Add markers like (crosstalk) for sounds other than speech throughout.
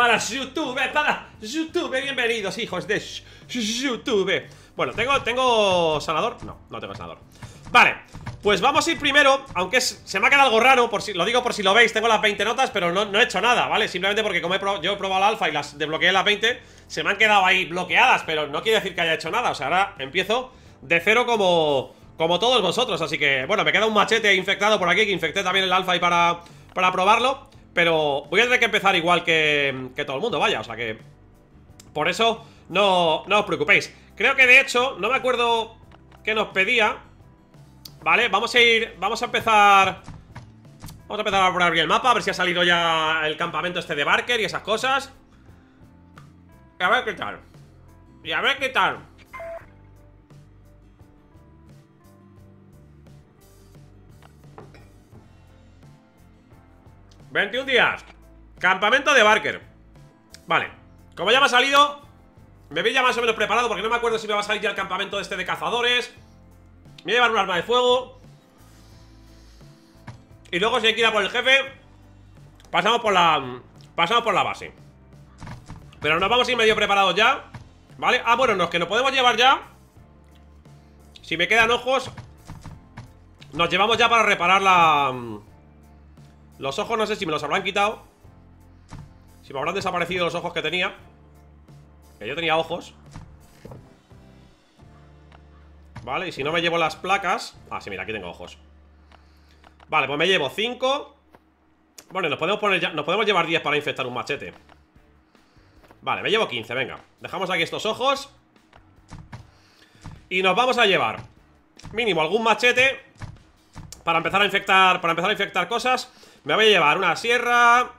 para YouTube, para YouTube, bienvenidos hijos de YouTube. Bueno, ¿tengo, ¿tengo sanador? No, no tengo sanador. Vale, pues vamos a ir primero Aunque se me ha quedado algo raro, por si, lo digo por si lo veis Tengo las 20 notas, pero no, he hecho nada, ¿vale? Simplemente porque como yo he probado la alfa y las desbloqueé las 20 Se me han quedado ahí bloqueadas Pero no quiere decir que haya hecho nada. O sea, ahora empiezo de cero como, como todos vosotros Así que, bueno, me queda un machete infectado por aquí Que infecté también el alfa y para, para probarlo Pero voy a tener que empezar igual que, que todo el mundo, vaya O sea que, por eso no, no os preocupéis. Creo que de hecho, no me acuerdo qué nos pedía Vale, vamos a ir, vamos a empezar Vamos a empezar a bien el mapa A ver si ha salido ya el campamento este de Barker y esas cosas. A ver qué tal. Y a ver qué tal 21 días. Campamento de Barker. Vale, como ya me ha salido Me vi ya más o menos preparado Porque no me acuerdo si me va a salir ya el campamento este de cazadores. Me voy a llevar un arma de fuego. Y luego si hay que ir a por el jefe Pasamos por la Pasamos por la base. Pero nos vamos a ir medio preparados ya ¿Vale? Ah, bueno, nos que nos podemos llevar ya Si me quedan ojos Nos llevamos ya para reparar la los ojos no sé si me los habrán quitado Si me habrán desaparecido los ojos que tenía Que yo tenía ojos. Vale, y si no me llevo las placas Ah, sí, mira, aquí tengo ojos. Vale, pues me llevo 5 Bueno, nos podemos poner ya Nos podemos llevar 10 para infectar un machete. Vale, me llevo 15, venga. Dejamos aquí estos ojos. Y nos vamos a llevar Mínimo algún machete Para empezar a infectar Para empezar a infectar cosas me voy a llevar una sierra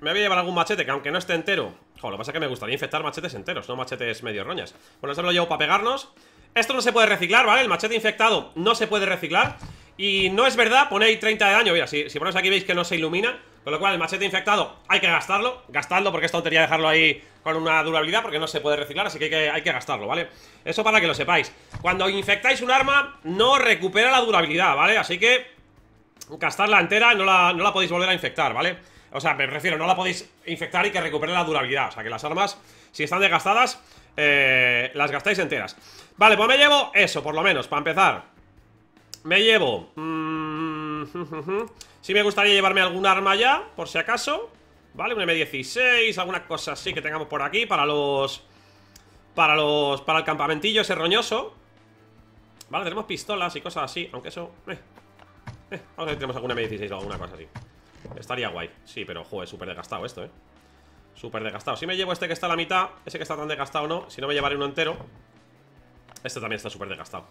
Me voy a llevar algún machete que aunque no esté entero lo que pasa es que me gustaría infectar machetes enteros No machetes medio roñas Bueno, esto me lo llevo para pegarnos Esto no se puede reciclar, ¿vale? El machete infectado no se puede reciclar Y no es verdad, ponéis 30 de daño Mira, si, ponéis aquí veis que no se ilumina Con lo cual el machete infectado hay que gastarlo Gastadlo porque es tontería dejarlo ahí con una durabilidad Porque no se puede reciclar, así que hay que gastarlo, ¿vale? Eso para que lo sepáis Cuando infectáis un arma, no recupera la durabilidad, ¿vale? Así que gastarla entera no la, no la podéis volver a infectar, ¿vale? O sea, me refiero, no la podéis infectar y que recupere la durabilidad. O sea, que las armas, si están desgastadas, eh, las gastáis enteras. Vale, pues me llevo eso, por lo menos, para empezar. Me llevo... (laughs) Mmm, sí me gustaría llevarme algún arma ya, por si acaso Vale, un M16, alguna cosa así que tengamos por aquí Para los... Para los... Para el campamentillo ese roñoso. Vale, tenemos pistolas y cosas así Aunque eso... Eh, eh, (laughs) vamos a ver si tenemos alguna M16 o alguna cosa así Estaría guay. Sí, pero, joder, súper desgastado esto, eh Súper desgastado. Si me llevo este que está a la mitad Ese que está tan desgastado no. Si no me llevaré uno entero. Este también está súper desgastado.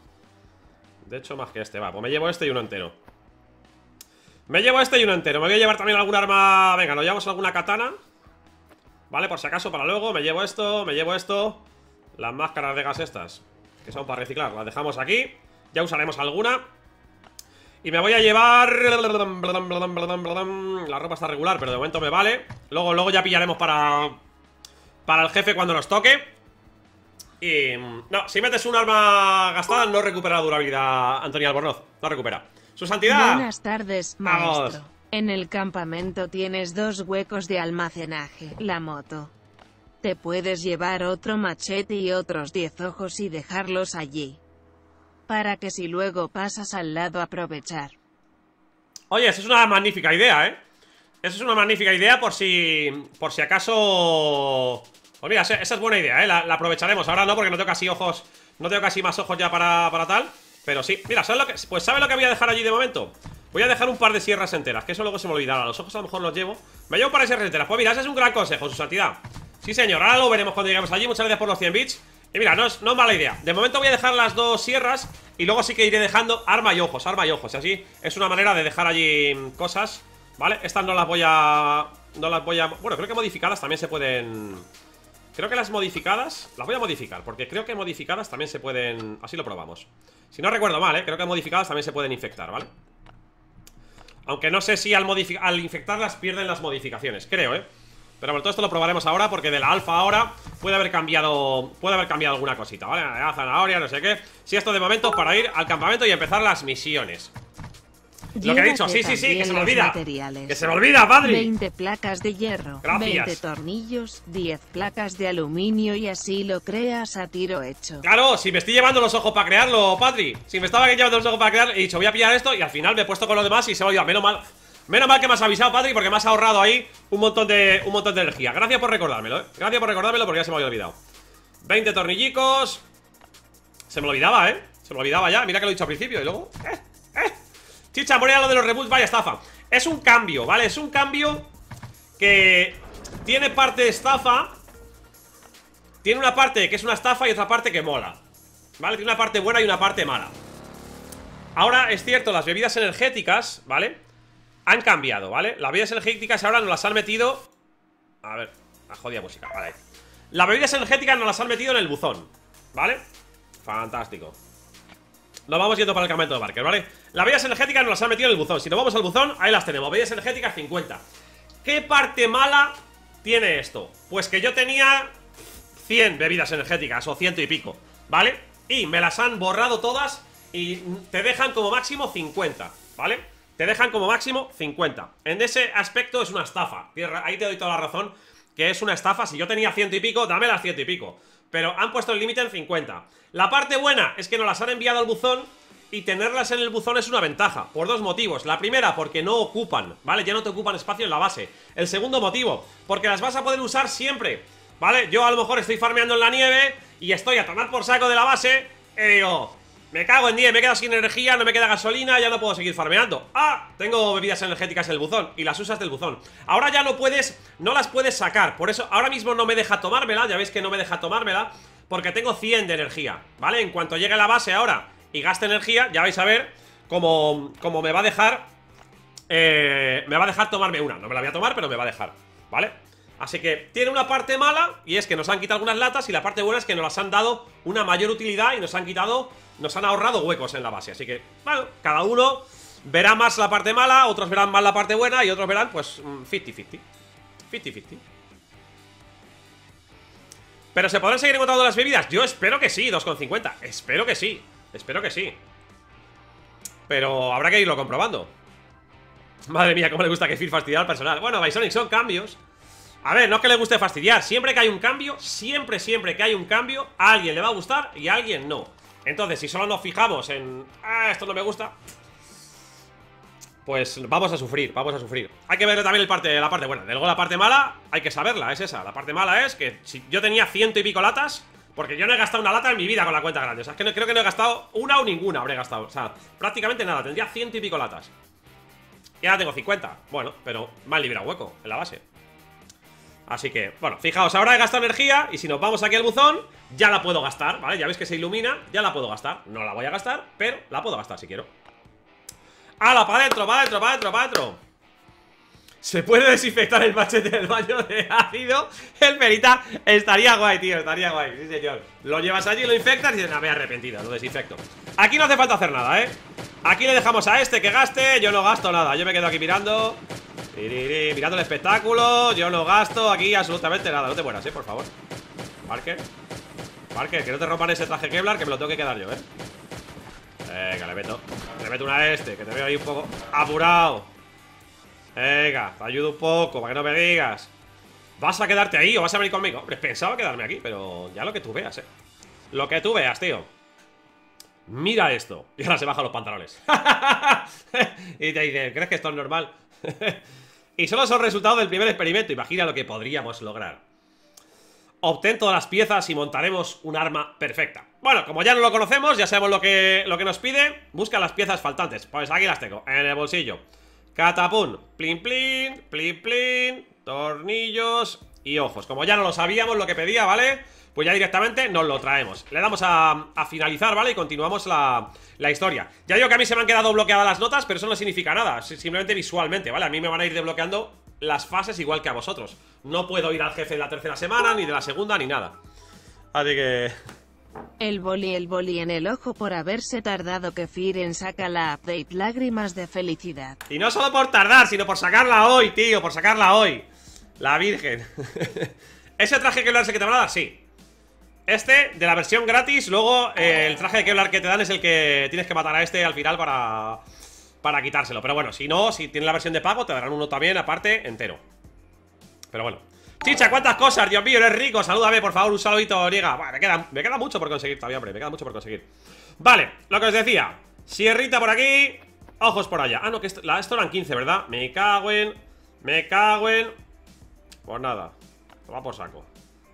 De hecho, más que este Va, pues me llevo este y uno entero. Me llevo este y uno entero. Me voy a llevar también algún arma. Venga, nos llevamos alguna katana. Vale, por si acaso, para luego. Me llevo esto, me llevo esto. Las máscaras de gas estas Que son para reciclar Las dejamos aquí. Ya usaremos alguna y me voy a llevar... La ropa está regular, pero de momento me vale. Luego, luego ya pillaremos para... Para el jefe cuando nos toque. Y... No, si metes un arma gastada no recupera la durabilidad Antonio Albornoz, no recupera. Su santidad. Buenas tardes, maestro. En el campamento tienes dos huecos de almacenaje La moto. Te puedes llevar otro machete y otros diez ojos y dejarlos allí para que si luego pasas al lado aprovechar. Oye, esa es una magnífica idea, ¿eh? Esa es una magnífica idea por si... Por si acaso... Pues mira, esa es buena idea, ¿eh? La, aprovecharemos. Ahora no, porque no tengo casi ojos... No tengo casi más ojos ya para, para tal. Pero sí. Mira, ¿sabes lo que...? Pues ¿sabes lo que voy a dejar allí de momento? Voy a dejar un par de sierras enteras, que eso luego se me olvidará. Los ojos a lo mejor los llevo. Me llevo un par de sierras enteras. Pues mira, ese es un gran consejo, su santidad. Sí, señor. Ahora lo veremos cuando lleguemos allí. Muchas gracias por los 100 bits. Y mira, no es, no mala idea De momento voy a dejar las dos sierras Y luego sí que iré dejando arma y ojos, arma y ojos Y así es una manera de dejar allí cosas ¿Vale? Estas no las voy a... No las voy a... Bueno, creo que modificadas también se pueden... Creo que las modificadas Las voy a modificar, porque creo que modificadas también se pueden... Así lo probamos Si no recuerdo mal, ¿eh? Creo que modificadas también se pueden infectar, ¿vale? Aunque no sé si al, al infectarlas pierden las modificaciones Creo, ¿eh? Pero bueno, todo esto lo probaremos ahora porque de la alfa ahora puede haber cambiado puede haber cambiado alguna cosita, ¿vale? La zanahoria, no sé qué. Si esto de momento para ir al campamento y empezar las misiones. Lo que he dicho, sí, sí, sí, que se me olvida. Que se me olvida, padre. 20 placas de hierro, Gracias. 20 tornillos, 10 placas de aluminio y así lo creas a tiro hecho. Claro, si me estoy llevando los ojos para crearlo, Patri. Si me estaba llevando los ojos para crear, he dicho, voy a pillar esto y al final me he puesto con lo demás y se me ha olvidado. Menos mal. Menos mal que me has avisado, Patri, porque me has ahorrado ahí un montón de, un montón de energía. Gracias por recordármelo, ¿eh? Gracias por recordármelo porque ya se me había olvidado. 20 tornillicos. Se me olvidaba, ¿eh? Se me olvidaba ya. Mira que lo he dicho al principio y luego... ¿eh? ¿eh? Chicha, moneda lo de los reboots, vaya estafa. Es un cambio, ¿vale? Es un cambio que tiene parte de estafa. Tiene una parte que es una estafa y otra parte que mola. ¿Vale? Tiene una parte buena y una parte mala. Ahora, es cierto, las bebidas energéticas, ¿vale? Han cambiado, ¿vale? Las bebidas energéticas ahora nos las han metido... A ver, la jodida música, vale Las bebidas energéticas nos las han metido en el buzón ¿Vale? Fantástico Nos vamos yendo para el campamento de Barker, ¿vale? Las bebidas energéticas nos las han metido en el buzón Si nos vamos al buzón, ahí las tenemos Bebidas energéticas 50 ¿Qué parte mala tiene esto? Pues que yo tenía 100 bebidas energéticas o ciento y pico ¿Vale? Y me las han borrado todas Y te dejan como máximo 50 ¿Vale? Te dejan como máximo 50. En ese aspecto es una estafa. Ahí te doy toda la razón que es una estafa. Si yo tenía ciento y pico, dame las ciento y pico. Pero han puesto el límite en 50. La parte buena es que nos las han enviado al buzón y tenerlas en el buzón es una ventaja, por dos motivos. La primera, porque no ocupan, ¿vale? Ya no te ocupan espacio en la base. El segundo motivo, porque las vas a poder usar siempre, ¿vale? Yo a lo mejor estoy farmeando en la nieve y estoy a tomar por saco de la base y digo, me cago en 10, me quedo sin energía, no me queda gasolina, ya no puedo seguir farmeando ¡Ah! Tengo bebidas energéticas en el buzón Y las usas del buzón Ahora ya no puedes, no las puedes sacar Por eso ahora mismo no me deja tomármela Ya veis que no me deja tomármela Porque tengo 100 de energía, ¿vale? En cuanto llegue a la base ahora y gaste energía Ya vais a ver cómo, cómo me va a dejar eh, Me va a dejar tomarme una No me la voy a tomar, pero me va a dejar, ¿vale? Así que tiene una parte mala Y es que nos han quitado algunas latas Y la parte buena es que nos las han dado una mayor utilidad Y nos han quitado nos han ahorrado huecos en la base. Así que, bueno, cada uno verá más la parte mala Otros verán más la parte buena Y otros verán, pues, 50-50 50-50 ¿Pero se podrán seguir encontrando las bebidas? Yo espero que sí, 2,50 Espero que sí, espero que sí. Pero habrá que irlo comprobando. Madre mía, cómo le gusta que fastidiar al personal. Bueno, Bysonic son cambios a ver, no es que le guste fastidiar Siempre que hay un cambio, siempre, siempre que hay un cambio A alguien le va a gustar y a alguien no. Entonces, si solo nos fijamos en... Ah, esto no me gusta Pues vamos a sufrir, vamos a sufrir. Hay que ver también el parte, la parte buena. Luego la parte mala, hay que saberla, es esa. La parte mala es que si yo tenía ciento y pico latas Porque yo no he gastado una lata en mi vida con la cuenta grande. O sea, es que no, creo que no he gastado una o ninguna habré gastado. O sea, prácticamente nada, tendría ciento y pico latas. Y ahora tengo 50 Bueno, pero me han hueco en la base Así que, bueno, fijaos, ahora he gastado energía Y si nos vamos aquí al buzón, ya la puedo gastar, ¿vale? Ya veis que se ilumina, ya la puedo gastar No la voy a gastar, pero la puedo gastar si quiero ¡Hala, para adentro, para adentro, para adentro, para adentro! ¿Se puede desinfectar el machete del baño de ácido? El perita estaría guay, tío, estaría guay, sí señor. Lo llevas allí, lo infectas y dices, no, me he arrepentido, lo desinfecto Aquí no hace falta hacer nada, ¿eh? Aquí le dejamos a este que gaste, yo no gasto nada Yo me quedo aquí mirando mirando el espectáculo Yo no gasto aquí absolutamente nada No te mueras, eh, por favor. Parker Parker, que no te rompan ese traje Kevlar Que me lo tengo que quedar yo, eh Venga, le meto Le meto una a este, que te veo ahí un poco apurado Venga, te ayudo un poco Para que no me digas ¿Vas a quedarte ahí o vas a venir conmigo? Hombre, pensaba quedarme aquí, pero ya lo que tú veas, eh Lo que tú veas, tío Mira esto (laughs) Y ahora se bajan los pantalones (laughs) Y te dice, ¿crees que esto es normal? (laughs) y solo son resultados del primer experimento. Imagina lo que podríamos lograr. Obtén todas las piezas y montaremos un arma perfecta. Bueno, como ya no lo conocemos, ya sabemos lo que, lo que nos pide. Busca las piezas faltantes. Pues aquí las tengo, en el bolsillo. Catapum, plin plin, plin plin, tornillos y ojos. Como ya no lo sabíamos lo que pedía, ¿vale? pues ya directamente nos lo traemos Le damos a, finalizar, ¿vale? Y continuamos la, historia Ya digo que a mí se me han quedado bloqueadas las notas Pero eso no significa nada, simplemente visualmente, ¿vale? A mí me van a ir desbloqueando las fases igual que a vosotros No puedo ir al jefe de la tercera semana, ni de la segunda, ni nada Así que... El boli, el boli en el ojo por haberse tardado que Firen saca la update. Lágrimas de felicidad. Y no solo por tardar, sino por sacarla hoy, tío Por sacarla hoy. La virgen. (laughs) ¿Ese traje hace que te van a dar? Sí. Este, de la versión gratis, luego eh, el traje de Kevlar que te dan es el que tienes que matar a este al final para... Para quitárselo, pero bueno, si no, si tienes la versión de pago Te darán uno también, aparte, entero. Pero bueno Chicha, ¿cuántas cosas? Dios mío, eres rico. Salúdame, por favor, un saludito, me, queda, me queda mucho por conseguir todavía, hombre Me queda mucho por conseguir. Vale, lo que os decía Sierrita por aquí Ojos por allá. Ah, no, que esto, la, esto eran 15, ¿verdad? Me cago en Me cago en. Pues nada Va por saco.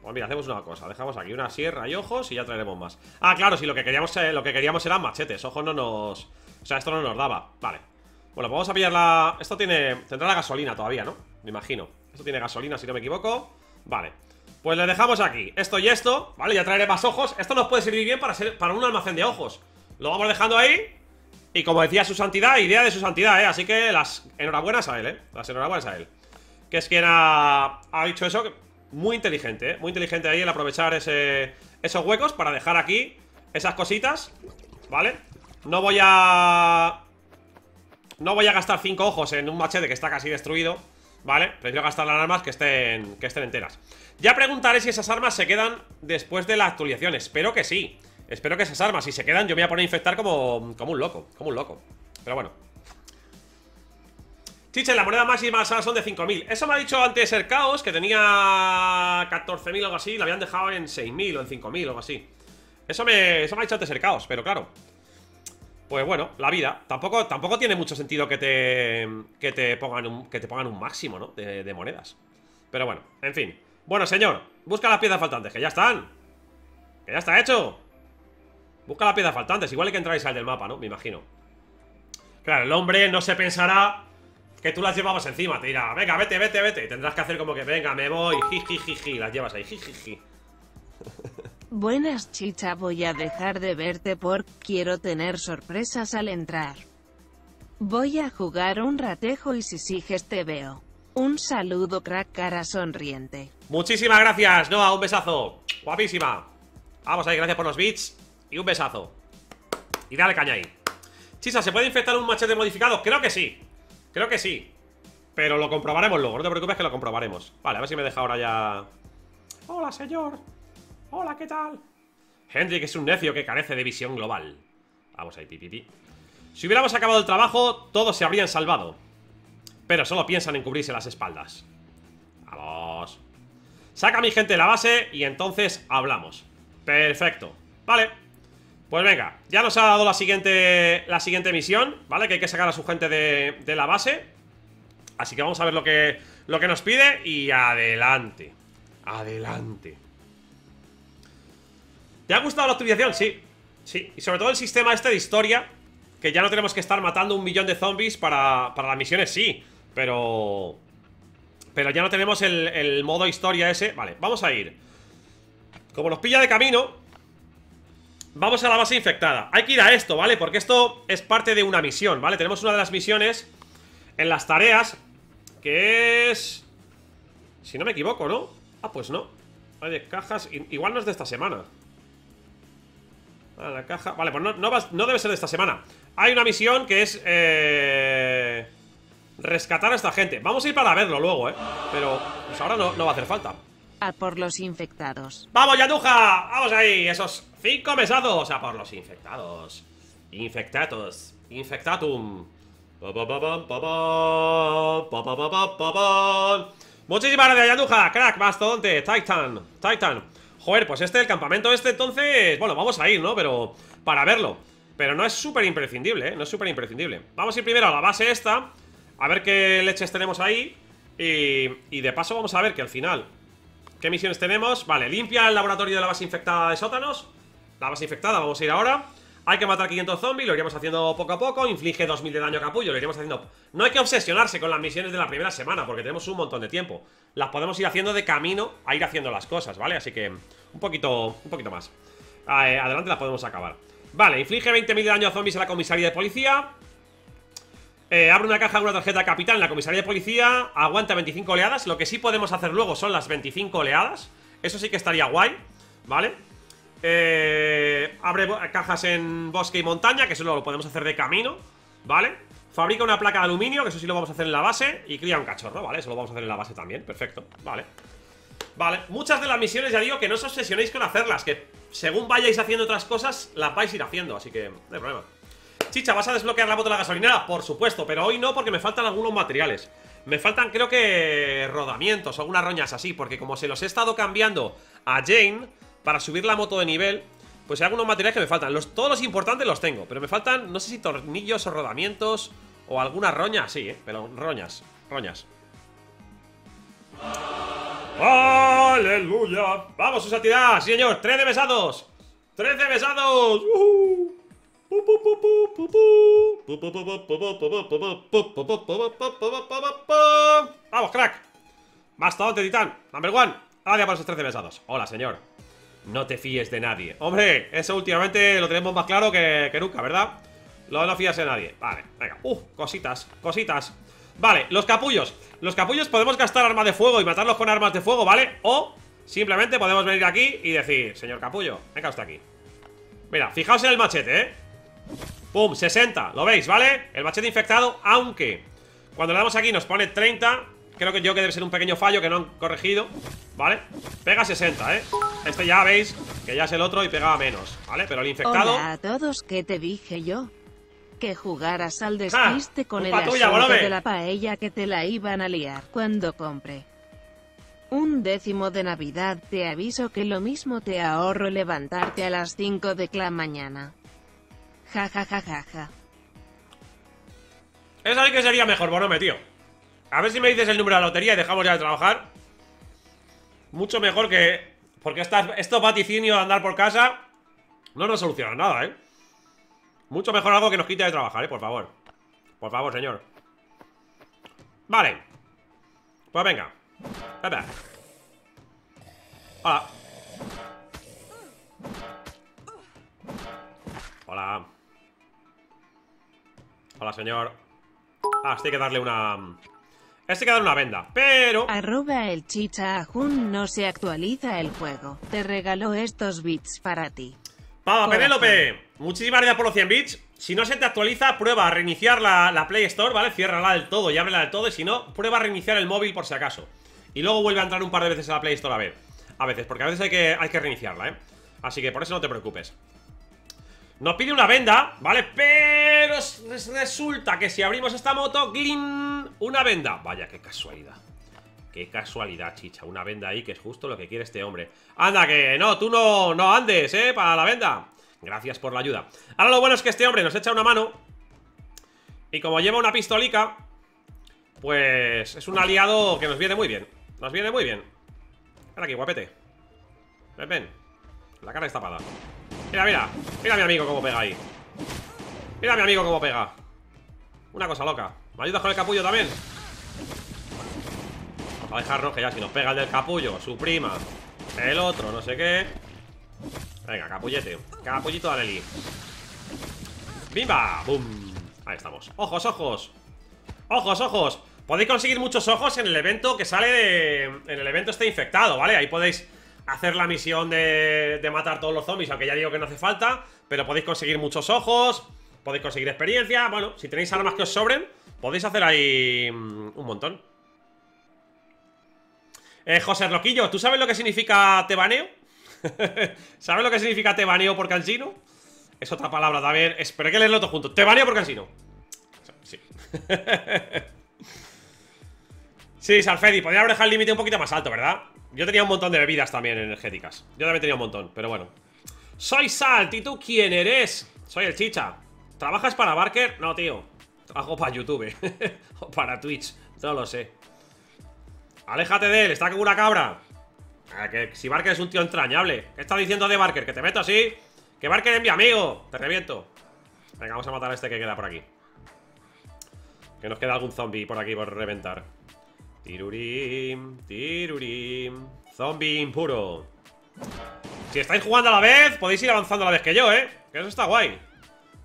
Pues mira, hacemos una cosa, dejamos aquí una sierra y ojos y ya traeremos más. Ah, claro, si lo que queríamos, eh, lo que queríamos eran machetes Ojos no nos... O sea, esto no nos daba Vale. Bueno, pues vamos a pillar la... Esto tiene... Tendrá la gasolina todavía, ¿no? Me imagino Esto tiene gasolina, si no me equivoco. Vale. Pues le dejamos aquí. Esto y esto Vale, ya traeré más ojos. Esto nos puede servir bien para, ser... para un almacén de ojos. Lo vamos dejando ahí. Y como decía su santidad, idea de su santidad, ¿eh? Así que las enhorabuenas a él, ¿eh? Las enhorabuenas a él. Que es quien ha, ha dicho eso muy inteligente, ¿eh? Muy inteligente ahí el aprovechar ese, esos huecos para dejar aquí esas cositas, ¿vale? No voy a... No voy a gastar cinco ojos en un machete que está casi destruido ¿Vale? Prefiero gastar las armas que estén, que estén enteras. Ya preguntaré si esas armas se quedan después de la actualización. Espero que sí. Espero que esas armas, si se quedan, yo me voy a poner a infectar como, como un loco Como un loco. Pero bueno. Chiche, la moneda máxima son de 5.000 Eso me ha dicho antes el Caos Que tenía 14.000 o algo así Lo habían dejado en 6.000 o en 5.000 o algo así. Eso me, eso me ha dicho antes el Caos Pero claro Pues bueno, la vida Tampoco, tampoco tiene mucho sentido que te Que te pongan un, que te pongan un máximo, ¿no? De, de monedas Pero bueno, en fin Bueno, señor, busca las piezas faltantes Que ya están Que ya está hecho Busca las piezas faltantes Igual hay que entrar y salir del mapa, ¿no? Me imagino Claro, el hombre no se pensará que tú las llevabas encima, te dirá, venga, vete, vete, vete. Tendrás que hacer como que, venga, me voy, jiji, las llevas ahí, jiji. Buenas chicha, voy a dejar de verte porque quiero tener sorpresas al entrar. Voy a jugar un ratejo y si sigues te veo. Un saludo crack cara sonriente. Muchísimas gracias, Noah, un besazo. Guapísima. Vamos ahí, gracias por los beats y un besazo. Y dale caña ahí. Chisa, ¿se puede infectar un machete modificado? Creo que sí. Creo que sí Pero lo comprobaremos luego, no te preocupes que lo comprobaremos Vale, a ver si me deja ahora ya... Hola, señor Hola, ¿qué tal? Hendrik es un necio que carece de visión global. Vamos ahí, pipipi Si hubiéramos acabado el trabajo, todos se habrían salvado. Pero solo piensan en cubrirse las espaldas. Vamos. Saca a mi gente de la base y entonces hablamos. Perfecto. Vale. Pues venga, ya nos ha dado la siguiente, la siguiente misión, ¿vale? Que hay que sacar a su gente de, de la base. Así que vamos a ver lo que, lo que nos pide y adelante. Adelante ¿Te ha gustado la actualización? Sí, sí Y sobre todo el sistema este de historia Que ya no tenemos que estar matando un millón de zombies para, para las misiones, sí Pero... Pero ya no tenemos el, el modo historia ese Vale, vamos a ir Como nos pilla de camino Vamos a la base infectada Hay que ir a esto, ¿vale? Porque esto es parte de una misión, ¿vale? Tenemos una de las misiones En las tareas Que es... Si no me equivoco, ¿no? Ah, pues no Vale, cajas... Igual no es de esta semana Vale, la caja... Vale, pues no, no, debe ser de esta semana Hay una misión que es... Eh... Rescatar a esta gente Vamos a ir para verlo luego, ¿eh? Pero pues ahora no, no va a hacer falta A por los infectados ¡Vamos, Yanduja! ¡Vamos ahí! Esos Cinco mesados a por los infectados. Infectados. Infectatum. Muchísimas gracias, Yanduja. Crack, mastodonte. Titan. Titan. Joder, pues este, el campamento este, entonces... Bueno, vamos a ir, ¿no? Pero... Para verlo. Pero no es súper imprescindible, ¿eh? No es súper imprescindible. Vamos a ir primero a la base esta. A ver qué leches tenemos ahí. Y, y de paso vamos a ver que al final... ¿Qué misiones tenemos? Vale, limpia el laboratorio de la base infectada de sótanos. La base infectada, vamos a ir ahora Hay que matar 500 zombies, lo iremos haciendo poco a poco Inflige 2000 de daño a capullo, lo iremos haciendo. No hay que obsesionarse con las misiones de la primera semana Porque tenemos un montón de tiempo. Las podemos ir haciendo de camino a ir haciendo las cosas, ¿vale? Así que un poquito, un poquito más. Eh, Adelante las podemos acabar. Vale, inflige 20.000 de daño a zombies en la comisaría de policía. Eh, abre una caja con una tarjeta de capitán en la comisaría de policía. Aguanta 25 oleadas. Lo que sí podemos hacer luego son las 25 oleadas. Eso sí que estaría guay ¿Vale? Eh, abre cajas en bosque y montaña, que eso lo podemos hacer de camino, ¿vale? Fabrica una placa de aluminio, que eso sí lo vamos a hacer en la base Y cría un cachorro, ¿vale? Eso lo vamos a hacer en la base también, perfecto, vale Vale, muchas de las misiones ya digo que no os obsesionéis con hacerlas Que según vayáis haciendo otras cosas, las vais a ir haciendo Así que no hay problema Chicha, ¿vas a desbloquear la moto de la gasolinera? Por supuesto, pero hoy no porque me faltan algunos materiales Me faltan, creo que, rodamientos, algunas roñas así Porque como se los he estado cambiando a Jane Para subir la moto de nivel Pues hay algunos materiales que me faltan los, Todos los importantes los tengo, pero me faltan, no sé si tornillos o rodamientos O algunas roñas, sí, eh, pero roñas, roñas ¡Aleluya! ¡Vamos, su santidad! ¡Sí, señor! ¡Trece besados! ¡Trece besados! ¡Vamos, crack! Mastodonte titán, number one Gracias por esos 13 besados Hola, señor No te fíes de nadie Hombre, eso últimamente lo tenemos más claro que, nunca, ¿verdad? Lo no fías de nadie Vale, venga Uh, cositas, cositas Vale, los capullos Los capullos podemos gastar armas de fuego y matarlos con armas de fuego, ¿vale? O simplemente podemos venir aquí y decir Señor capullo, venga usted aquí Mira, fijaos en el machete, ¿eh? Pum, 60, ¿lo veis, vale? El machete infectado, aunque Cuando le damos aquí nos pone 30 Creo que yo que debe ser un pequeño fallo que no han corregido ¿Vale? Pega 60, ¿eh? Este ya veis que ya es el otro y pegaba menos ¿Vale? Pero el infectado Hola a todos, ¿qué te dije yo? que jugaras al despiste con el asunto de la paella que te la iban a liar cuando compre. Un décimo de Navidad te aviso que lo mismo te ahorro levantarte a las 5 de la mañana. Ja ja ja ja ja. Es ahí que sería mejor, Bonome, tío. A ver si me dices el número de la lotería y dejamos ya de trabajar. Mucho mejor que... Porque estas, estos vaticinios de andar por casa no nos solucionan nada, ¿eh? Mucho mejor algo que nos quite de trabajar, ¿eh? Por favor. Por favor, señor. Vale. Pues venga. Hola. Hola. Hola, señor. Ah, este hay que darle una... Este hay que darle una venda, pero... Arroba el chicha Jun no se actualiza el juego Te regaló estos bits para ti Vamos, Penélope Muchísimas gracias por los 100 bits. Si no se te actualiza, prueba a reiniciar la, Play Store, ¿vale? Ciérrala del todo y ábrela del todo. Y si no, prueba a reiniciar el móvil por si acaso. Y luego vuelve a entrar un par de veces a la Play Store a ver. A veces, porque a veces hay que, hay que reiniciarla, ¿eh? Así que por eso no te preocupes. Nos pide una venda, ¿vale? Pero resulta que si abrimos esta moto, ¡glin! Una venda. Vaya, qué casualidad. Qué casualidad, chicha. Una venda ahí, que es justo lo que quiere este hombre. Anda, que no, tú no, no andes, ¿eh? Para la venda. Gracias por la ayuda Ahora lo bueno es que este hombre nos echa una mano Y como lleva una pistolica Pues es un aliado que nos viene muy bien Nos viene muy bien Ven aquí, guapete Ven, ven La cara está parada Mira, mira Mira a mi amigo cómo pega ahí Mira a mi amigo cómo pega Una cosa loca ¿Me ayudas con el capullo también? Vamos a dejarnos que ya si nos pega el del capullo Su prima El otro, no sé qué Venga, capullete Capullito de Aleli ¡Viva! ¡Bum! Ahí estamos ¡Ojos, ojos! ¡Ojos, ojos! Podéis conseguir muchos ojos en el evento que sale de... En el evento este infectado, ¿vale? Ahí podéis hacer la misión de, de matar todos los zombies Aunque ya digo que no hace falta Pero podéis conseguir muchos ojos Podéis conseguir experiencia Bueno, si tenéis armas que os sobren Podéis hacer ahí mm, un montón eh, José Loquillo, ¿tú sabes lo que significa tebaneo? (laughs) ¿Sabes lo que significa te baneo por cansino? Es otra palabra también. Espero que leerlo todo junto. Te baneo por cansino. Sí. (laughs) sí, Salfedi. Podría haber dejado el límite un poquito más alto, ¿verdad? Yo tenía un montón de bebidas también energéticas. Yo también tenía un montón, pero bueno. Soy Salt. ¿Y tú quién eres? Soy el Chicha. ¿Trabajas para Barker? No, tío. Trabajo para YouTube. (laughs) o para Twitch. No lo sé. Aléjate de él. Está como una cabra. Ah, que si Barker es un tío entrañable ¿Qué está diciendo de Barker? ¿Que te meto así? ¡Que Barker es mi amigo! ¡Te reviento! Venga, vamos a matar a este que queda por aquí Que nos queda algún zombie por aquí por reventar Tirurim, tirurim Zombie impuro Si estáis jugando a la vez, podéis ir avanzando a la vez que yo, ¿eh? Que eso está guay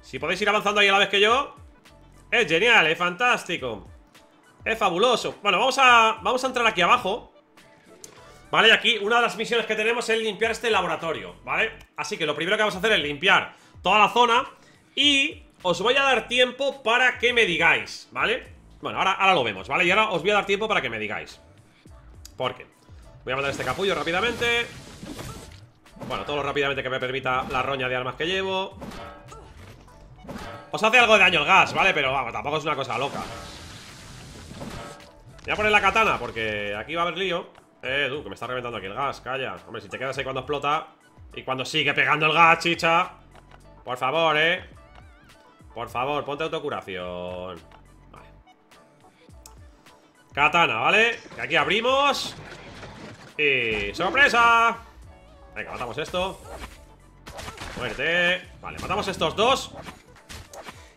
Si podéis ir avanzando ahí a la vez que yo Es genial, es fantástico Es fabuloso Bueno, vamos a, vamos a entrar aquí abajo Vale, y aquí una de las misiones que tenemos es limpiar este laboratorio, ¿vale? Así que lo primero que vamos a hacer es limpiar toda la zona Y os voy a dar tiempo para que me digáis, ¿vale? Bueno, ahora, ahora lo vemos, ¿vale? Y ahora os voy a dar tiempo para que me digáis. ¿Por qué? Voy a matar este capullo rápidamente. Bueno, todo lo rápidamente que me permita la roña de armas que llevo. Os hace algo de daño el gas, ¿vale? Pero vamos, tampoco es una cosa loca. Voy a poner la katana porque aquí va a haber lío. Eh, tú, que me está reventando aquí el gas, calla. Hombre, si te quedas ahí cuando explota Y cuando sigue pegando el gas, chicha. Por favor, eh. Por favor, ponte autocuración Katana, ¿vale? Que aquí abrimos Y... ¡Sorpresa! Venga, matamos esto Muerte Vale, matamos estos dos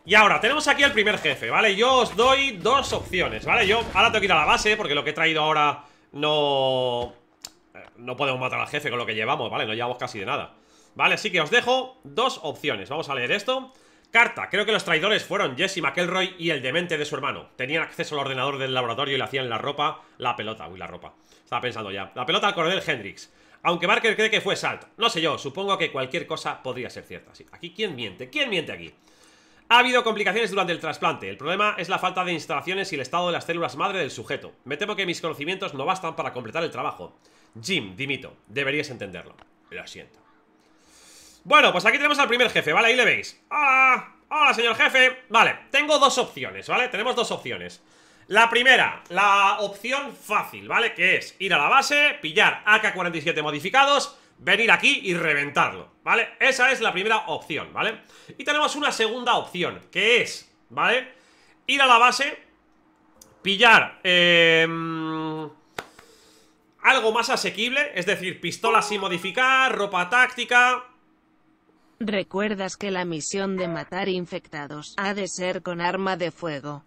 y ahora, tenemos aquí el primer jefe, ¿vale? Yo os doy dos opciones, ¿vale? Yo ahora tengo que ir a la base porque lo que he traído ahora no... Eh, no podemos matar al jefe con lo que llevamos, ¿vale? No llevamos casi de nada Vale, así que os dejo dos opciones Vamos a leer esto Carta, creo que los traidores fueron Jesse McElroy y el demente de su hermano Tenían acceso al ordenador del laboratorio y le hacían la ropa La pelota, uy, la ropa Estaba pensando ya La pelota al coronel Hendrix aunque Barker cree que fue Salt No sé yo, supongo que cualquier cosa podría ser cierta sí, Aquí, ¿quién miente? ¿Quién miente aquí? Ha habido complicaciones durante el trasplante. El problema es la falta de instalaciones y el estado de las células madre del sujeto. Me temo que mis conocimientos no bastan para completar el trabajo. Jim, dimito. Deberías entenderlo. Lo siento. Bueno, pues aquí tenemos al primer jefe, ¿vale? Ahí le veis. ¡Hola! ¡Hola, señor jefe! Vale, tengo dos opciones, ¿vale? Tenemos dos opciones. La primera, la opción fácil, ¿vale? Que es ir a la base, pillar AK-47 modificados venir aquí y reventarlo, ¿vale? Esa es la primera opción, ¿vale? Y tenemos una segunda opción, que es, ¿vale? Ir a la base, pillar eh, algo más asequible, es decir, pistolas sin modificar, ropa táctica... ¿Recuerdas que la misión de matar infectados ha de ser con arma de fuego?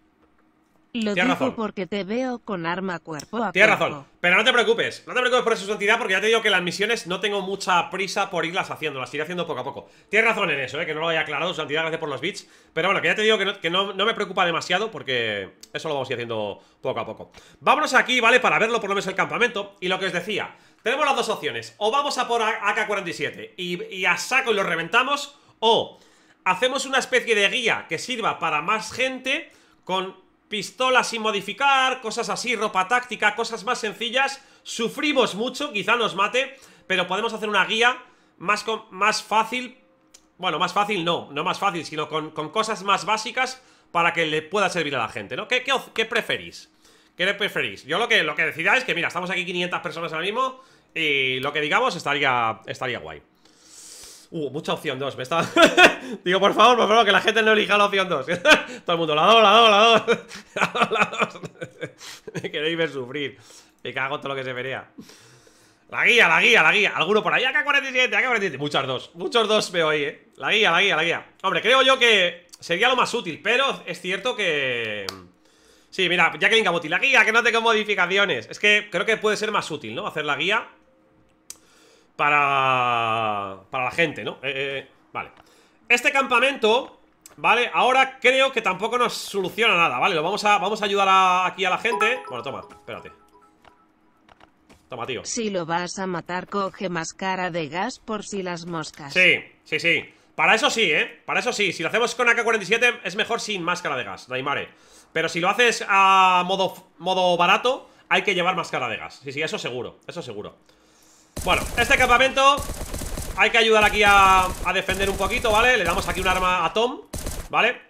Lo digo porque te veo con arma cuerpo a Tienes razón, pero no te preocupes No te preocupes por su santidad porque ya te digo que las misiones No tengo mucha prisa por irlas haciendo Las iré haciendo poco a poco. Tienes razón en eso, eh, que no lo haya aclarado Su santidad, gracias por los bits. Pero bueno, que ya te digo que, no, me preocupa demasiado Porque eso lo vamos a ir haciendo poco a poco. Vámonos aquí, ¿vale? Para verlo por lo menos el campamento. Y lo que os decía Tenemos las dos opciones O vamos a por AK-47 y, a saco y lo reventamos O hacemos una especie de guía que sirva para más gente Con pistolas sin modificar, cosas así, ropa táctica, cosas más sencillas. Sufrimos mucho, quizá nos mate, pero podemos hacer una guía más, más fácil. Bueno, más fácil no, no más fácil, sino con, cosas más básicas para que le pueda servir a la gente, ¿no? ¿Qué, qué, preferís? ¿Qué preferís? Yo lo que, lo que decidáis es que, mira, estamos aquí 500 personas ahora mismo y lo que digamos estaría, estaría guay. Uh, mucha opción 2, me está... (laughs) Digo, por favor, por favor, que la gente no elija la opción 2 (laughs) Todo el mundo, la 2, la 2, la 2 (laughs) La 2, Me queréis ver sufrir. Me cago todo lo que se vería La guía, la guía, la guía. Alguno por ahí, acá 47, acá 47 Muchas dos, muchos dos veo ahí, eh. La guía, la guía, la guía. Hombre, creo yo que sería lo más útil Pero es cierto que... Sí, mira, ya que Boti, la guía, que no tengo modificaciones. Es que creo que puede ser más útil, ¿no? Hacer la guía para, para la gente, ¿no? Eh, eh, vale. Este campamento, ¿vale? Ahora creo que tampoco nos soluciona nada, ¿vale? Lo vamos a, vamos a ayudar aquí a la gente. Bueno, toma, espérate. Toma, tío. Si lo vas a matar, coge máscara de gas por si las moscas. Sí, sí, sí. Para eso sí, ¿eh? Para eso sí. Si lo hacemos con AK-47 es mejor sin máscara de gas, Daimare. Pero si lo haces a modo, modo barato, hay que llevar máscara de gas. Sí, sí, eso seguro, eso seguro. Bueno, este campamento Hay que ayudar aquí a, defender un poquito, ¿vale? Le damos aquí un arma a Tom ¿Vale?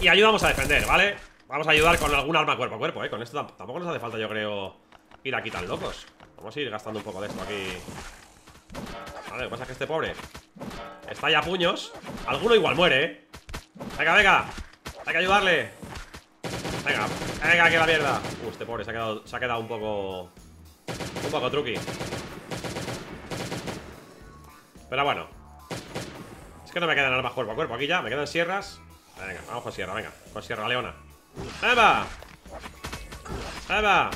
Y ayudamos a defender, ¿vale? Vamos a ayudar con algún arma cuerpo a cuerpo, ¿eh? Con esto tampoco nos hace falta, yo creo Ir aquí tan locos Vamos a ir gastando un poco de esto aquí Vale, lo que pasa es que este pobre Está ya a puños Alguno igual muere, ¿eh? Venga, venga Hay que ayudarle Venga, venga, que la mierda Uh, este pobre se ha quedado, se ha quedado un poco Un poco truqui pero bueno Es que no me quedan armas cuerpo a cuerpo Aquí ya, me quedan sierras Venga, vamos con sierra, venga Con sierra leona ¡Eva! ¡Eva!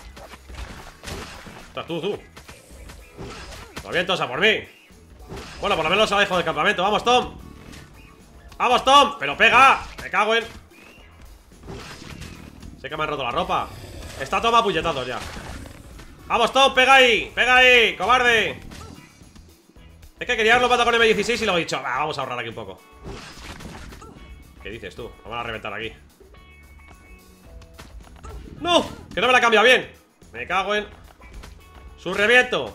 Estás tú, tú bien, tosa por mí Bueno, por lo menos dejado del campamento ¡Vamos, Tom! ¡Vamos, Tom! ¡Pero pega! Me cago en... Sé que me han roto la ropa Está Tom apuñetado ya ¡Vamos, Tom! ¡Pega ahí! ¡Pega ahí! ¡Cobarde! Es que quería haberlo matado con M16 y lo he dicho Vamos a ahorrar aquí un poco ¿Qué dices tú? Vamos a reventar aquí ¡No! Que no me la ha cambiado bien Me cago en... ¡Su reviento!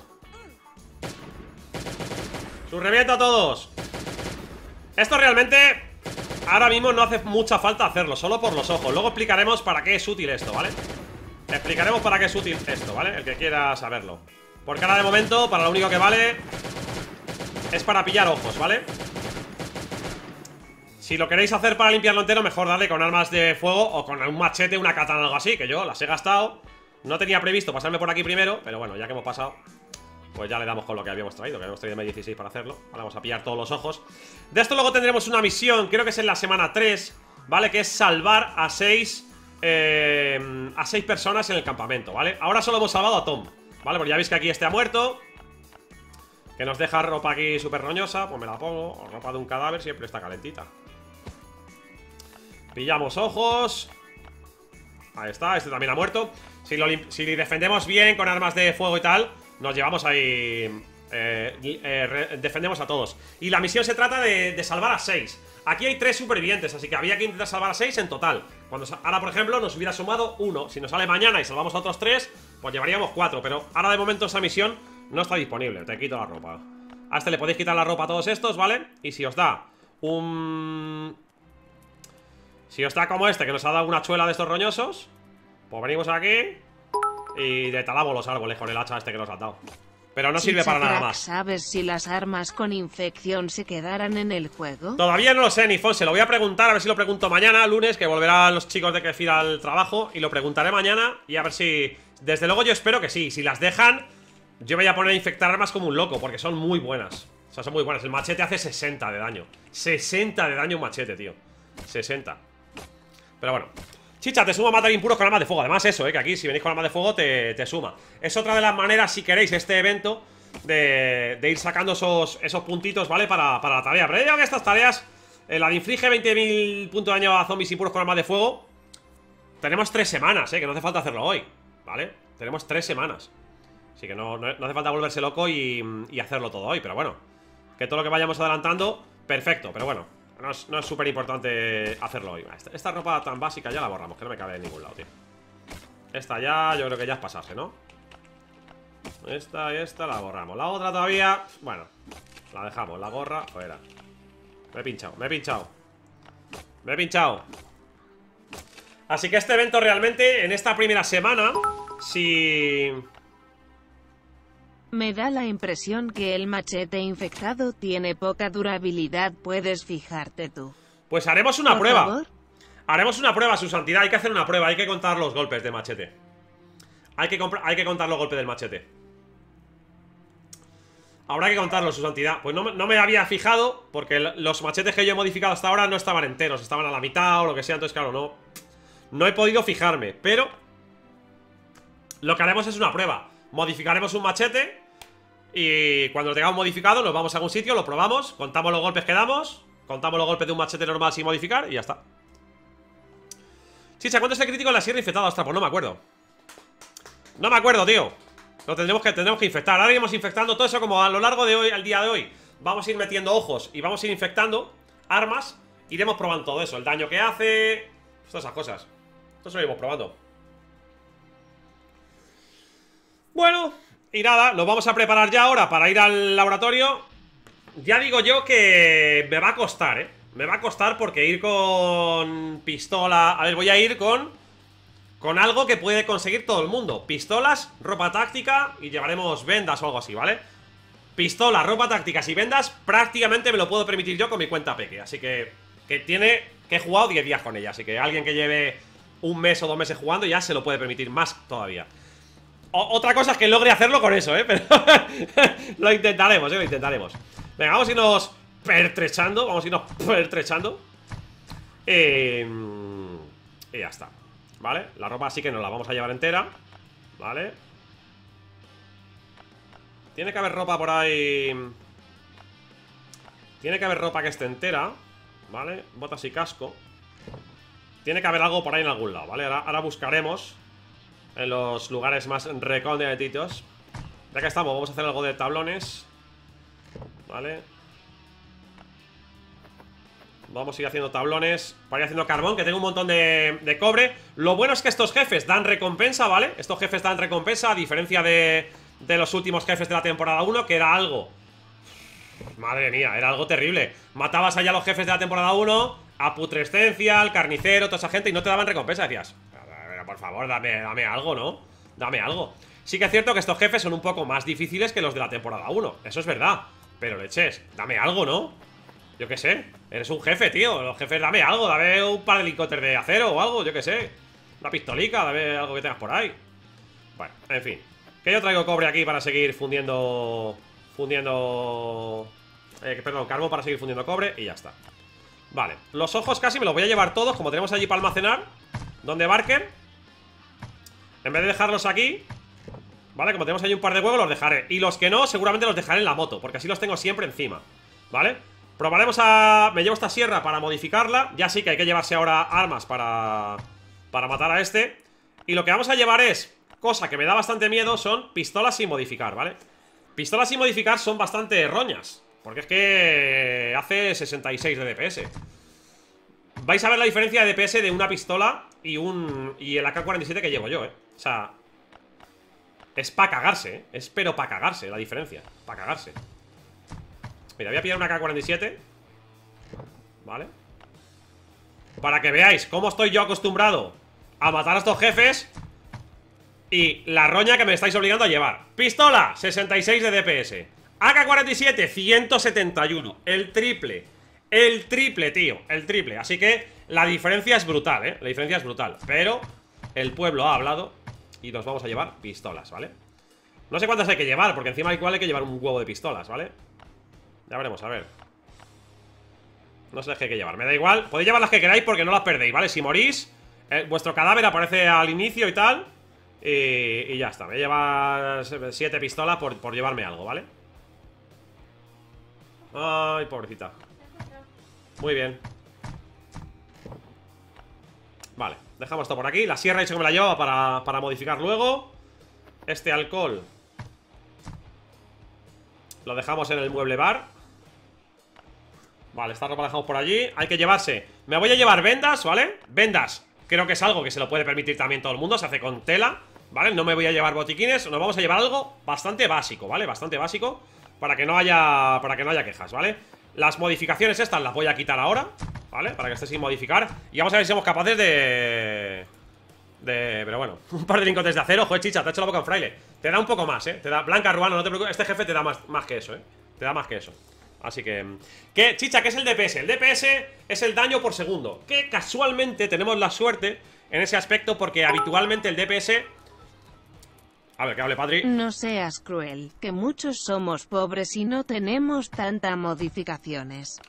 ¡Su reviento a todos! Esto realmente ahora mismo no hace mucha falta hacerlo Solo por los ojos, luego explicaremos para qué es útil esto, ¿vale? Explicaremos para qué es útil esto, ¿vale? El que quiera saberlo Porque ahora de momento, para lo único que vale Es para pillar ojos, ¿vale? Si lo queréis hacer para limpiarlo entero Mejor darle con armas de fuego O con un machete, una katana o algo así Que yo las he gastado No tenía previsto pasarme por aquí primero Pero bueno, ya que hemos pasado pues ya le damos con lo que habíamos traído, que habíamos traído M16 para hacerlo. vamos a pillar todos los ojos. De esto luego tendremos una misión, creo que es en la semana 3, ¿vale? Que es salvar a 6 eh, a 6 personas en el campamento, ¿vale? Ahora solo hemos salvado a Tom, ¿vale? Porque ya veis que aquí este ha muerto. Que nos deja ropa aquí súper roñosa, pues me la pongo. O ropa de un cadáver siempre está calentita. Pillamos ojos. Ahí está, este también ha muerto. Si, lo, si defendemos bien con armas de fuego y tal, nos llevamos ahí... Eh, eh, defendemos a todos Y la misión se trata de, salvar a 6 Aquí hay 3 supervivientes, así que había que intentar salvar a 6 en total Cuando Ahora, por ejemplo, nos hubiera sumado 1 Si nos sale mañana y salvamos a otros 3 Pues llevaríamos 4, pero ahora de momento esa misión No está disponible, te quito la ropa A este le podéis quitar la ropa a todos estos, ¿vale? Y si os da un... Si os da como este, que nos ha dado una chuela de estos roñosos Pues venimos aquí y detalamos los árboles con el hacha este que nos han dado. Pero no sirve para nada más. ¿Sabes si las armas con infección se quedarán en el juego? Todavía no lo sé, Nifon. Se lo voy a preguntar, a ver si lo pregunto mañana, lunes, que volverán los chicos de Kefir al trabajo. Y lo preguntaré mañana y a ver si... Desde luego yo espero que sí. Si las dejan, yo me voy a poner a infectar armas como un loco, porque son muy buenas. O sea, son muy buenas. El machete hace 60 de daño. 60 de daño un machete, tío. 60. Pero bueno, Chicha, te suma matar impuros con armas de fuego. Además, eso, eh, que aquí si venís con armas de fuego te, suma. Es otra de las maneras, si queréis, este evento de, ir sacando esos, esos puntitos, ¿vale? Para, la tarea. Pero que estas tareas, eh, la de inflige 20.000 puntos de daño a zombies impuros con armas de fuego, tenemos tres semanas, ¿eh? Que no hace falta hacerlo hoy, ¿vale? Tenemos tres semanas. Así que no, hace falta volverse loco y, hacerlo todo hoy, pero bueno. Que todo lo que vayamos adelantando, perfecto, pero bueno. No es súper importante hacerlo hoy. Esta, ropa tan básica ya la borramos, que no me cabe en ningún lado, tío. Esta ya, yo creo que ya es pasarse, ¿no? Esta y esta la borramos. La otra todavía, bueno, la dejamos. La gorra, fuera. Me he pinchado, me he pinchado. Me he pinchado. Así que este evento realmente, en esta primera semana, si... Me da la impresión que el machete infectado tiene poca durabilidad, puedes fijarte tú. Pues haremos una prueba. Haremos una prueba, su santidad. Hay que hacer una prueba, hay que contar los golpes de machete. Hay que, hay que contar los golpes del machete. Habrá que contarlo, su santidad. Pues no, no, me había fijado, porque los machetes que yo he modificado hasta ahora no estaban enteros, estaban a la mitad o lo que sea. Entonces, claro, no, no he podido fijarme. Pero lo que haremos es una prueba. Modificaremos un machete Y cuando lo tengamos modificado Nos vamos a algún sitio, lo probamos Contamos los golpes que damos Contamos los golpes de un machete normal sin modificar Y ya está. Chicha, ¿cuánto es el crítico en la sierra infectada? Ostras, pues no me acuerdo. No me acuerdo, tío. Lo tendremos que, tendremos que infectar. Ahora iremos infectando todo eso como a lo largo de hoy Al día de hoy. Vamos a ir metiendo ojos y vamos a ir infectando Armas. Iremos probando todo eso El daño que hace Todas esas cosas. Esto se lo iremos probando. Bueno, y nada, nos vamos a preparar ya ahora para ir al laboratorio Ya digo yo que me va a costar, ¿eh? Me va a costar porque ir con pistola... A ver, voy a ir con... Con algo que puede conseguir todo el mundo Pistolas, ropa táctica y llevaremos vendas o algo así, ¿vale? Pistolas, ropa tácticas y vendas prácticamente me lo puedo permitir yo con mi cuenta Peque Así que... Que tiene... Que he jugado 10 días con ella Así que alguien que lleve un mes o dos meses jugando ya se lo puede permitir más todavía otra cosa es que logre hacerlo con eso, ¿eh? (laughs) Pero (laughs) lo intentaremos, ¿eh? Lo intentaremos Venga, vamos a irnos pertrechando Vamos a irnos pertrechando eh, Y ya está ¿Vale? La ropa sí que nos la vamos a llevar entera ¿Vale? Tiene que haber ropa por ahí Tiene que haber ropa que esté entera ¿Vale? Botas y casco Tiene que haber algo por ahí en algún lado, ¿vale? ahora buscaremos en los lugares más recónditos. Ya que estamos, vamos a hacer algo de tablones. Vale. Vamos a ir haciendo tablones Para ir haciendo carbón, que tengo un montón de, de, cobre Lo bueno es que estos jefes dan recompensa, ¿vale? Estos jefes dan recompensa A diferencia de, de los últimos jefes de la temporada 1 Que era algo Madre mía, era algo terrible Matabas allá a los jefes de la temporada 1 a putrescencia, al carnicero, toda esa gente Y no te daban recompensa, decías por favor, dame, dame algo, ¿no? Dame algo. Sí que es cierto que estos jefes son un poco más difíciles que los de la temporada 1 Eso es verdad. Pero leches, dame algo, ¿no? Yo qué sé Eres un jefe, tío. Los jefes, dame algo Dame un par de helicópteros de acero o algo Yo qué sé. Una pistolica Dame algo que tengas por ahí. Bueno, en fin. Que yo traigo cobre aquí para seguir fundiendo Fundiendo eh, Perdón, carbón para seguir fundiendo cobre Y ya está. Vale, los ojos casi me los voy a llevar todos Como tenemos allí para almacenar Donde Barker En vez de dejarlos aquí ¿Vale? Como tenemos ahí un par de huevos, los dejaré Y los que no, seguramente los dejaré en la moto Porque así los tengo siempre encima ¿Vale? Probaremos a... Me llevo esta sierra para modificarla Ya sí que hay que llevarse ahora armas para... Para matar a este Y lo que vamos a llevar es Cosa que me da bastante miedo Son pistolas sin modificar, ¿vale? Pistolas sin modificar son bastante roñas porque es que hace 66 de DPS Vais a ver la diferencia de DPS de una pistola y un y el AK-47 que llevo yo, ¿eh? O sea, es para cagarse, ¿eh? Es pero para cagarse la diferencia. Para cagarse. Mira, voy a pillar una AK-47 ¿Vale? Para que veáis cómo estoy yo acostumbrado A matar a estos jefes Y la roña que me estáis obligando a llevar. Pistola, 66 de DPS AK-47, 171 El triple. El triple, tío, el triple. Así que la diferencia es brutal, ¿eh? La diferencia es brutal. Pero el pueblo ha hablado Y nos vamos a llevar pistolas, ¿vale? No sé cuántas hay que llevar Porque encima igual hay que llevar un huevo de pistolas, ¿vale? Ya veremos, a ver No sé qué hay que llevar, me da igual Podéis llevar las que queráis porque no las perdéis, ¿vale? Si morís, eh, vuestro cadáver aparece al inicio y tal y, ya está, me voy a llevar 7 pistolas por, por llevarme algo, ¿vale? Ay, pobrecita Muy bien Vale, dejamos esto por aquí La sierra he dicho que me la llevo para, para modificar luego Este alcohol Lo dejamos en el mueble bar Vale, esta ropa la dejamos por allí Hay que llevarse Me voy a llevar vendas, ¿vale? Vendas Creo que es algo que se lo puede permitir también todo el mundo Se hace con tela ¿Vale? No me voy a llevar botiquines Nos vamos a llevar algo bastante básico, ¿vale? Bastante básico para que no haya para que no haya quejas, ¿vale? Las modificaciones estas las voy a quitar ahora ¿Vale? Para que esté sin modificar Y vamos a ver si somos capaces de... De... Pero bueno, (laughs) un par de lingotes de acero Joder, chicha, te ha hecho la boca en fraile Te da un poco más, ¿eh? Te da... Blanca, Ruano, no te preocupes Este jefe te da más, más que eso, ¿eh? Te da más que eso Así que... ¿Qué? Chicha, ¿qué es el DPS? El DPS es el daño por segundo Que casualmente tenemos la suerte En ese aspecto porque habitualmente el DPS a ver, que hable Padri. No seas cruel, que muchos somos pobres y no tenemos tanta modificaciones.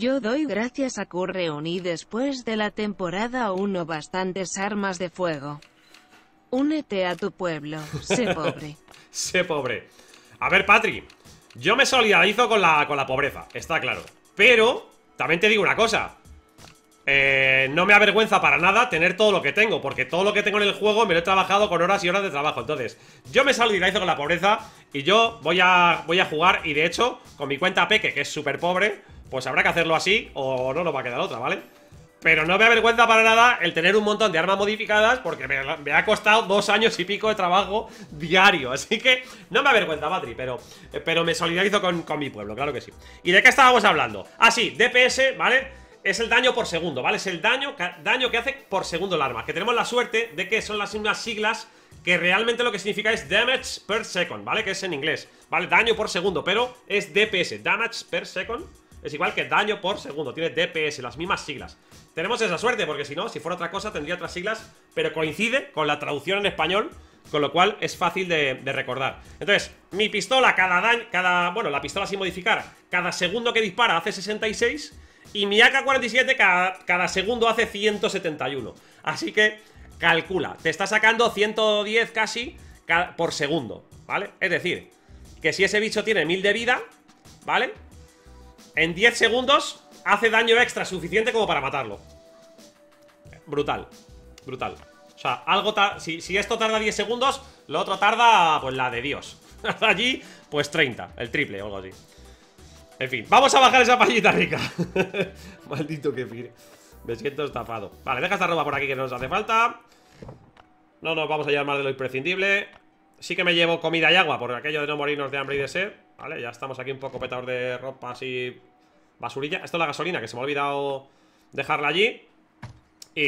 Yo doy gracias a que reuní después de la temporada 1 bastantes armas de fuego. Únete a tu pueblo, sé (laughs) pobre. sé pobre. A ver, Patri, yo me solidarizo con la, con la pobreza, está claro. Pero, también te digo una cosa. Eh, no me avergüenza para nada tener todo lo que tengo Porque todo lo que tengo en el juego me lo he trabajado con horas y horas de trabajo Entonces, yo me solidarizo con la pobreza Y yo voy a, voy a jugar Y de hecho, con mi cuenta Peque, que es súper pobre Pues habrá que hacerlo así O no nos va a quedar otra, ¿vale? Pero no me avergüenza para nada el tener un montón de armas modificadas Porque me, ha costado dos años y pico de trabajo diario Así que no me avergüenza, Patri Pero, pero me solidarizo con, con mi pueblo, claro que sí ¿Y de qué estábamos hablando? Ah, sí, DPS, ¿vale? Es el daño por segundo, ¿vale? Es el daño, daño que hace por segundo el arma Que tenemos la suerte de que son las mismas siglas Que realmente lo que significa es damage per second, ¿vale? Que es en inglés, ¿vale? Daño por segundo, pero es DPS Damage per second es igual que daño por segundo, tiene DPS, las mismas siglas Tenemos esa suerte, porque si no, si fuera otra cosa tendría otras siglas Pero coincide con la traducción en español con lo cual es fácil de, de, recordar Entonces, mi pistola cada daño, cada, bueno, la pistola sin modificar Cada segundo que dispara hace 66 y mi AK-47 cada, segundo hace 171 Así que calcula, te está sacando 110 casi por segundo, ¿vale? Es decir, que si ese bicho tiene 1000 de vida, ¿vale? En 10 segundos hace daño extra suficiente como para matarlo. Brutal, brutal. O sea, algo si, si esto tarda 10 segundos, lo otro tarda, pues la de Dios. (laughs) Allí, pues 30, el triple o algo así en fin, vamos a bajar esa payita rica. (laughs) Maldito que Me siento estafado. Vale, deja esta ropa por aquí que no nos hace falta. No nos vamos a llevar más de lo imprescindible. Sí que me llevo comida y agua Por aquello de no morirnos de hambre y de sed Vale, ya estamos aquí un poco petados de ropa así Basurilla. Esto es la gasolina, que se me ha olvidado Dejarla allí. Y...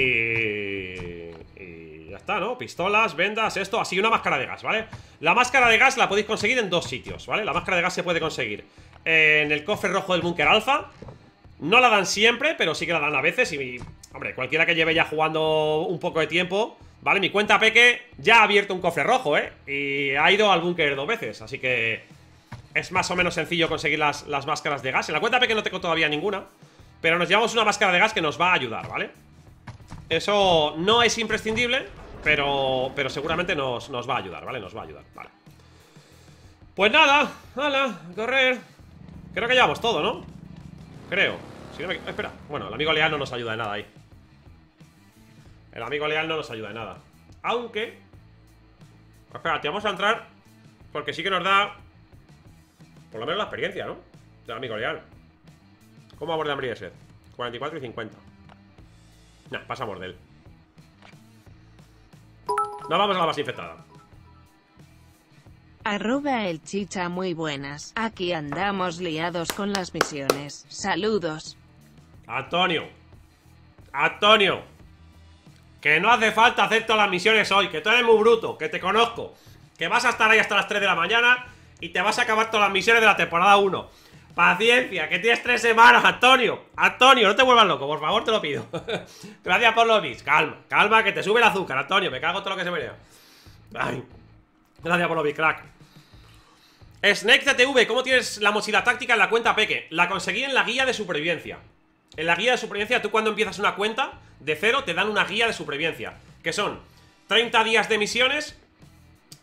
y ya está, ¿no? Pistolas, vendas, esto, así una máscara de gas, ¿vale? La máscara de gas la podéis conseguir en dos sitios, ¿vale? La máscara de gas se puede conseguir en el cofre rojo del búnker alfa No la dan siempre, pero sí que la dan a veces y, hombre, cualquiera que lleve ya jugando un poco de tiempo Vale, mi cuenta Peque ya ha abierto un cofre rojo, ¿eh? Y ha ido al búnker dos veces, así que es más o menos sencillo conseguir las, las máscaras de gas En la cuenta Peque no tengo todavía ninguna Pero nos llevamos una máscara de gas que nos va a ayudar, ¿vale? Eso no es imprescindible, pero, pero seguramente nos, va a ayudar, ¿vale? Nos va a ayudar, vale Pues nada, hala, correr Creo que llevamos todo, ¿no? Creo. Espera, bueno, el amigo leal no nos ayuda de nada ahí. El amigo leal no nos ayuda de nada. Aunque Espérate, vamos a entrar Porque sí que nos da Por lo menos la experiencia, ¿no? Del amigo leal. ¿Cómo de hambre y 44 y 50 Nah, pasamos de él. No vamos a la base infectada Arroba el chicha muy buenas. Aquí andamos liados con las misiones. Saludos. Antonio. Antonio. Que no hace falta hacer todas las misiones hoy. Que tú eres muy bruto. Que te conozco. Que vas a estar ahí hasta las 3 de la mañana. Y te vas a acabar todas las misiones de la temporada 1. Paciencia, que tienes tres semanas, Antonio. Antonio, no te vuelvas loco, por favor, te lo pido. (laughs) Gracias por los bits. Calma, calma, que te sube el azúcar, Antonio. Me cago todo lo que se me Ay. Gracias por los bits, crack. Snake CTV, ¿cómo tienes la mochila táctica en la cuenta Peque? La conseguí en la guía de supervivencia. En la guía de supervivencia, tú cuando empiezas una cuenta de cero, te dan una guía de supervivencia. Que son 30 días de misiones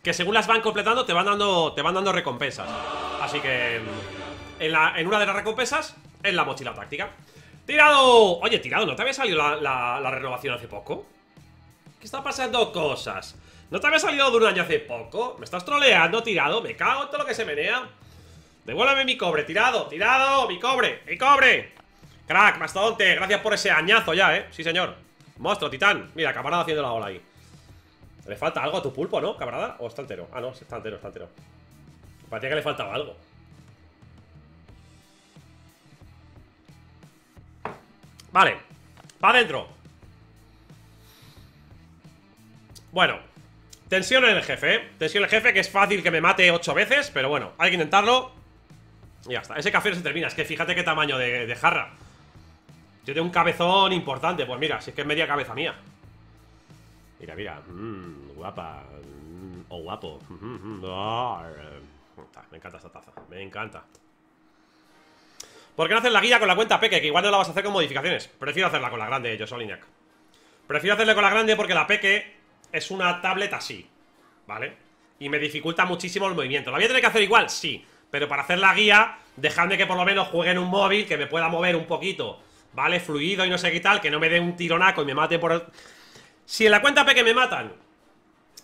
que según las van completando te van dando, te van dando recompensas. Así que en, una de las recompensas, en la mochila táctica. ¡Tirado! Oye, tirado, ¿no te había salido la, renovación hace poco? ¿Qué está pasando cosas? ¿No te había salido de un año hace poco? ¿Me estás troleando, tirado? Me cago en todo lo que se menea Devuélveme mi cobre, tirado, tirado, mi cobre, mi cobre Crack, mastodonte, gracias por ese añazo ya, eh Sí, señor Monstruo, titán Mira, camarada haciendo la ola ahí Le falta algo a tu pulpo, ¿no, camarada? ¿O está entero? Ah, no, está entero, está entero Parecía que le faltaba algo Vale, para adentro Bueno Tensión en el jefe, ¿eh? Tensión en el jefe, que es fácil que me mate ocho veces Pero bueno, hay que intentarlo. Y ya está, ese café no se termina Es que fíjate qué tamaño de, jarra. Yo tengo un cabezón importante Pues mira, si es que es media cabeza mía. Mira, mira mmm, Guapa mm, O guapo. (laughs) Me encanta esta taza Me encanta. ¿Por qué no haces la guía con la cuenta Peque? Que igual no la vas a hacer con modificaciones. Prefiero hacerla con la grande, yo Soliniac Prefiero hacerla con la grande porque la Peque Es una tablet así ¿Vale? Y me dificulta muchísimo el movimiento ¿La voy a tener que hacer igual? Sí Pero para hacer la guía Dejadme que por lo menos juegue en un móvil Que me pueda mover un poquito ¿Vale? Fluido y no sé qué tal Que no me dé un tironaco y me mate por el... Si en la cuenta Peque me matan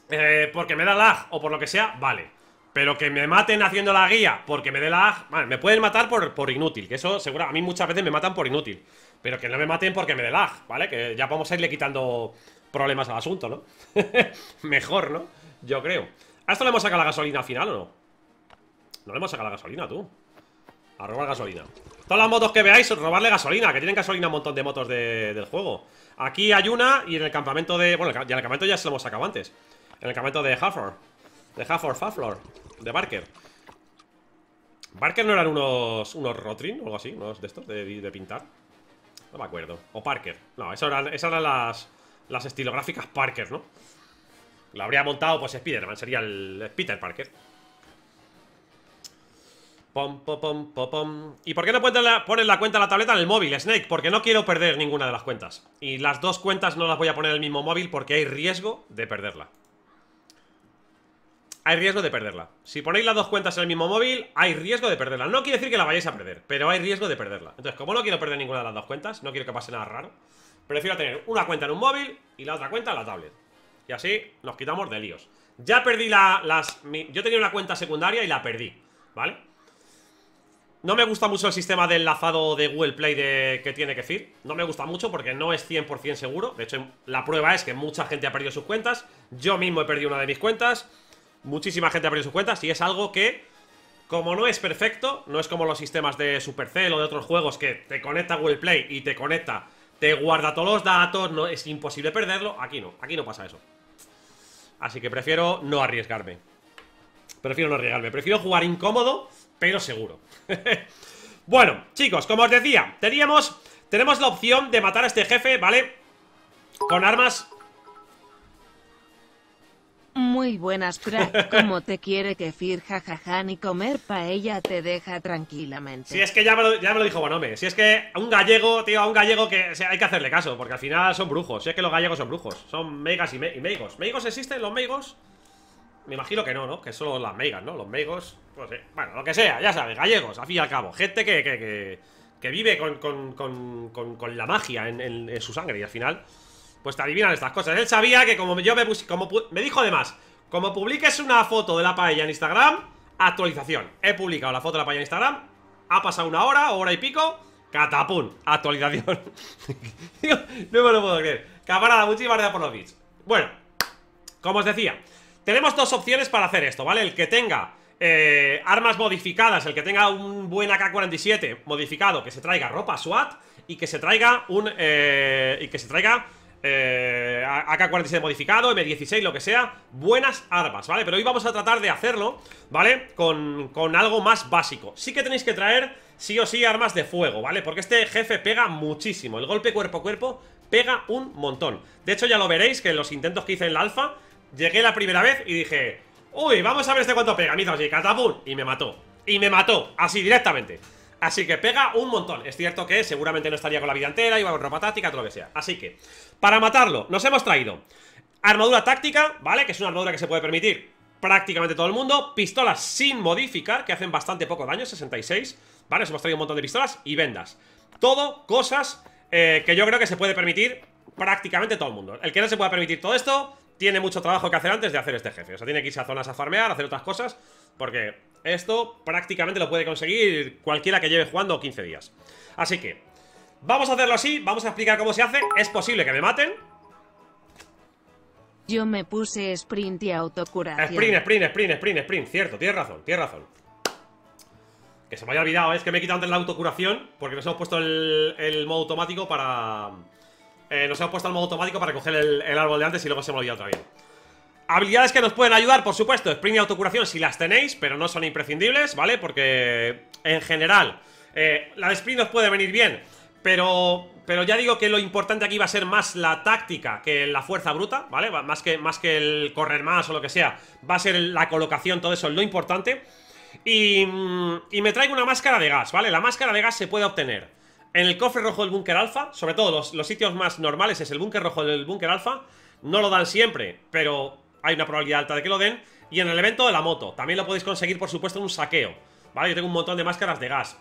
eh, Porque me da lag o por lo que sea Vale pero que me maten haciendo la guía porque me dé lag, vale, me pueden matar por, por inútil, que eso seguro, a mí muchas veces me matan por inútil. Pero que no me maten porque me dé lag, ¿vale? Que ya vamos a irle quitando problemas al asunto, ¿no? (laughs) Mejor, ¿no? Yo creo. ¿A esto le hemos sacado la gasolina al final o no? No le hemos sacado la gasolina, tú. A robar gasolina. Todas las motos que veáis, robarle gasolina, que tienen gasolina un montón de motos del juego. Aquí hay una y en el campamento de... Bueno, ya en el campamento ya se lo hemos sacado antes. En el campamento de Hafford. De Hafford Faflor de Barker. ¿Barker no eran unos, unos Rotring o algo así? ¿Unos de estos de, pintar? No me acuerdo. O Parker. No, esas eran, esas eran las, las estilográficas Parker, ¿no? La habría montado, pues, Spiderman. Sería el Peter Parker. Pom, pom, pom, pom, ¿Y por qué no pones la, la cuenta en la tableta en el móvil, Snake? Porque no quiero perder ninguna de las cuentas. Y las dos cuentas no las voy a poner en el mismo móvil porque hay riesgo de perderla hay riesgo de perderla. Si ponéis las dos cuentas en el mismo móvil, hay riesgo de perderla. No quiere decir que la vayáis a perder, pero hay riesgo de perderla. Entonces, como no quiero perder ninguna de las dos cuentas, no quiero que pase nada raro, prefiero tener una cuenta en un móvil y la otra cuenta en la tablet. Y así nos quitamos de líos. Ya perdí la, las... yo tenía una cuenta secundaria y la perdí, ¿vale? No me gusta mucho el sistema de enlazado de Google Play de, que tiene que decir. No me gusta mucho porque no es 100% seguro. De hecho, la prueba es que mucha gente ha perdido sus cuentas. Yo mismo he perdido una de mis cuentas. Muchísima gente ha perdido sus cuentas y es algo que, como no es perfecto, no es como los sistemas de Supercell o de otros juegos que te conecta Google Play y te conecta te guarda todos los datos, no, es imposible perderlo. Aquí no, aquí no pasa eso. Así que prefiero no arriesgarme. Prefiero no arriesgarme, prefiero jugar incómodo, pero seguro. (laughs) bueno, chicos, como os decía, teníamos, tenemos la opción de matar a este jefe, ¿vale? Con armas muy buenas, crack. (laughs) Como te quiere que Fir, jajaja, ni comer paella te deja tranquilamente. Si es que ya me lo, ya me lo dijo Bonome. Si es que a un gallego, tío, a un gallego que hay que hacerle caso, porque al final son brujos. Si es que los gallegos son brujos. Son megas y, meigos. ¿Meigos existen los meigos? Me imagino que no, ¿no? Que son las meigas, ¿no? Los meigos, pues. Bueno, lo que sea, ya sabes, gallegos, al fin y al cabo. Gente que, que, que, vive con, con, con, con, la magia en, en su sangre y al final pues te adivinan estas cosas. Él sabía que como yo me puse, como me dijo además, como publiques una foto de la paella en Instagram, actualización. He publicado la foto de la paella en Instagram, ha pasado una hora, hora y pico, catapum, actualización. (laughs) no me lo puedo creer. Camarada, muchísimas gracias por los bits. Bueno, como os decía, tenemos dos opciones para hacer esto, ¿vale? El que tenga eh, armas modificadas, el que tenga un buen AK-47 modificado, que se traiga ropa SWAT y que se traiga un... Eh, y que se traiga eh, AK-47 modificado, M16, lo que sea Buenas armas, ¿vale? Pero hoy vamos a tratar de hacerlo, ¿vale? Con, con algo más básico Sí que tenéis que traer, sí o sí, armas de fuego, ¿vale? Porque este jefe pega muchísimo El golpe cuerpo a cuerpo pega un montón De hecho ya lo veréis que en los intentos que hice en la alfa Llegué la primera vez y dije Uy, vamos a ver este cuánto pega, me hizo así, catapum Y me mató, y me mató, así directamente Así que pega un montón. Es cierto que seguramente no estaría con la vida entera Iba con ropa táctica, todo lo que sea. Así que, para matarlo, nos hemos traído Armadura táctica, ¿vale? Que es una armadura que se puede permitir prácticamente todo el mundo. Pistolas sin modificar, que hacen bastante poco daño 66, ¿vale? Nos hemos traído un montón de pistolas y vendas. Todo cosas eh, que yo creo que se puede permitir prácticamente todo el mundo. El que no se pueda permitir todo esto Tiene mucho trabajo que hacer antes de hacer este jefe. O sea, tiene que irse a zonas a farmear, a hacer otras cosas Porque esto prácticamente lo puede conseguir cualquiera que lleve jugando 15 días. Así que, vamos a hacerlo así, vamos a explicar cómo se hace. Es posible que me maten. Yo me puse sprint y autocuración. Sprint, sprint, sprint, sprint, sprint, cierto, tienes razón, tienes razón. Que se me haya olvidado, es que me he quitado antes la autocuración Porque nos hemos puesto el, modo automático para... Eh, nos hemos puesto el modo automático para coger el, el árbol de antes y luego se me ha olvidado otra vez Habilidades que nos pueden ayudar, por supuesto, sprint y autocuración si las tenéis, pero no son imprescindibles, ¿vale? Porque en general, eh, la de sprint nos puede venir bien, pero, pero ya digo que lo importante aquí va a ser más la táctica que la fuerza bruta, ¿vale? Más que, más que el correr más o lo que sea, va a ser la colocación, todo eso, lo importante. Y, y me traigo una máscara de gas, ¿vale? La máscara de gas se puede obtener en el cofre rojo del búnker alfa, sobre todo los, los sitios más normales es el búnker rojo del búnker alfa, no lo dan siempre, pero hay una probabilidad alta de que lo den. Y en el evento de la moto, también lo podéis conseguir, por supuesto, en un saqueo. ¿Vale? Yo tengo un montón de máscaras de gas.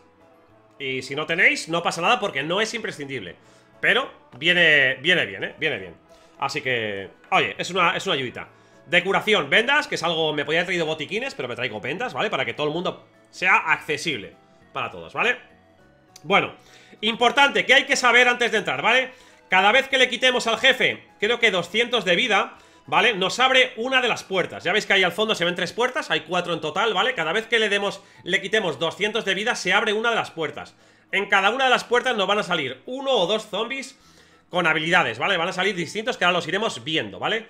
Y si no tenéis, no pasa nada porque no es imprescindible. Pero viene, viene bien, ¿eh? Viene bien. Así que, oye, es una, es una ayudita. De curación, vendas, que es algo... Me podría haber traído botiquines, pero me traigo vendas, ¿vale? Para que todo el mundo sea accesible para todos, ¿vale? Bueno, importante, que hay que saber antes de entrar, ¿vale? Cada vez que le quitemos al jefe, creo que 200 de vida ¿Vale? Nos abre una de las puertas Ya veis que ahí al fondo se ven tres puertas Hay cuatro en total, ¿vale? Cada vez que le demos, le quitemos 200 de vida Se abre una de las puertas En cada una de las puertas nos van a salir uno o dos zombies Con habilidades, ¿vale? Van a salir distintos que ahora los iremos viendo, ¿vale?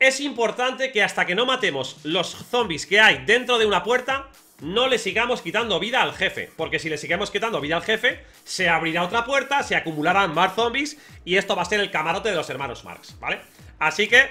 Es importante que hasta que no matemos los zombies que hay dentro de una puerta no le sigamos quitando vida al jefe Porque si le sigamos quitando vida al jefe Se abrirá otra puerta, se acumularán más zombies Y esto va a ser el camarote de los hermanos Marx, ¿vale? Así que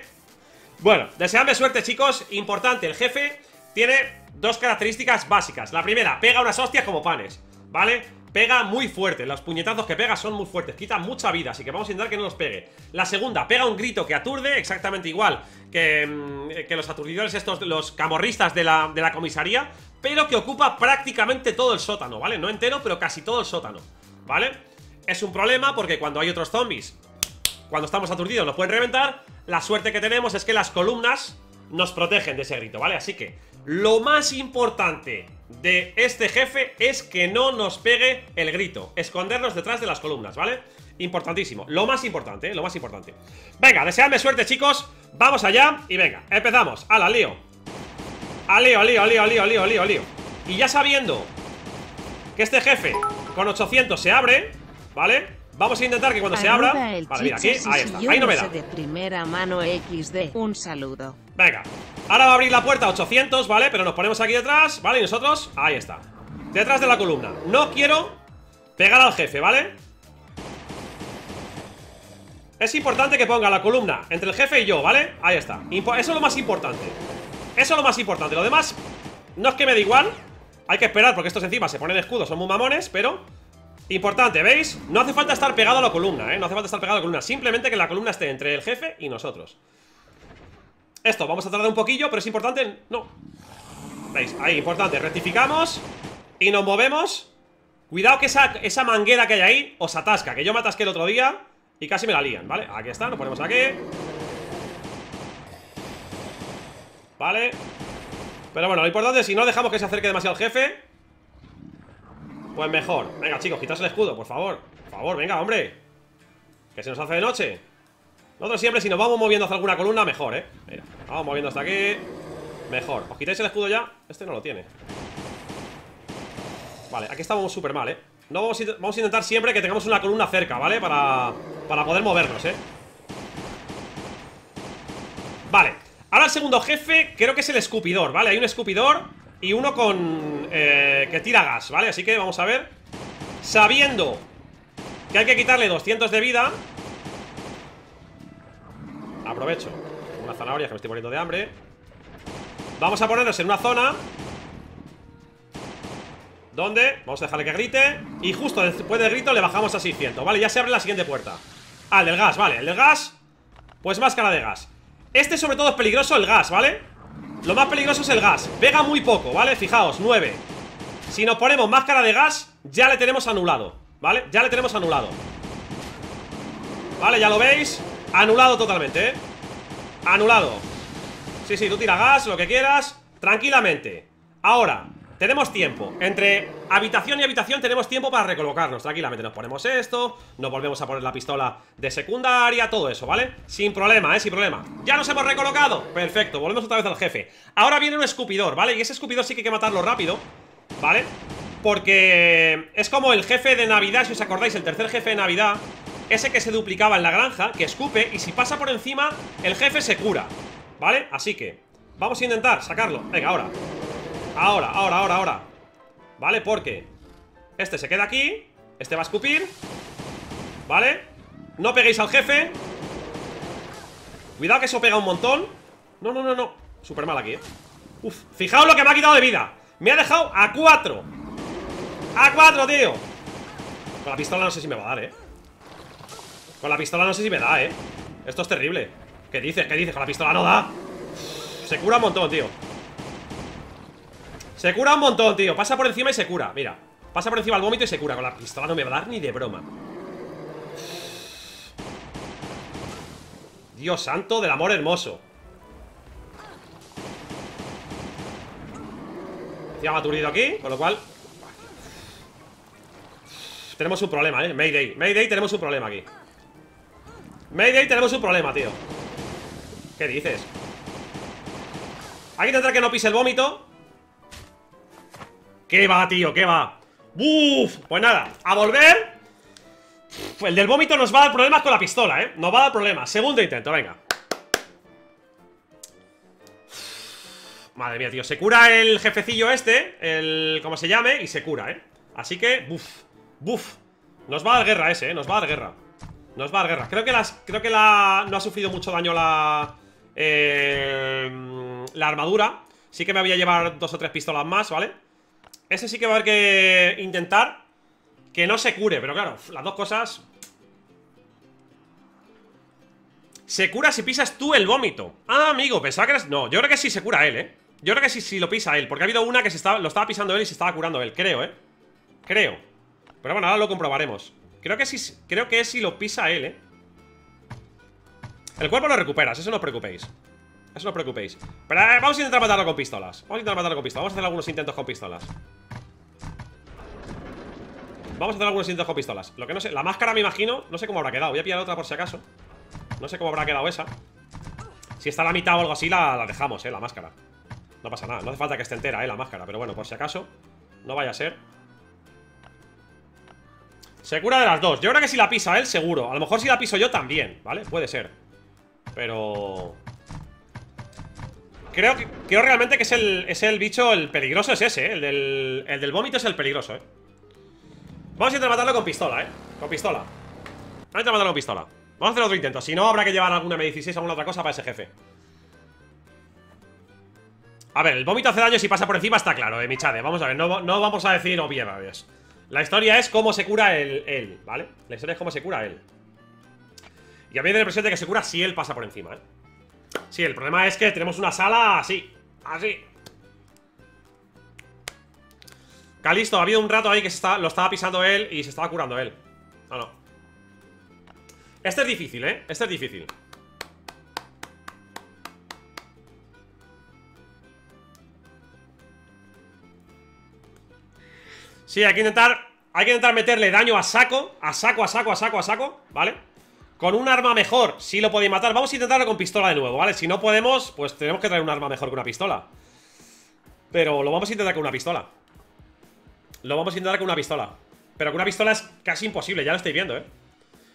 bueno, deseadme suerte chicos Importante, el jefe tiene dos características básicas La primera, pega unas hostias como panes ¿Vale? Pega muy fuerte, los puñetazos que pega son muy fuertes Quita mucha vida, así que vamos a intentar que no los pegue La segunda, pega un grito que aturde Exactamente igual que, mm, que los aturdidores estos, los camorristas de la, de la comisaría Pero que ocupa prácticamente todo el sótano, ¿vale? No entero, pero casi todo el sótano ¿Vale? Es un problema porque cuando hay otros zombies Cuando estamos aturdidos nos pueden reventar la suerte que tenemos es que las columnas nos protegen de ese grito, ¿vale? Así que lo más importante de este jefe es que no nos pegue el grito Escondernos detrás de las columnas, ¿vale? Importantísimo, lo más importante, ¿eh? lo más importante Venga, deseadme suerte chicos Vamos allá y venga, empezamos ¡Hala, lío! ¡Al lío, al lío, al lío, al lío, al lío, al lío, al lío! Y ya sabiendo que este jefe con 800 se abre ¿Vale? Vamos a intentar que cuando se abra Vale, mira, aquí, ahí está, ahí no me da de primera mano XD, un saludo Venga, ahora va a abrir la puerta 800, ¿vale? Pero nos ponemos aquí detrás, ¿vale? Y nosotros, ahí está Detrás de la columna No quiero pegar al jefe, ¿vale? Es importante que ponga la columna entre el jefe y yo, ¿vale? Ahí está Eso es lo más importante Eso es lo más importante Lo demás, no es que me dé igual Hay que esperar porque estos encima se ponen escudos Son muy mamones, pero Importante, ¿veis? No hace falta estar pegado a la columna, ¿eh? No hace falta estar pegado a la columna Simplemente que la columna esté entre el jefe y nosotros Esto, vamos a tardar un poquillo Pero es importante, no ¿Veis? Ahí, importante, rectificamos Y nos movemos Cuidado que esa, esa manguera que hay ahí Os atasca, que yo me atasqué el otro día Y casi me la lían, ¿vale? Aquí está, nos ponemos aquí Vale Pero bueno, lo importante es si no dejamos que se acerque demasiado el jefe pues mejor Venga, chicos, quitas el escudo, por favor Por favor, venga, hombre Que se nos hace de noche Nosotros siempre, si nos vamos moviendo hacia alguna columna, mejor, ¿eh? Mira, vamos moviendo hasta aquí Mejor ¿Os quitáis el escudo ya? Este no lo tiene Vale, aquí estamos súper mal, ¿eh? No vamos a, vamos a, intentar siempre que tengamos una columna cerca, ¿vale? Para, para poder movernos, ¿eh? Vale Ahora el segundo jefe creo que es el escupidor, ¿vale? Hay un escupidor y uno con... Eh, que tira gas, ¿vale? Así que vamos a ver Sabiendo que hay que quitarle 200 de vida Aprovecho Una zanahoria que me estoy poniendo de hambre Vamos a ponernos en una zona ¿Dónde? Vamos a dejarle que grite Y justo después del grito le bajamos a 600 Vale, ya se abre la siguiente puerta Ah, el del gas, vale, el del gas Pues máscara de gas Este sobre todo es peligroso el gas, ¿vale? Lo más peligroso es el gas. Pega muy poco, ¿vale? Fijaos, 9 Si nos ponemos máscara de gas Ya le tenemos anulado, ¿vale? Ya le tenemos anulado. Vale, ya lo veis Anulado totalmente, ¿eh? Anulado. Sí, sí, tú tira gas, lo que quieras Tranquilamente. Ahora, tenemos tiempo Entre habitación y habitación tenemos tiempo para recolocarnos Tranquilamente, nos ponemos esto Nos volvemos a poner la pistola de secundaria Todo eso, ¿vale? Sin problema, ¿eh? Sin problema Ya nos hemos recolocado Perfecto, volvemos otra vez al jefe Ahora viene un escupidor, ¿vale? Y ese escupidor sí que hay que matarlo rápido ¿Vale? Porque es como el jefe de Navidad Si os acordáis, el tercer jefe de Navidad Ese que se duplicaba en la granja Que escupe y si pasa por encima El jefe se cura ¿Vale? Así que Vamos a intentar sacarlo Venga, ahora Ahora, ahora, ahora, ahora ¿Vale? Porque Este se queda aquí Este va a escupir ¿Vale? No peguéis al jefe Cuidado que eso pega un montón No, no, no, no Súper mal aquí, ¿eh? Uf, fijaos lo que me ha quitado de vida Me ha dejado a 4 A 4, tío Con la pistola no sé si me va a dar, ¿eh? Con la pistola no sé si me da, ¿eh? Esto es terrible ¿Qué dices? ¿Qué dices? Con la pistola no da Se cura un montón, tío se cura un montón, tío. Pasa por encima y se cura, mira Pasa por encima el vómito y se cura. Con la pistola no me va a dar ni de broma. Dios santo del amor hermoso. Ya ha aturdido aquí Con lo cual Tenemos un problema, eh. Mayday, Mayday tenemos un problema aquí. Mayday tenemos un problema, tío. ¿Qué dices? Hay que intentar que no pise el vómito ¿Qué va, tío? ¿Qué va? ¡Uf! Pues nada, a volver El del vómito nos va a dar problemas con la pistola, ¿eh? Nos va a dar problemas Segundo intento, venga Madre mía, tío Se cura el jefecillo este El... ¿Cómo se llame? Y se cura, ¿eh? Así que, buf Buf Nos va a dar guerra ese, ¿eh? Nos va a dar guerra Nos va a dar guerra Creo que, las... Creo que la... no ha sufrido mucho daño la... Eh... La armadura Sí que me voy a llevar dos o tres pistolas más, ¿vale? Ese sí que va a haber que intentar Que no se cure, pero claro, las dos cosas Se cura si pisas tú el vómito Ah, amigo, pensaba que eras... No, yo creo que sí se cura él, ¿eh? Yo creo que sí, sí lo pisa él Porque ha habido una que lo estaba pisando él y se estaba curando él Creo, ¿eh? Creo Pero bueno, ahora lo comprobaremos Creo que sí, creo que es si lo pisa él, ¿eh? El cuerpo lo recuperas, eso no os preocupéis Eso no os preocupéis. Pero vamos a intentar matarlo con pistolas. Vamos a intentar matarlo con pistolas. Vamos a hacer algunos intentos con pistolas. Vamos a hacer algunos intentos con pistolas. Lo que no sé, la máscara me imagino, no sé cómo habrá quedado. Voy a pillar otra por si acaso. No sé cómo habrá quedado esa. Si está a la mitad o algo así, la, dejamos, eh, la máscara. No pasa nada, no hace falta que esté entera, eh, la máscara. Pero bueno, por si acaso, no vaya a ser. Se cura de las dos. Yo creo que si la pisa él, seguro. A lo mejor si la piso yo también, ¿vale? Puede ser. Pero... Creo, creo realmente que es el, es el bicho, el peligroso es ese, ¿eh? el, del, el del vómito es el peligroso, ¿eh? Vamos a intentar matarlo con pistola, ¿eh? Con pistola Vamos a intentar matarlo con pistola Vamos a hacer otro intento, si no habrá que llevar alguna M16 o alguna otra cosa para ese jefe A ver, el vómito hace daño si pasa por encima está claro, eh, Michade Vamos a ver, no, no vamos a decir obviedades La historia es cómo se cura él, ¿vale? La historia es cómo se cura él Y a mí me da la que se cura si él pasa por encima, ¿eh? Sí, el problema es que tenemos una sala así Así Calisto, ha habido un rato ahí que está, lo estaba pisando él y se estaba curando él No, no Este es difícil, ¿eh? Este es difícil Sí, hay que intentar Hay que intentar meterle daño a saco A saco, a saco, a saco, a saco ¿Vale? Con un arma mejor, sí lo podéis matar Vamos a intentarlo con pistola de nuevo, ¿vale? Si no podemos, pues tenemos que traer un arma mejor que una pistola Pero lo vamos a intentar con una pistola Lo vamos a intentar con una pistola Pero con una pistola es casi imposible, ya lo estáis viendo, ¿eh?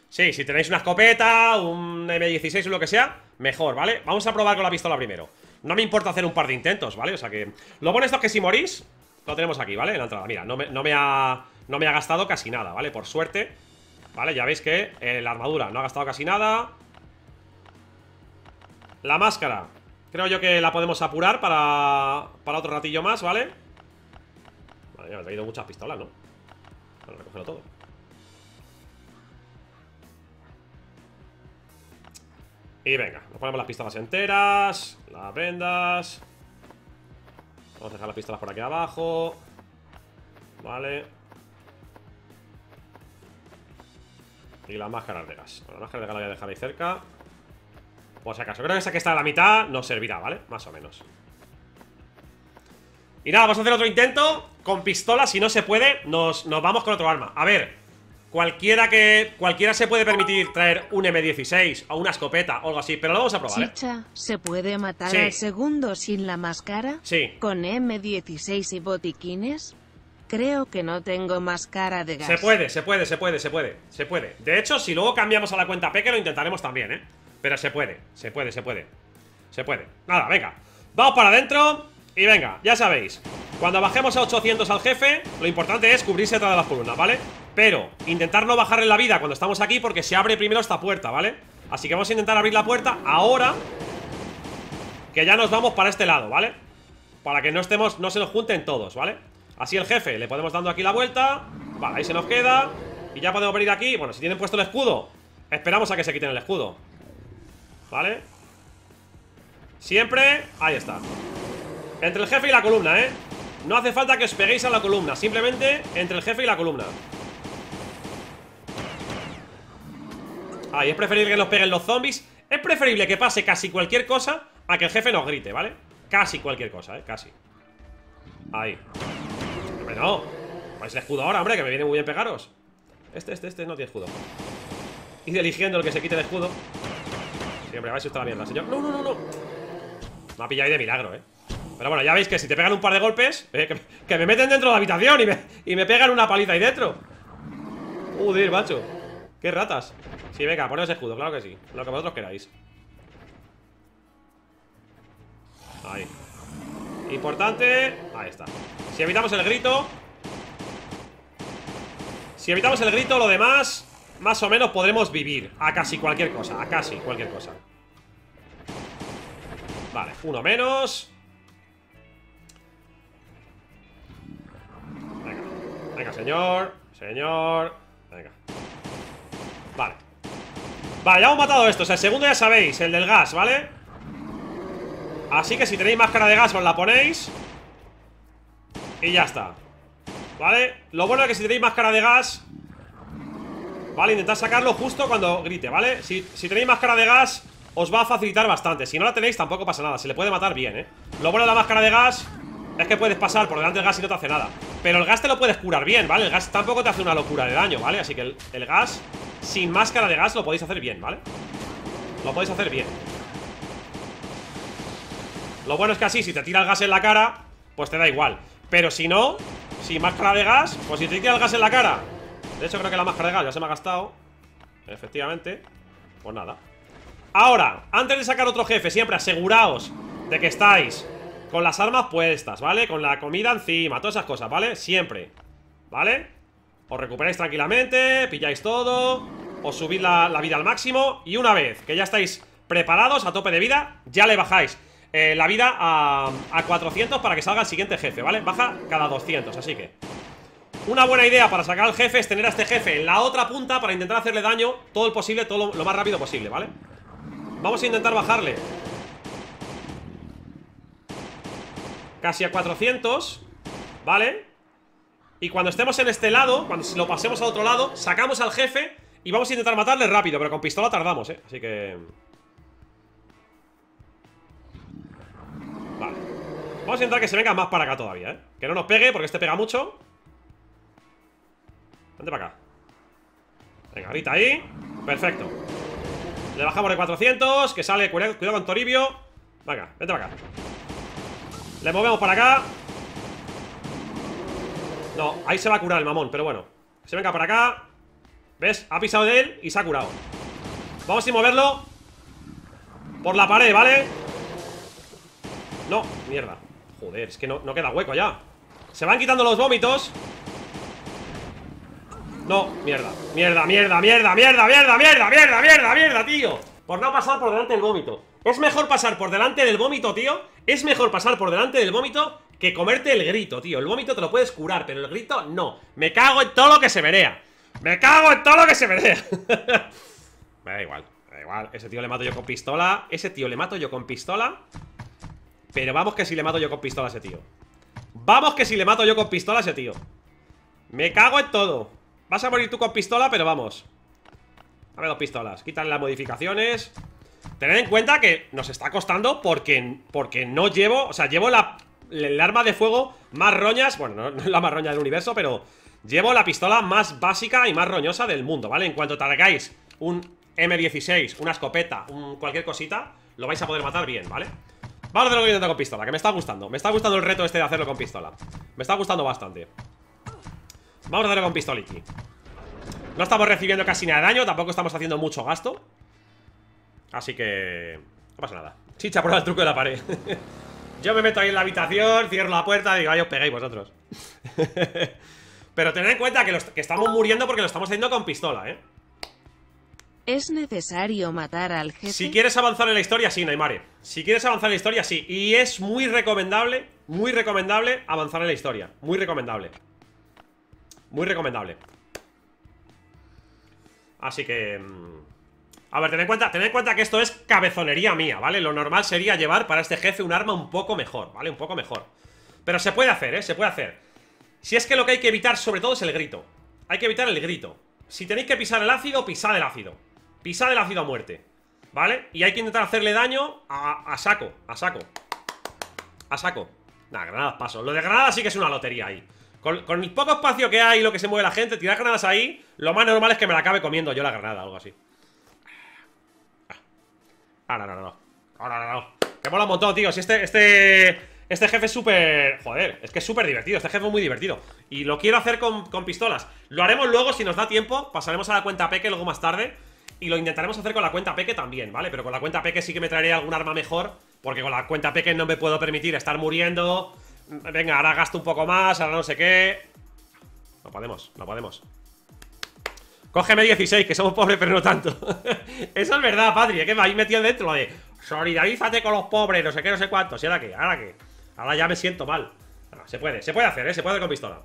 Sí, si tenéis una escopeta, un M16 o lo que sea Mejor, ¿vale? Vamos a probar con la pistola primero No me importa hacer un par de intentos, ¿vale? O sea que... Lo bueno esto es que si morís Lo tenemos aquí, ¿vale? En la entrada, mira, no me, no me ha... No me ha gastado casi nada, ¿vale? Por suerte Vale, ya veis que eh, la armadura no ha gastado casi nada La máscara Creo yo que la podemos apurar para, para otro ratillo más, ¿vale? Vale, ya me he traído muchas pistolas, ¿no? Bueno, recógelo todo Y venga, nos ponemos las pistolas enteras Las vendas Vamos a dejar las pistolas por aquí abajo Vale Y la máscara de gas La máscara de gas la voy a dejar ahí cerca Por si acaso, creo que esa que está a la mitad Nos servirá, ¿vale? Más o menos Y nada, vamos a hacer otro intento Con pistola, si no se puede Nos, nos vamos con otro arma A ver Cualquiera que. Cualquiera se puede permitir traer un M16 o una escopeta o algo así, pero lo vamos a probar. ¿eh? Chicha, ¿se puede matar al segundo sin la máscara? Sí. ¿Con M16 y botiquines? Creo que no tengo más cara de gas. Se puede, se puede, se puede, se puede, se puede. De hecho, si luego cambiamos a la cuenta P, que lo intentaremos también, ¿eh? Pero se puede, se puede, se puede. Se puede. Nada, venga. Vamos para adentro y venga, ya sabéis. Cuando bajemos a 800 al jefe, lo importante es cubrirse todas las columnas, ¿vale? Pero intentar no bajarle la vida cuando estamos aquí porque se abre primero esta puerta, ¿vale? Así que vamos a intentar abrir la puerta ahora que ya nos vamos para este lado, ¿vale? Para que no estemos, no se nos junten todos, ¿vale? Así el jefe, le podemos dando aquí la vuelta. Vale, ahí se nos queda. Y ya podemos venir aquí, bueno, si tienen puesto el escudo Esperamos a que se quiten el escudo. ¿Vale? Siempre, ahí está. Entre el jefe y la columna, ¿eh? No hace falta que os peguéis a la columna. Simplemente entre el jefe y la columna. Ahí, es preferible que nos peguen los zombies. Es preferible que pase casi cualquier cosa A que el jefe nos grite, ¿vale? Casi cualquier cosa, ¿eh? Casi. Ahí no. Pues el escudo ahora, hombre, que me viene muy bien pegaros. Este, este, este no tiene escudo. Ir eligiendo el que se quite el escudo. Sí, hombre, a ver si está la mierda, señor. No, no, no, no. Me ha pillado ahí de milagro, eh. Pero bueno, ya veis que si te pegan un par de golpes, eh, que, me meten dentro de la habitación y me, y me pegan una paliza ahí dentro. Joder, macho. Qué ratas. Sí, venga, poneos escudo, claro que sí. Lo que vosotros queráis. Ahí. Importante. Ahí está. Si evitamos el grito. Si evitamos el grito, lo demás Más o menos podremos vivir. A casi cualquier cosa, a casi cualquier cosa. Vale, uno menos. Venga, venga señor Señor Venga. Vale. Vale, ya hemos matado esto, o sea, el segundo ya sabéis El del gas, ¿vale? Así que si tenéis máscara de gas os la ponéis y ya está ¿Vale? Lo bueno es que si tenéis máscara de gas Vale, intentad sacarlo justo cuando grite, ¿vale? Si, tenéis máscara de gas Os va a facilitar bastante Si no la tenéis tampoco pasa nada Se le puede matar bien, ¿eh? Lo bueno de la máscara de gas Es que puedes pasar por delante del gas y no te hace nada Pero el gas te lo puedes curar bien, ¿vale? El gas tampoco te hace una locura de daño, ¿vale? Así que el, el gas Sin máscara de gas lo podéis hacer bien, ¿vale? Lo podéis hacer bien Lo bueno es que así, si te tira el gas en la cara Pues te da igual pero si no, si máscara de gas, pues si te el gas en la cara De hecho, creo que la máscara de gas ya se me ha gastado Efectivamente Pues nada Ahora, antes de sacar otro jefe, siempre aseguraos De que estáis con las armas puestas, ¿vale? Con la comida encima, todas esas cosas, ¿vale? Siempre, ¿vale? Os recuperáis tranquilamente, pilláis todo Os subís la, vida al máximo Y una vez que ya estáis preparados a tope de vida Ya le bajáis eh, la vida a, a 400 para que salga el siguiente jefe, ¿vale? Baja cada 200, así que una buena idea para sacar al jefe es tener a este jefe en la otra punta para intentar hacerle daño todo el posible, todo lo, más rápido posible, ¿vale? Vamos a intentar bajarle Casi a 400 ¿Vale? Y cuando estemos en este lado, cuando lo pasemos al otro lado Sacamos al jefe y vamos a intentar matarle rápido Pero con pistola tardamos, ¿eh? Así que... Vamos a intentar que se venga más para acá todavía, ¿eh? Que no nos pegue porque este pega mucho. Vente para acá. Venga, ahorita ahí. Perfecto. Le bajamos de 400 Que sale, cuidado, con Toribio. Venga, vente para acá. Le movemos para acá. No, ahí se va a curar el mamón Pero bueno, se venga para acá. ¿Ves? Ha pisado de él y se ha curado. Vamos a moverlo. Por la pared, ¿vale? No, mierda Joder, es que no, no queda hueco ya Se van quitando los vómitos no, mierda, mierda, mierda, mierda, mierda, mierda, mierda, mierda, mierda, mierda, tío Por no pasar por delante del vómito Es mejor pasar por delante del vómito, tío Es mejor pasar por delante del vómito que comerte el grito, tío El vómito te lo puedes curar, pero el grito no Me cago en todo lo que se verea Me cago en todo lo que se verea Me da igual, me da igual Ese tío le mato yo con pistola Ese tío le mato yo con pistola Pero vamos que si le mato yo con pistola a ese tío. Vamos que si le mato yo con pistola a ese tío. Me cago en todo. Vas a morir tú con pistola, pero vamos. Dame dos pistolas. Quítale las modificaciones. Tened en cuenta que nos está costando porque, porque no llevo... O sea, llevo la, el arma de fuego más roñas Bueno, no, es la más roña del universo, pero Llevo la pistola más básica y más roñosa del mundo, ¿vale? En cuanto traigáis un M16, una escopeta, un cualquier cosita Lo vais a poder matar bien, ¿vale? Vamos a hacerlo con pistola, que me está gustando. Me está gustando el reto este de hacerlo con pistola. Me está gustando bastante. Vamos a darle con pistoliki. No estamos recibiendo casi nada de daño Tampoco estamos haciendo mucho gasto. Así que... No pasa nada. Chicha, prueba el truco de la pared. (laughs) Yo me meto ahí en la habitación Cierro la puerta y digo, ahí os pegáis vosotros (laughs) Pero tened en cuenta que estamos muriendo porque lo estamos haciendo con pistola, ¿eh? ¿Es necesario matar al jefe? Si quieres avanzar en la historia, sí, Neymar Si quieres avanzar en la historia, sí. Y es muy recomendable, muy recomendable avanzar en la historia. Muy recomendable. Muy recomendable. Así que... Mm, a ver, en cuenta, tened en cuenta que esto es cabezonería mía, ¿vale? Lo normal sería llevar para este jefe un arma un poco mejor, ¿vale? Un poco mejor. Pero se puede hacer, ¿eh? Se puede hacer. Si es que lo que hay que evitar sobre todo es el grito. Hay que evitar el grito. Si tenéis que pisar el ácido, pisad el ácido Pisad el ácido a muerte ¿Vale? Y hay que intentar hacerle daño a, a saco, a saco A saco Nah, granadas paso Lo de granadas sí que es una lotería ahí con, el poco espacio que hay y lo que se mueve la gente, tirar granadas ahí, lo más normal es que me la acabe comiendo yo la granada, algo así. Ah, no, no, no. No, no, no. Que mola un montón, tío. Si este, este, este jefe es súper... Joder, es que es súper divertido. Este jefe es muy divertido. Y lo quiero hacer con, pistolas. Lo haremos luego si nos da tiempo. Pasaremos a la cuenta Peque luego más tarde. Y lo intentaremos hacer con la cuenta Peque también, ¿vale? Pero con la cuenta Peque sí que me traeré algún arma mejor. Porque con la cuenta Peque no me puedo permitir estar muriendo Venga, ahora gasto un poco más, ahora no sé qué No podemos, no podemos Cógeme 16, que somos pobres pero no tanto (laughs) Eso es verdad, Patri, que me habéis metido dentro de Solidarízate con los pobres, no sé qué, no sé cuántos ¿Y ahora qué? ¿Ahora qué? Ahora ya me siento mal Se puede, se puede hacer, ¿eh? Se puede hacer con pistola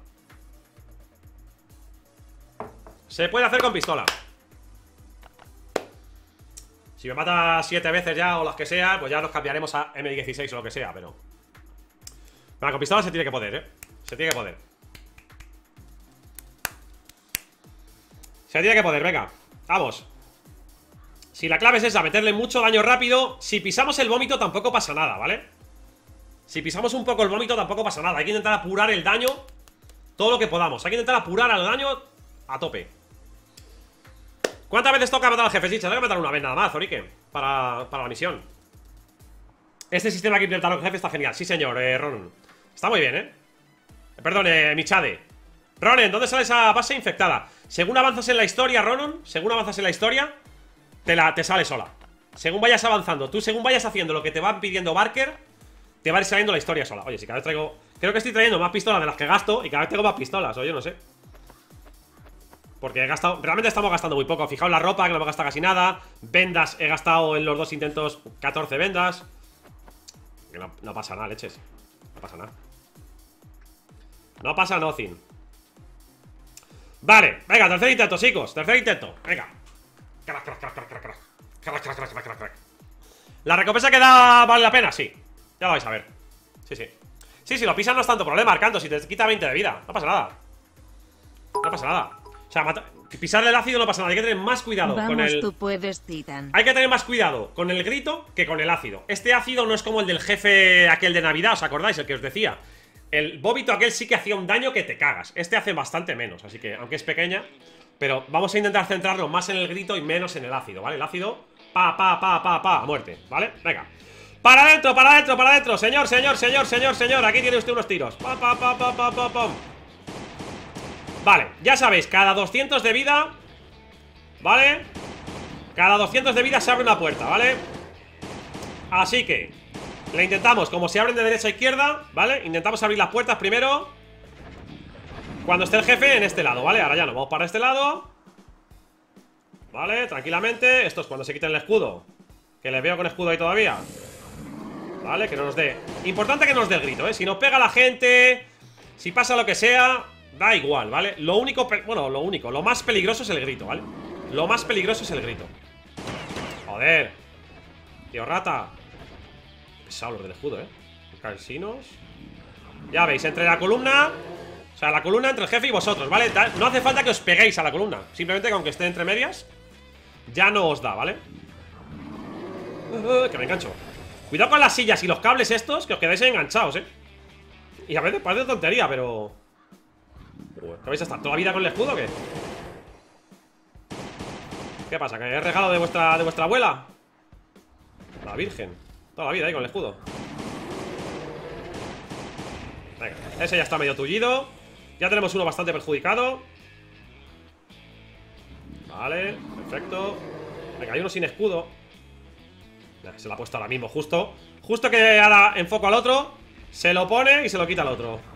Se puede hacer con pistola Si me mata 7 veces ya o las que sea Pues ya nos cambiaremos a M16 o lo que sea, pero Venga, con pistola se tiene que poder, ¿eh? Se tiene que poder Se tiene que poder, venga Vamos Si la clave es esa, meterle mucho daño rápido Si pisamos el vómito tampoco pasa nada, ¿vale? Si pisamos un poco el vómito tampoco pasa nada Hay que intentar apurar el daño Todo lo que podamos Hay que intentar apurar el daño a tope ¿Cuántas veces toca matar al jefe? Sí, se que matar una vez nada más, Zorique para, para la misión. Este sistema que implementaron el jefe está genial. Sí, señor, eh, Ron Está muy bien, ¿eh? Perdón, eh, Michade. Ronen, ¿dónde sale esa base infectada? Según avanzas en la historia, Ronan Según avanzas en la historia Te, la, te sale sola. Según vayas avanzando Tú según vayas haciendo lo que te va pidiendo Barker Te va a ir saliendo la historia sola. Oye, si cada vez traigo... Creo que estoy trayendo más pistolas de las que gasto Y cada vez tengo más pistolas, o yo no sé porque he gastado, realmente estamos gastando muy poco. Fijaos la ropa, que no me gasta casi nada. Vendas, he gastado en los dos intentos 14 vendas. No, pasa nada, leches. No pasa nada. No pasa nothing. Vale, venga, tercer intento, chicos. Tercer intento, venga. ¿La recompensa que da vale la pena? Sí. Ya lo vais a ver. Sí, sí. Sí, si lo pisas no es tanto problema, Arcanto. Si te quita 20 de vida, no pasa nada. No pasa nada O sea, pisarle el ácido no pasa nada Hay que tener más cuidado Vamos, con el... tú puedes, Titan Hay que tener más cuidado con el grito que con el ácido Este ácido no es como el del jefe aquel de Navidad ¿Os acordáis? El que os decía el bóbito aquel sí que hacía un daño que te cagas Este hace bastante menos, así que aunque es pequeña Pero vamos a intentar centrarlo más en el grito y menos en el ácido, ¿vale? El ácido, pa, pa, pa, pa, pa, a muerte, ¿vale? Venga ¡Para adentro, para adentro, para adentro! Señor, señor, señor, señor, señor Aquí tiene usted unos tiros pa, pa, pa, pa, pa, pa, pa. Vale, ya sabéis, cada 200 de vida ¿Vale? Cada 200 de vida se abre una puerta, ¿vale? Así que le intentamos, como se abren de derecha a izquierda ¿Vale? Intentamos abrir las puertas primero Cuando esté el jefe en este lado, ¿vale? Ahora ya nos vamos para este lado ¿Vale? Tranquilamente Esto es cuando se quiten el escudo Que les veo con escudo ahí todavía ¿Vale? Que no nos dé Importante que nos dé el grito, ¿eh? Si nos pega la gente Si pasa lo que sea Da igual, ¿vale? Lo único, bueno, lo único Lo más peligroso es el grito, ¿vale? Lo más peligroso es el grito Joder Tío rata pesado del escudo, ¿eh? Calcinos Ya veis, entre la columna O sea, la columna entre el jefe y vosotros, ¿vale? No hace falta que os peguéis a la columna Simplemente que aunque esté entre medias Ya no os da, ¿vale? Uh, que me engancho Cuidado con las sillas y los cables estos Que os quedáis enganchados, ¿eh? Y a veces parece tontería, pero... ¿Qué vais a estar toda la vida con el escudo o qué? ¿Qué pasa? ¿Que he regalo de vuestra, de vuestra abuela? La virgen. Toda la vida ahí con el escudo. Venga, ese ya está medio tullido. Ya tenemos uno bastante perjudicado. Vale, perfecto. Venga, hay uno sin escudo. Se lo ha puesto ahora mismo, justo. Justo que ahora enfoco al otro Se lo pone y se lo quita al otro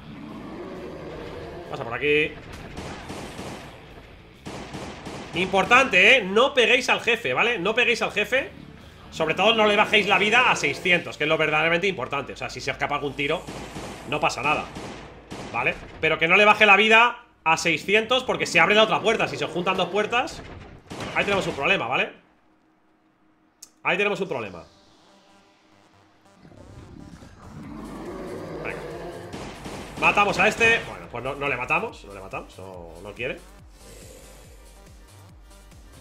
Pasa por aquí Importante, ¿eh? No peguéis al jefe, ¿vale? No peguéis al jefe sobre todo no le bajéis la vida a 600 Que es lo verdaderamente importante O sea, si se escapa algún tiro No pasa nada ¿Vale? Pero que no le baje la vida a 600 Porque se abre la otra puerta Si se juntan dos puertas Ahí tenemos un problema, ¿vale? Ahí tenemos un problema Venga Matamos a este pues no, le matamos No le matamos, no, no quiere.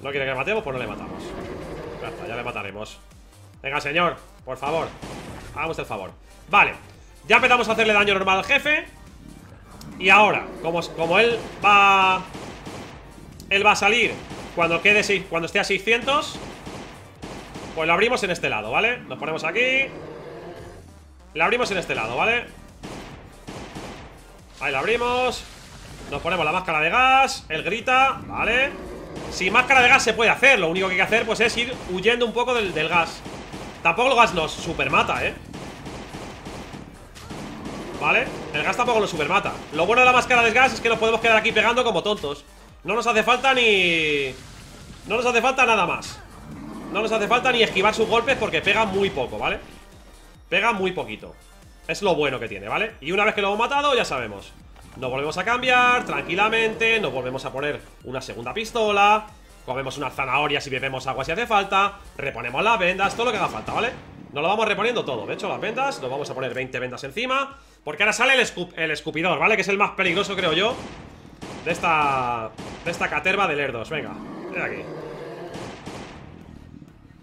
No quiere que le matemos, pues no le matamos. Ya le mataremos. Venga, señor, por favor Hagamos el favor. Vale, ya empezamos a hacerle daño normal al jefe. Y ahora, como, como él va... Él va a salir cuando, quede, cuando esté a 600 Pues lo abrimos en este lado, ¿vale? Nos ponemos aquí. Lo abrimos en este lado, ¿vale? Ahí lo abrimos Nos ponemos la máscara de gas Él grita, ¿vale? Sin máscara de gas se puede hacer Lo único que hay que hacer pues es ir huyendo un poco del, gas Tampoco el gas nos super mata, ¿eh? ¿Vale? El gas tampoco lo super mata Lo bueno de la máscara de gas es que nos podemos quedar aquí pegando como tontos No nos hace falta ni... No nos hace falta nada más No nos hace falta ni esquivar sus golpes porque pega muy poco, ¿vale? Pega muy poquito Es lo bueno que tiene, ¿vale? Y una vez que lo hemos matado ya sabemos nos volvemos a cambiar tranquilamente Nos volvemos a poner una segunda pistola Comemos unas zanahorias y bebemos agua si hace falta Reponemos las vendas, todo lo que haga falta, ¿vale? Nos lo vamos reponiendo todo De hecho, las vendas, nos vamos a poner 20 vendas encima Porque ahora sale el, escupidor, ¿vale? Que es el más peligroso, creo yo De esta... De esta caterva de lerdos Venga, ven aquí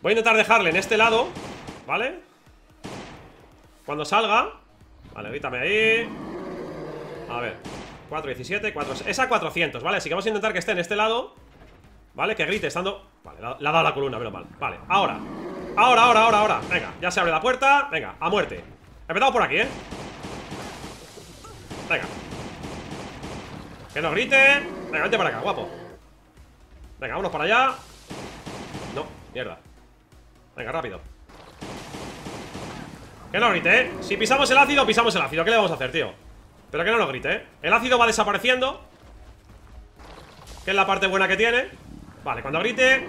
Voy a intentar dejarle en este lado ¿Vale? Cuando salga Vale, quítame ahí. A ver 417, 4... Es a 400, ¿vale? Así que vamos a intentar que esté en este lado ¿Vale? Que grite estando... Vale, le ha dado la columna, pero mal. Vale, ahora Ahora, ahora, ahora, ahora. Venga, ya se abre la puerta Venga, a muerte. Empezamos por aquí, ¿eh? Venga. Que no grite. Venga, vente para acá, guapo. Venga, vámonos para allá. No, mierda. Venga, rápido Que no grite, ¿eh? Si pisamos el ácido, pisamos el ácido ¿Qué le vamos a hacer, tío? Pero que no lo grite, ¿eh? El ácido va desapareciendo Que es la parte buena que tiene Vale, cuando grite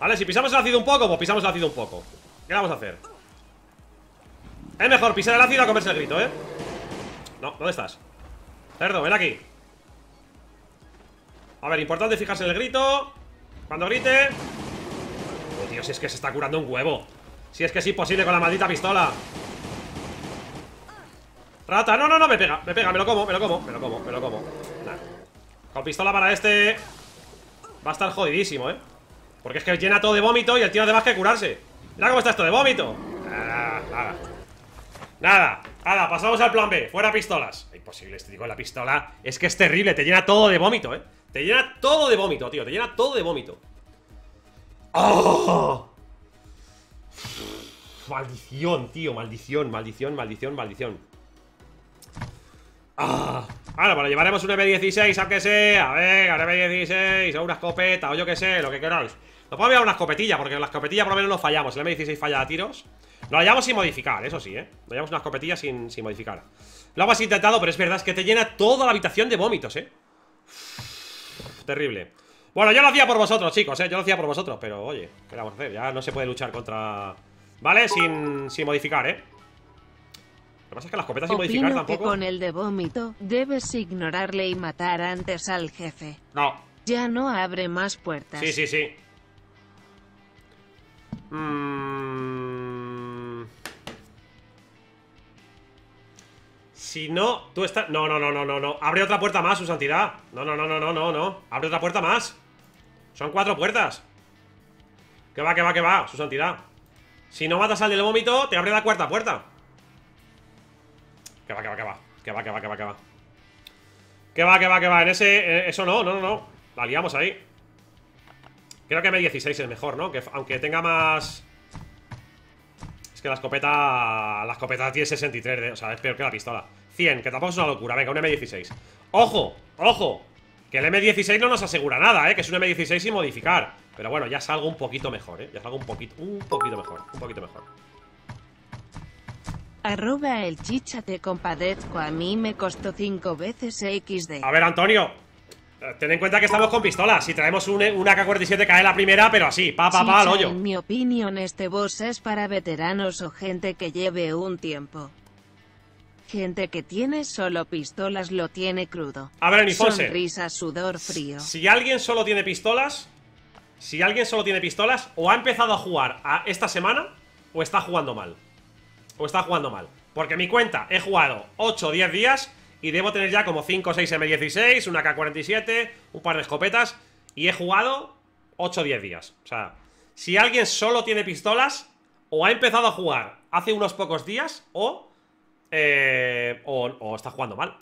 Vale, si pisamos el ácido un poco Pues pisamos el ácido un poco ¿Qué vamos a hacer? Es mejor pisar el ácido a comerse el grito, ¿eh? No, ¿dónde estás? Cerdo, ven aquí A ver, importante fijarse en el grito Cuando grite tío, si es que se está curando un huevo. Si es que es imposible con la maldita pistola. Rata, no, no, no, me pega Me pega, me lo como, me lo como, me lo como, me lo como. Con pistola para este Va a estar jodidísimo, ¿eh? Porque es que llena todo de vómito y el tío además que curarse. Mira cómo está esto de vómito. Nada, nada. Nada, nada, pasamos al plan B. Fuera pistolas. Imposible, este digo, la pistola. Es que es terrible, te llena todo de vómito, eh. Te llena todo de vómito, tío Te llena todo de vómito ¡Oh! Maldición, tío, maldición, maldición, maldición, maldición ¡Ah! Ahora, bueno, llevaremos un M16, aunque sea Venga, un M16, o una escopeta O yo que sé, lo que queráis Nos podemos llevar una escopetilla, porque la escopetilla por lo menos no fallamos El M16 falla a tiros Lo hallamos sin modificar, eso sí, ¿eh? Lo hallamos una escopetilla sin, sin modificar Lo hemos intentado, pero es verdad, es que te llena toda la habitación de vómitos, ¿eh? terrible Bueno, yo lo hacía por vosotros, chicos, ¿eh? Yo lo hacía por vosotros, pero oye, ¿qué vamos a hacer? Ya no se puede luchar contra... ¿Vale? Sin, sin modificar, ¿eh? Lo que pasa es que las escopetas sin modificar tampoco... que con el de vómito, debes ignorarle y matar antes al jefe. No, Ya no abre más puertas. Sí, sí, sí. Mm. Si no, tú estás. No, no, no, no, no, no. Abre otra puerta más, su santidad. No, no, no, no, no, no, no. Abre otra puerta más. Son cuatro puertas. Que va, que va, que va, su santidad. Si no matas al del vómito, te abre la cuarta puerta. Que va, que va, que va. Que va, que va, que va, que va. Que va, que va, que va. En ese. eh, eso no, no, no, no. La liamos ahí. Creo que M16 es mejor, ¿no? Que aunque tenga más. Es que la escopeta. La escopeta tiene 63, de- o sea, es peor que la pistola. 100, que tampoco es una locura. Venga, un M16. ¡Ojo! ¡Ojo! Que el M16 no nos asegura nada, ¿eh? Que es un M16 sin modificar. Pero bueno, ya es algo un poquito mejor, ¿eh? Ya es algo un poquito, un poquito mejor. Un poquito mejor. Arroba el chicha te compadezco. A mí me costó cinco veces XD. A ver, Antonio. eh, Ten en cuenta que estamos con pistolas. Si traemos un, una K-47 cae la primera, pero así, pa, pa, pa, al hoyo. En mi opinión, este boss es para veteranos o gente que lleve un tiempo. Gente que tiene solo pistolas lo tiene crudo. A ver, Enifonse. Sonrisa, sudor frío. Si alguien solo tiene pistolas, si alguien solo tiene pistolas, o ha empezado a jugar a esta semana, o está jugando mal. O está jugando mal. Porque mi cuenta he jugado 8 o 10 días y debo tener ya como 5 o 6 M16, una K47, un par de escopetas, y he jugado 8 o 10 días. O sea, si alguien solo tiene pistolas, o ha empezado a jugar hace unos pocos días, o, eh, o, está jugando mal.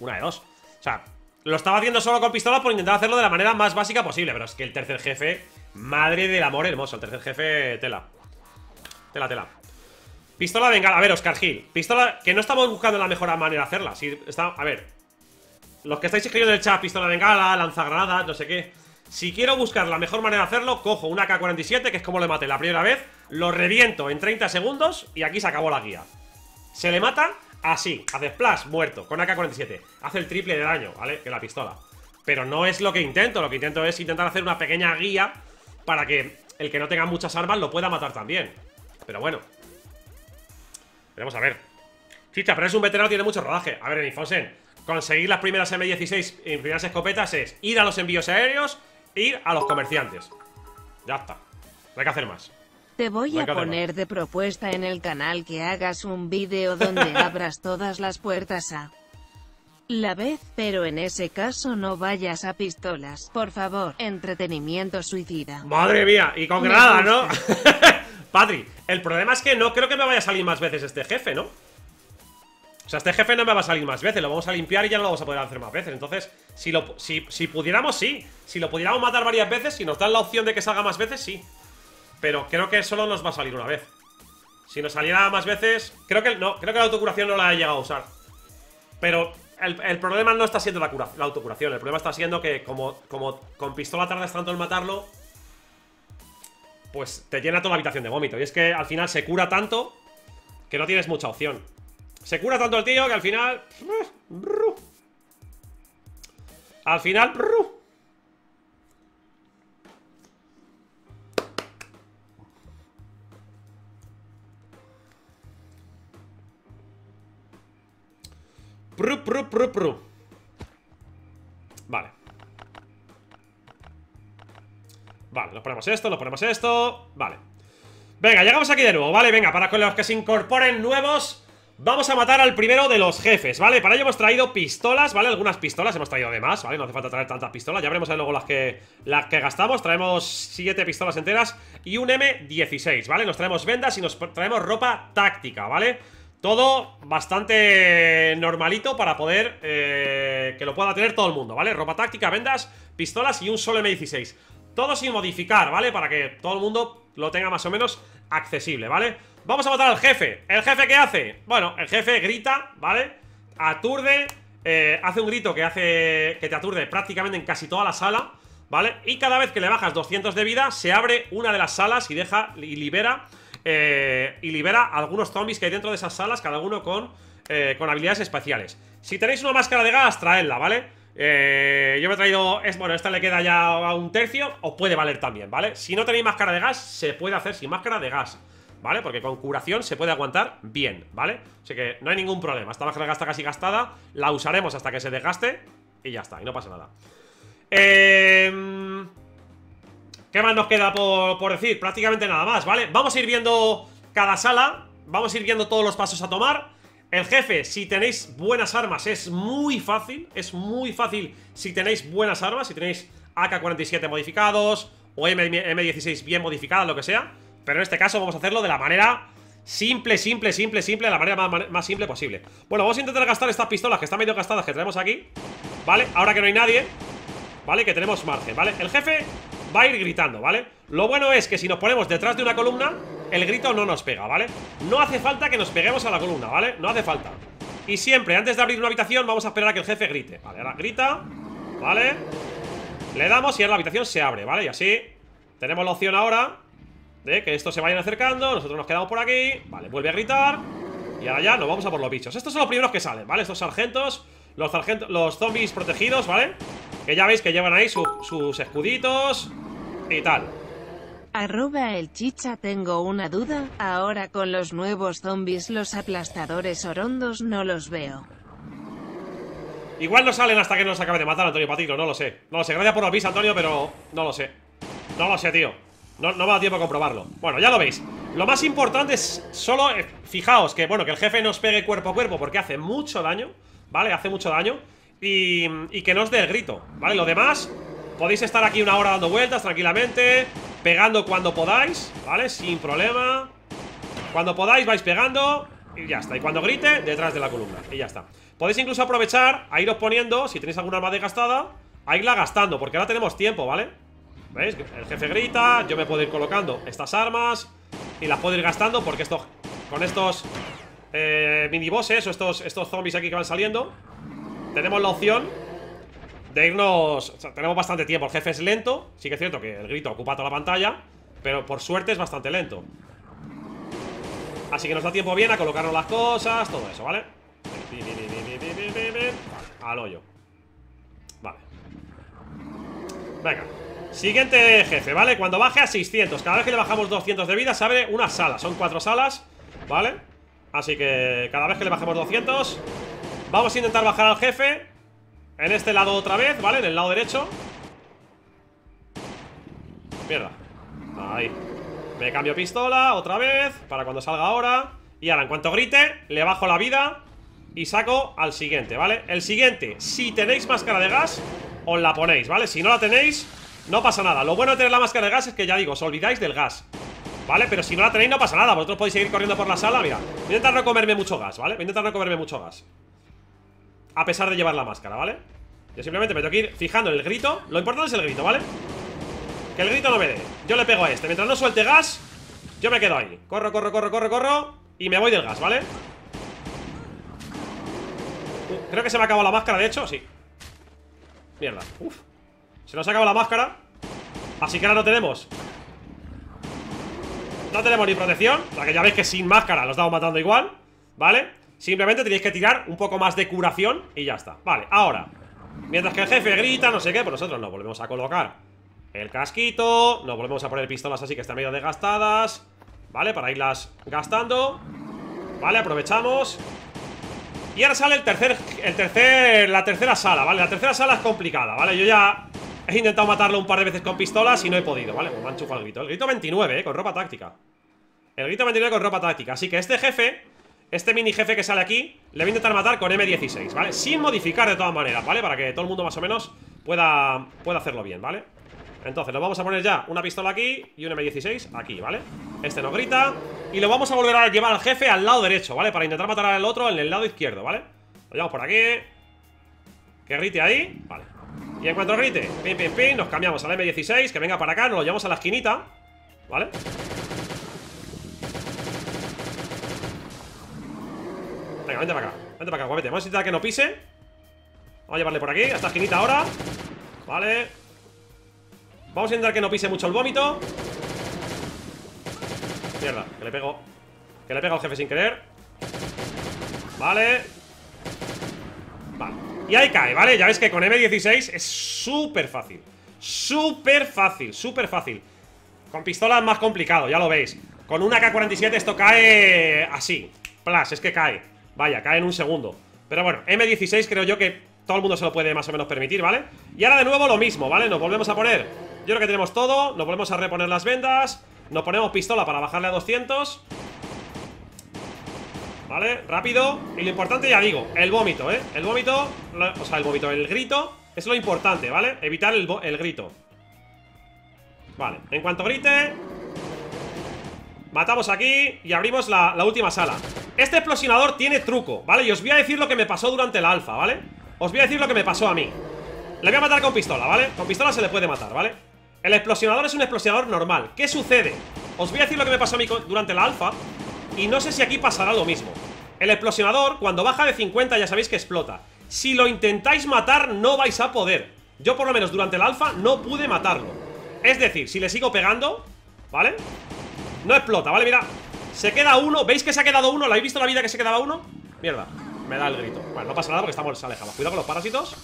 Una de dos. O sea, lo estaba haciendo solo con pistola por intentar hacerlo de la manera más básica posible. Pero es que el tercer jefe, madre del amor hermoso. El tercer jefe, tela. Tela, tela. Pistola de bengala. A ver, Oscar Gil. Pistola que no estamos buscando la mejor manera de hacerla. Si está, a ver. Los que estáis escribiendo en el chat, pistola de bengala, lanzagranadas, no sé qué. Si quiero buscar la mejor manera de hacerlo, cojo una K-47, que es como le maté la primera vez, lo reviento en 30 segundos y aquí se acabó la guía. Se le mata así, hace splash, muerto, con AK-47. Hace el triple de daño, ¿vale? Que la pistola. Pero no es lo que intento, lo que intento es intentar hacer una pequeña guía para que el que no tenga muchas armas lo pueda matar también. Pero bueno. Veremos a ver. Chicha, pero es un veterano, tiene mucho rodaje. A ver, Enifonsen, conseguir las primeras M16 y primeras escopetas es ir a los envíos aéreos, ir a los comerciantes. Ya está. No hay que hacer más. Te voy a poner de propuesta en el canal que hagas un vídeo donde (laughs) abras todas las puertas a la vez, pero en ese caso no vayas a pistolas. Por favor, entretenimiento suicida. Madre mía, y con granada, ¿no? (laughs) Patri, el problema es que no creo que me vaya a salir más veces este jefe, ¿no? O sea, este jefe no me va a salir más veces, lo vamos a limpiar y ya no lo vamos a poder hacer más veces. Entonces, si, lo, si, si pudiéramos, sí. Si lo pudiéramos matar varias veces, si nos dan la opción de que salga más veces, sí. Pero creo que solo nos va a salir una vez. Si nos saliera más veces. Creo que no, creo que la autocuración no la he llegado a usar. Pero el, problema no está siendo la, la, autocuración. El problema está siendo que como, como con pistola tardas tanto en matarlo, pues te llena toda la habitación de vómito. Y es que al final se cura tanto que no tienes mucha opción. Se cura tanto el tío que al final... Al final... Pru, pru, pru, pru. Vale. Vale, nos ponemos esto, nos ponemos esto Vale Venga, llegamos aquí de nuevo, ¿vale? Venga, para con los que se incorporen nuevos Vamos a matar al primero de los jefes, ¿vale? Para ello hemos traído pistolas, ¿vale? Algunas pistolas hemos traído de más, ¿vale? No hace falta traer tantas pistolas Ya veremos luego las que, las que gastamos Traemos 7 pistolas enteras y un M16, ¿vale? Nos traemos vendas y nos traemos ropa táctica, ¿vale? Todo bastante normalito para poder eh, que lo pueda tener todo el mundo, ¿vale? Ropa táctica, vendas, pistolas y un solo M16 todo sin modificar, ¿vale? Para que todo el mundo lo tenga más o menos accesible, ¿vale? Vamos a matar al jefe ¿El jefe qué hace? Bueno, el jefe grita, ¿vale? Aturde eh, Hace un grito que hace que te aturde prácticamente en casi toda la sala ¿Vale? Y cada vez que le bajas 200 de vida Se abre una de las salas y deja y libera eh, Y libera algunos zombies que hay dentro de esas salas Cada uno con, eh, con habilidades especiales Si tenéis una máscara de gas, traedla, ¿vale? Eh, yo me he traído... Es, bueno, esta le queda ya a un tercio Os puede valer también, ¿vale? Si no tenéis máscara de gas, se puede hacer sin máscara de gas ¿Vale? Porque con curación se puede aguantar bien, ¿vale? Así que no hay ningún problema Esta máscara está casi gastada La usaremos hasta que se desgaste Y ya está, y no pasa nada eh... ¿Qué más nos queda por, por decir? Prácticamente nada más, ¿vale? Vamos a ir viendo cada sala Vamos a ir viendo todos los pasos a tomar el jefe, si tenéis buenas armas, es muy fácil Es muy fácil si tenéis buenas armas Si tenéis AK-47 modificados O M M16 bien modificadas, lo que sea Pero en este caso vamos a hacerlo de la manera Simple, simple, simple, simple De la manera más, simple posible Bueno, vamos a intentar gastar estas pistolas que están medio gastadas Que tenemos aquí ¿Vale? Ahora que no hay nadie ¿Vale? Que tenemos margen, ¿vale? El jefe va a ir gritando, ¿vale? Lo bueno es que si nos ponemos detrás de una columna el grito no nos pega, ¿vale? No hace falta que nos peguemos a la columna, ¿vale? No hace falta Y siempre, antes de abrir una habitación, vamos a esperar a que el jefe grite Vale, ahora grita ¿Vale? Le damos y ahora la habitación se abre, ¿vale? Y así tenemos la opción ahora de que estos se vayan acercando Nosotros nos quedamos por aquí Vale, vuelve a gritar Y ahora ya nos vamos a por los bichos Estos son los primeros que salen, ¿vale? Estos sargentos Los sargentos, los zombies protegidos, ¿vale? Que ya veis que llevan ahí sus escuditos Y tal Arroba el chicha tengo una duda, ahora con los nuevos zombies los aplastadores orondos no los veo. Igual no salen hasta que nos acabe de matar Antonio Patino, no lo sé. No lo sé, gracias por lo aviso Antonio, pero no lo sé. No lo sé, tío. No, no me da tiempo a comprobarlo. Bueno, ya lo veis. Lo más importante es solo, eh, fijaos que, bueno, que el jefe nos pegue cuerpo a cuerpo porque hace mucho daño, ¿vale? Hace mucho daño. Y, y que nos dé el grito, ¿vale? Lo demás, podéis estar aquí una hora dando vueltas tranquilamente Pegando cuando podáis, ¿vale? Sin problema Cuando podáis vais pegando Y ya está, y cuando grite, detrás de la columna Y ya está Podéis incluso aprovechar a iros poniendo Si tenéis alguna arma de gastada A irla gastando, porque ahora tenemos tiempo, ¿vale? ¿Veis? El jefe grita, yo me puedo ir colocando estas armas Y las puedo ir gastando porque esto, con estos eh, minibosses o estos, estos zombies aquí que van saliendo Tenemos la opción de irnos... Tenemos bastante tiempo. El jefe es lento. Sí que es cierto que el grito ocupa toda la pantalla. Pero por suerte es bastante lento. Así que nos da tiempo bien a colocarnos las cosas, todo eso, ¿vale? Al hoyo. Vale. Venga. Siguiente jefe, ¿vale? Cuando baje a 600, cada vez que le bajamos 200 de vida se abre una sala, son cuatro salas, ¿vale? Así que cada vez que le bajemos 200 Vamos a intentar bajar al jefe en este lado otra vez, ¿vale? En el lado derecho Mierda Ahí Me cambio pistola otra vez Para cuando salga ahora Y ahora, en cuanto grite, le bajo la vida Y saco al siguiente, ¿vale? El siguiente, si tenéis máscara de gas Os la ponéis, ¿vale? Si no la tenéis, no pasa nada Lo bueno de tener la máscara de gas es que ya digo Os olvidáis del gas ¿Vale? Pero si no la tenéis no pasa nada Vosotros podéis seguir corriendo por la sala, mira Voy a intentar no comerme mucho gas, ¿vale? Voy a intentar no comerme mucho gas a pesar de llevar la máscara, ¿vale? Yo simplemente me tengo que ir fijando en el grito. Lo importante es el grito, ¿vale? Que el grito no me dé. Yo le pego a este. Mientras no suelte gas Yo me quedo ahí. Corro, corro, corro, corro, corro Y me voy del gas, ¿vale? Creo que se me ha acabado la máscara, de hecho, sí. Mierda, uf. Se nos ha acabado la máscara. Así que ahora no tenemos. No tenemos ni protección sea que ya veis que sin máscara lo estamos matando igual ¿Vale? Simplemente tenéis que tirar un poco más de curación Y ya está, vale, ahora Mientras que el jefe grita, no sé qué Pues nosotros nos volvemos a colocar el casquito Nos volvemos a poner pistolas así que están medio desgastadas ¿Vale? Para irlas gastando Vale, aprovechamos Y ahora sale el tercer, el tercer, la tercera sala, ¿vale? La tercera sala es complicada, ¿vale? Yo ya he intentado matarlo un par de veces con pistolas y no he podido, ¿vale? Pues me han el grito El grito 29, ¿eh? Con ropa táctica El grito 29 con ropa táctica Así que este jefe, este mini jefe que sale aquí Le voy a intentar matar con M16, ¿vale? Sin modificar de todas maneras, ¿vale? Para que todo el mundo más o menos pueda, pueda hacerlo bien, ¿vale? Entonces nos vamos a poner ya una pistola aquí y un M16 aquí, ¿vale? Este no grita Y lo vamos a volver a llevar al jefe al lado derecho, ¿vale? Para intentar matar al otro en el lado izquierdo, ¿vale? Lo llevamos por aquí Que grite ahí, vale Y en cuanto grite, pin, pin, pin Nos cambiamos al M16, que venga para acá Nos lo llevamos a la esquinita, ¿vale? Vente para acá. Vente para acá, guapete. Vamos a intentar que no pise. Vamos a llevarle por aquí, a esta esquinita ahora. Vale. Vamos a intentar que no pise mucho el vómito. Mierda, que le pego Que le pego al jefe sin querer. Vale. Vale. Y ahí cae, ¿vale? Ya ves que con M16 es súper fácil. Súper fácil, súper fácil. Con pistola es más complicado, ya lo veis. Con una K-47 esto cae así. Plus, es que cae Vaya, cae en un segundo Pero bueno, M16 creo yo que todo el mundo se lo puede más o menos permitir, ¿vale? Y ahora de nuevo lo mismo, ¿vale? Nos volvemos a poner yo creo que tenemos todo Nos volvemos a reponer las vendas Nos ponemos pistola para bajarle a 200 Vale, rápido Y lo importante ya digo, el vómito, ¿eh? El vómito, o sea, el vómito, el grito Es lo importante, ¿vale? Evitar el, el grito Vale, en cuanto grite Matamos aquí y abrimos la, última sala Este explosionador tiene truco, ¿vale? Y os voy a decir lo que me pasó durante la alfa, ¿vale? Os voy a decir lo que me pasó a mí Le voy a matar con pistola, ¿vale? Con pistola se le puede matar, ¿vale? El explosionador es un explosionador normal ¿Qué sucede? Os voy a decir lo que me pasó a mí durante la alfa Y no sé si aquí pasará lo mismo El explosionador, cuando baja de 50 ya sabéis que explota Si lo intentáis matar, no vais a poder Yo por lo menos durante la alfa no pude matarlo Es decir, si le sigo pegando ¿Vale? No explota, ¿vale? Mira, se queda uno ¿Veis que se ha quedado uno? ¿La habéis visto la vida que se quedaba uno? Mierda, me da el grito Bueno, no pasa nada porque estamos alejados Cuidado con los parásitos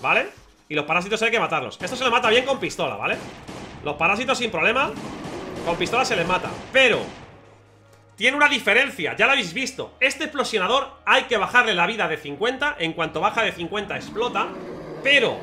¿Vale? Y los parásitos hay que matarlos Esto se le mata bien con pistola, ¿vale? Los parásitos sin problema Con pistola se les mata Pero Tiene una diferencia, ya lo habéis visto Este explosionador hay que bajarle la vida de 50 En cuanto baja de 50 explota Pero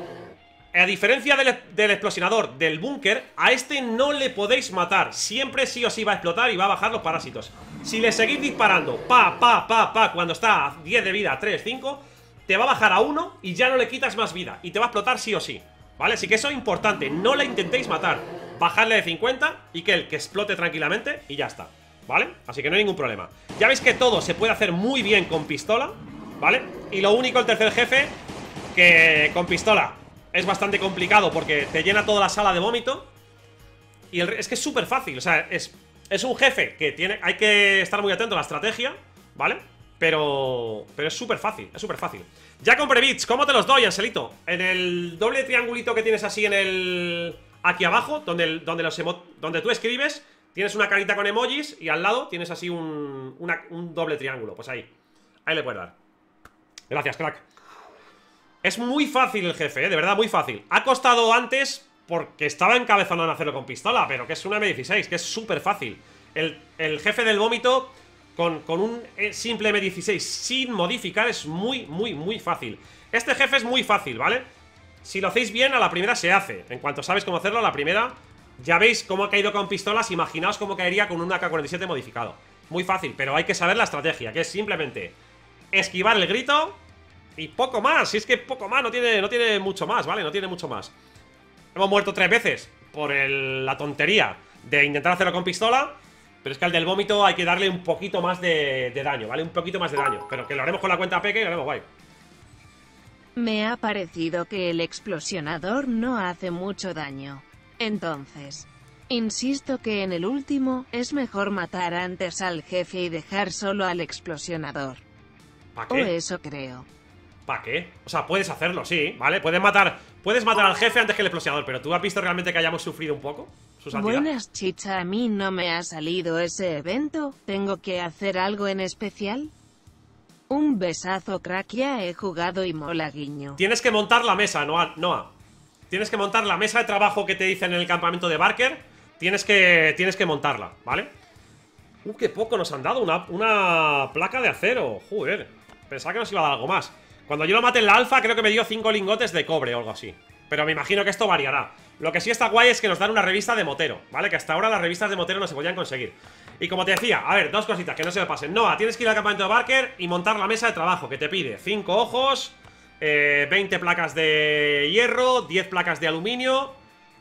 A diferencia del, del explosionador del búnker A este no le podéis matar Siempre sí o sí va a explotar y va a bajar los parásitos Si le seguís disparando Pa, pa, pa, pa Cuando está a 10 de vida, 3, 5 te va a bajar a uno y ya no le quitas más vida. Y te va a explotar sí o sí. ¿Vale? Así que eso es importante. No le intentéis matar. Bajarle de 50 y que el que explote tranquilamente y ya está. ¿Vale? Así que no hay ningún problema. Ya veis que todo se puede hacer muy bien con pistola. ¿Vale? Y lo único, el tercer jefe, que con pistola es bastante complicado porque te llena toda la sala de vómito. Y es que es súper fácil. O sea, es, es un jefe que tiene. Hay que estar muy atento a la estrategia. ¿Vale? Pero, pero es súper fácil, es súper fácil Ya compré bits, ¿cómo te los doy, Anselito? En el doble triangulito que tienes así en el... Aquí abajo, donde, donde, los donde tú escribes Tienes una carita con emojis y al lado tienes así un, un doble triángulo Pues ahí, ahí le puedes dar Gracias, crack Es muy fácil el jefe, ¿eh? de verdad, muy fácil. Ha costado antes porque estaba encabezando en hacerlo con pistola Pero que es una M16, que es súper fácil el, el jefe del vómito con, un eh, simple M16 sin modificar es muy, muy, muy fácil. Este jefe es muy fácil, ¿vale? Si lo hacéis bien, a la primera se hace. En cuanto sabes cómo hacerlo, a la primera Ya veis cómo ha caído con pistolas Imaginaos cómo caería con un AK-47 modificado. Muy fácil, pero hay que saber la estrategia Que es simplemente esquivar el grito Y poco más, si es que poco más No tiene, no tiene mucho más, ¿vale? No tiene mucho más Hemos muerto tres veces Por la tontería de intentar hacerlo con pistola pero es que al del vómito hay que darle un poquito más de, daño, ¿vale? Un poquito más de daño. Pero que lo haremos con la cuenta peque y lo haremos guay. Me ha parecido que el explosionador no hace mucho daño. Entonces, insisto que en el último, es mejor matar antes al jefe y dejar solo al explosionador. ¿Para O eso creo. ¿Para qué? O sea, puedes hacerlo, sí, ¿vale? Puedes matar, puedes matar al jefe antes que el explosionador, pero ¿tú has visto realmente que hayamos sufrido un poco? Buenas chicha, a mí no me ha salido ese evento. ¿Tengo que hacer algo en especial? Un besazo crack, ya he jugado y mola guiño. Tienes que montar la mesa, Noah. Noah. Tienes que montar la mesa de trabajo que te dicen en el campamento de Barker. Tienes que, tienes que montarla, ¿vale? Uh, qué poco nos han dado. Una, una placa de acero. Joder. Pensaba que nos iba a dar algo más. Cuando yo lo maté en la alfa, creo que me dio 5 lingotes de cobre o algo así. Pero me imagino que esto variará. Lo que sí está guay es que nos dan una revista de motero, ¿vale? Que hasta ahora las revistas de motero no se podían conseguir. Y como te decía, a ver, dos cositas que no se me pasen. Noah, tienes que ir al campamento de Barker y montar la mesa de trabajo que te pide 5 ojos, eh, 20 placas de hierro, 10 placas de aluminio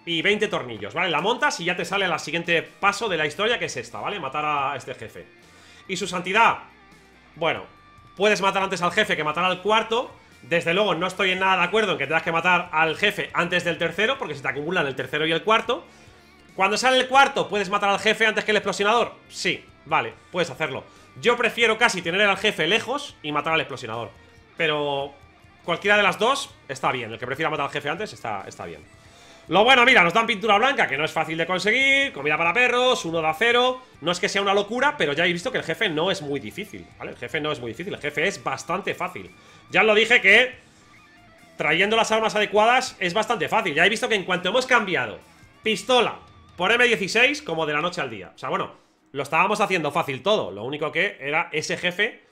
y 20 tornillos, ¿vale? La montas y ya te sale el siguiente paso de la historia que es esta, ¿vale? Matar a este jefe. Y su santidad, bueno, puedes matar antes al jefe que matar al cuarto. Desde luego no estoy en nada de acuerdo en que tengas que matar al jefe antes del tercero, porque se te acumulan el tercero y el cuarto. Cuando sale el cuarto, ¿puedes matar al jefe antes que el explosionador? Sí, vale, puedes hacerlo. Yo prefiero casi tener al jefe lejos y matar al explosionador. Pero cualquiera de las dos está bien. El que prefiera matar al jefe antes está, está bien. Lo bueno, mira, nos dan pintura blanca, que no es fácil de conseguir, comida para perros, uno de acero. No es que sea una locura, pero ya he visto que el jefe no es muy difícil, ¿vale? El jefe no es muy difícil, el jefe es bastante fácil. Ya os lo dije que trayendo las armas adecuadas es bastante fácil. Ya he visto que en cuanto hemos cambiado pistola por M16, como de la noche al día. O sea, bueno, lo estábamos haciendo fácil todo. Lo único que era ese jefe,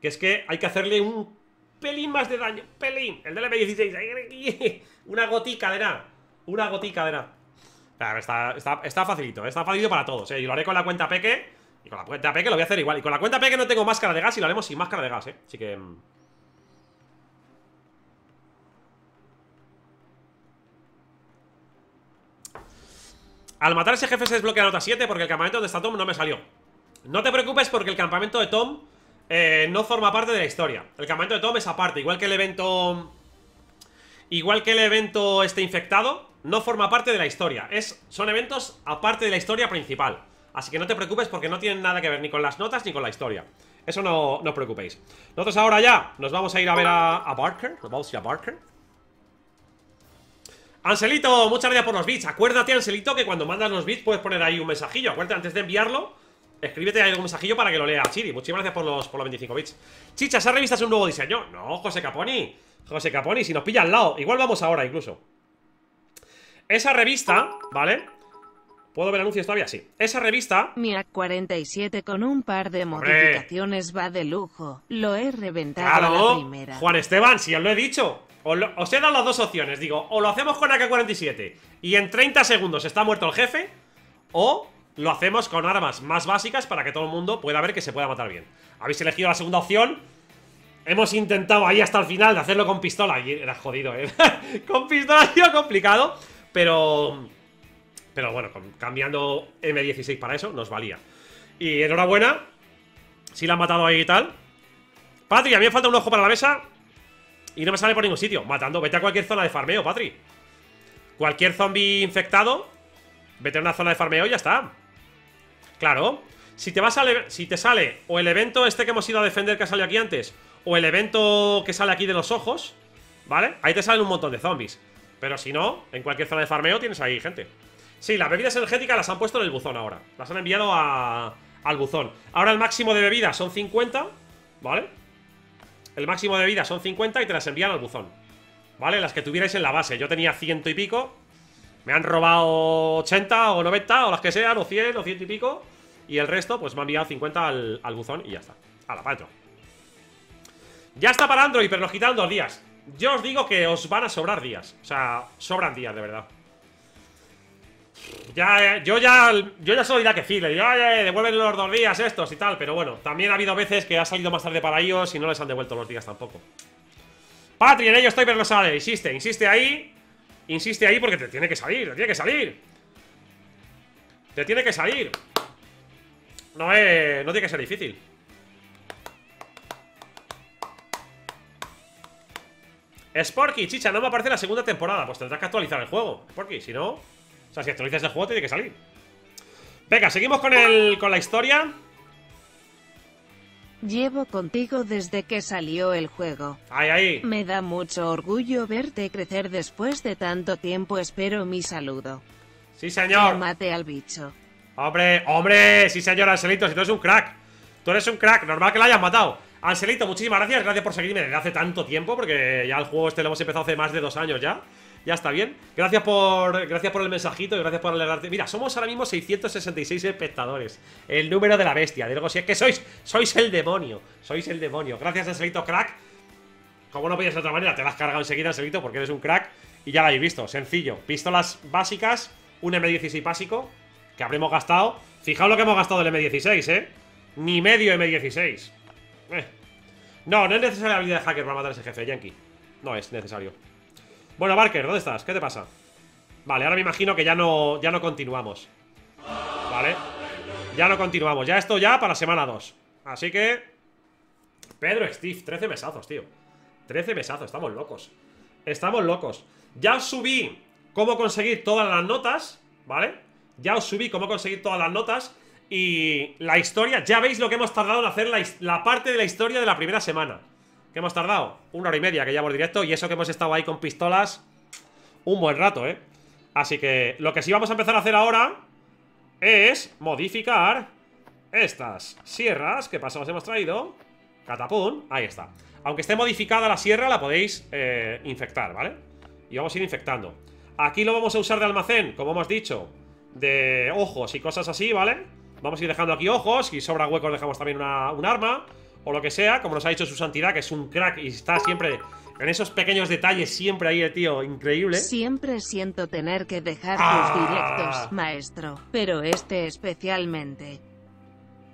que es que hay que hacerle un pelín más de daño. Pelín. El del M16. (laughs) Una gotica de nada. Una gotica de nada. Está, está, está facilito, está facilito para todos, ¿eh? Y lo haré con la cuenta Peque. Y con la cuenta Peque lo voy a hacer igual. Y con la cuenta Peque no tengo máscara de gas y lo haremos sin máscara de gas, ¿eh? Así que... mm. Al matar ese jefe se desbloquea nota 7 porque el campamento donde está Tom no me salió. No te preocupes porque el campamento de Tom eh, no forma parte de la historia. El campamento de Tom es aparte, igual que el evento... Igual que el evento este infectado, no forma parte de la historia. Es, son eventos aparte de la historia principal. Así que no te preocupes porque no tienen nada que ver ni con las notas ni con la historia. Eso no, no os preocupéis. Nosotros ahora ya nos vamos a ir a ver a, a Barker. Nos vamos a ir a Barker. Anselito, muchas gracias por los bits. Acuérdate, Anselito, que cuando mandas los bits puedes poner ahí un mensajillo. Acuérdate, antes de enviarlo, escríbete ahí un mensajillo para que lo lea Chiri. Muchísimas gracias por los, por los 25 bits. Chicha, ¿esa revista es un nuevo diseño? No, José Caponi. José Caponi, si nos pilla al lado. Igual vamos ahora, incluso. Esa revista, ¿vale? ¿Puedo ver anuncios todavía? Sí. Esa revista Mi AK-47 con un par de Hombre. modificaciones va de lujo. Lo he reventado a la Claro, primera. Juan Esteban, si os lo he dicho. Os, lo- os he dado las dos opciones. Digo, o lo hacemos con AK-47 y en 30 segundos está muerto el jefe, o lo hacemos con armas más básicas para que todo el mundo pueda ver que se pueda matar bien. Habéis elegido la segunda opción. Hemos intentado ahí hasta el final de hacerlo con pistola. Y era jodido, ¿eh? (laughs) con pistola ha sido complicado, pero. Pero bueno, cambiando M16 para eso nos valía. Y enhorabuena. Si la han matado ahí y tal. Patri, a mí me falta un ojo para la mesa. Y no me sale por ningún sitio. Matando, vete a cualquier zona de farmeo, Patri. Cualquier zombie infectado, vete a una zona de farmeo y ya está. Claro. Si te, vas si te sale o el evento este que hemos ido a defender que salido aquí antes, o el evento que sale aquí de los ojos, ¿vale? Ahí te salen un montón de zombies. Pero si no, en cualquier zona de farmeo tienes ahí gente. Sí, las bebidas energéticas las han puesto en el buzón ahora. Las han enviado a- al buzón. Ahora el máximo de bebidas son 50, ¿vale? El máximo de bebidas son 50 y te las envían al buzón. ¿Vale? Las que tuvierais en la base. Yo tenía ciento y pico. Me han robado 80 o 90 o las que sean, o 100 o ciento y pico. Y el resto, pues me han enviado 50 al, buzón y ya está. A la patro. Ya está para Android, pero nos quitaron dos días. Yo os digo que os van a sobrar días. O sea, sobran días, de verdad. Ya, eh, yo ya, yo ya solo dirá que sí, le digo, oye, devuelven los dos días estos y tal, pero bueno, también ha habido veces que ha salido más tarde para ellos y no les han devuelto los días tampoco. Patri, en ello estoy, pero no sale, insiste, insiste ahí, insiste ahí porque te tiene que salir, te tiene que salir. Te tiene que salir. No es, no tiene que ser difícil. Sporky, chicha, no me aparece la segunda temporada. Pues tendrás que actualizar el juego, Sporky, si no. O sea, si actualizas el juego, tiene que salir. Venga, seguimos con el. con la historia. Llevo contigo desde que salió el juego. Ahí, ahí. Me da mucho orgullo verte crecer después de tanto tiempo. Espero mi saludo. Sí, señor. Mate al bicho. Hombre, hombre, sí, señor Anselito, si tú eres un crack. Tú eres un crack, normal que la hayas matado. Anselito, muchísimas gracias, gracias por seguirme desde hace tanto tiempo, porque ya el juego este lo hemos empezado hace más de dos años ya. Ya está bien. Gracias por, gracias por el mensajito y gracias por alegrarte. Mira, somos ahora mismo 666 espectadores. El número de la bestia. Digo, si es que sois, sois el demonio. Sois el demonio. Gracias, Anselito, crack. Como no podías de otra manera, te las has cargado enseguida, Anselito, porque eres un crack. Y ya lo habéis visto, sencillo. Pistolas básicas, un M16 básico, que habremos gastado. Fijaos lo que hemos gastado del M16, ¿eh? Ni medio M16. Eh. No, no es necesaria la habilidad de hacker para matar a ese jefe, Yankee. No es necesario. Bueno, Barker, ¿dónde estás? ¿Qué te pasa? Vale, ahora me imagino que ya no, ya no continuamos Vale Ya no continuamos, ya esto ya para semana 2 Así que Pedro Steve, 13 mesazos, tío 13 mesazos, estamos locos Estamos locos Ya os subí cómo conseguir todas las notas ¿Vale? Ya os subí cómo conseguir todas las notas Y la historia, ya veis lo que hemos tardado en hacer la, la parte de la historia de la primera semana ¿Qué hemos tardado? Una hora y media que llevamos directo Y eso que hemos estado ahí con pistolas Un buen rato, ¿eh? Así que lo que sí vamos a empezar a hacer ahora Es modificar Estas sierras Que pasamos hemos traído Catapum, ahí está Aunque esté modificada la sierra la podéis eh, infectar, ¿vale? Y vamos a ir infectando Aquí lo vamos a usar de almacén, como hemos dicho De ojos y cosas así, ¿vale? Vamos a ir dejando aquí ojos Y sobra huecos dejamos también una, un arma o lo que sea, como nos ha dicho su santidad, que es un crack y está siempre en esos pequeños detalles, siempre ahí el tío, increíble. Siempre siento tener que dejar tus ah. directos, maestro, pero este especialmente.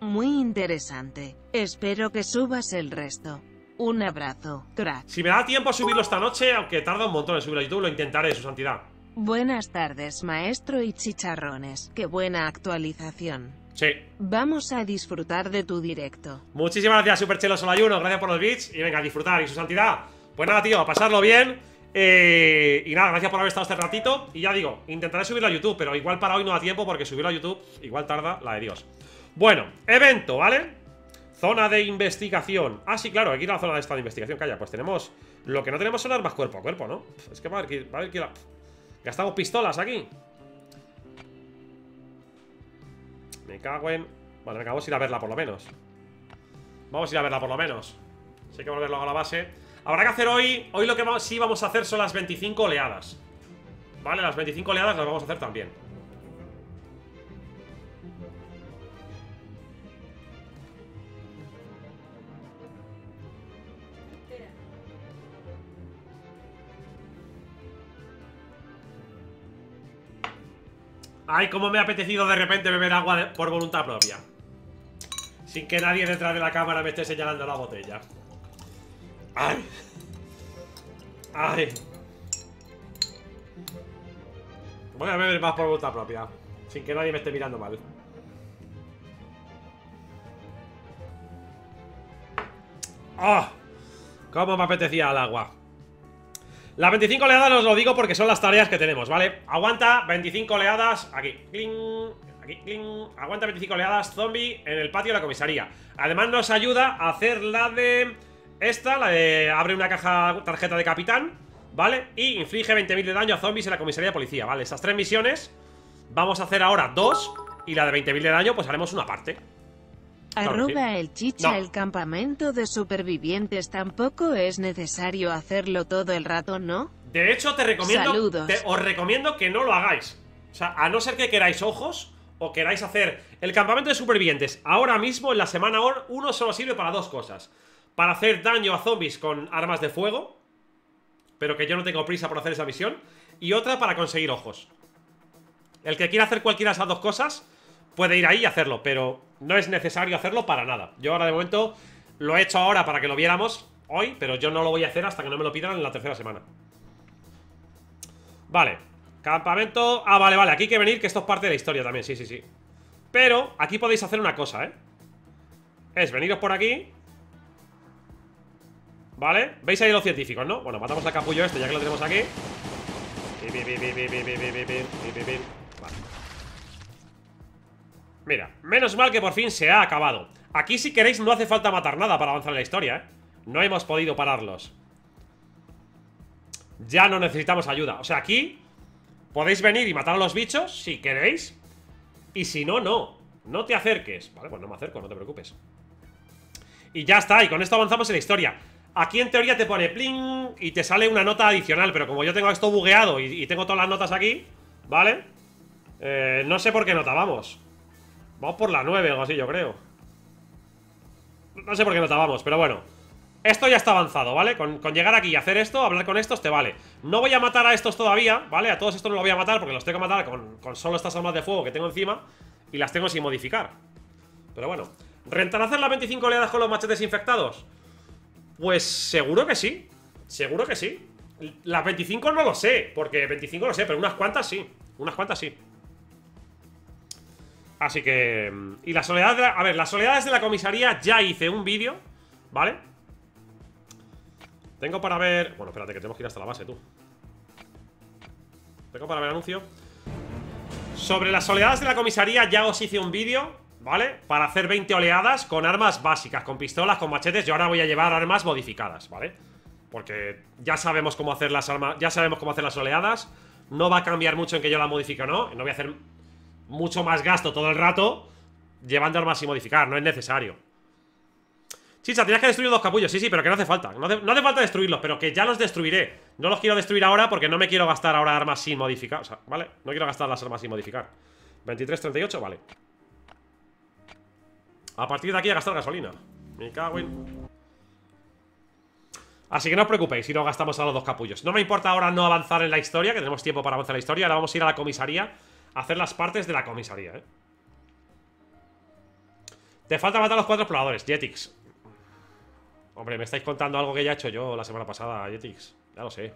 Muy interesante. Espero que subas el resto. Un abrazo, crack. Si me da tiempo a subirlo esta noche, aunque tarda un montón en subirlo a YouTube, lo intentaré, su santidad. Buenas tardes, maestro y chicharrones. Qué buena actualización. Sí. Vamos a disfrutar de tu directo. Muchísimas gracias, Superchelo Solayuno. Gracias por los bits. Y venga, a disfrutar. Y su santidad. Pues nada, tío, a pasarlo bien. Eh, y nada, gracias por haber estado este ratito. Y ya digo, intentaré subirlo a YouTube, pero igual para hoy no da tiempo porque subirlo a YouTube igual tarda la de Dios. Bueno, evento, ¿vale? Zona de investigación. Ah, sí, claro, aquí la zona de esta de investigación. Calla, pues tenemos. Lo que no tenemos son armas cuerpo a cuerpo, ¿no? Es que va a ver que. Va a ver que la... Gastamos pistolas aquí. Me cago en... Bueno, venga, vamos a ir a verla por lo menos. Vamos a ir a verla por lo menos. Si hay que volverlo a la base. Habrá que hacer hoy... Hoy lo que sí vamos a hacer son las 25 oleadas. Vale, las 25 oleadas las vamos a hacer también Ay, cómo me ha apetecido de repente beber agua por voluntad propia. Sin que nadie detrás de la cámara me esté señalando la botella. Ay. Ay. Voy a beber más por voluntad propia. Sin que nadie me esté mirando mal. ¡Ah! ¿Cómo me apetecía el agua? Las 25 oleadas os lo digo porque son las tareas que tenemos, ¿vale? Aguanta 25 oleadas Aquí, cling, aquí, cling Aguanta 25 oleadas zombie en el patio de la comisaría Además nos ayuda a hacer la de... Esta, la de... Abre una caja tarjeta de capitán ¿Vale? Y inflige 20.000 de daño a zombies en la comisaría de policía, ¿vale? Esas tres misiones Vamos a hacer ahora dos Y la de 20.000 de daño pues haremos una parte Arroba el chicha el campamento de supervivientes tampoco es necesario hacerlo todo el rato, ¿no? De hecho, te recomiendo. os recomiendo que no lo hagáis. O sea, a no ser que queráis ojos o queráis hacer el campamento de supervivientes. Ahora mismo, en la semana 1, solo sirve para dos cosas: para hacer daño a zombies con armas de fuego, pero que yo no tengo prisa por hacer esa misión, y otra para conseguir ojos. El que quiera hacer cualquiera de esas dos cosas puede ir ahí y hacerlo, pero no es necesario hacerlo para nada. Yo ahora de momento lo he hecho ahora para que lo viéramos hoy, pero yo no lo voy a hacer hasta que no me lo pidan en la tercera semana. Vale, campamento... Ah, vale, vale, aquí hay que venir, que esto es parte de la historia también, sí, sí, sí. Pero aquí podéis hacer una cosa, ¿eh? Es veniros por aquí ¿Vale? ¿Veis ahí los científicos, no? Bueno, matamos al capullo este ya que lo tenemos aquí Mira, menos mal que por fin se ha acabado. Aquí si queréis no hace falta matar nada para avanzar en la historia, ¿eh? No hemos podido pararlos. Ya no necesitamos ayuda. O sea, aquí podéis venir y matar a los bichos Si queréis. Y si no, no. No te acerques. Vale, pues no me acerco, no te preocupes. Y ya está, y con esto avanzamos en la historia. Aquí en teoría te pone pling y te sale una nota adicional Pero como yo tengo esto bugueado y, tengo todas las notas aquí ¿Vale? Eh, no sé por qué nota vamos Vamos por la 9 o así yo creo No sé por qué nota vamos, pero bueno Esto ya está avanzado, ¿vale? Con, llegar aquí y hacer esto, hablar con estos te vale No voy a matar a estos todavía, ¿vale? A todos estos no los voy a matar porque los tengo que matar con, con solo estas armas de fuego que tengo encima Y las tengo sin modificar Pero bueno ¿Rentar hacer las 25 oleadas con los machetes infectados? Pues seguro que sí. Seguro que sí. Las 25 no lo sé, porque 25 lo sé, pero unas cuantas sí. Unas cuantas sí. Así que... Mm, y la soledad... A ver, las soledades de la comisaría ya hice un vídeo, ¿vale? Tengo para ver... Bueno, espérate, que tenemos que ir hasta la base, tú. Tengo para ver anuncio. Sobre las soledades de la comisaría ya os hice un vídeo ¿vale? Para hacer 20 oleadas con armas básicas, con pistolas, con machetes. Yo ahora voy a llevar armas modificadas, ¿vale? Porque ya sabemos cómo hacer las armas, ya sabemos cómo hacer las oleadas. No va a cambiar mucho en que yo la modifique o no. No voy a hacer mucho más gasto todo el rato llevando armas sin modificar, no es necesario. Chicha, tienes que destruir dos capullos, sí, sí, pero que no hace falta. No hace, no hace, falta destruirlos, pero que ya los destruiré. No los quiero destruir ahora porque no me quiero gastar ahora armas sin modificar. O sea, ¿vale? No quiero gastar las armas sin modificar. 23, 38, vale. A partir de aquí a gastar gasolina. Me cago en... Así que no os preocupéis si no gastamos a los dos capullos. No me importa ahora no avanzar en la historia Que tenemos tiempo para avanzar en la historia. Ahora vamos a ir a la comisaría hacer las partes de la comisaría, ¿eh? Te falta matar a los cuatro exploradores, Jetix Hombre, me estáis contando algo que ya he hecho yo la semana pasada, Jetix Ya lo sé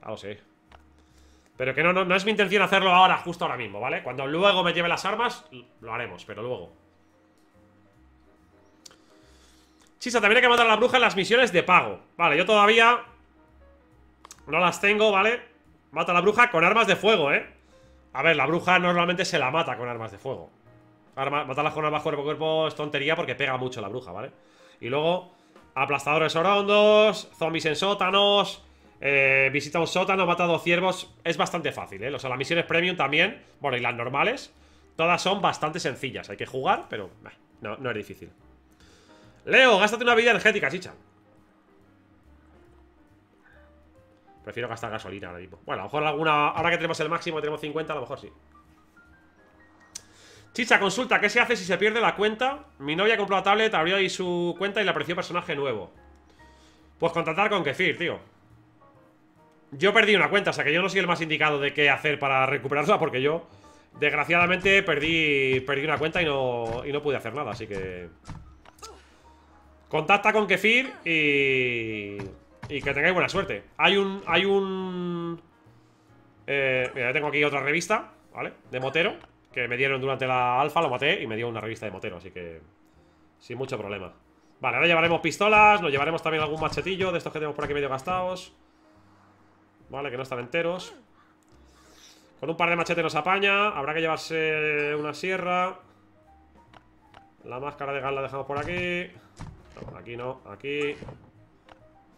Ya lo sé Pero que no, no, no es mi intención hacerlo ahora, justo ahora mismo, ¿vale? Cuando luego me lleve las armas, lo haremos, pero luego Chisa, también hay que matar a la bruja en las misiones de pago Vale, yo todavía No las tengo, ¿vale? Mata a la bruja con armas de fuego, ¿eh? A ver, la bruja normalmente se la mata con armas de fuego. Arma, Matarlas con armas cuerpo a cuerpo es tontería porque pega mucho la bruja, ¿vale? Y luego Aplastadores orondos Zombies en sótanos eh, Visita un sótano, mata dos ciervos. Es bastante fácil, ¿eh? O sea, las misiones premium también Bueno, y las normales Todas son bastante sencillas. Hay que jugar, pero no, no es difícil. Leo, gástate una vida energética, chicha Prefiero gastar gasolina ahora mismo. Bueno, a lo mejor alguna... Ahora que tenemos el máximo, que tenemos 50, a lo mejor sí. Chicha, consulta, ¿qué se hace si se pierde la cuenta? Mi novia compró la tablet, abrió ahí su cuenta y le apareció personaje nuevo. Pues contactar con Kefir, tío. Yo perdí una cuenta, o sea que yo no soy el más indicado de qué hacer para recuperarla Porque yo, desgraciadamente, perdí, perdí una cuenta y no, y no pude hacer nada, así que... Contacta con Kefir y... Y que tengáis buena suerte. Hay un... Hay un... Eh, mira, tengo aquí otra revista ¿Vale? De motero Que me dieron durante la alfa, lo maté Y me dio una revista de motero, así que... Sin mucho problema. Vale, ahora llevaremos pistolas Nos llevaremos también algún machetillo De estos que tenemos por aquí medio gastados Vale, que no están enteros. Con un par de machetes nos apaña Habrá que llevarse una sierra. La máscara de gas la dejamos por aquí. Aquí no, aquí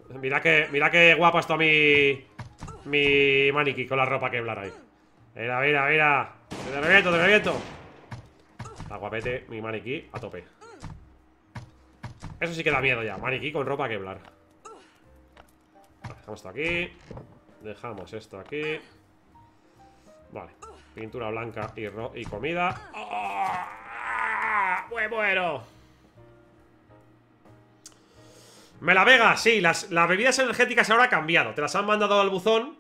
Mira que, mira que guapo está mi Mi maniquí con la ropa hablar ahí. Mira, mira, mira. Te reviento, te reviento Está guapete, mi maniquí a tope. Eso sí que da miedo ya Maniquí con ropa hablar. Dejamos esto aquí. Dejamos esto aquí. Vale Pintura blanca y, y comida. ¡Oh! ¡Me muero! Me la vega, sí, las, bebidas energéticas ahora han cambiado. Te las han mandado al buzón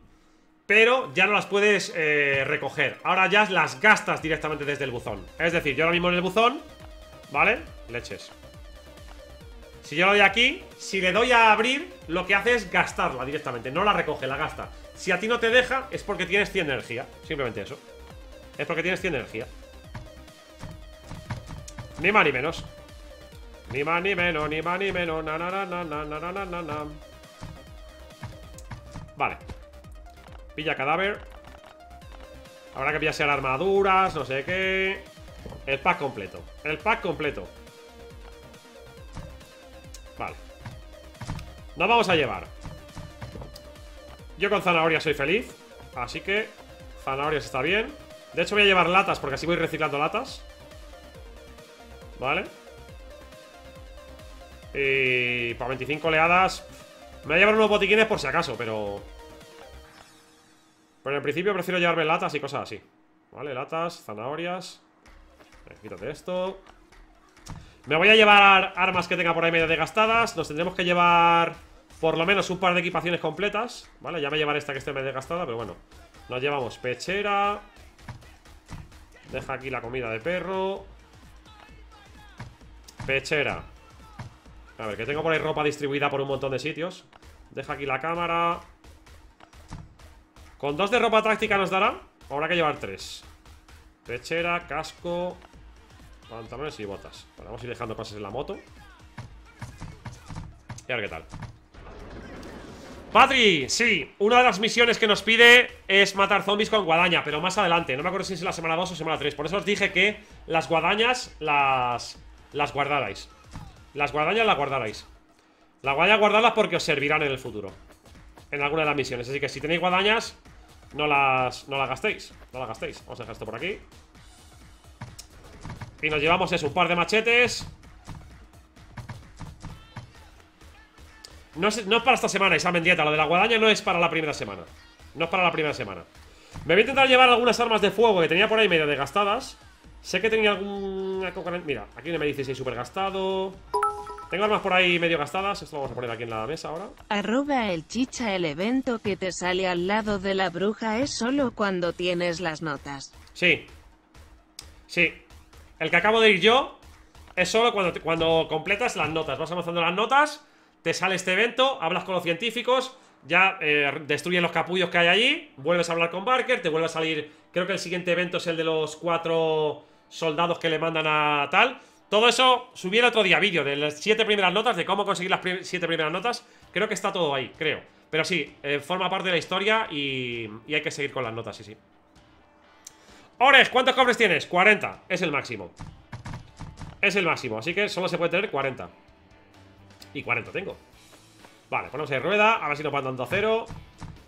Pero ya no las puedes eh, recoger. Ahora ya las gastas directamente desde el buzón. Es decir, yo ahora mismo en el buzón ¿Vale? Leches. Si yo lo doy aquí Si le doy a abrir, lo que hace es gastarla directamente No la recoge, la gasta. Si a ti no te deja, es porque tienes 100 energía Simplemente eso. Es porque tienes 100 energía. Ni más ni menos ni más ni menos, ni más ni menos. Na, na, na, na, na, na, na, na. Vale. Pilla cadáver. Habrá que pillarse armaduras, no sé qué. El pack completo. El pack completo. Vale. Nos vamos a llevar. Yo con zanahoria soy feliz. Así que zanahorias está bien. De hecho voy a llevar latas porque así voy reciclando latas. Vale. Y para 25 oleadas Me voy a llevar unos botiquines por si acaso, pero... Pero en principio prefiero llevarme latas y cosas así Vale, latas, zanahorias. Quítate esto. Me voy a llevar armas que tenga por ahí medio desgastadas. Nos tendremos que llevar por lo menos un par de equipaciones completas Vale, ya me llevaré esta que esté medio desgastada Pero bueno, nos llevamos pechera. Deja aquí la comida de perro. Pechera A ver, que tengo por ahí ropa distribuida por un montón de sitios Deja aquí la cámara ¿Con dos de ropa táctica nos dará? Habrá que llevar tres Pechera, casco Pantalones y botas vamos a ir dejando cosas en la moto Y a ver qué tal Patri, sí, una de las misiones que nos pide es matar zombies con guadaña, pero más adelante. No me acuerdo si es la semana 2 o semana 3. Por eso os dije que las guadañas las, las guardarais. Las guadañas las guardarais. Las guadañas guardarlas porque os servirán en el futuro. En alguna de las misiones. Así que si tenéis guadañas, no las, no las gastéis. No las gastéis. Vamos a dejar esto por aquí. Y nos llevamos eso, un par de machetes. No es, no es para esta semana, examen dieta. Lo de la guadaña no es para la primera semana. No es para la primera semana. Me voy a intentar llevar algunas armas de fuego que tenía por ahí medio desgastadas. Sé que tenía algún... Mira, aquí me dice si super gastado. Tengo armas por ahí medio gastadas. Esto lo vamos a poner aquí en la mesa ahora. Arroba el chicha el evento que te sale al lado de la bruja es solo cuando tienes las notas. Sí. Sí. El que acabo de ir yo es solo cuando, cuando completas las notas. Vas avanzando las notas te sale este evento, hablas con los científicos, ya eh, destruyen los capullos que hay allí, vuelves a hablar con Barker, te vuelve a salir, creo que el siguiente evento es el de los cuatro soldados que le mandan a tal. Todo eso subí el otro día vídeo de las siete primeras notas, de cómo conseguir las siete primeras notas. Creo que está todo ahí, creo. Pero sí, eh, forma parte de la historia y, hay que seguir con las notas, sí, sí. Ores, ¿cuántos cofres tienes? 40, es el máximo. Es el máximo, así que solo se puede tener 40. Y 40 tengo Vale, ponemos ahí rueda A ver si nos van dando a cero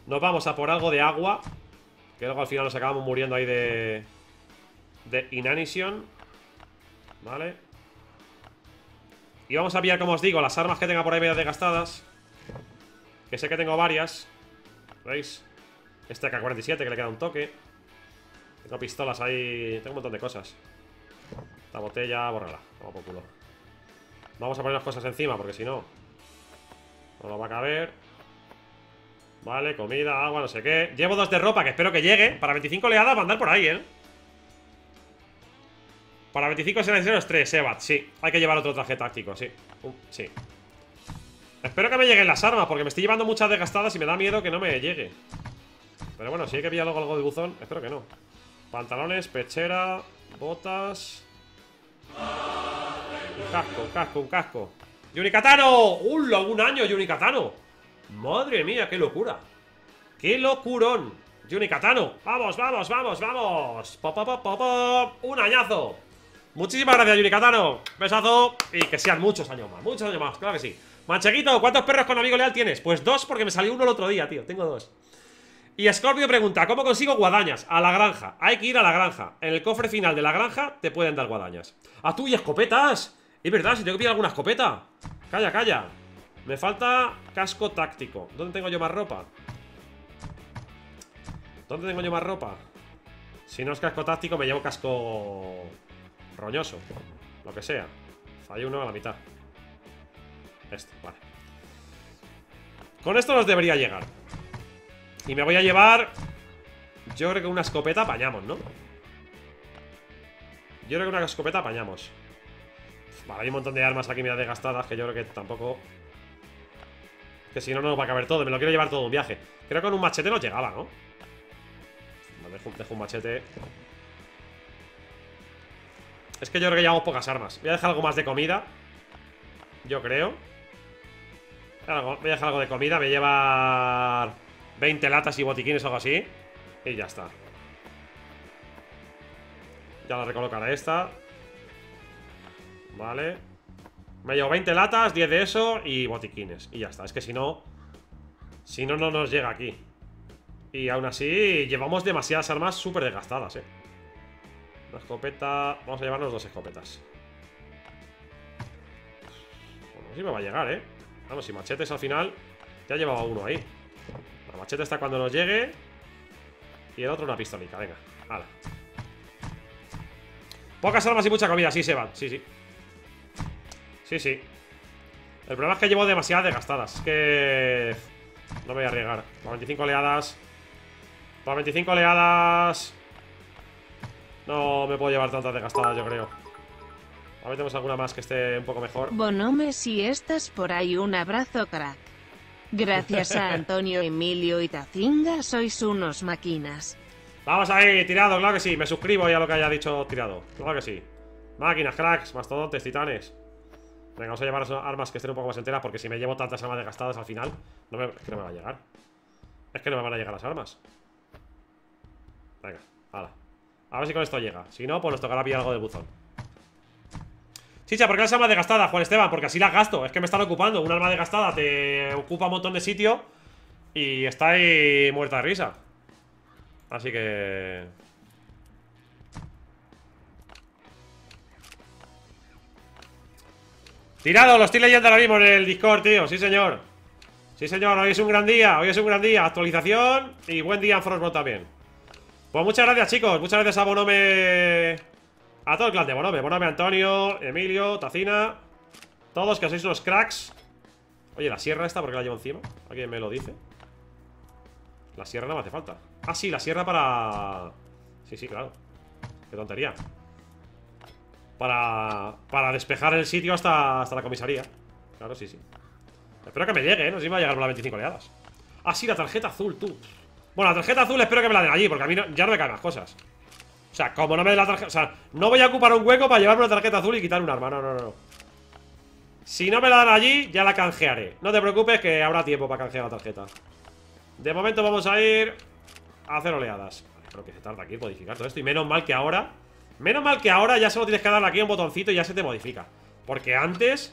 Nos vamos a por algo de agua Que luego al final nos acabamos muriendo ahí de De inanition Vale Y vamos a pillar, como os digo, las armas que tenga por ahí medio desgastadas. Que sé que tengo varias. ¿Veis? Este AK-47 que le queda un toque. Tengo pistolas ahí. Tengo un montón de cosas. Esta botella, bórrala. Vamos culo. Vamos a poner las cosas encima porque si no No lo va a caber. Vale, comida, agua, no sé qué. Llevo dos de ropa que espero que llegue. Para 25 oleadas va a andar por ahí, ¿eh? Para 25 selecciones 3, Evat, sí Hay que llevar otro traje táctico, sí uh, Sí Espero que me lleguen las armas Porque me estoy llevando muchas desgastadas y me da miedo que no me llegue Pero bueno, si hay que pillar luego algo de buzón Espero que no Pantalones, pechera, botas un casco, un casco, un casco ¡Yunikatano! ¡Hola! ¡Un año, Yunikatano! ¡Madre mía, qué locura! ¡Qué locurón! Yunikatano ¡Vamos, vamos, vamos, vamos! ¡Pop, pop, pop, un añazo! Muchísimas gracias, Yunikatano Besazo. Y que sean muchos años más Muchos años más, claro que sí. Manchequito, ¿cuántos perros con amigo leal tienes? Pues dos porque me salió uno el otro día, tío. Tengo dos. Y Scorpio pregunta, ¿cómo consigo guadañas? A la granja, hay que ir a la granja. En el cofre final de la granja te pueden dar guadañas. ¡Ah, tú y escopetas! Es verdad, si tengo que pillar alguna escopeta. Calla, calla. Me falta casco táctico. ¿Dónde tengo yo más ropa? ¿Dónde tengo yo más ropa? Si no es casco táctico me llevo casco Roñoso Lo que sea Fallé uno a la mitad Este, vale Con esto nos debería llegar Y me voy a llevar Yo creo que una escopeta apañamos, ¿no? Yo creo que una escopeta apañamos Vale, hay un montón de armas aquí mira desgastadas que yo creo que tampoco... Que si no, no nos va a caber todo. Me lo quiero llevar todo un viaje. Creo que con un machete no llegaba, ¿no? Vale, dejo, un machete. Es que yo creo que llevamos pocas armas. Voy a dejar algo más de comida. Yo creo. Voy a dejar algo de comida. A llevar 20 latas y botiquines o algo así. Y ya está. Ya la recolocaré esta. Vale Me llevo 20 latas, 10 de eso y botiquines Y ya está, es que si no Si no, no nos llega aquí Y aún así llevamos demasiadas armas súper desgastadas, eh Una escopeta Vamos a llevarnos dos escopetas. Bueno, sí me va a llegar, eh Vamos, si machetes al final Ya llevaba uno ahí. La machete está cuando nos llegue. Y el otro una pistolica, venga Hala. Pocas armas y mucha comida, sí se van, sí, sí. Sí, sí. El problema es que llevo demasiadas desgastadas Es que... No me voy a arriesgar. Por 25 oleadas Por 25 oleadas No me puedo llevar tantas desgastadas, yo creo. A ver, tenemos alguna más que esté un poco mejor. Bonome, si estás por ahí, un abrazo, crack. Gracias a (laughs) Antonio, Emilio y Tazinga, sois unos máquinas. Vamos ahí, tirado, claro que sí. Me suscribo ya a lo que haya dicho tirado. Claro que sí. Máquinas, cracks, mastodontes, titanes. Venga, vamos a llevar armas que estén un poco más enteras Porque si me llevo tantas armas desgastadas al final no me, Es que no me va a llegar. Es que no me van a llegar las armas. Venga, hala A ver si con esto llega. Si no, pues nos tocará pillar algo de buzón. Chicha, ¿por qué las armas desgastadas, Juan Esteban? Porque así las gasto, es que me están ocupando. Un arma desgastada te ocupa un montón de sitio Y está ahí muerta de risa. Así que... Tirado, lo estoy leyendo ahora mismo en el Discord, tío. Sí, señor. Sí, señor, hoy es un gran día Hoy es un gran día. Actualización Y buen día en Frostbot también Pues muchas gracias, chicos. Muchas gracias a Bonome. A todo el clan de Bonome. Bonome Antonio, Emilio, Tacina. Todos que sois unos cracks. Oye, la sierra esta, ¿por qué la llevo encima? ¿Alguien me lo dice? La sierra no me hace falta. Ah, sí, la sierra para... Sí, sí, claro. Qué tontería. Para, para despejar el sitio hasta, hasta la comisaría. Claro, sí, sí. Espero que me llegue, ¿eh? No sé si me va a llegar por las 25 oleadas. Ah, sí, la tarjeta azul, tú Bueno, la tarjeta azul espero que me la den allí Porque a mí ya no me caen las cosas. O sea, como no me den la tarjeta O sea, no voy a ocupar un hueco para llevarme una tarjeta azul y quitar un arma No, no, no, no. Si no me la dan allí, ya la canjearé. No te preocupes que habrá tiempo para canjear la tarjeta. De momento vamos a ir A hacer oleadas. Creo que se tarda aquí en modificar todo esto Y menos mal que ahora Menos mal que ahora ya solo tienes que darle aquí un botoncito y ya se te modifica. Porque antes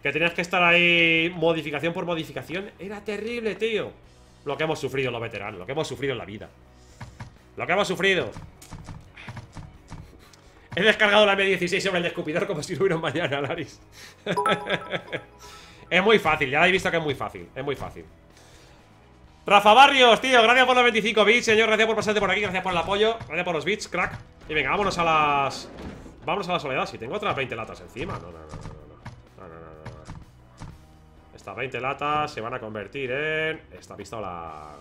Que tenías que estar ahí Modificación por modificación Era terrible, tío Lo que hemos sufrido los veteranos Lo que hemos sufrido en la vida Lo que hemos sufrido He descargado la M16 sobre el descupidor Como si no hubiera mañana, Laris (laughs) Es muy fácil, ya habéis visto que es muy fácil Es muy fácil Rafa Barrios, tío, gracias por los 25 bits, señor Gracias por pasarte por aquí, gracias por el apoyo Gracias por los bits, crack y venga, vámonos a las... Vámonos a la soledad. Si tengo otras 20 latas encima. No, no, no. Estas 20 latas se van a convertir en... Esta pistola...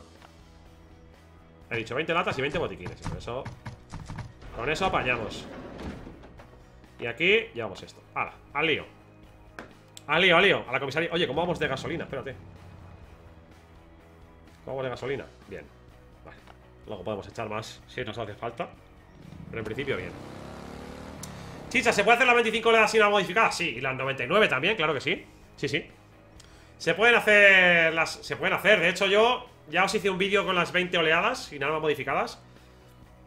He dicho 20 latas y 20 botiquines. Con eso... Con eso apañamos. Y aquí llevamos esto. ¡Hala! Al lío. Al lío, al lío. A la comisaría. Oye, ¿cómo vamos de gasolina? Espérate. ¿Cómo vamos de gasolina? Bien. Vale. Luego podemos echar más si nos hace falta. Pero en principio bien Chicha, ¿se puede hacer las 25 oleadas sin la modificada? Sí, y las 99 también, claro que sí Sí, sí Se pueden hacer las... Se pueden hacer, de hecho yo Ya os hice un vídeo con las 20 oleadas Sin armas modificadas.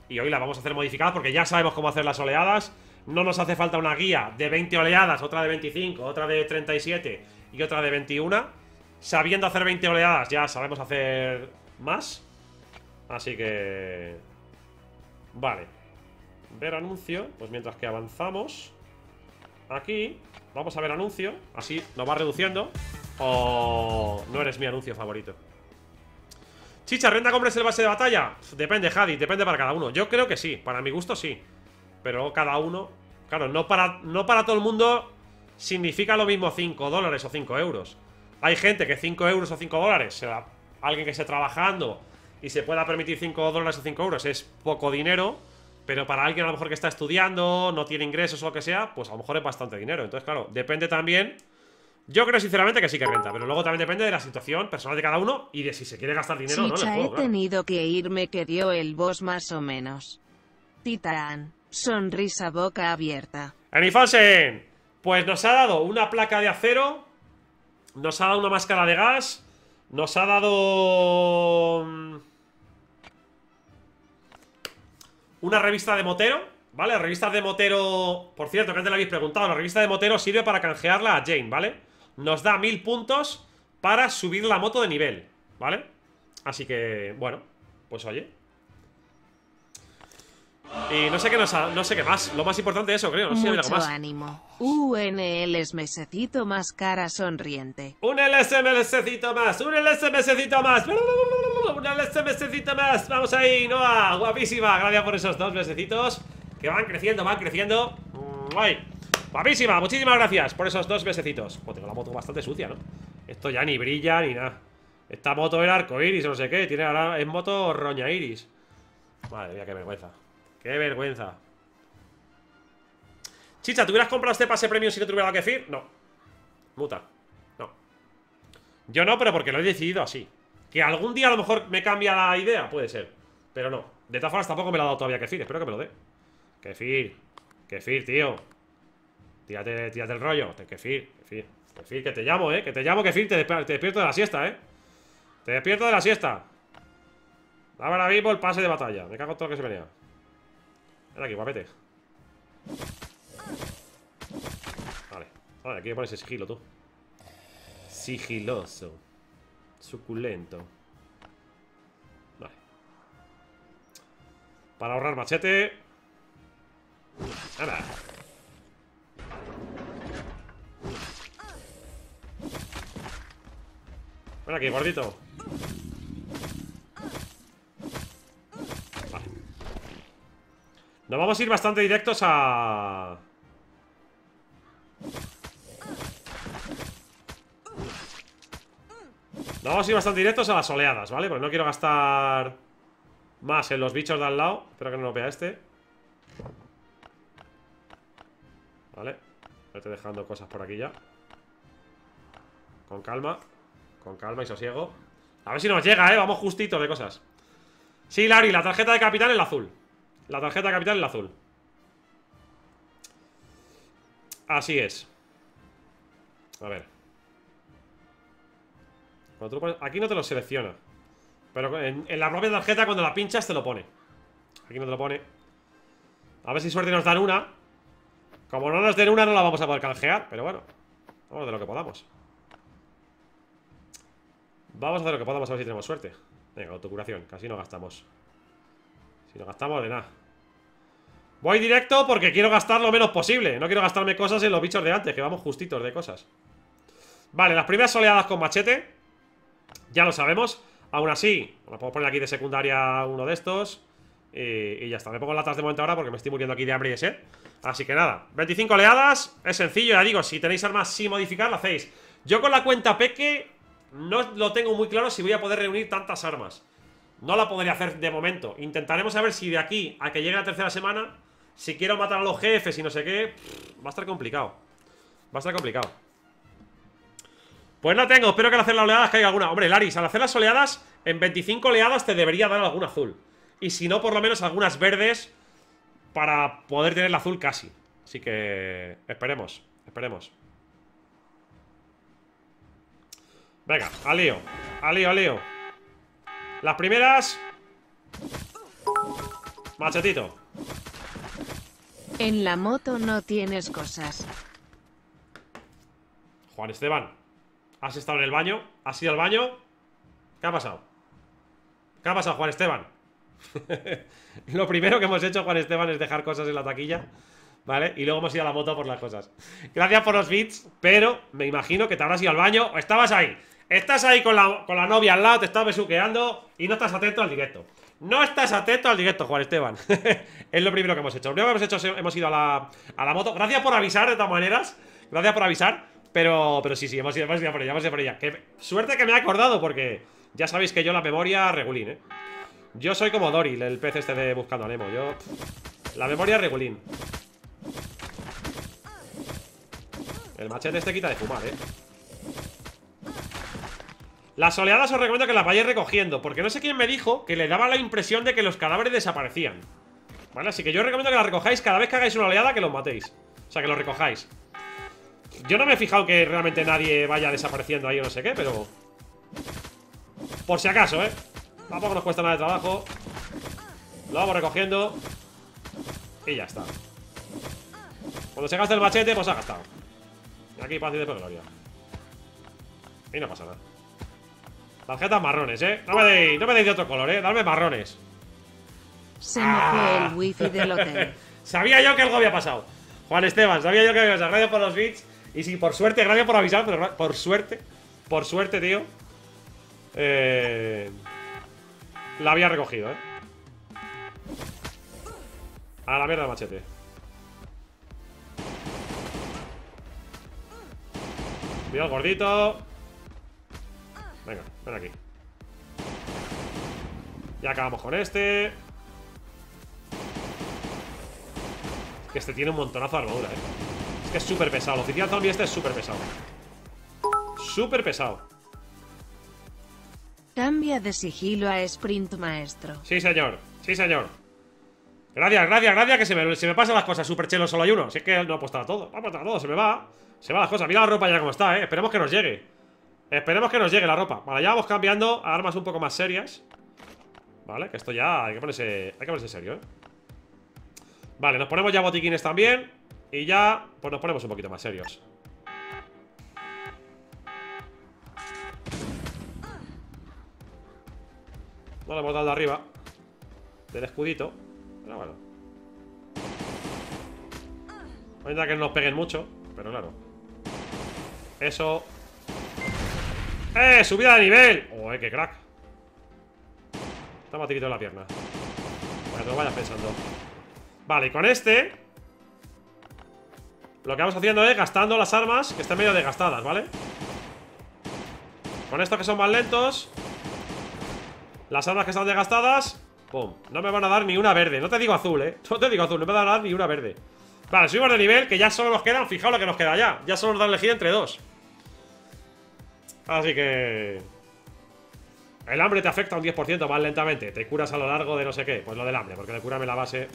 Y hoy las vamos a hacer modificadas porque ya sabemos cómo hacer las oleadas. No nos hace falta una guía de 20 oleadas Otra de 25, otra de 37 Y otra de 21 Sabiendo hacer 20 oleadas ya sabemos hacer más. Así que... Vale. Ver anuncio, pues mientras que avanzamos. Aquí Vamos a ver anuncio, así nos va reduciendo O no eres mi anuncio favorito. Chicha, ¿renta compres el base de batalla? Depende, Jadi, depende para cada uno. Yo creo que sí, para mi gusto sí Pero cada uno Claro, no para, no para todo el mundo Significa lo mismo 5 dólares o 5 euros. Hay gente que 5 euros o 5 dólares Alguien que esté trabajando Y se pueda permitir 5 dólares o 5 euros Es poco dinero pero para alguien a lo mejor que está estudiando, no tiene ingresos o lo que sea, pues a lo mejor es bastante dinero. Entonces, claro, depende también. Yo creo sinceramente que sí que renta, pero luego también depende de la situación personal de cada uno y de si se quiere gastar dinero o no. En he tenido que irme que dio el boss más o menos. Titán, sonrisa boca abierta. Anifosen, pues nos ha dado una placa de acero, nos ha dado una máscara de gas, nos ha dado... una revista de motero ¿Vale? La revista de Motero Por cierto, que antes le habéis preguntado La revista de Motero sirve para canjearla a Jane, ¿vale? Nos da mil puntos para subir la moto de nivel ¿Vale? Así que, bueno Pues oye y no sé qué no sé qué más. Lo más importante es eso, creo. No sé Mucho si más. ánimo. UNL es mesecito más cara sonriente. Un LSMScito más. Un LSMScito más. Un LSMScito más. Vamos ahí, Noah. Guapísima. Gracias por esos dos mesecitos. Que van creciendo, van creciendo. Guay. Guapísima. Muchísimas gracias por esos dos mesecitos. Tengo la moto bastante sucia, ¿no? Esto ya ni brilla ni nada. Esta moto era arcoiris o no sé qué. Tiene ahora. Es moto roña iris. Madre mía, qué vergüenza. Qué vergüenza. Chicha, ¿tú hubieras comprado este pase premium si no tuviera que decir? No. Muta. No. Yo no, pero porque lo he decidido así. Que algún día a lo mejor me cambia la idea Puede ser. Pero no. De todas formas tampoco me lo ha dado todavía Kefir. Espero que me lo dé. Kefir. Kefir, tío. Tírate, tírate el rollo. Kefir Kefir. Kefir, que te llamo, eh. Que te llamo, Kefir. Te, te despierto de la siesta, eh. Te despierto de la siesta. Dame ahora mismo el pase de batalla. Me cago en todo lo que se venía Ven aquí, guapete. Vale, vale, aquí pones sigilo tú. Sigiloso. Suculento. Vale. Para ahorrar machete. Anda Ven aquí, gordito Nos vamos a ir bastante directos a... Nos vamos a ir bastante directos a las oleadas, ¿vale? Porque no quiero gastar más en los bichos de al lado. Espero que no lo vea este. Vale. Estoy dejando cosas por aquí ya. Con calma. Con calma y sosiego. A ver si nos llega, ¿eh? Vamos justito de cosas. Sí, Lari, la tarjeta de capitán en el azul la tarjeta capital el azul. Así es. A ver. Aquí no te lo selecciona Pero en, la propia tarjeta cuando la pinchas te lo pone. Aquí no te lo pone. A ver si suerte nos dan una. Como no nos den una no la vamos a poder canjear Pero bueno Vamos hacer lo que podamos. Vamos a hacer lo que podamos a ver si tenemos suerte. Venga, autocuración, casi no gastamos Si no gastamos de nada. Voy directo porque quiero gastar lo menos posible. No quiero gastarme cosas en los bichos de antes Que vamos justitos de cosas. Vale, las primeras oleadas con machete. Ya lo sabemos. Aún así, bueno, podemos poner aquí de secundaria uno de estos. Y, ya está, me pongo latas de momento ahora porque me estoy muriendo aquí de hambre y de sed. Así que nada, 25 oleadas. Es sencillo, ya digo, si tenéis armas sin modificar, lo hacéis. Yo con la cuenta Peque No lo tengo muy claro si voy a poder reunir tantas armas No la podría hacer de momento. Intentaremos saber si de aquí a que llegue la tercera semana si quiero matar a los jefes y no sé qué Va a estar complicado. Va a estar complicado. Pues no tengo, espero que al hacer las oleadas caiga alguna. Hombre, Laris, al hacer las oleadas En 25 oleadas te debería dar algún azul. Y si no, por lo menos algunas verdes Para poder tener el azul casi. Así que... Esperemos, esperemos. Venga, al lío Al lío, al lío Las primeras Machetito en la moto no tienes cosas. Juan Esteban, ¿has estado en el baño? ¿Has ido al baño? ¿Qué ha pasado? ¿Qué ha pasado, Juan Esteban? (laughs) Lo primero que hemos hecho, Juan Esteban, es dejar cosas en la taquilla. ¿Vale? Y luego hemos ido a la moto por las cosas. Gracias por los bits, pero me imagino que te habrás ido al baño o estabas ahí. Estás ahí con la, con la novia al lado, te estás besuqueando y no estás atento al directo. No estás atento al directo, Juan Esteban. (laughs) Es lo primero que hemos hecho. Lo primero que hemos hecho hemos ido a la, a la moto. Gracias por avisar, de todas maneras. Gracias por avisar Pero, pero sí, sí, hemos ido, hemos ido por ella, hemos ido por ella. Suerte que me he acordado porque Ya sabéis que yo la memoria regulín, ¿eh? Yo soy como Dory, el pez este de Buscando a Nemo. Yo... La memoria regulín. El machete este quita de fumar, ¿eh? Las oleadas os recomiendo que las vayáis recogiendo Porque no sé quién me dijo que le daba la impresión de que los cadáveres desaparecían. ¿Vale? Así que yo os recomiendo que las recojáis cada vez que hagáis una oleada que los matéis. O sea, que los recojáis. Yo no me he fijado que realmente nadie vaya desapareciendo ahí o no sé qué, pero... Por si acaso, ¿eh? Tampoco nos cuesta nada de trabajo. Lo vamos recogiendo. Y ya está. Cuando se gasta el machete, pues ha gastado. Y aquí paz y de gloria. Y no pasa nada Tarjetas marrones, ¿eh? No me deis, no me deis de otro color, ¿eh? Dame marrones. Se me fue el wifi del hotel. (laughs) Sabía yo que algo había pasado. Juan Esteban, sabía yo que había pasado. Gracias por los bits. Y sí, por suerte, gracias por avisar Pero por suerte, por suerte, tío Eh... La había recogido, ¿eh? A la mierda machete. Cuidado el gordito Venga, ven aquí Ya acabamos con este Es que este tiene un montonazo de armadura, eh Es que es súper pesado El oficial zombie este es súper pesado Súper pesado Cambia de sigilo a sprint maestro. Sí, señor. Sí, señor. Gracias, gracias, gracias, que se me, se me pasan las cosas. Super chelo, solo hay uno. Si es que no ha apostado todo. Ha apostado todo, se me va. Se va las cosas. Mira la ropa ya como está, eh. Esperemos que nos llegue. Esperemos que nos llegue la ropa. Vale, ya vamos cambiando a armas un poco más serias. Vale, que esto ya hay que ponerse. Hay que ponerse serio, eh. Vale, nos ponemos ya botiquines también. Y ya, pues nos ponemos un poquito más serios. No lo hemos dado arriba Del escudito Pero bueno Ahorita que no nos peguen mucho Pero claro Eso ¡Eh! ¡Subida de nivel! ¡Oh, eh, qué crack! Está matiguito en la pierna Para que lo vayas pensando Vale, y con este Lo que vamos haciendo es gastando las armas Que estén medio desgastadas, ¿vale? Con estos que son más lentos las armas que están desgastadas Pum, no me van a dar ni una verde No te digo azul, eh, no te digo azul, no me van a dar ni una verde Vale, subimos de nivel Que ya solo nos quedan, fijaos lo que nos queda ya Ya solo nos dan elegir entre dos Así que... El hambre te afecta un 10% más lentamente Te curas a lo largo de no sé qué Pues lo del hambre, porque de curarme la base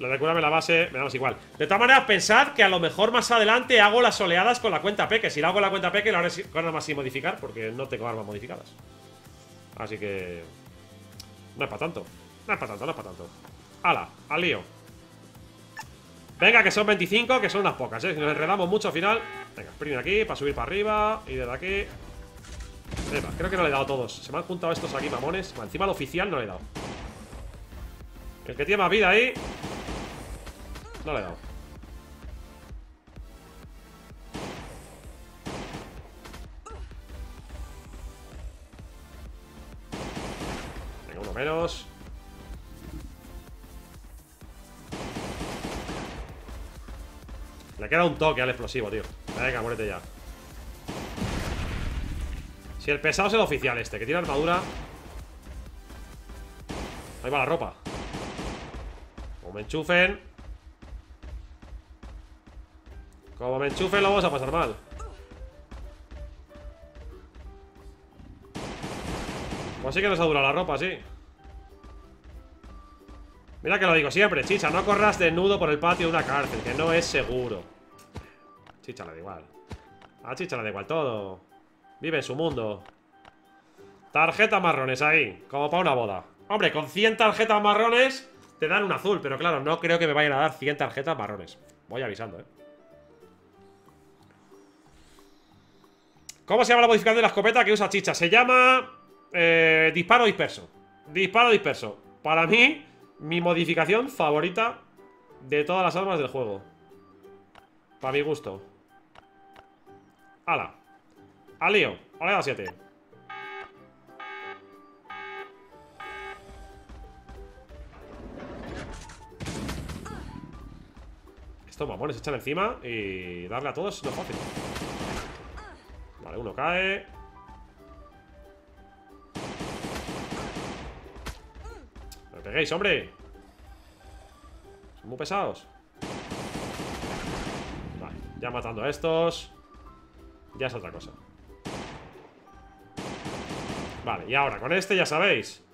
Lo de curarme la base, me damos igual De todas maneras, pensad que a lo mejor más adelante Hago las oleadas con la cuenta P si la hago con la cuenta P, que la haré más sin modificar Porque no tengo armas modificadas Así que... No es para tanto No es para tanto, no es para tanto ¡Hala! ¡Al lío! Venga, que son 25, que son unas pocas, ¿eh? Si nos enredamos mucho al final Venga, sprint aquí, para subir para arriba Y desde aquí. Venga, creo que no le he dado a todos. Se me han juntado estos aquí mamones. Encima al oficial no le he dado. El que tiene más vida ahí No le he dado. Menos. Le queda un toque al explosivo, tío Venga, muérete ya. Si el pesado es el oficial este Que tiene armadura. Ahí va la ropa. Como me enchufen. Como me enchufen lo vamos a pasar mal. Pues sí que nos ha durado la ropa, sí. Mira que lo digo siempre, chicha, no corras desnudo por el patio de una cárcel, que no es seguro. Chicha le da igual. A Chicha le da igual todo. Vive en su mundo. Tarjetas marrones ahí, como para una boda. Hombre, con 100 tarjetas marrones te dan un azul, pero claro, no creo que me vayan a dar 100 tarjetas marrones. Voy avisando, ¿eh? ¿Cómo se llama la modificación de la escopeta que usa Chicha? Se llama... Eh, disparo disperso. Disparo disperso. Para mí, mi modificación favorita de todas las armas del juego. Para mi gusto. ¡Hala! ¡Al lío! ¡Oleada 7! Estos mamones echan encima y darle a todos no es fácil. Vale, uno cae. peguéis, hombre Son muy pesados Vale, ya matando a estos Ya es otra cosa Vale, y ahora con este ya sabéis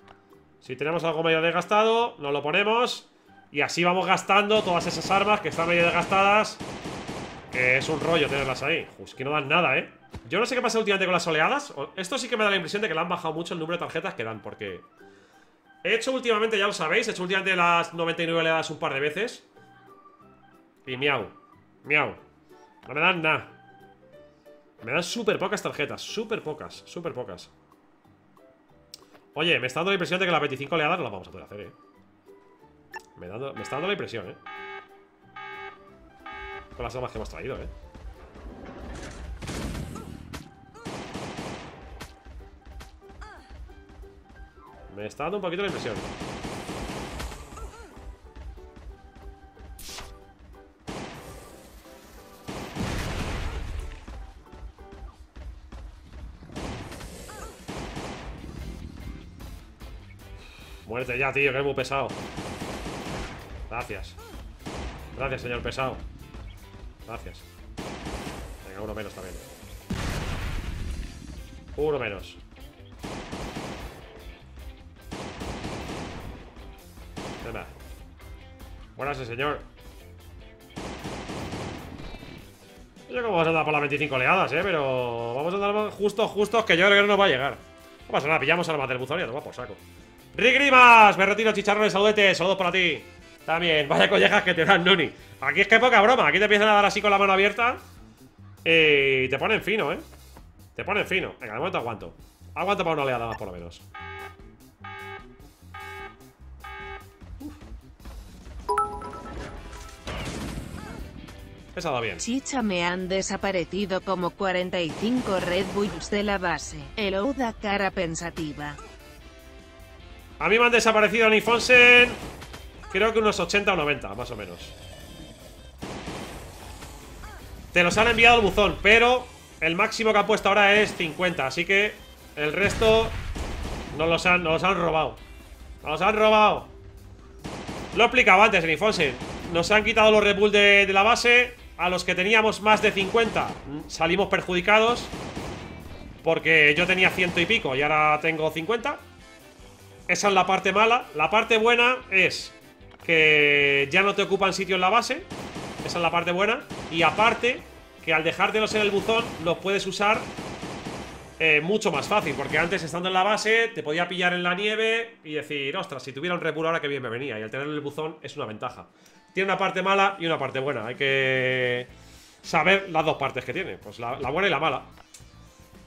Si tenemos algo medio desgastado Nos lo ponemos Y así vamos gastando todas esas armas que están medio desgastadas Que es un rollo tenerlas ahí Uf, que no dan nada, ¿eh? Yo no sé qué pasa últimamente con las oleadas Esto sí que me da la impresión de que le han bajado mucho el número de tarjetas que dan Porque He hecho últimamente, ya lo sabéis, he hecho últimamente las 99 oleadas un par de veces. Y miau. Miau. No me dan nada. Me dan súper pocas tarjetas. Súper pocas. Súper pocas. Oye, me está dando la impresión de que las 25 oleadas no las vamos a poder hacer, eh. Me, me está dando la impresión, eh. Con las armas que hemos traído, eh. Me está dando un poquito la impresión. Ya, tío, que es muy pesado. Gracias. Gracias, señor pesado. Gracias. Venga, uno menos también. Uno menos. Venga. Buenas, señor. Yo como vamos a andar por las 25 oleadas, eh, pero vamos a andar justo, justo, que yo creo que no nos va a llegar. No pasa nada, pillamos armas del buzón y a por saco. Rigrimas, me retiro chicharrones, saludete, saludos para ti. También, vaya collejas que te dan, Noni. Aquí es que poca broma, aquí te empiezan a dar así con la mano abierta. Y te ponen fino, ¿eh? Te ponen fino. Venga, de momento aguanto. Aguanto para una oleada más, por lo menos. Esa va bien. Chicha me han desaparecido como 45 Red Bulls de la base. El Ouda cara pensativa. A mí me han desaparecido en Ifonsen. Creo que unos 80 o 90, más o menos. Te los han enviado al buzón, pero el máximo que han puesto ahora es 50. Así que el resto nos los han, nos los han robado. Nos los han robado. Lo he explicado antes en Ifonsen. Nos han quitado los Red Bull de la base a los que teníamos más de 50 salimos perjudicados Porque yo tenía ciento y pico y ahora tengo 50 Esa es la parte mala La parte buena es que ya no te ocupan sitio en la base Esa es la parte buena Y aparte que al dejártelos en el buzón los puedes usar eh, mucho más fácil Porque antes estando en la base te podía pillar en la nieve y decir Ostras, si tuviera un Red ahora que bien me venía Y al tener el buzón es una ventaja tiene una parte mala y una parte buena. Hay que saber las dos partes que tiene. Pues la, buena y la mala.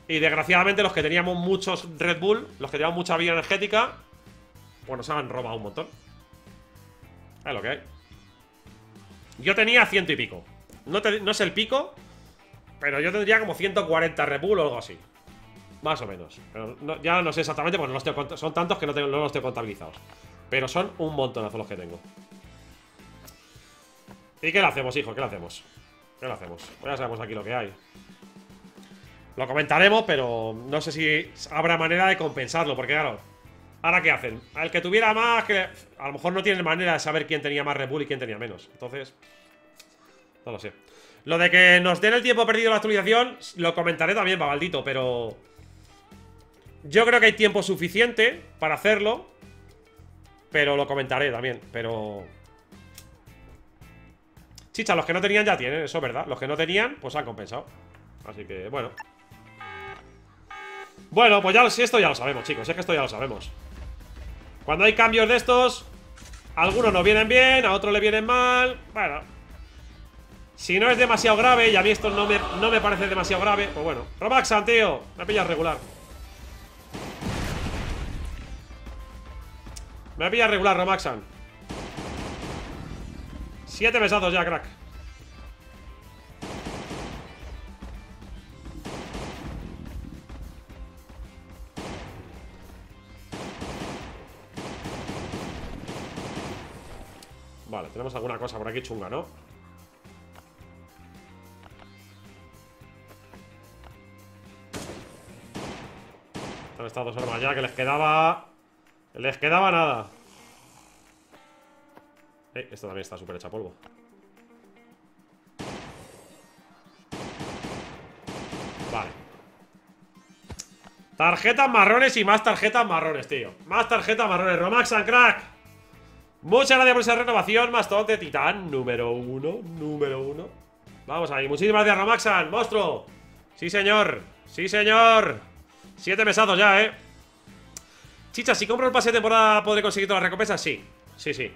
Y desgraciadamente los que teníamos muchos Red Bull, los que teníamos mucha vida energética, pues nos han robado un montón. Es lo que hay. Yo tenía ciento y pico. No, es el pico, pero yo tendría como 140 Red Bull o algo así. Más o menos. ya no sé exactamente, porque no son tantos que no, no los tengo contabilizados. Pero son un montonazo los que tengo. ¿Y qué le hacemos, hijo? ¿Qué le hacemos? ¿Qué le hacemos? Pues ya sabemos aquí lo que hay. Lo comentaremos, pero no sé si habrá manera de compensarlo, porque claro, ¿ahora qué hacen? Al que tuviera más, que a lo mejor no tienen manera de saber quién tenía más Red y quién tenía menos. Entonces, no lo sé. Lo de que nos den el tiempo perdido la actualización, lo comentaré también, babaldito, pero... Yo creo que hay tiempo suficiente para hacerlo, pero lo comentaré también, pero... Chicha, los que no tenían ya tienen, eso es verdad Los que no tenían, pues han compensado Así que, bueno Bueno, pues ya esto ya lo sabemos, chicos Es que esto ya lo sabemos Cuando hay cambios de estos Algunos nos vienen bien, a otros le vienen mal. Bueno Si no es demasiado grave Y a mí esto no me, no me parece demasiado grave Pues bueno, Romaxan, tío, me pillas regular. Me pillas regular, Romaxan Siete mesazos ya, crack. Vale, tenemos alguna cosa por aquí chunga, ¿no? Han estado dos armas ya que les quedaba... Les quedaba nada eh, esto también está súper hecha polvo. Vale. Tarjetas marrones y más tarjetas marrones, tío. Más tarjetas marrones. Romax and Crack. Muchas gracias por esa renovación. De Titán. Número uno. Número uno. Vamos ahí. Muchísimas gracias, Romaxan. Monstruo. Sí, señor. Sí, señor. Siete mesazos ya, eh. Chicha, si compro el pase de temporada ¿podré conseguir todas las recompensas? Sí, sí, sí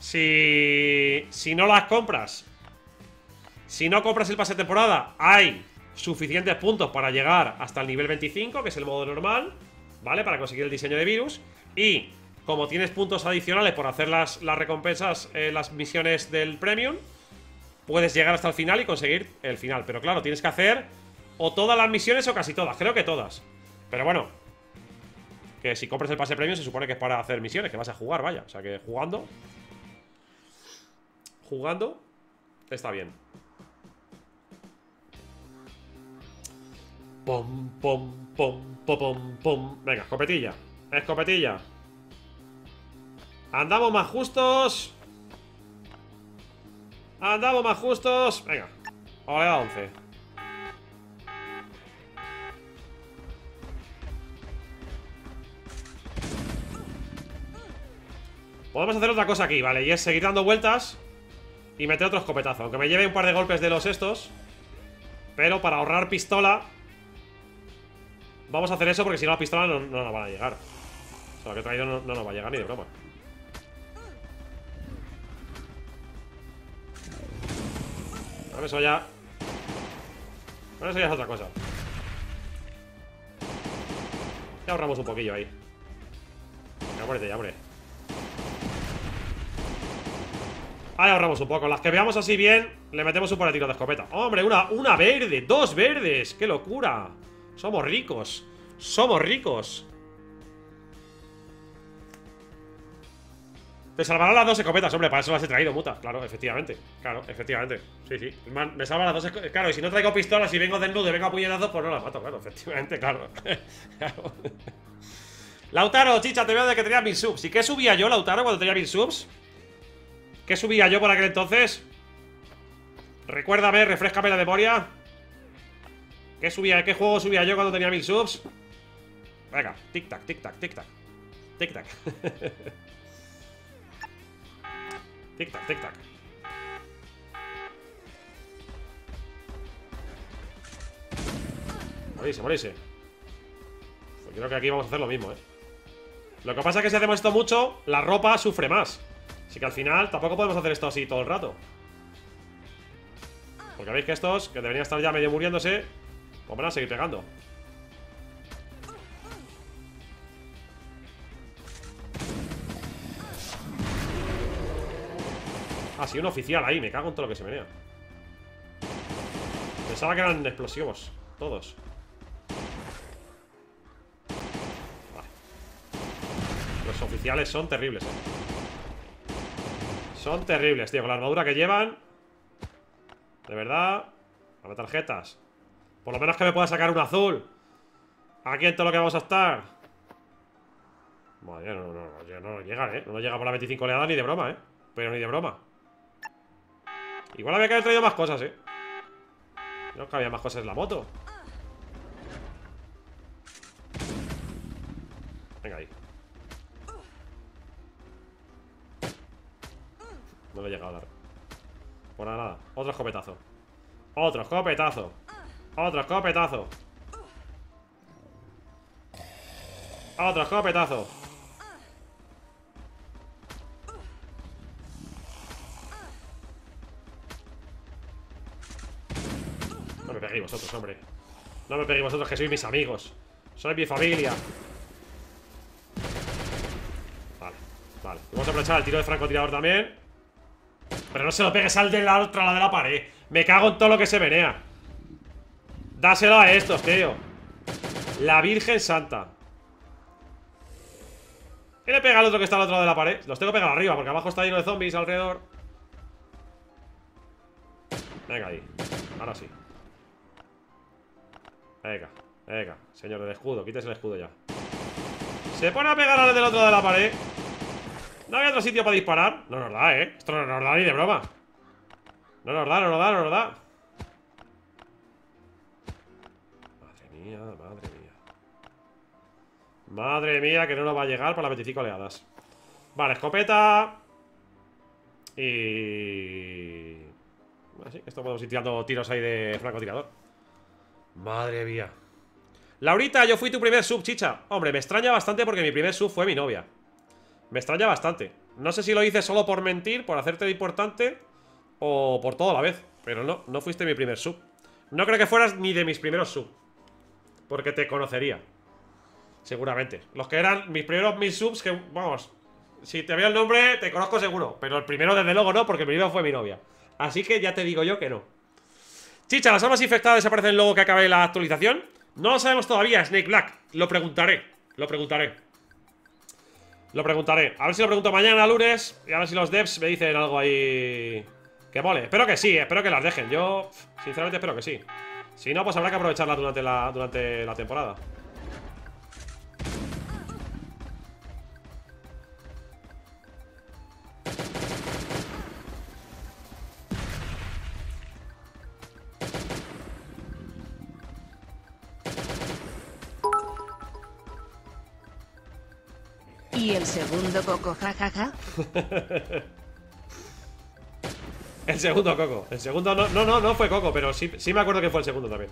Si... Si no las compras Si no compras el pase de temporada Hay suficientes puntos para llegar hasta el nivel 25 Que es el modo normal ¿Vale? Para conseguir el diseño de virus Y como tienes puntos adicionales por hacer las, las recompensas eh, Las misiones del Premium Puedes llegar hasta el final y conseguir el final Pero claro, tienes que hacer o todas las misiones o casi todas Creo que todas Pero bueno, que si compras el pase premium se supone que es para hacer misiones, que vas a jugar, vaya. O sea que jugando. Jugando. Está bien. Pom, pom, pom, pom, pom, pom. Venga, escopetilla. Escopetilla. Andamos más justos. Andamos más justos. Venga. Oleada 11. Podemos hacer otra cosa aquí, ¿vale? Y es seguir dando vueltas Y meter otro escopetazo Aunque me lleve un par de golpes de los estos Pero para ahorrar pistola Vamos a hacer eso porque si no la pistola no, nos va a llegar O sea, lo que he traído no, no nos va a llegar ni de broma eso ya... Eso ya es otra cosa Ya ahorramos un poquillo ahí Ya, muérete, ya, hombre Ahí ahorramos un poco. Las que veamos así bien, le metemos un par de tiros de escopeta. ¡Hombre, una, una verde! ¡Dos verdes! ¡Qué locura! Somos ricos. Somos ricos. Te salvarán las dos escopetas, hombre, para eso las he traído, muta. Claro, efectivamente. Claro, efectivamente. Sí, sí. Me salvan las dos escopetas. Claro, y si no traigo pistolas y vengo desnudo y vengo a puñetazos, pues no las mato, claro, efectivamente, claro. (laughs) Lautaro, chicha, te veo de que tenía mil subs. ¿Y qué subía yo, Lautaro, cuando tenía mil subs? ¿Qué subía yo por aquel entonces? Recuérdame, refrescame la memoria ¿Qué subía? ¿Qué juego subía yo cuando tenía mil subs? Venga, tic-tac, tic-tac, tic-tac Tic-tac (laughs) Tic-tac, tic-tac Morirse, morirse. Pues Creo que aquí vamos a hacer lo mismo, eh Lo que pasa es que si hacemos esto mucho La ropa sufre más. Así que al final tampoco podemos hacer esto así todo el rato. Porque veis que estos, que deberían estar ya medio muriéndose Pues van a seguir pegando Ah, sí, un oficial ahí, me cago en todo lo que se menea. Pensaba que eran explosivos Todos. Los oficiales son terribles, eh. Son terribles, tío. Con la armadura que llevan De verdad Dame tarjetas. Por lo menos que me pueda sacar un azul. Aquí en todo lo que vamos a estar. Madre, no, no, no, no llega, ¿eh? No llega por la 25 oleada ni de broma, ¿eh? Pero ni de broma Igual había que haber traído más cosas, ¿eh? No que había más cosas en la moto. Venga ahí. No le he llegado a dar. Por nada, otro escopetazo. Otro escopetazo. Otro escopetazo. Otro escopetazo peguéis vosotros, hombre. No me peguéis vosotros, que sois mis amigos. Sois mi familia. Vale, vale. Vamos a aprovechar el tiro de francotirador también. Pero no se lo pegues al de la otra, la de la pared. Me cago en todo lo que se menea. Dáselo a estos, tío. La Virgen Santa. ¿Qué le pega al otro que está al otro lado de la pared? Los tengo pegar arriba porque abajo está lleno de zombies alrededor. Venga ahí. Ahora sí Venga, venga Señor del escudo, quítese el escudo ya. Se pone a pegar al del otro de la pared. ¿No había otro sitio para disparar? No nos da, ¿eh? Esto no nos da ni de broma. No nos da, no nos da, no nos da. Madre mía, madre mía. Madre mía, que no nos va a llegar para las 25 oleadas. Vale, escopeta. Y... Así, esto podemos ir tirando tiros ahí de francotirador Madre mía. Laurita, yo fui tu primer sub, chicha. Hombre, me extraña bastante porque mi primer sub fue mi novia. Me extraña bastante. No sé si lo hice solo por mentir, por hacerte de importante O por todo a la vez Pero no, no fuiste mi primer sub. No creo que fueras ni de mis primeros sub Porque te conocería Seguramente. Los que eran mis primeros mis subs que, vamos Si te veo el nombre, te conozco seguro Pero el primero desde luego no, porque el primero fue mi novia. Así que ya te digo yo que no Chicha, ¿las armas infectadas desaparecen luego que acabe la actualización? No lo sabemos todavía, Snake Black. Lo preguntaré, lo preguntaré. Lo preguntaré. A ver si lo pregunto mañana, lunes Y a ver si los devs me dicen algo ahí Que mole, espero que sí, espero que las dejen. Yo, sinceramente, espero que sí. Si no, pues habrá que aprovecharlas durante la, durante la temporada segundo coco, jajaja? (laughs) el segundo coco. El segundo no, no, no, no fue coco, pero sí, sí me acuerdo que fue el segundo también.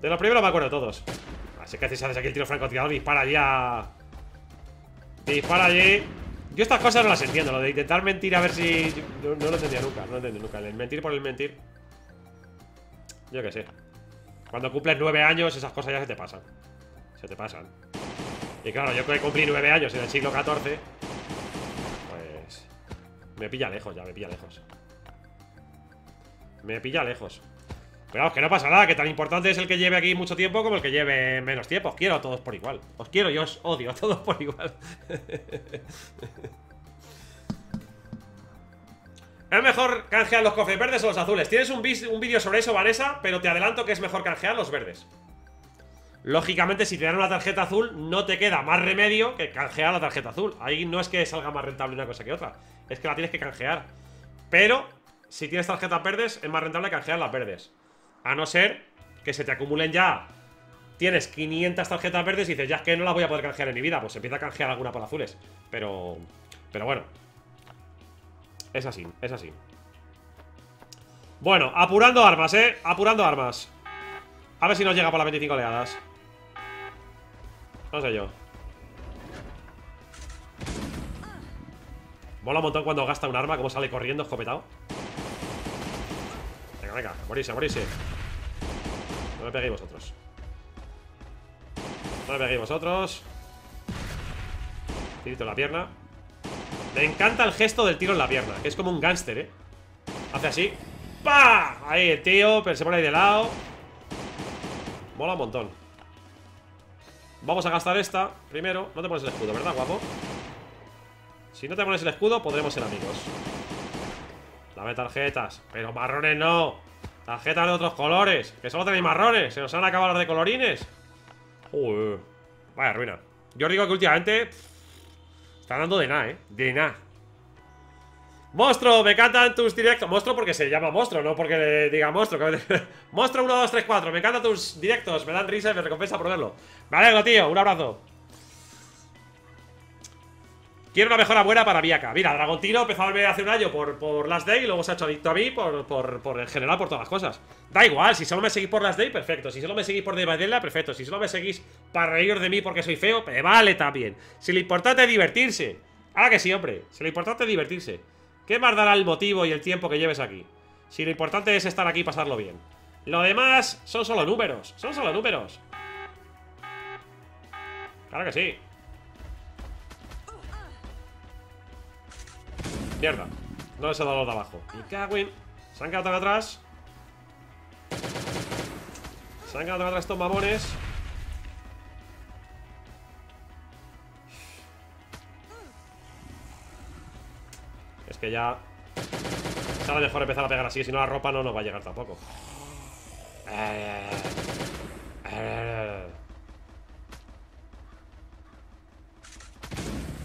De los primeros me acuerdo todos. Así que si haces aquí el tiro francotirador, dispara allá. Dispara allí. Yo estas cosas no las entiendo. Lo de intentar mentir a ver si. No, lo entendía nunca. No lo entendí nunca. El mentir por el mentir. Yo qué sé. Cuando cumples nueve años, esas cosas ya se te pasan. Se te pasan. Y claro, yo que cumplí nueve años en el siglo XIV, pues... Me pilla lejos ya, me pilla lejos. Me pilla lejos. Pero vamos, que no pasa nada, que tan importante es el que lleve aquí mucho tiempo como el que lleve menos tiempo. Os quiero a todos por igual. Os quiero y os odio a todos por igual. (laughs) ¿Es mejor canjear los cofres verdes o los azules? Tienes un vídeo sobre eso, Vanessa, pero te adelanto que es mejor canjear los verdes. Lógicamente, si te dan una tarjeta azul, no te queda más remedio que canjear la tarjeta azul. Ahí no es que salga más rentable una cosa que otra, es que la tienes que canjear. Pero, si tienes tarjetas verdes, es más rentable canjear las verdes. A no ser que se te acumulen ya. Tienes 500 tarjetas verdes y dices, ya es que no las voy a poder canjear en mi vida. Pues empieza a canjear alguna por azules. Pero, pero bueno. Es así, es así. Bueno, apurando armas, ¿eh? Apurando armas. A ver si nos llega por las 25 oleadas. Sé yo. Mola un montón cuando gasta un arma, como sale corriendo, escopetado. Venga, venga, morirse, morirse. No me peguéis vosotros. No me peguéis vosotros. Tirito en la pierna. Me encanta el gesto del tiro en la pierna, que es como un gángster, ¿eh? Hace así. ¡Pah! Ahí el tío, pero se pone ahí de lado. Mola un montón. Vamos a gastar esta primero. No te pones el escudo, ¿verdad, guapo? Si no te pones el escudo, podremos ser amigos. Dame tarjetas. Pero marrones no. Tarjetas de otros colores. Que solo tenéis marrones. Se nos han acabado las de colorines. Uy, Vaya ruina. Yo digo que últimamente... está dando de nada, ¿eh? De nada. Monstruo, me encantan tus directos. Monstruo porque se llama monstruo, no porque le diga monstruo. (laughs) Monstruo 1, 2, 3, 4 Me encantan tus directos, me dan risa y me recompensa por verlo. Me alegro, tío, un abrazo. Quiero una mejora buena para Viaka Mira, Dragontino empezó a verme hace un año por, por Last Day Y luego se ha hecho adicto a mí por, por, por, en general por todas las cosas. Da igual, si solo me seguís por Last Day, perfecto. Si solo me seguís por Devadela, perfecto. Si solo me seguís para reír de mí porque soy feo, me vale también. Si lo importante es divertirse. Ah, que sí, hombre. Si lo importante es divertirse ¿Qué más dará el motivo y el tiempo que lleves aquí? Si lo importante es estar aquí y pasarlo bien. Lo demás son solo números. Son solo números. Claro que sí. Mierda. No les he dado los de abajo. Y Kawin. Se han quedado tan atrás. Se han quedado tan atrás estos mamones. Que ya... Será mejor empezar a pegar así, si no la ropa no nos va a llegar tampoco.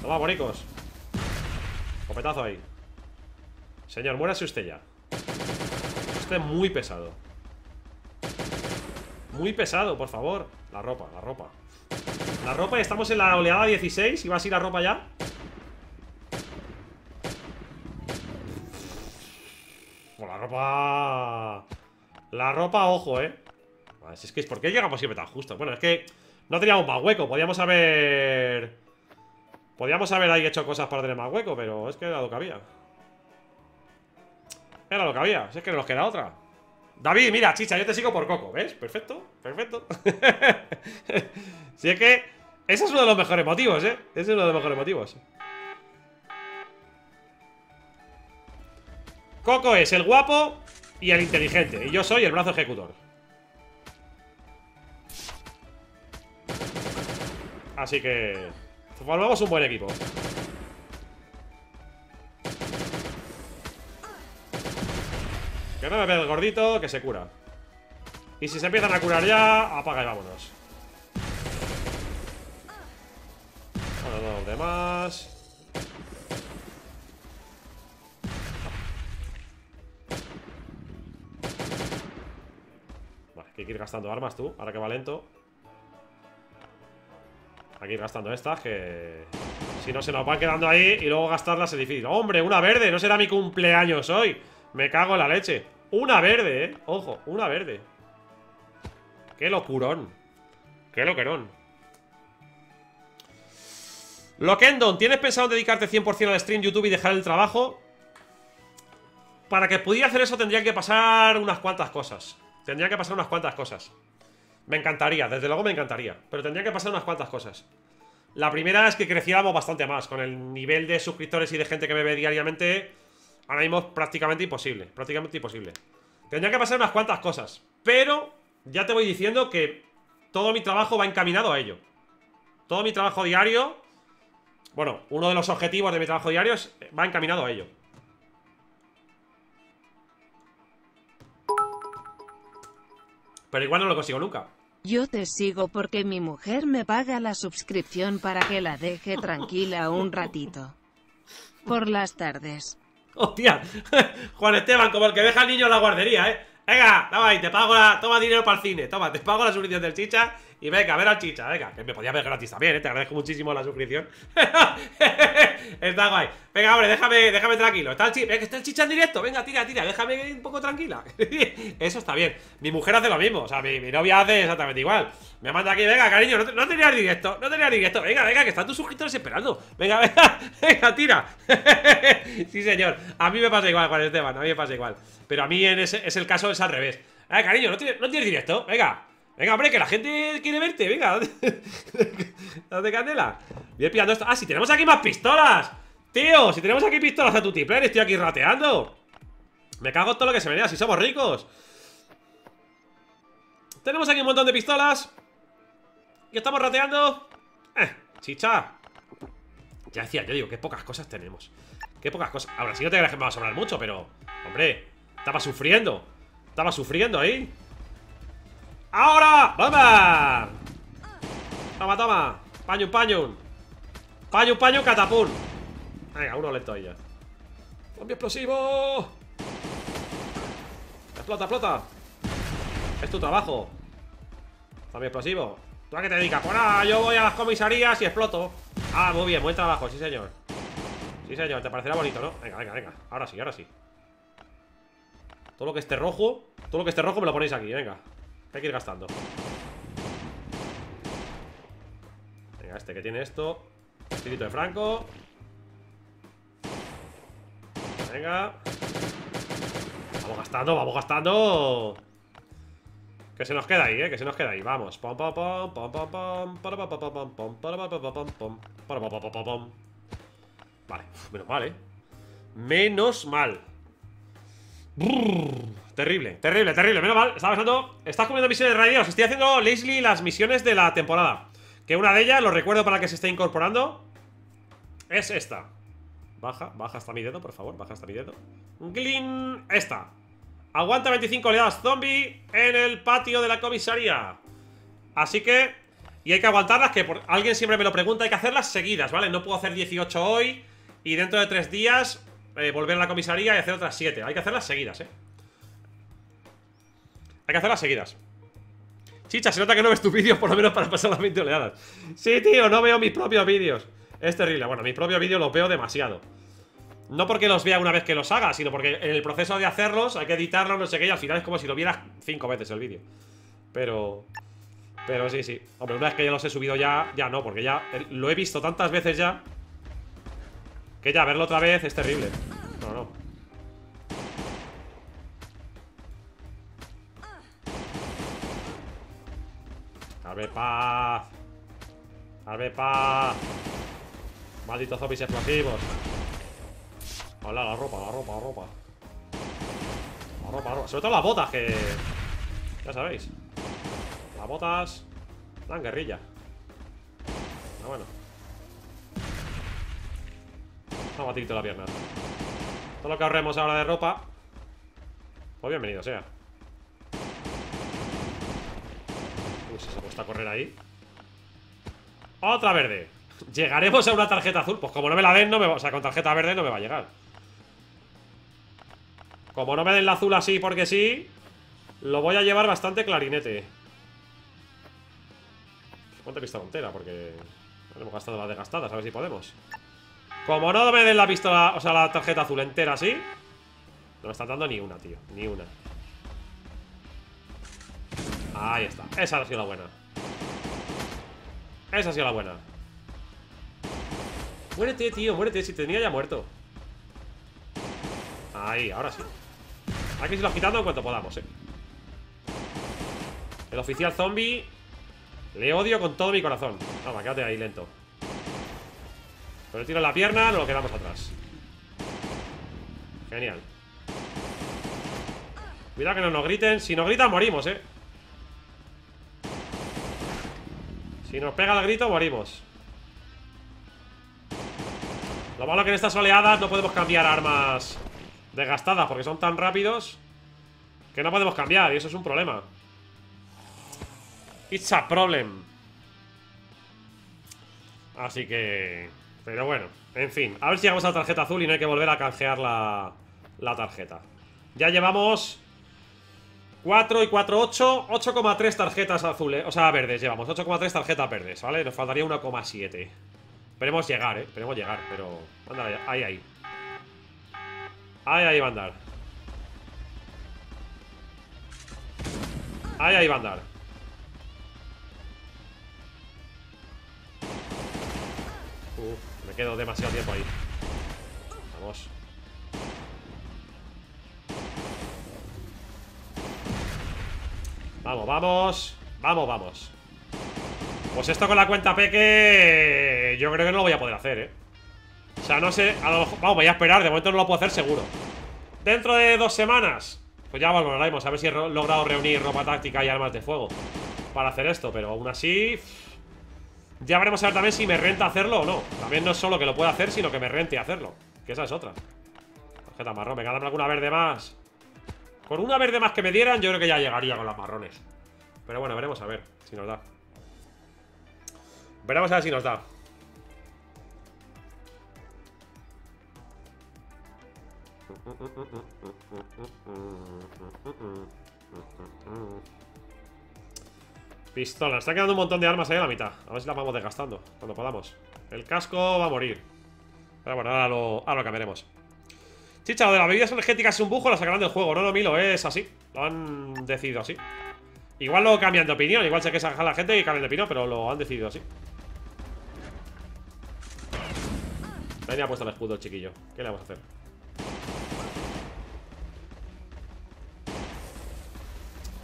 Toma, bonicos. Copetazo ahí. Señor, muérase usted ya. Usted es muy pesado. Muy pesado, por favor. La ropa, la ropa. La ropa, estamos en la oleada 16 y va así la ropa ya. La ropa... La ropa, ojo, eh Si es que es porque llegamos siempre tan justo. Bueno, es que no teníamos más hueco. Podíamos haber... Podíamos haber ahí hecho cosas para tener más hueco, pero es que era lo que había. Era lo que había. Si es que no nos queda otra. David, mira, chicha, yo te sigo por Coco, ¿ves? Perfecto, perfecto. (laughs) si es que ese es uno de los mejores motivos, ¿eh? Ese es uno de los mejores motivos. Coco es el guapo y el inteligente. Y yo soy el brazo ejecutor. Así que... Formamos un buen equipo. Que no me pegue el gordito, que se cura. Y si se empiezan a curar ya, apaga y vámonos. Bueno, los demás. Hay que ir gastando armas tú, ahora que va lento. Hay que ir gastando estas, que... Si no, se nos van quedando ahí y luego gastarlas es difícil. ¡Hombre, una verde! No será mi cumpleaños hoy. Me cago en la leche. Una verde, eh. Ojo, una verde. Qué locurón. Qué loquerón. Lockendon, ¿tienes pensado dedicarte 100% al stream YouTube y dejar el trabajo? Para que pudiera hacer eso tendría que pasar unas cuantas cosas. Tendría que pasar unas cuantas cosas. Me encantaría, desde luego me encantaría. Pero tendría que pasar unas cuantas cosas. La primera es que creciéramos bastante más. Con el nivel de suscriptores y de gente que me ve diariamente Ahora mismo es prácticamente imposible. Prácticamente imposible. Tendría que pasar unas cuantas cosas. Pero ya te voy diciendo que todo mi trabajo va encaminado a ello. Todo mi trabajo diario... Bueno, uno de los objetivos de mi trabajo diario va encaminado a ello. Pero igual no lo consigo nunca. Yo te sigo porque mi mujer me paga la suscripción para que la deje tranquila un ratito. Por las tardes. Hostia, (laughs) Juan Esteban, como el que deja al niño en la guardería, ¿eh? Venga, toma ahí, te pago la... Toma dinero para el cine, toma, te pago la suscripción del chicha y venga, a ver al chicha, venga, que me podía ver gratis también, ¿eh? Te agradezco muchísimo la suscripción. (laughs) está guay. Venga, hombre, déjame, déjame tranquilo. Está el chicha, está el chicha en directo, venga, tira, tira, déjame un poco tranquila. (laughs) Eso está bien. Mi mujer hace lo mismo, o sea, mi, novia hace exactamente igual. Me manda aquí, venga, cariño, no, no tenías directo, no tenías directo. Venga, venga, que están tus suscriptores esperando. Venga, (laughs) venga, venga, tira. sí, señor. A mí me pasa igual, Juan Esteban, a mí me pasa igual. Pero a mí en ese, es el caso, es al revés. Eh, cariño, no tienes, no tienes directo, venga. Venga, hombre, que la gente quiere verte, venga. (laughs) Date candela. Voy pillando esto. Ah, si tenemos aquí más pistolas. Tío, si tenemos aquí pistolas a tu tiple Estoy aquí rateando. Me cago todo lo que se venía, si somos ricos. Tenemos aquí un montón de pistolas. Y estamos rateando. Eh, chicha. Ya decía, yo digo, qué pocas cosas tenemos. Qué pocas cosas. Ahora sí no te creas que me va a sobrar mucho, pero Hombre, estaba sufriendo. Estaba sufriendo ahí ¡Ahora! ¡Vamos! Toma, toma Paño, paño Paño, paño, catapún Venga, uno lento ahí ya ¡Zombie explosivo! ¡Explota, explota! Es tu trabajo Zombie explosivo ¿Tú a qué te dedicas? Pues nada, yo voy a las comisarías y exploto Ah, muy bien, buen trabajo, sí señor Sí señor, te parecerá bonito, ¿no? Venga, venga, venga Ahora sí, ahora sí Todo lo que esté rojo Todo lo que esté rojo me lo ponéis aquí, venga hay que ir gastando. Venga, este que tiene esto. Estilito de Franco. Venga. Vamos gastando, vamos gastando. Que se nos queda ahí, eh Que se nos queda ahí, vamos. Vale. Menos mal, eh. Menos mal Terrible, terrible, terrible. Menos mal, estaba pensando. Estás comiendo misiones de Os Estoy haciendo, Leslie, las misiones de la temporada. Que una de ellas, lo recuerdo para que se esté incorporando. Es esta. Baja, baja hasta mi dedo, por favor. Baja hasta mi dedo. Glin. Esta. Aguanta 25 oleadas zombie en el patio de la comisaría. Así que. Y hay que aguantarlas, que por, alguien siempre me lo pregunta. Hay que hacerlas seguidas, ¿vale? No puedo hacer 18 hoy. Y dentro de 3 días eh, volver a la comisaría y hacer otras 7. Hay que hacerlas seguidas, ¿eh? Hay que hacerlas seguidas. Chicha, se nota que no ves tus vídeos por lo menos para pasar las 20 oleadas. Sí, tío, no veo mis propios vídeos. Es terrible. Bueno, mis propios vídeos los veo demasiado. No porque los vea una vez que los haga, sino porque en el proceso de hacerlos hay que editarlos, no sé qué, y al final es como si lo vieras cinco veces el vídeo. Pero... Pero sí, sí. Hombre, una vez que ya los he subido ya, ya no, porque ya lo he visto tantas veces ya. Que ya verlo otra vez es terrible. No, no. Salve paz. Salve paz. Malditos zombies explosivos. Hola, la ropa, la ropa, la ropa. La ropa, la ropa. Sobre todo las botas, que... Ya sabéis. Las botas... Dan guerrilla. Ah, bueno. Vamos a tirito la pierna. Todo lo que ahorremos ahora de ropa. Pues bienvenido sea. Uy, se ha puesto a correr ahí. Otra verde. ¿Llegaremos a una tarjeta azul? Pues como no me la den, no me va... O sea, con tarjeta verde no me va a llegar. Como no me den la azul así porque sí, lo voy a llevar bastante clarinete. ¿Cuánta pistola entera? Porque hemos gastado las desgastadas, a ver si podemos. Como no me den la pistola, o sea, la tarjeta azul entera así, no me están dando ni una, tío. Ni una. Ahí está. Esa ha sido la buena. Esa ha sido la buena. Muérete, tío, muérete. Si tenía ya muerto. Ahí, ahora sí. Hay que irlo quitando en cuanto podamos, eh. El oficial zombie Le odio con todo mi corazón Vamos, quédate ahí lento Pero le tiro la pierna, nos lo quedamos atrás. Genial. Cuidado que no nos griten. Si nos gritan, morimos, eh. Si nos pega el grito, morimos. Lo malo que en estas oleadas no podemos cambiar armas desgastadas porque son tan rápidos que no podemos cambiar y eso es un problema. It's a problem. Así que... Pero bueno, en fin. A ver si llegamos a la tarjeta azul y no hay que volver a canjear la, la tarjeta. Ya llevamos 4 y 4, 8 8,3 tarjetas azules, o sea, verdes llevamos 8,3 tarjetas verdes, ¿vale? Nos faltaría 1,7 Esperemos llegar, ¿eh? Esperemos llegar, pero... Anda, ahí, ahí Ahí, ahí va a andar. Ahí, ahí va a andar. Uf, me quedo demasiado tiempo ahí. Vamos. Vamos, vamos. Vamos, vamos. Pues esto con la cuenta peque Yo creo que no lo voy a poder hacer, eh o sea, no sé, a lo mejor, vamos, voy a esperar, de momento no lo puedo hacer seguro Dentro de dos semanas Pues ya volveremos, a ver si he logrado reunir ropa táctica y armas de fuego Para hacer esto, pero aún así Ya veremos a ver también si me renta hacerlo o no. También no es solo que lo pueda hacer, sino que me rente hacerlo Que esa es otra. Tarjeta marrón, venga, dame alguna verde más. Con una verde más que me dieran, yo creo que ya llegaría con las marrones. Pero bueno, veremos a ver si nos da. Veremos a ver si nos da Pistola, está quedando un montón de armas ahí a la mitad. A ver si las vamos desgastando Cuando podamos. El casco va a morir. Pero bueno, ahora lo, ahora cambiaremos. Chicha, lo de las bebidas energéticas es un bujo Lo sacarán del juego, no, no, Milo, es así. Lo han decidido así. Igual lo cambian de opinión Igual sé que saca la gente y cambian de opinión Pero lo han decidido así. Ha puesto el escudo el chiquillo. ¿Qué le vamos a hacer?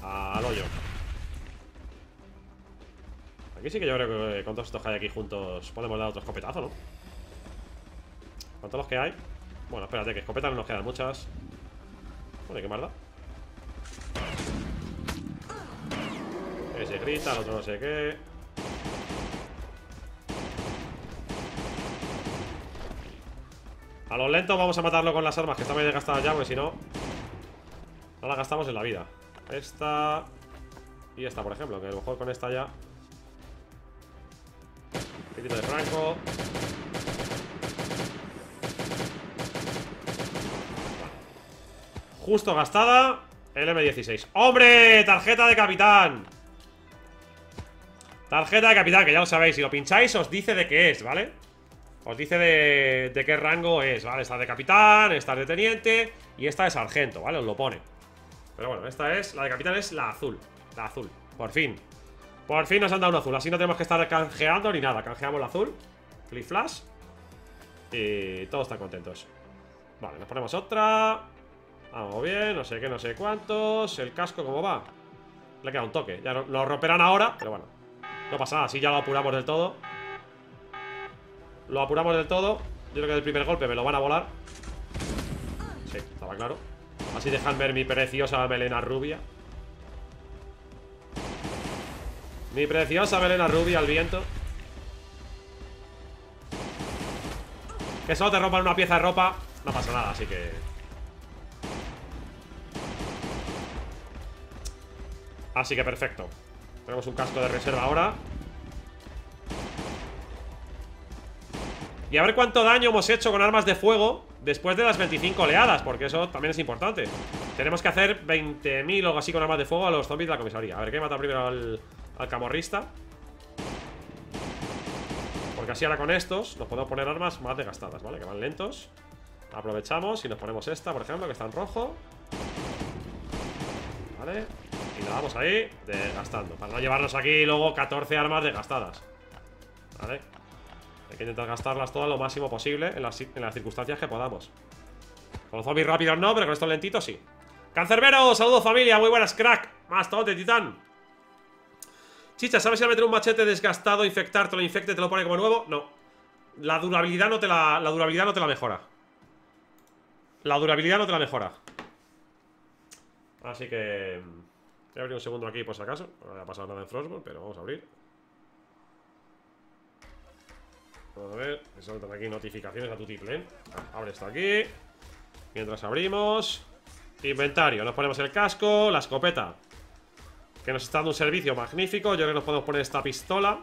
Al hoyo Aquí sí que yo creo que con todos estos que hay aquí juntos Podemos dar otro escopetazo, ¿no? ¿Cuántos los que hay? Bueno, espérate, que escopetas no nos quedan muchas Bueno, ¿qué más da? Ese grita, el otro no sé qué A los lentos vamos a matarlo con las armas que están medio gastadas ya Porque si no No las gastamos en la vida esta Y esta, por ejemplo Que a lo mejor con esta ya Pitito de franco Justo gastada El M16 ¡Hombre! Tarjeta de capitán Tarjeta de capitán, que ya lo sabéis Si lo pincháis os dice de qué es, ¿vale? Os dice de, de qué rango es, ¿vale? Esta de capitán, esta de teniente Y esta de sargento, ¿vale? Os lo pone pero bueno, esta es, la de capitán es la azul La azul Por fin Por fin nos han dado un azul. Así no tenemos que estar canjeando ni nada. Canjeamos el azul. Flip flash. Y todos están contentos. Vale, nos ponemos otra. Vamos bien, no sé qué, no sé cuántos. El casco, ¿cómo va? Le queda un toque. Ya lo romperán ahora, pero bueno. No pasa nada, así ya lo apuramos del todo. Lo apuramos del todo. Yo creo que del primer golpe me lo van a volar. Sí, estaba claro. Así dejan ver mi preciosa melena rubia Mi preciosa melena rubia al viento. Que solo te rompan una pieza de ropa No pasa nada, así que... Así que perfecto. Tenemos un casco de reserva ahora. Y a ver cuánto daño hemos hecho con armas de fuego Después de las 25 oleadas Porque eso también es importante. Tenemos que hacer 20.000 o algo así con armas de fuego A los zombies de la comisaría. A ver, ¿qué mata primero al, al camorrista? Porque así ahora con estos Nos podemos poner armas más desgastadas, ¿vale? Que van lentos Aprovechamos y nos ponemos esta, por ejemplo Que está en rojo Vale Y la damos ahí Desgastando Para no llevarnos aquí luego 14 armas desgastadas Vale hay que intentar gastarlas todas lo máximo posible en las, circunstancias que podamos. Con los zombies rápidos no, pero con estos lentitos sí. Cancerbero, saludos familia, muy buenas, crack. Más de titán. Chicha, ¿sabes si al meter un machete desgastado, infectar, te lo infecte, te lo pone como nuevo? No. La durabilidad no te la, la durabilidad no te la mejora. La durabilidad no te la mejora. Así que... Voy a abrir un segundo aquí por si acaso. No haya pasado nada en Frostborn, pero vamos a abrir. a ver, me saltan aquí notificaciones a tu tiple, ¿eh? Abre esto aquí Mientras abrimos Inventario, nos ponemos el casco La escopeta Que nos está dando un servicio magnífico Yo creo que nos podemos poner esta pistola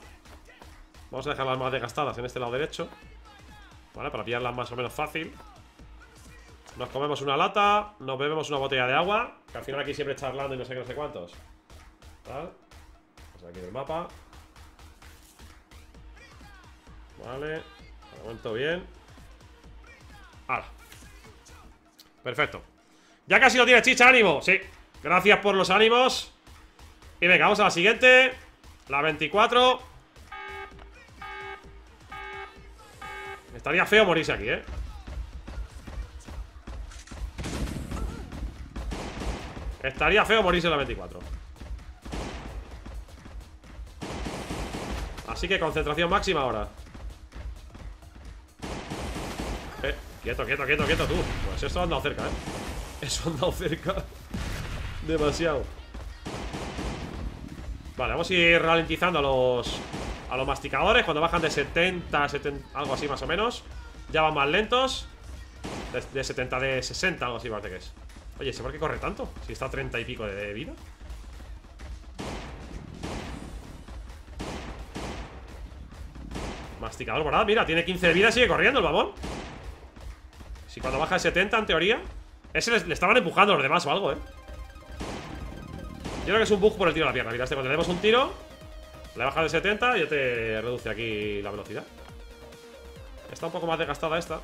Vamos a dejarlas más desgastadas en este lado derecho Vale, para pillarlas más o menos fácil Nos comemos una lata Nos bebemos una botella de agua Que al final aquí siempre charlando y no sé qué, no sé cuántos Vale aquí el mapa Vale. De bien. ¡Hala! Perfecto. Ya casi lo tiene, chicha, ánimo. Sí. Gracias por los ánimos. Y venga, vamos a la siguiente. La 24. Estaría feo morirse aquí, ¿eh? Estaría feo morirse en la 24 Así que concentración máxima ahora Quieto, quieto, quieto, quieto, tú Pues esto ha andado cerca, ¿eh? (laughs) Eso ha andado cerca Demasiado Vale, vamos a ir ralentizando a los A los masticadores. Cuando bajan de 70, 70 algo así más o menos Ya van más lentos. De, 70, de 60, algo así parece que es. Oye, ¿sé por qué corre tanto? Si está a 30 y pico de vida. Masticador morado, mira, tiene 15 de vida y sigue corriendo el babón. Si cuando baja de 70, en teoría Ese le, estaban empujando a los demás o algo, ¿eh? Yo creo que es un bug por el tiro de la pierna. Mira, este cuando le demos un tiro Le baja de 70 y ya te reduce aquí la velocidad. Está un poco más desgastada esta.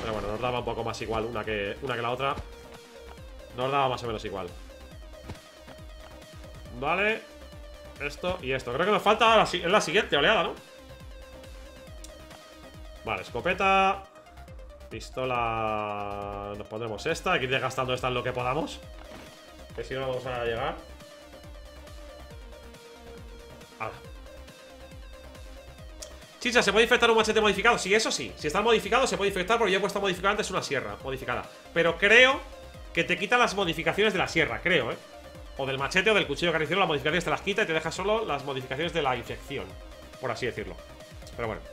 Pero bueno, nos daba un poco más igual una que, una que la otra. Nos daba más o menos igual. Vale. Esto y esto. Creo que nos falta la, la siguiente oleada, ¿no? Vale, escopeta. Pistola. Nos pondremos esta, hay que ir desgastando esta en lo que podamos Que si no vamos a llegar. Ahora Chicha, ¿se puede infectar un machete modificado? Sí, eso sí, si está modificado se puede infectar Porque yo he puesto modificado antes una sierra modificada. Pero creo que te quita las modificaciones de la sierra, creo, ¿eh? O del machete o del cuchillo carnicero Las modificaciones te las quita y te deja solo las modificaciones de la infección Por así decirlo. Pero bueno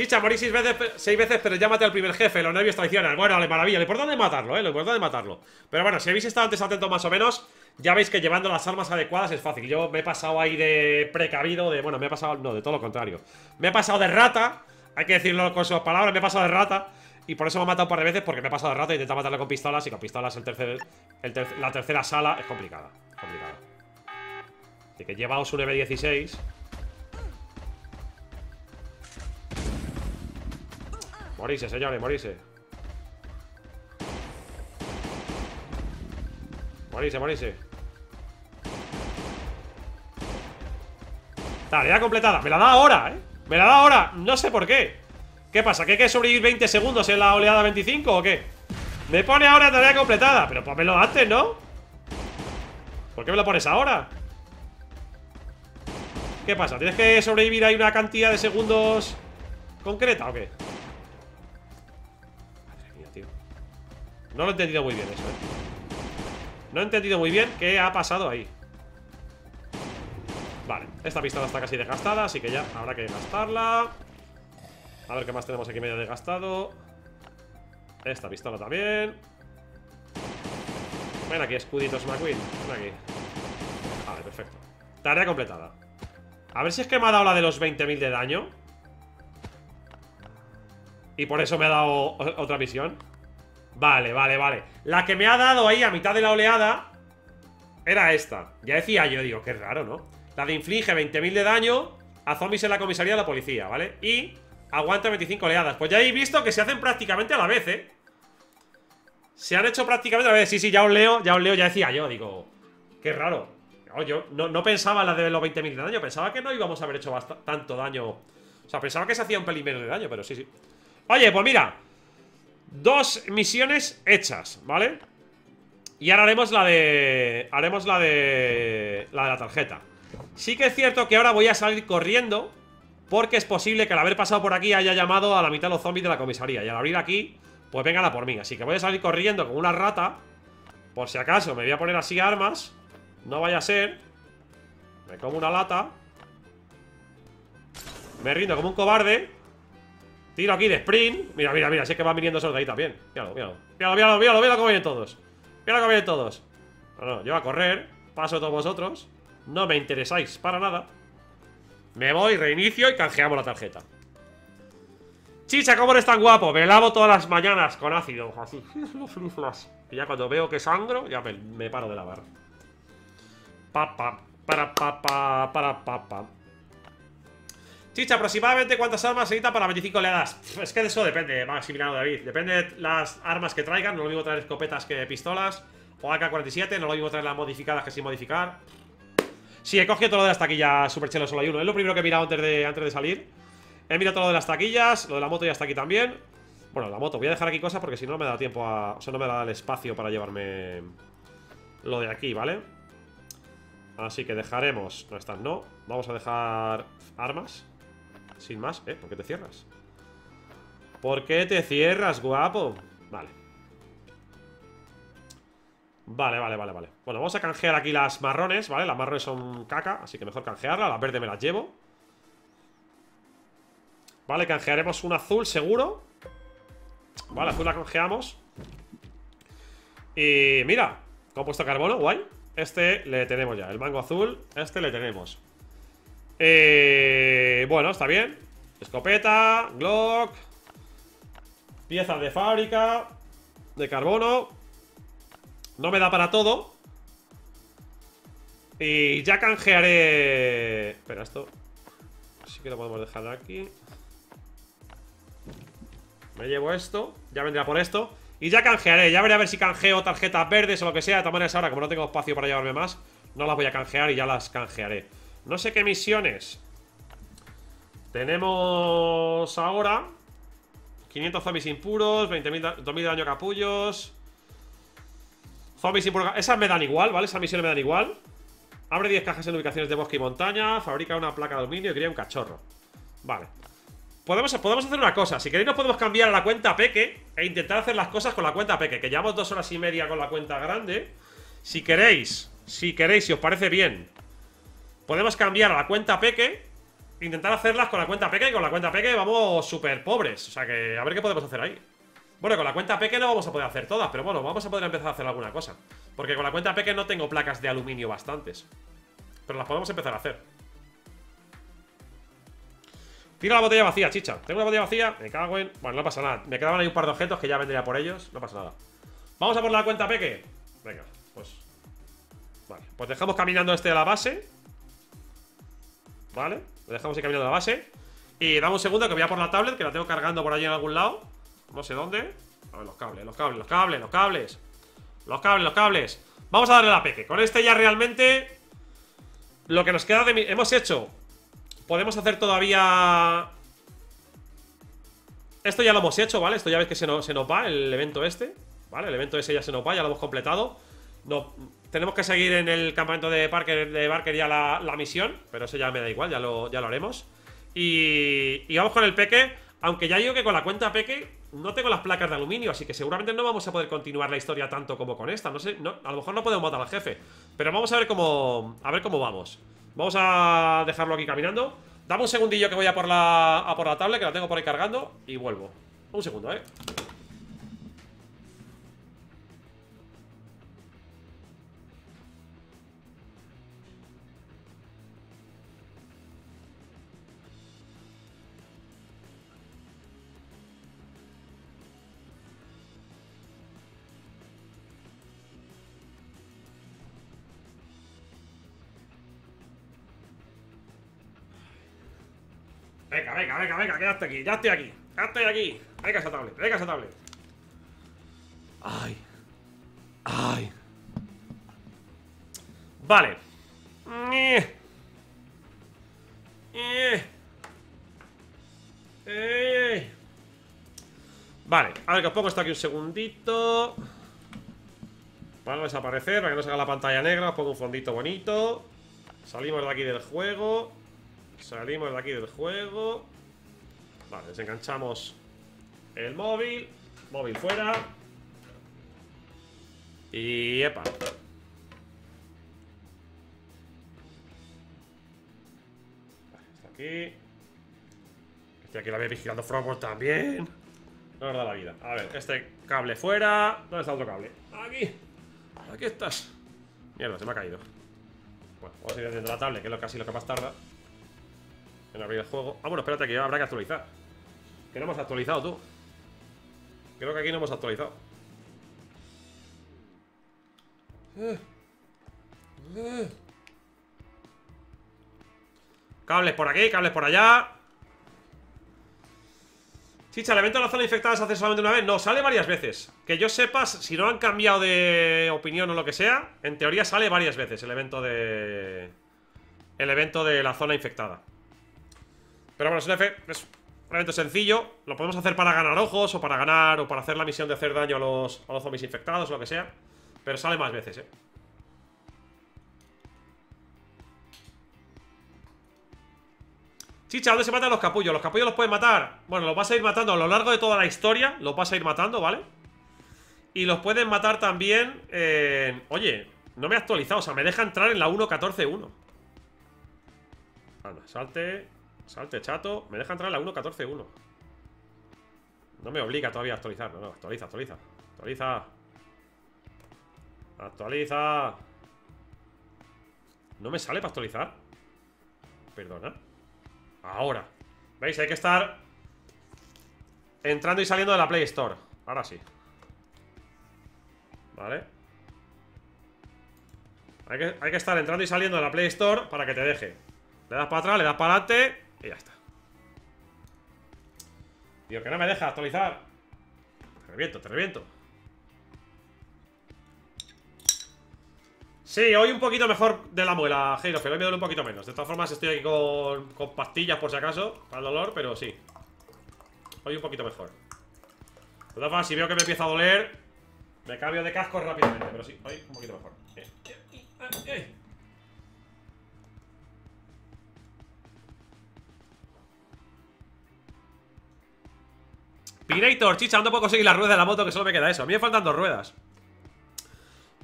Chicha, morí seis veces, seis veces, pero llámate al primer jefe, los nervios traicionan. Bueno, vale, maravilla, lo importante es matarlo, eh, lo importante es matarlo. Pero bueno, si habéis estado antes atentos más o menos, ya veis que llevando las armas adecuadas es fácil. Yo me he pasado ahí de precavido, de, bueno, me he pasado, no, de todo lo contrario. Me he pasado de rata, hay que decirlo con sus palabras, me he pasado de rata. Y por eso me ha matado un par de veces, porque me he pasado de rata e intentado matarle con pistolas. Y con pistolas el tercer, la tercera sala es complicada. Complicada. Así que llevaos un M16 Morirse, señores, morirse morirse, morirse. Tarea completada. Me la da ahora, ¿eh? Me la da ahora. No sé por qué. ¿Qué pasa? ¿Que hay que sobrevivir 20 segundos en la oleada 25 o qué? Me pone ahora tarea completada. Pero ponmelo antes, ¿no? ¿Por qué me lo pones ahora? ¿Qué pasa? ¿Tienes que sobrevivir ahí una cantidad de segundos concreta o qué? No lo he entendido muy bien eso, ¿eh? No he entendido muy bien qué ha pasado ahí. Vale, esta pistola está casi desgastada, así que ya habrá que gastarla. A ver qué más tenemos aquí medio desgastado. Esta pistola también. Ven aquí, escuditos McQueen. Ven aquí. Vale, perfecto. Tarea completada. A ver si es que me ha dado la de los 20.000 de daño. Y por eso me ha dado otra misión. Vale, vale, vale. La que me ha dado ahí a mitad de la oleada era esta. Ya decía yo, digo, qué raro, ¿no? La de inflige 20.000 de daño a zombies en la comisaría de la policía, ¿vale? Y aguanta 25 oleadas. Pues ya habéis visto que se hacen prácticamente a la vez, ¿eh? Se han hecho prácticamente a la vez. Sí, sí, ya os leo, ya os leo, ya decía yo, digo, qué raro. yo no, no pensaba en la de los 20.000 de daño, pensaba que no íbamos a haber hecho tanto daño. O sea, pensaba que se hacía un pelín menos de daño, pero sí, sí. Oye, pues mira, dos misiones hechas, ¿vale? Y ahora haremos la de... Haremos la de... La de la tarjeta. Sí que es cierto que ahora voy a salir corriendo Porque es posible que al haber pasado por aquí Haya llamado a la mitad de los zombies de la comisaría Y al abrir aquí, pues vengan a por mí. Así que voy a salir corriendo como una rata. Por si acaso me voy a poner así armas. No vaya a ser. Me como una lata. Me rindo como un cobarde Tiro aquí de sprint. Mira, mira, mira, si es que van viniendo esos de ahí también. Míralo, míralo, míralo, míralo, míralo, míralo cómo vienen todos. Míralo cómo vienen todos. No, no, yo a correr Paso todos vosotros. No me interesáis para nada. Me voy, reinicio y canjeamos la tarjeta. Chicha, ¿cómo eres tan guapo? Me lavo todas las mañanas con ácido. Así, (laughs) Y ya cuando veo que sangro Ya me, paro de lavar. Pa, pa, para, pa, pa, para, pa, pa Chicha, aproximadamente cuántas armas se necesitan para 25 oleadas. Es que de eso depende, Maximiliano David. Depende de las armas que traigan No lo mismo traer escopetas que pistolas O AK-47, no lo mismo traer las modificadas que sin modificar. Sí, he cogido todo lo de las taquillas Super Chelo, solo hay uno. Es lo primero que he mirado antes de, antes de salir. He mirado todo lo de las taquillas Lo de la moto ya está aquí también. Bueno, la moto, voy a dejar aquí cosas porque si no me da tiempo a... O sea, no me da el espacio para llevarme Lo de aquí, ¿vale? Así que dejaremos... No están, no. Vamos a dejar armas Sin más, ¿eh? ¿Por qué te cierras? ¿Por qué te cierras, guapo? Vale. Vale, vale, vale, vale. Bueno, vamos a canjear aquí las marrones, ¿vale? Las marrones son caca, así que mejor canjearla. Las verdes me las llevo. Vale, canjearemos un azul seguro. Vale, azul la canjeamos. Y mira Compuesto carbono, guay. Este le tenemos ya, el mango azul Este le tenemos eh, Bueno, está bien. Escopeta, Glock Piezas de fábrica De carbono. No me da para todo. Y ya canjearé. Espera, esto Sí que lo podemos dejar aquí. Me llevo esto Ya vendrá por esto. Y ya canjearé, ya veré a ver si canjeo tarjetas verdes o lo que sea. De todas maneras ahora, como no tengo espacio para llevarme más No las voy a canjear y ya las canjearé No sé qué misiones. Tenemos ahora 500 zombies impuros 20.000 2000 de daño capullos. Zombies y Esas me dan igual, ¿vale? Esas misiones me dan igual. Abre 10 cajas en ubicaciones de bosque y montaña Fabrica una placa de aluminio y cría un cachorro. Vale. Podemos, podemos hacer una cosa. Si queréis nos podemos cambiar a la cuenta Peque E intentar hacer las cosas con la cuenta Peque Que llevamos dos horas y media con la cuenta grande. Si queréis Si queréis, si os parece bien Podemos cambiar a la cuenta Peque Intentar hacerlas con la cuenta Peque Y con la cuenta Peque vamos súper pobres O sea que a ver qué podemos hacer ahí bueno, con la cuenta Peque no vamos a poder hacer todas, pero bueno, vamos a poder empezar a hacer alguna cosa. Porque con la cuenta Peque no tengo placas de aluminio bastantes. Pero las podemos empezar a hacer. Tira la botella vacía, chicha. Tengo una botella vacía, me cago en... Bueno, no pasa nada. Me quedaban ahí un par de objetos que ya vendría por ellos. No pasa nada. Vamos a por la cuenta Peque. Venga, pues... Vale, pues dejamos caminando este a la base. Vale, lo dejamos ahí caminando a la base. Y damos un segundo que voy a por la tablet, que la tengo cargando por allí en algún lado. No sé dónde. A ver, los cables, los cables, los cables, los cables. Los cables, los cables. Vamos a darle la peque Con este ya realmente Lo que nos queda de... Hemos hecho Podemos hacer todavía Esto ya lo hemos hecho, ¿vale? Esto ya ves que se nos, se nos va el evento este ¿Vale? El evento ese ya se nos va, ya lo hemos completado no, tenemos que seguir en el campamento de Parker, de Barker ya la, misión, pero eso ya me da igual, ya lo, ya lo haremos. Y, y, vamos con el Peque, aunque ya digo que con la cuenta Peque no tengo las placas de aluminio, así que seguramente no vamos a poder continuar la historia tanto como con esta. No sé, no, a lo mejor no podemos matar al jefe, pero vamos a ver cómo, a ver cómo vamos. Vamos a dejarlo aquí caminando. Dame un segundillo que voy a por la, a por la tablet, que la tengo por ahí cargando, y vuelvo. Un segundo, ¿eh? Venga, venga, venga, venga, quédate aquí, ya estoy aquí, ya estoy aquí. Venga esa tablet, venga esa tablet. Ay. Ay. Vale. Eh. Eh. Eh. Vale, a ver que os pongo esto aquí un segundito Para desaparecer, para que no se haga la pantalla negra Os pongo un fondito bonito Salimos de aquí del juego Salimos de aquí del juego. Vale, desenganchamos el móvil. Móvil fuera. Y epa. Vale, está aquí. Estoy aquí la voy vigilando Frogworld también. No nos da la vida. A ver, este cable fuera. ¿Dónde está otro cable? Aquí. Aquí estás. Mierda, se me ha caído. Bueno, vamos a ir desde la tablet Que es lo casi lo que más tarda en abrir el juego. Ah, bueno, espérate, que habrá que actualizar. Que no hemos actualizado, tú. Creo que aquí no hemos actualizado. Cables por aquí, cables por allá. Chicha, el evento de la zona infectada se hace solamente una vez. No, sale varias veces. Que yo sepas, si no han cambiado de opinión o lo que sea, en teoría sale varias veces el evento de. El evento de la zona infectada. Pero bueno, es un, es un evento sencillo Lo podemos hacer para ganar ojos O para ganar, o para hacer la misión de hacer daño a los, a los zombies infectados O lo que sea Pero sale más veces, eh Chicha, ¿dónde se matan los capullos? Los capullos los pueden matar Bueno, los vas a ir matando a lo largo de toda la historia Los vas a ir matando, ¿vale? Y los pueden matar también. Oye, no me he actualizado O sea, me deja entrar en la 1.14.1 Anda, salte Salte, chato. Me deja entrar en la 1.14.1. No me obliga todavía a actualizar. No, no, actualiza, actualiza. Actualiza. Actualiza. ¿No me sale para actualizar? Perdona. Ahora. ¿Veis? Hay que estar entrando y saliendo de la Play Store. Ahora sí. Vale. Hay que, hay que estar entrando y saliendo de la Play Store para que te deje. Le das para atrás, le das para adelante y ya está. Digo, que no me deja actualizar. Te reviento, te reviento. Sí, hoy un poquito mejor de la muela, Pero Hoy me duele un poquito menos. De todas formas, estoy aquí con, con pastillas por si acaso, para el dolor, pero sí. Hoy un poquito mejor. De todas formas, si veo que me empieza a doler, me cambio de casco rápidamente. Pero sí, hoy un poquito mejor. Eh, eh, Pirator, chicha, ¿dónde puedo conseguir la rueda de la moto? Que solo me queda eso. A mí me faltan dos ruedas.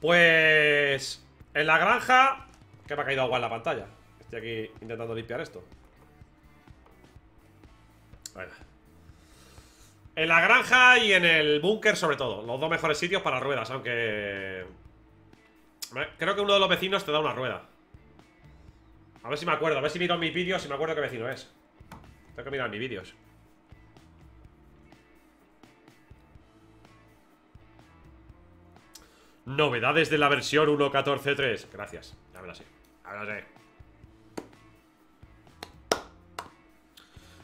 Pues... En la granja... Que me ha caído agua en la pantalla. Estoy aquí intentando limpiar esto. Venga. En la granja y en el búnker sobre todo. Los dos mejores sitios para ruedas, aunque... Creo que uno de los vecinos te da una rueda. A ver si me acuerdo. A ver si miro mis vídeos si me acuerdo qué vecino es. Tengo que mirar mis vídeos. Novedades de la versión 1.14.3 Gracias, ya me la sé Ya sé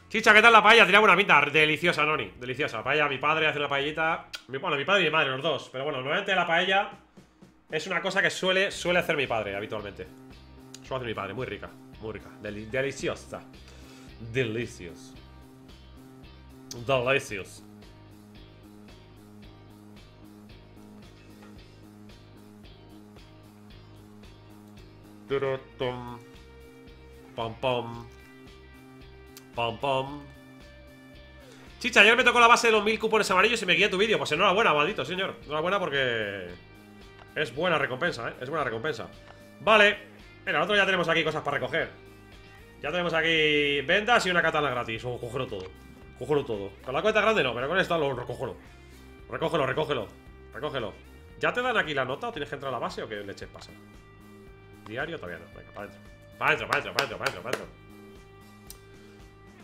Chicha, ¿qué tal la paella? Tenía buena pinta, deliciosa, Noni Deliciosa, la paella, mi padre hace una paellita Bueno, mi padre y mi madre, los dos Pero bueno, normalmente la paella Es una cosa que suele, suele hacer mi padre habitualmente. Suele hacer mi padre, muy rica. Muy rica. deliciosa. Delicious. Delicious. Pom pom. Pom pom. Chicha, ayer me tocó la base de los mil cupones amarillos y me guié tu vídeo. Pues enhorabuena, maldito señor. Enhorabuena porque... Es buena recompensa, ¿eh? Es buena recompensa. Vale. Mira, nosotros ya tenemos aquí cosas para recoger. Ya tenemos aquí vendas y una katana gratis. O cógelo todo. Cógelo todo. Con la cuenta grande no, pero con esto lo recógelo. Recógelo, recógelo. Recógelo. ¿Ya te dan aquí la nota o tienes que entrar a la base o qué leche pasa? Diario todavía no. Venga, para adentro. Para adentro, para adentro, para adentro, para adentro.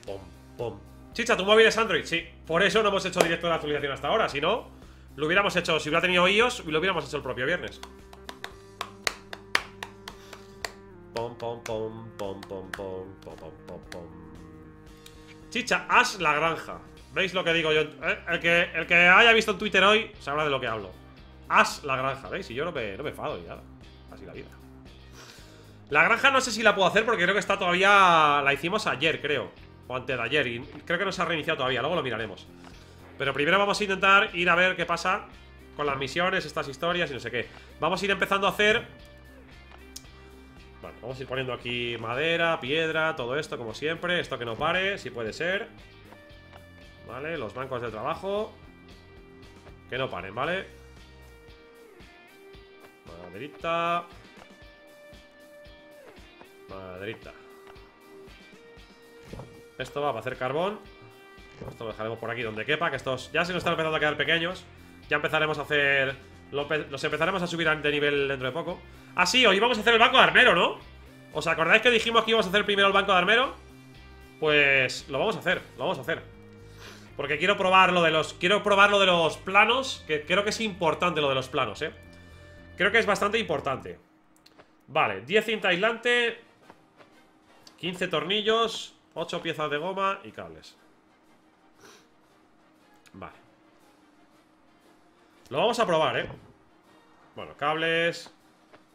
Pom, pom. Chicha, tu móvil es Android, sí. Por eso no hemos hecho directo la actualización hasta ahora. Si no, lo hubiéramos hecho, si hubiera tenido iOS, lo hubiéramos hecho el propio viernes. Pom, pom, pom, pom, pom, pom, pom, pom, pom, Chicha, Ash la granja. ¿Veis lo que digo yo? ¿Eh? El, que, el que haya visto en Twitter hoy sabrá de lo que hablo. Ash la granja, ¿veis? Y yo no me, no me enfado ya. Así la vida. La granja no sé si la puedo hacer porque creo que está todavía... La hicimos ayer, creo. O antes de ayer. Y creo que no se ha reiniciado todavía. Luego lo miraremos. Pero primero vamos a intentar ir a ver qué pasa con las misiones, estas historias y no sé qué. Vamos a ir empezando a hacer... Bueno, vamos a ir poniendo aquí madera, piedra, todo esto como siempre. Esto que no pare, si puede ser. Vale, los bancos de trabajo. Que no paren, ¿vale? Maderita. Maderita. Esto va para hacer carbón. Esto lo dejaremos por aquí donde quepa, que estos ya se nos están empezando a quedar pequeños. Ya empezaremos a hacer... Los empezaremos a subir de nivel dentro de poco. Ah, sí, hoy vamos a hacer el banco de armero, ¿no? ¿Os acordáis que dijimos que íbamos a hacer primero el banco de armero? Pues lo vamos a hacer, lo vamos a hacer. Porque quiero probar lo de los... Quiero probar lo de los planos, que creo que es importante lo de los planos, ¿eh? Creo que es bastante importante. Vale, 10 cinta aislante, 15 tornillos, 8 piezas de goma y cables. Vale. Lo vamos a probar, ¿eh? Bueno, cables,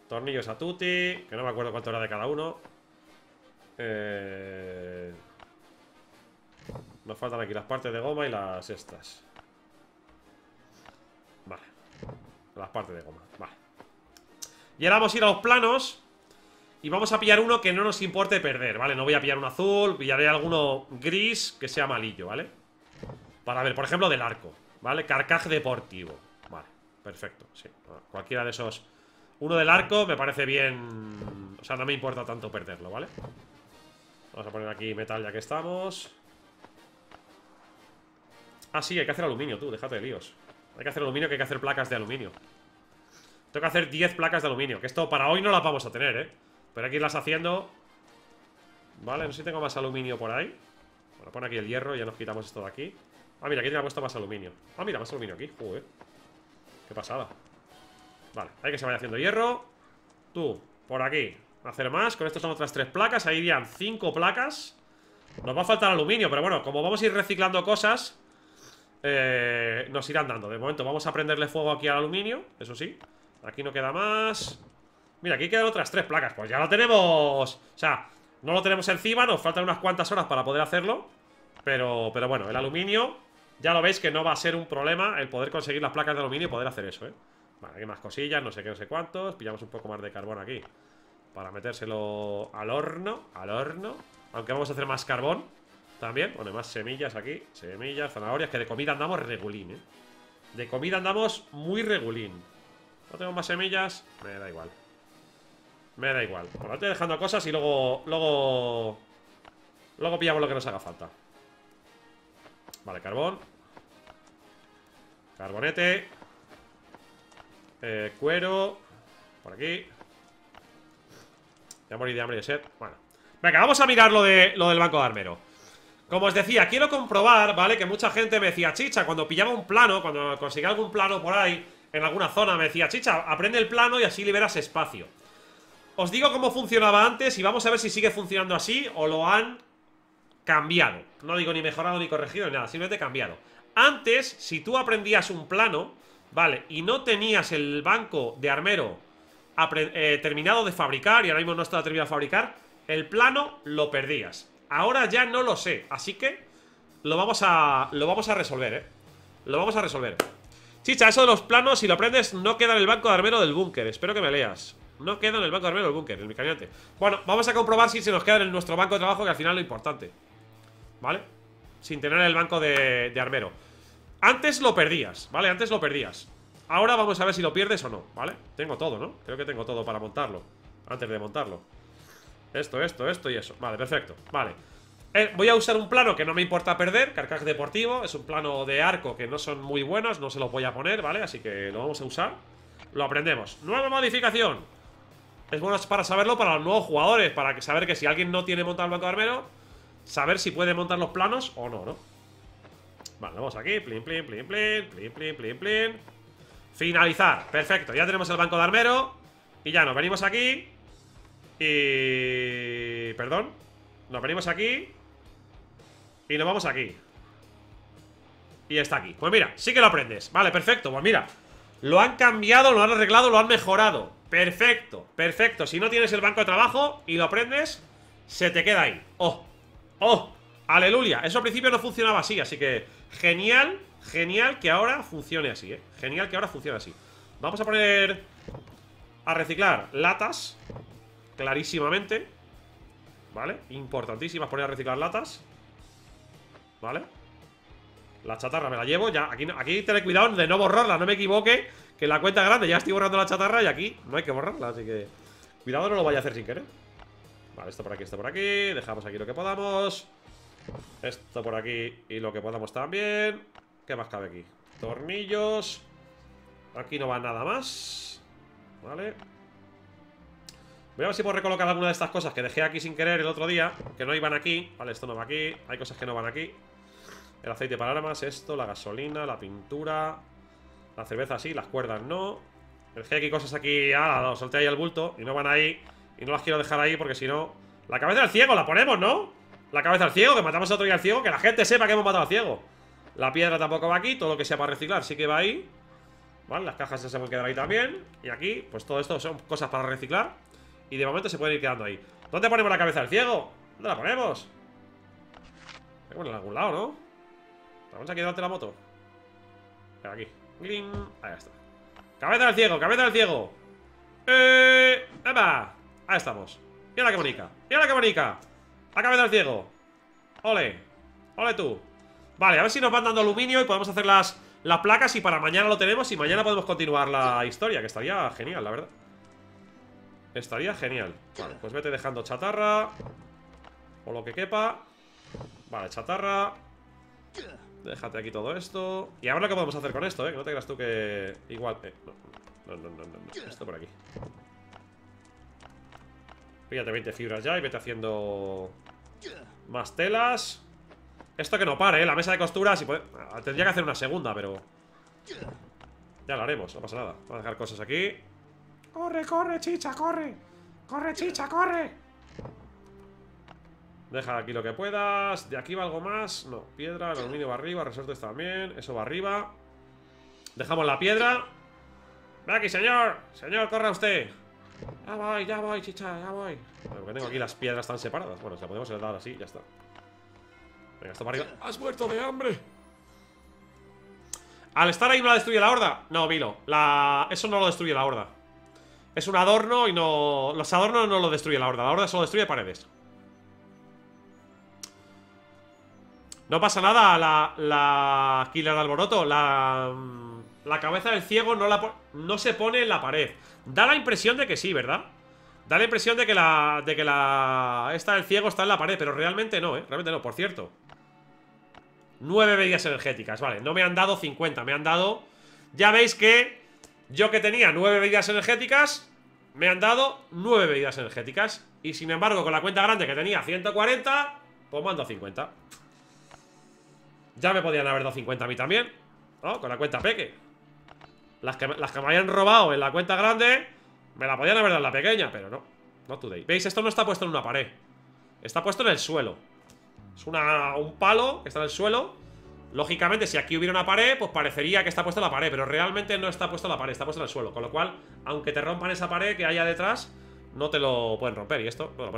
tornillos a tutti, que no me acuerdo cuánto era de cada uno. Eh... Nos faltan aquí las partes de goma y las estas. Vale. Las partes de goma, vale. Y ahora vamos a ir a los planos y vamos a pillar uno que no nos importe perder, ¿vale? No voy a pillar un azul, pillaré alguno gris que sea malillo, ¿vale? Para ver, por ejemplo, del arco, ¿vale? Carcaje deportivo Vale, perfecto, sí Cualquiera de esos Uno del arco me parece bien O sea, no me importa tanto perderlo, ¿vale? Vamos a poner aquí metal ya que estamos Ah, sí, hay que hacer aluminio, tú, déjate de líos Hay que hacer aluminio, que hay que hacer placas de aluminio Tengo que hacer 10 placas de aluminio Que esto para hoy no las vamos a tener, ¿eh? Pero hay que irlas haciendo. Vale, no sé si tengo más aluminio por ahí. Bueno, pon aquí el hierro ya nos quitamos esto de aquí. Ah, mira, aquí te ha puesto más aluminio. Ah, mira, más aluminio aquí, joder. Qué pasada. Vale, hay que se vaya haciendo hierro. Tú, por aquí Hacer más, con esto son otras tres placas Ahí irían cinco placas. Nos va a faltar aluminio, pero bueno, como vamos a ir reciclando cosas eh, Nos irán dando. De momento vamos a prenderle fuego aquí al aluminio Eso sí. Aquí no queda más Mira, aquí quedan otras tres placas. Pues ya lo tenemos. O sea, no lo tenemos encima Nos faltan unas cuantas horas para poder hacerlo. Pero, pero bueno, el aluminio Ya lo veis que no va a ser un problema El poder conseguir las placas de aluminio y poder hacer eso, ¿eh? Vale, hay más cosillas, no sé qué, no sé cuántos. Pillamos un poco más de carbón aquí Para metérselo al horno Al horno. Aunque vamos a hacer más carbón También, bueno, más semillas aquí Semillas, zanahorias, que de comida andamos regulín, ¿eh? De comida andamos muy regulín. No tengo más semillas, me da igual me da igual. Bueno, estoy dejando cosas y luego... Luego... Luego pillamos lo que nos haga falta. Vale, carbón. Carbonete. Eh, cuero. Por aquí. Ya morí de hambre y de sed. Bueno. Venga, vamos a mirar lo, de, lo del banco de armero. Como os decía, quiero comprobar, ¿vale? Que mucha gente me decía, chicha, cuando pillaba un plano, cuando conseguía algún plano por ahí, en alguna zona, me decía, chicha, aprende el plano y así liberas espacio. Os digo cómo funcionaba antes y vamos a ver si sigue funcionando así o lo han cambiado. No digo ni mejorado ni corregido ni nada, simplemente cambiado. Antes, si tú aprendías un plano, Vale, y no tenías el banco de armero eh, terminado de fabricar Y ahora mismo no está terminado de fabricar El plano lo perdías. Ahora ya no lo sé, así que Lo vamos a, lo vamos a resolver, eh Lo vamos a resolver. Chicha, eso de los planos, si lo aprendes, no queda en el banco de armero del búnker. Espero que me leas No queda en el banco de armero del búnker, el mecaniante Bueno, vamos a comprobar si se nos queda en nuestro banco de trabajo Que al final es lo importante ¿Vale? Sin tener el banco de, de armero. Antes lo perdías, ¿vale? Antes lo perdías. Ahora vamos a ver si lo pierdes o no, ¿vale? Tengo todo, ¿no? Creo que tengo todo para montarlo Antes de montarlo. Esto, esto, esto y eso. Vale, perfecto, vale. Eh, Voy a usar un plano que no me importa perder Carcaj deportivo. Es un plano de arco que no son muy buenos No se los voy a poner, ¿vale? Así que lo vamos a usar. Lo aprendemos. Nueva modificación Es bueno para saberlo para los nuevos jugadores Para saber que si alguien no tiene montado el banco de armero Saber si puede montar los planos o no, ¿no? Vale, vamos aquí Plin, plin, plin, plin Plin, plin, plin, plin. Finalizar, perfecto, ya tenemos el banco de armero Y ya nos venimos aquí Y... Perdón Nos venimos aquí Y nos vamos aquí. Y está aquí, pues mira, sí que lo aprendes. Vale, perfecto, pues mira Lo han cambiado, lo han arreglado, lo han mejorado Perfecto, perfecto Si no tienes el banco de trabajo y lo aprendes Se te queda ahí, oh, oh Aleluya, eso al principio no funcionaba así Así que, genial Genial que ahora funcione así, ¿eh? Genial que ahora funcione así Vamos a poner A reciclar latas Clarísimamente ¿Vale? Importantísimas poner a reciclar latas ¿Vale? La chatarra me la llevo ya Aquí, aquí cuidado de no borrarla, no me equivoque Que la cuenta grande ya estoy borrando la chatarra Y aquí no hay que borrarla, así que Cuidado no lo vaya a hacer sin querer. Vale, esto por aquí, esto por aquí Dejamos aquí lo que podamos. Esto por aquí y lo que podamos también. ¿Qué más cabe aquí? Tornillos. Aquí no va nada más. Vale. Voy a ver si puedo recolocar alguna de estas cosas que dejé aquí sin querer el otro día Que no iban aquí. Vale, esto no va aquí Hay cosas que no van aquí. El aceite para armas, esto, la gasolina, la pintura La cerveza sí, las cuerdas no Dejé aquí cosas aquí Ah, no, solté ahí el bulto Y no van ahí Y no las quiero dejar ahí porque si no La cabeza del ciego la ponemos, ¿no? La cabeza del ciego, que matamos a otro día al ciego Que la gente sepa que hemos matado al ciego la piedra tampoco va aquí, todo lo que sea para reciclar sí que va ahí Vale, las cajas se pueden quedar ahí también Y aquí, pues todo esto son cosas para reciclar Y de momento se pueden ir quedando ahí ¿Dónde ponemos la cabeza del ciego? ¿Dónde la ponemos? Bueno, en algún lado, ¿no? Vamos aquí delante de la moto Aquí Ahí está Cabeza del ciego, cabeza del ciego ¡Eh! ¡Epa! Ahí estamos Mira qué bonita Mira qué bonita La cabeza del ciego Ole Ole tú Vale, a ver si nos van dando aluminio y podemos hacer las, las placas y para mañana lo tenemos y mañana podemos continuar la historia, que estaría genial, la verdad. Estaría genial. Vale, pues vete dejando chatarra. O lo que quepa. Vale, chatarra. Déjate aquí todo esto. Y ahora lo que podemos hacer con esto, ¿eh? No te creas tú que... Igual... Eh, no, no, no, no. Esto por aquí. Fíjate 20 fibras ya y vete haciendo... Más telas. Esto que no pare, ¿eh? La mesa de costura si puede... Ah, tendría que hacer una segunda, pero... Ya lo haremos, no pasa nada Vamos a dejar cosas aquí ¡Corre, corre, chicha, corre! ¡Corre, chicha, corre! Deja aquí lo que puedas. De aquí va algo más. No, piedra, el aluminio va arriba, resortes también. Eso va arriba. Dejamos la piedra. Ve aquí, señor. Señor, corra usted. Ya voy, ya voy, chicha, ya voy. Porque tengo aquí las piedras tan separadas. Bueno, se la podemos dar así, ya está. Venga, esto para arriba. ¡Has muerto de hambre! ¿Al estar ahí no la destruye la horda? No, Vilo la... Eso no lo destruye la horda. Es un adorno y no... Los adornos no lo destruye la horda. La horda solo destruye paredes No pasa nada La... La... Killer alboroto La... La cabeza del ciego no, la no se pone en la pared Da la impresión de que sí, ¿verdad? Da la impresión de que la... De que la... Esta del ciego está en la pared Pero realmente no, ¿eh? Realmente no, por cierto 9 bebidas energéticas, vale, no me han dado 50, me han dado... Ya veis que yo que tenía 9 bebidas energéticas, me han dado 9 bebidas energéticas. Y sin embargo, con la cuenta grande que tenía 140, pues dado 50. Ya me podían haber dado 50 a mí también, ¿no? Con la cuenta peque. Las que, las que me hayan robado en la cuenta grande, me la podían haber dado en la pequeña, pero no. No today. ¿Veis? Esto no está puesto en una pared. Está puesto en el suelo. Es una, un palo que está en el suelo Lógicamente, si aquí hubiera una pared, pues parecería que está puesta la pared Pero realmente no está puesta la pared, está puesta en el suelo Con lo cual, aunque te rompan esa pared que haya detrás No te lo pueden romper Y esto, no,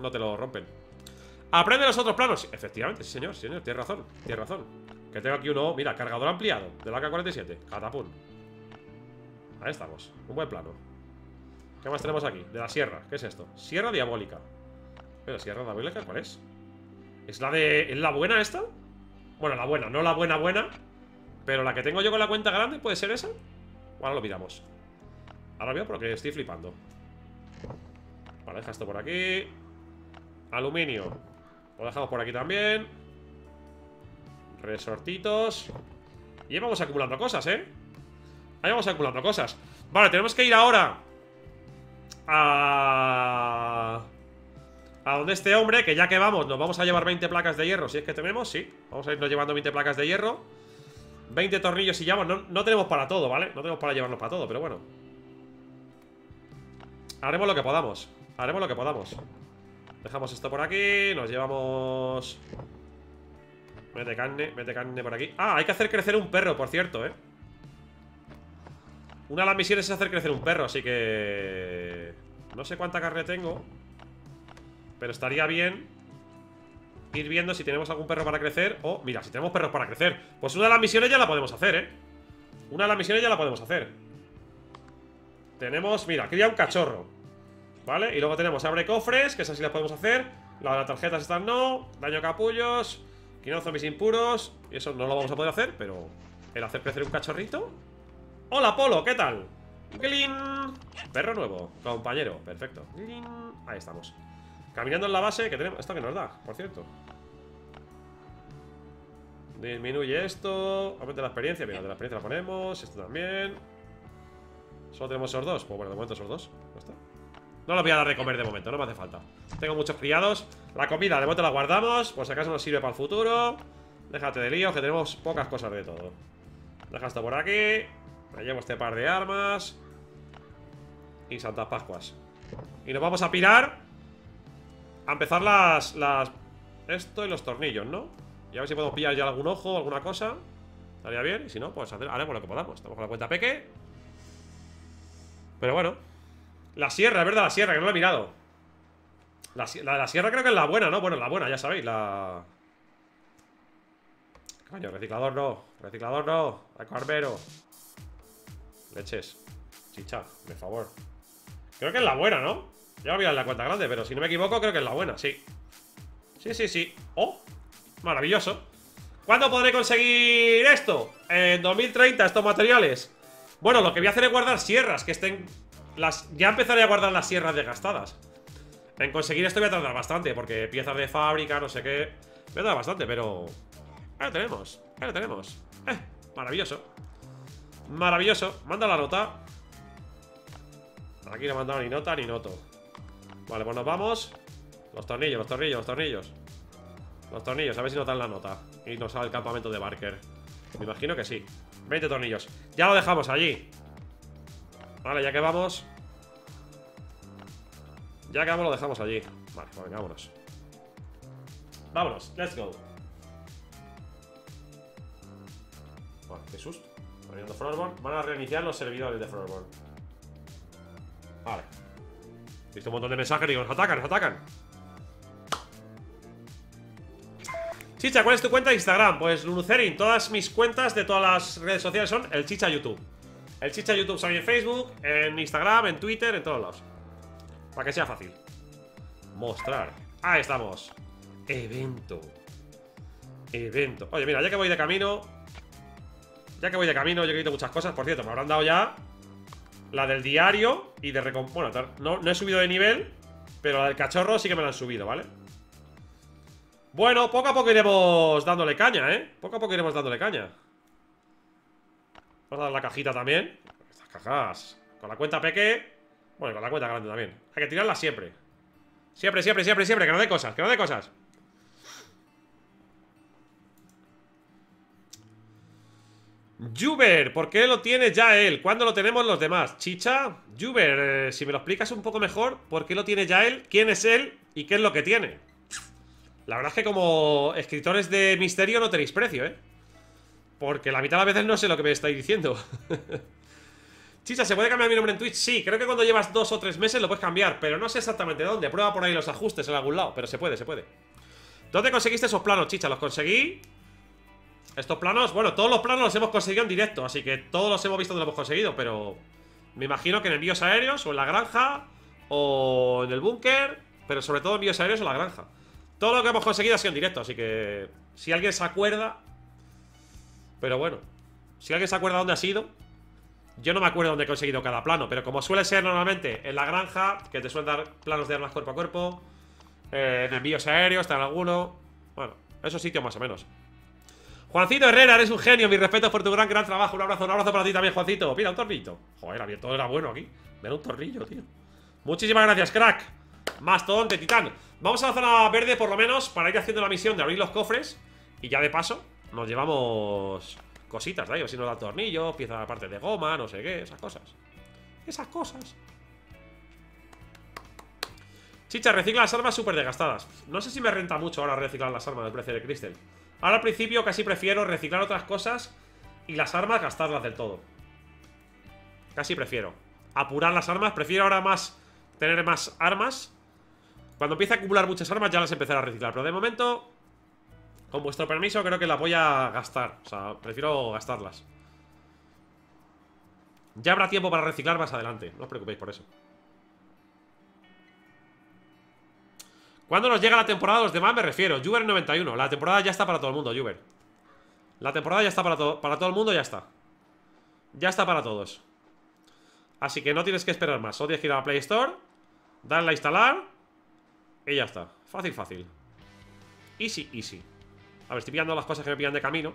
no te lo rompen Aprende los otros planos Efectivamente, sí señor, señor, tienes razón Tienes razón Que tengo aquí uno, mira, cargador ampliado De la K-47, catapum Ahí estamos, un buen plano ¿Qué más tenemos aquí? De la sierra, ¿qué es esto? Sierra diabólica ¿Pero sierra diabólica cuál es? ¿Es la de... ¿Es la buena esta? Bueno, la buena, no la buena buena Pero la que tengo yo con la cuenta grande ¿Puede ser esa? Ahora lo miramos Ahora veo porque estoy flipando Vale, deja esto por aquí Aluminio Lo dejamos por aquí también Resortitos Y ahí vamos acumulando cosas, ¿eh? Ahí vamos acumulando cosas Vale, tenemos que ir ahora A a donde este hombre, que ya que vamos, nos vamos a llevar 20 placas de hierro, si es que tenemos, sí. Vamos a irnos llevando 20 placas de hierro. 20 tornillos y ya, no, no tenemos para todo, ¿vale? No tenemos para llevarnos para todo, pero bueno. Haremos lo que podamos. Haremos lo que podamos. Dejamos esto por aquí, nos llevamos... Mete carne, mete carne por aquí. Ah, hay que hacer crecer un perro, por cierto, ¿eh? Una de las misiones es hacer crecer un perro, así que... No sé cuánta carne tengo pero estaría bien ir viendo si tenemos algún perro para crecer O, mira, si tenemos perros para crecer Pues una de las misiones ya la podemos hacer, ¿eh? Una de las misiones ya la podemos hacer Tenemos, mira, cría un cachorro ¿Vale? Y luego tenemos abre cofres, que esas sí las podemos hacer. La de las tarjetas están no. Daño a capullos Quino zombies impuros. Y eso no lo vamos a poder hacer, pero El hacer crecer un cachorrito. Hola, Polo, ¿qué tal? ¡Glin! Perro nuevo, compañero, perfecto. Ahí estamos. Caminando en la base, que tenemos... Esto que nos da, por cierto. Disminuye esto Aumenta la experiencia, mira, de la experiencia la ponemos Esto también. Solo tenemos esos dos, pues bueno, de momento esos dos No los voy a dar de comer de momento, no me hace falta. Tengo muchos criados La comida de momento la guardamos, por si acaso nos sirve para el futuro. Déjate de lío, que tenemos pocas cosas de todo. Deja esto por aquí Me llevo este par de armas Y Santas Pascuas. Y nos vamos a pirar a empezar las, las... Esto y los tornillos, ¿no? Y a ver si podemos pillar ya algún ojo, alguna cosa. Estaría bien, y si no, pues haremos lo que podamos. Estamos con la cuenta peque. Pero bueno La sierra, es verdad, la sierra, que no la he mirado la, la, sierra creo que es la buena, ¿no? Bueno, la buena, ya sabéis, la... Coño, reciclador no Reciclador no, barbero Leches Chicha, de favor Creo que es la buena, ¿no? Ya voy a la cuenta grande, pero si no me equivoco, creo que es la buena, sí. Sí, sí, sí. ¡Oh! Maravilloso. ¿Cuándo podré conseguir esto? En 2030, estos materiales. Bueno, lo que voy a hacer es guardar sierras que estén... las Ya empezaré a guardar las sierras desgastadas. En conseguir esto voy a tardar bastante, porque piezas de fábrica, no sé qué... Voy a tardar bastante, pero... Ahí lo tenemos, ahí lo tenemos. Eh, maravilloso. Maravilloso. Manda la nota. Aquí no he mandado ni nota ni noto. Vale, pues nos vamos Los tornillos, los tornillos, los tornillos Los tornillos, a ver si nos dan la nota Y nos sale el campamento de Barker Me imagino que sí 20 tornillos Ya lo dejamos allí Vale, ya que vamos. Ya que vamos lo dejamos allí. Vale, vámonos. Vámonos, let's go. Vale, qué susto. Van a reiniciar los servidores de Frostborn Vale. Visto un montón de mensajes digo, nos atacan, nos atacan. Chicha, ¿cuál es tu cuenta de Instagram? Pues Lulucerin, todas mis cuentas de todas las redes sociales son el Chicha YouTube El Chicha YouTube sale en Facebook, en Instagram, en Twitter, en todos lados Para que sea fácil Mostrar Ahí estamos Evento Evento Oye, mira, ya que voy de camino Ya que voy de camino, yo he muchas cosas Por cierto, me habrán dado ya la del diario y de recompensa. Bueno, no, no he subido de nivel, pero la del cachorro sí que me la han subido, ¿vale? Bueno, poco a poco iremos dándole caña, ¿eh? Poco a poco iremos dándole caña. Vamos dar la cajita también. Estas cajas. Con la cuenta peque. Bueno, con la cuenta grande también. Hay que tirarla siempre. Siempre, siempre, siempre, siempre. Que no dé cosas, que no dé cosas. Juber, ¿por qué lo tiene ya él? ¿Cuándo lo tenemos los demás? Chicha, Juber, eh, si me lo explicas un poco mejor ¿Por qué lo tiene ya él? ¿Quién es él? ¿Y qué es lo que tiene? La verdad es que como escritores de misterio no tenéis precio, ¿eh? Porque la mitad de las veces no sé lo que me estáis diciendo. (laughs) Chicha, ¿se puede cambiar mi nombre en Twitch? Sí, creo que cuando llevas dos o tres meses lo puedes cambiar Pero no sé exactamente dónde. Prueba por ahí los ajustes en algún lado Pero se puede, se puede. ¿Dónde conseguiste esos planos, chicha? Los conseguí. Estos planos, bueno, todos los planos los hemos conseguido en directo Así que todos los hemos visto donde los hemos conseguido Pero me imagino que en envíos aéreos O en la granja O en el búnker Pero sobre todo envíos aéreos o en la granja. Todo lo que hemos conseguido ha sido en directo Así que si alguien se acuerda pero bueno, si alguien se acuerda dónde ha sido Yo no me acuerdo dónde he conseguido cada plano Pero como suele ser normalmente en la granja Que te suelen dar planos de armas cuerpo a cuerpo eh, En envíos aéreos, en alguno Bueno, esos sitios más o menos. Juancito Herrera, eres un genio Mi respeto por tu gran, gran trabajo Un abrazo, un abrazo para ti también, Juancito. Mira, un tornillo. Joder, todo era bueno aquí. Mira un tornillo, tío. Muchísimas gracias, crack. Mastodon de titán. Vamos a la zona verde por lo menos Para ir haciendo la misión de abrir los cofres Y ya de paso nos llevamos cositas de ahí, si nos da tornillos, pieza aparte de goma, no sé qué, esas cosas. Esas cosas. Chicha, recicla las armas súper desgastadas. No sé si me renta mucho ahora reciclar las armas del precio de Crystal. Ahora al principio casi prefiero reciclar otras cosas y las armas gastarlas del todo. Casi prefiero. Apurar las armas, prefiero ahora más tener más armas. Cuando empiece a acumular muchas armas ya las empezaré a reciclar. Pero de momento con vuestro permiso creo que las voy a gastar. O sea, prefiero gastarlas. Ya habrá tiempo para reciclar más adelante. No os preocupéis por eso. ¿Cuándo nos llega la temporada los demás? Me refiero, Juber 91 La temporada ya está para todo el mundo, Juber. La temporada ya está para, para todo el mundo, ya está. Ya está para todos. Así que no tienes que esperar más. Solo tienes que ir a la Play Store Darle a instalar Y ya está, fácil, fácil. Easy, easy a ver, estoy pillando las cosas que me pillan de camino.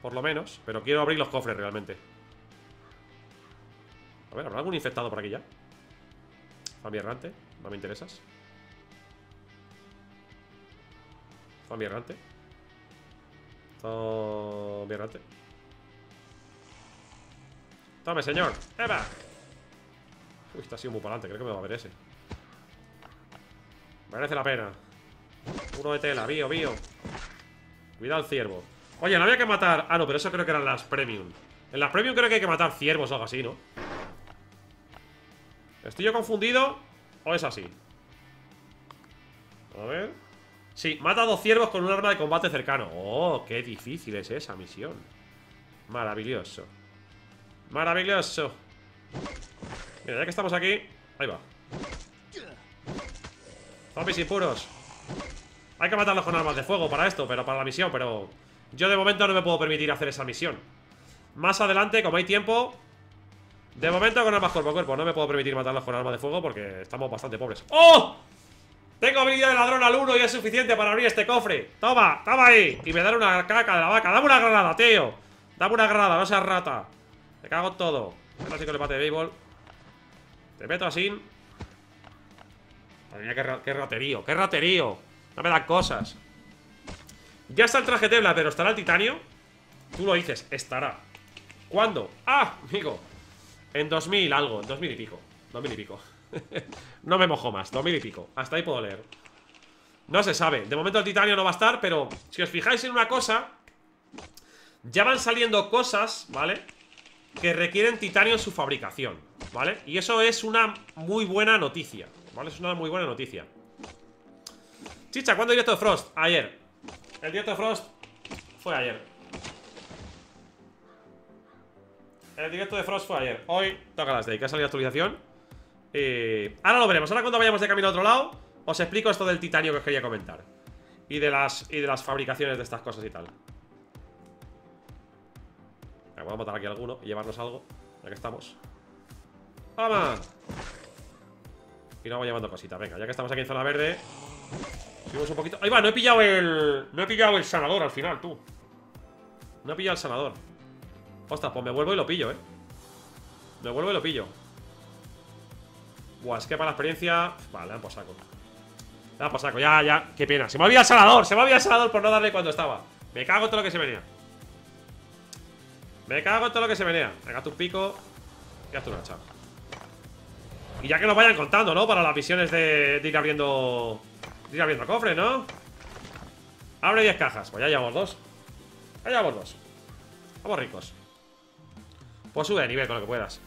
Por lo menos Pero quiero abrir los cofres realmente. A ver, ¿habrá algún infectado por aquí ya? Fami errante No me interesas. Fami errante. Fami errante. Tome, señor. ¡Eva! Uy, está sido muy para adelante Creo que me va a ver ese. Merece la pena uno de tela, bio, bio Cuidado el ciervo. Oye, no había que matar... Ah, no, pero eso creo que eran las premium. En las premium creo que hay que matar ciervos o algo así, ¿no? ¿Estoy yo confundido? ¿O es así? A ver. Sí, mata a dos ciervos con un arma de combate cercano. Oh, qué difícil es esa misión. Maravilloso. Maravilloso. Mira, ya que estamos aquí Ahí va. Zombies impuros hay que matarlos con armas de fuego para esto, pero para la misión, pero... Yo de momento no me puedo permitir hacer esa misión. Más adelante, como hay tiempo De momento con armas cuerpo a cuerpo No me puedo permitir matarlos con armas de fuego porque estamos bastante pobres. ¡Oh! Tengo habilidad de ladrón al 1 y es suficiente para abrir este cofre. Toma, toma ahí. Y me dan una caca de la vaca. Dame una granada, tío. Dame una granada, no seas rata. Te cago todo. Clásico el empate de béisbol. Te meto así Madre qué, qué raterío Qué raterío no me dan cosas Ya está el traje Tebla, pero ¿estará el titanio? Tú lo dices, estará ¿Cuándo? ¡Ah, amigo! En 2000 algo, en 2000 y pico 2000 y pico (laughs) No me mojo más, 2000 y pico Hasta ahí puedo leer No se sabe, de momento el titanio no va a estar Pero si os fijáis en una cosa Ya van saliendo cosas, ¿vale? Que requieren titanio en su fabricación ¿Vale? Y eso es una muy buena noticia ¿Vale? Es una muy buena noticia Chicha, ¿cuándo directo de Frost? Ayer. El directo de Frost fue ayer. El directo de Frost fue ayer. Hoy toca las de que ha salido actualización. Y... Ahora lo veremos, ahora cuando vayamos de camino a otro lado Os explico esto del titanio que os quería comentar. Y de las, y de las fabricaciones de estas cosas y tal. Vamos a matar aquí alguno y llevarnos algo Ya que estamos. ¡Vamos! Y nos vamos llevando cositas, venga, ya que estamos aquí en zona verde Subimos. Ahí va, no he pillado el. No he pillado el sanador al final, tú. No he pillado el sanador. Ostras, pues me vuelvo y lo pillo, eh. Me vuelvo y lo pillo. Buah, es que para la experiencia. Vale, por saco. Dan por saco, ya, ya. Qué pena. Se me olvidado el sanador. Se me olvidado el sanador por no darle cuando estaba. Me cago en todo lo que se venía. Me cago en todo lo que se venía. Venga, tu pico. Y haz tu una Y ya que nos vayan contando, ¿no? Para las visiones de ir abriendo Ir abriendo cofre, ¿no? Abre 10 cajas. Pues ya llevamos dos. Allá vamos dos. Vamos ricos. Pues sube de nivel con lo que puedas.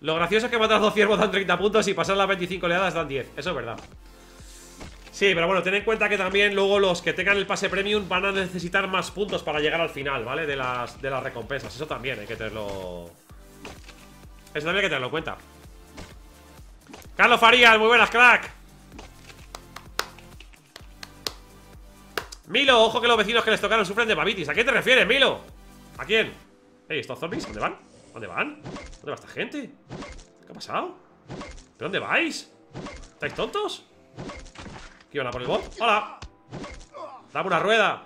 Lo gracioso es que matar dos ciervos dan 30 puntos y pasar las 25 oleadas dan 10. Eso es verdad. Sí, pero bueno, ten en cuenta que también luego los que tengan el pase premium van a necesitar más puntos para llegar al final, ¿vale? De las, de las recompensas. Eso también hay que tenerlo... Eso también hay que tenerlo en cuenta. Carlos Farías, muy buenas, crack. Milo, ojo que los vecinos que les tocaron sufren de babitis. ¿A qué te refieres, Milo? ¿A quién? Ey, ¿estos zombies? ¿Dónde van? ¿Dónde van? ¿Dónde va esta gente? ¿Qué ha pasado? ¿De dónde vais? ¿Estáis tontos? ¿Qué por el bot? ¡Hola! ¡Dame una rueda!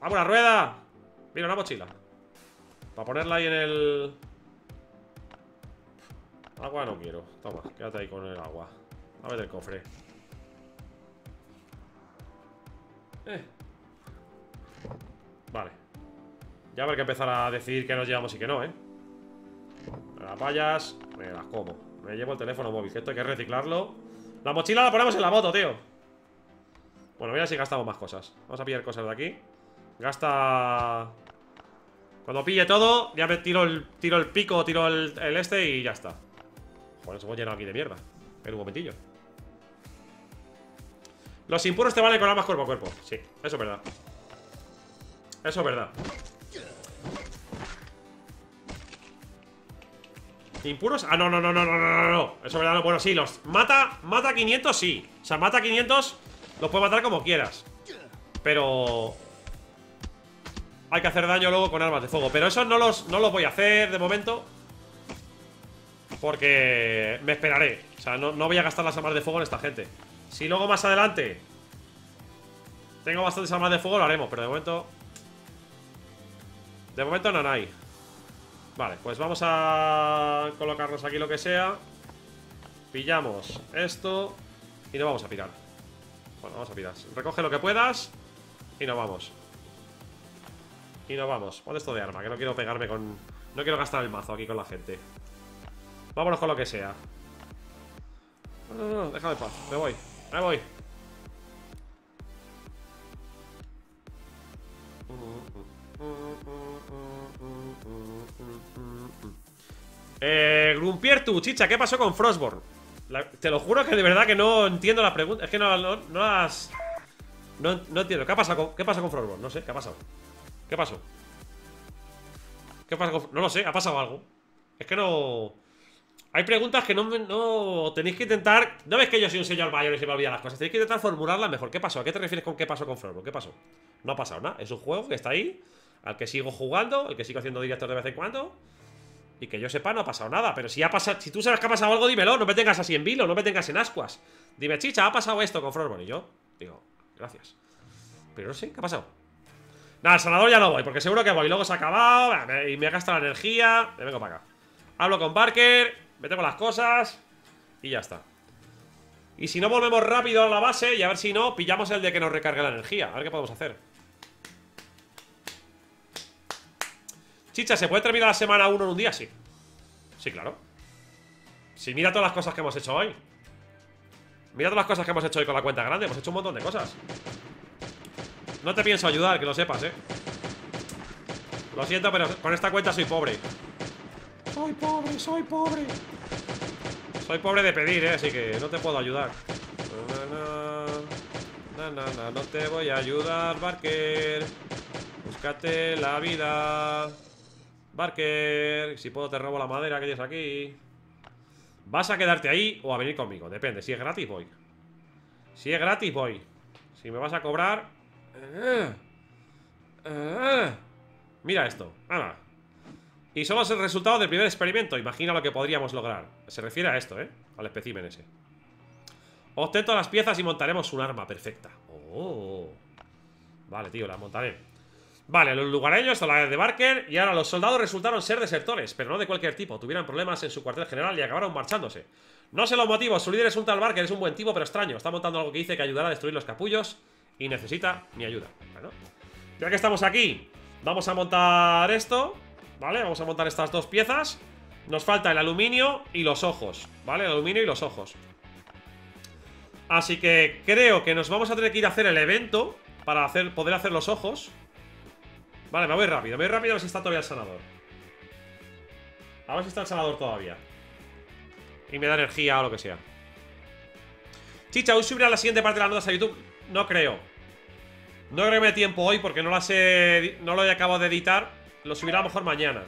¡Dame una rueda! Mira, una mochila Para ponerla ahí en el... Agua no quiero. Toma, quédate ahí con el agua. A ver el cofre. Eh. Vale. Ya habrá que empezar a decidir qué nos llevamos y qué no, ¿eh? Las vallas Me las como. Me llevo el teléfono móvil Que esto hay que reciclarlo. La mochila la ponemos en la moto, tío. Bueno, voy si gastamos más cosas. Vamos a pillar cosas de aquí. Gasta... Cuando pille todo Ya me tiro el, tiro el pico Tiro el este y ya está Joder, eso hemos llenado aquí de mierda. En un momentillo. Los impuros te valen con armas cuerpo a cuerpo. Sí, eso es verdad. Eso es verdad. ¿Impuros? Ah, no, no, no, no, no, no, no Eso es verdad, no, bueno, sí, los Mata, mata 500, sí. O sea, mata 500 Los puedes matar como quieras. Pero Hay que hacer daño luego con armas de fuego. Pero eso no los, no los voy a hacer de momento Porque Me esperaré. O sea, no, no voy a gastar las armas de fuego en esta gente. Si luego más adelante Tengo bastantes armas de fuego, lo haremos Pero de momento de momento no hay. Vale, pues vamos a colocarnos aquí lo que sea. Pillamos esto Y nos vamos a pirar. Bueno, vamos a pirar. Recoge lo que puedas Y nos vamos. Y nos vamos. Pon esto de arma, que no quiero pegarme con... No quiero gastar el mazo aquí con la gente Vámonos con lo que sea No, no, no, déjame paz Me voy, me voy Eh, Grumpier, tu chicha, ¿qué pasó con Frostborn? te lo juro que de verdad que no entiendo la pregunta. Es que no, las. No, entiendo. ¿Qué ha pasado con, qué pasa con Frostborn? No sé, ¿qué ha pasado? ¿Qué pasó? ¿Qué pasa con.? No lo sé, ha pasado algo. Es que no. Hay preguntas que no, no tenéis que intentar. No ves que yo soy un señor mayor y se me olvidan las cosas. Tenéis que intentar formularlas mejor. ¿Qué pasó? ¿A qué te refieres con qué pasó con Frostborn? ¿Qué pasó? No ha pasado nada. Es un juego que está ahí. Al que sigo jugando, al que sigo haciendo directos de vez en cuando. Y que yo sepa, no ha pasado nada. Pero si ha pasado. Si tú sabes que ha pasado algo, dímelo. No me tengas así en vilo, no me tengas en ascuas. Dime, chicha, ha pasado esto con Frostborn. Y yo digo, gracias. Pero no sé, ¿qué ha pasado? Nada, al sanador ya no voy, porque seguro que voy. Luego se ha acabado y me ha gastado la energía. Me vengo para acá. Hablo con Barker, me tengo las cosas. Y ya está. Y si no volvemos rápido a la base, y a ver si no, pillamos el de que nos recargue la energía. A ver qué podemos hacer. Chicha, ¿se puede terminar la semana 1 en un día? Sí. Sí, claro. Sí, mira todas las cosas que hemos hecho hoy. Mira todas las cosas que hemos hecho hoy con la cuenta grande. Hemos hecho un montón de cosas. No te pienso ayudar, que lo sepas, ¿eh? Lo siento, pero con esta cuenta soy pobre. Soy pobre, soy pobre. Soy pobre de pedir, ¿eh? Así que no te puedo ayudar. no te voy a ayudar, Barker. Búscate la vida. Barker, si puedo te robo la madera que tienes aquí ¿Vas a quedarte ahí o a venir conmigo? Depende, si es gratis voy Si es gratis voy Si me vas a cobrar eh, eh, Mira esto Ana. Y solo es el resultado del primer experimento. Imagina lo que podríamos lograr. Se refiere a esto, ¿eh? Al espécimen ese. Obtén las piezas y montaremos un arma perfecta. Oh. Vale, tío, la montaré. Vale, los lugareños la de Barker Y ahora los soldados resultaron ser desertores Pero no de cualquier tipo, tuvieron problemas en su cuartel general Y acabaron marchándose. No sé los motivos, su líder es un tal Barker Es un buen tipo pero extraño, está montando algo que dice que ayudará a destruir los capullos Y necesita mi ayuda. Bueno, ya que estamos aquí Vamos a montar esto Vale, vamos a montar estas dos piezas. Nos falta el aluminio y los ojos Vale, el aluminio y los ojos. Así que creo que nos vamos a tener que ir a hacer el evento Para hacer, poder hacer los ojos. Vale, me voy rápido, me voy rápido a ver si está todavía el sanador. A ver si está el sanador todavía. Y me da energía o lo que sea. Chicha, ¿hoy subirá la siguiente parte de las notas a YouTube? No creo. No creo que me dé tiempo hoy porque no las he... No lo he acabado de editar Lo subirá a lo mejor mañana.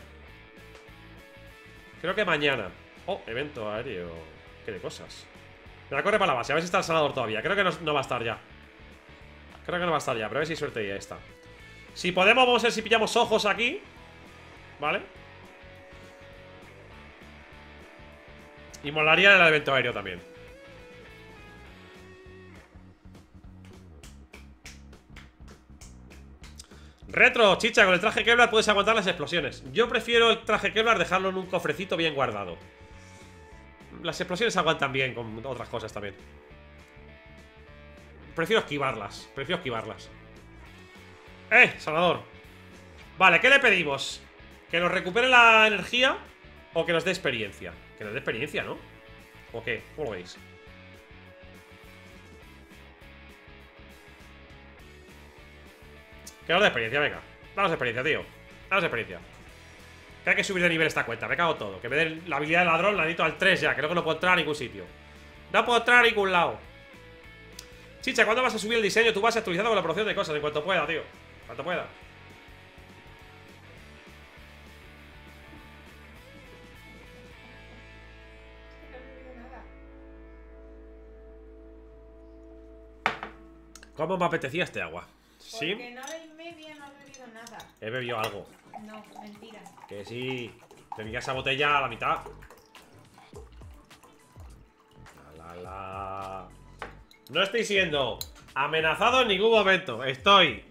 Creo que mañana. Oh, evento aéreo. Qué de cosas. Me la corre para la base, a ver si está el sanador todavía. Creo que no, va a estar ya. Creo que no va a estar ya, pero a ver si suerte ya está. Si podemos, vamos a ver si pillamos ojos aquí. ¿Vale? Y molaría el evento aéreo también Retro, chicha, con el traje Kevlar puedes aguantar las explosiones Yo prefiero el traje Kevlar dejarlo en un cofrecito bien guardado Las explosiones aguantan bien con otras cosas también Prefiero esquivarlas Prefiero esquivarlas ¡Eh! Salvador Vale, ¿qué le pedimos? ¿Que nos recupere la energía? ¿O que nos dé experiencia? Que nos dé experiencia, ¿no? ¿O qué? ¿Cómo lo veis? Que de experiencia, venga. Danos experiencia, tío. Danos experiencia. Que hay que subir de nivel esta cuenta, me cago todo. Que me den la habilidad de ladrón, la necesito al 3 ya. Creo que no puedo entrar a ningún sitio. No puedo entrar a ningún lado. Chicha, ¿cuándo vas a subir el diseño? Tú vas actualizando con la producción de cosas en cuanto pueda, tío. En cuanto pueda. ¿Cómo me apetecía este agua? ¿Sí? He bebido algo. No, mentira. Que sí. Tenía esa botella a la mitad. La, la, la. No estoy siendo amenazado en ningún momento. Estoy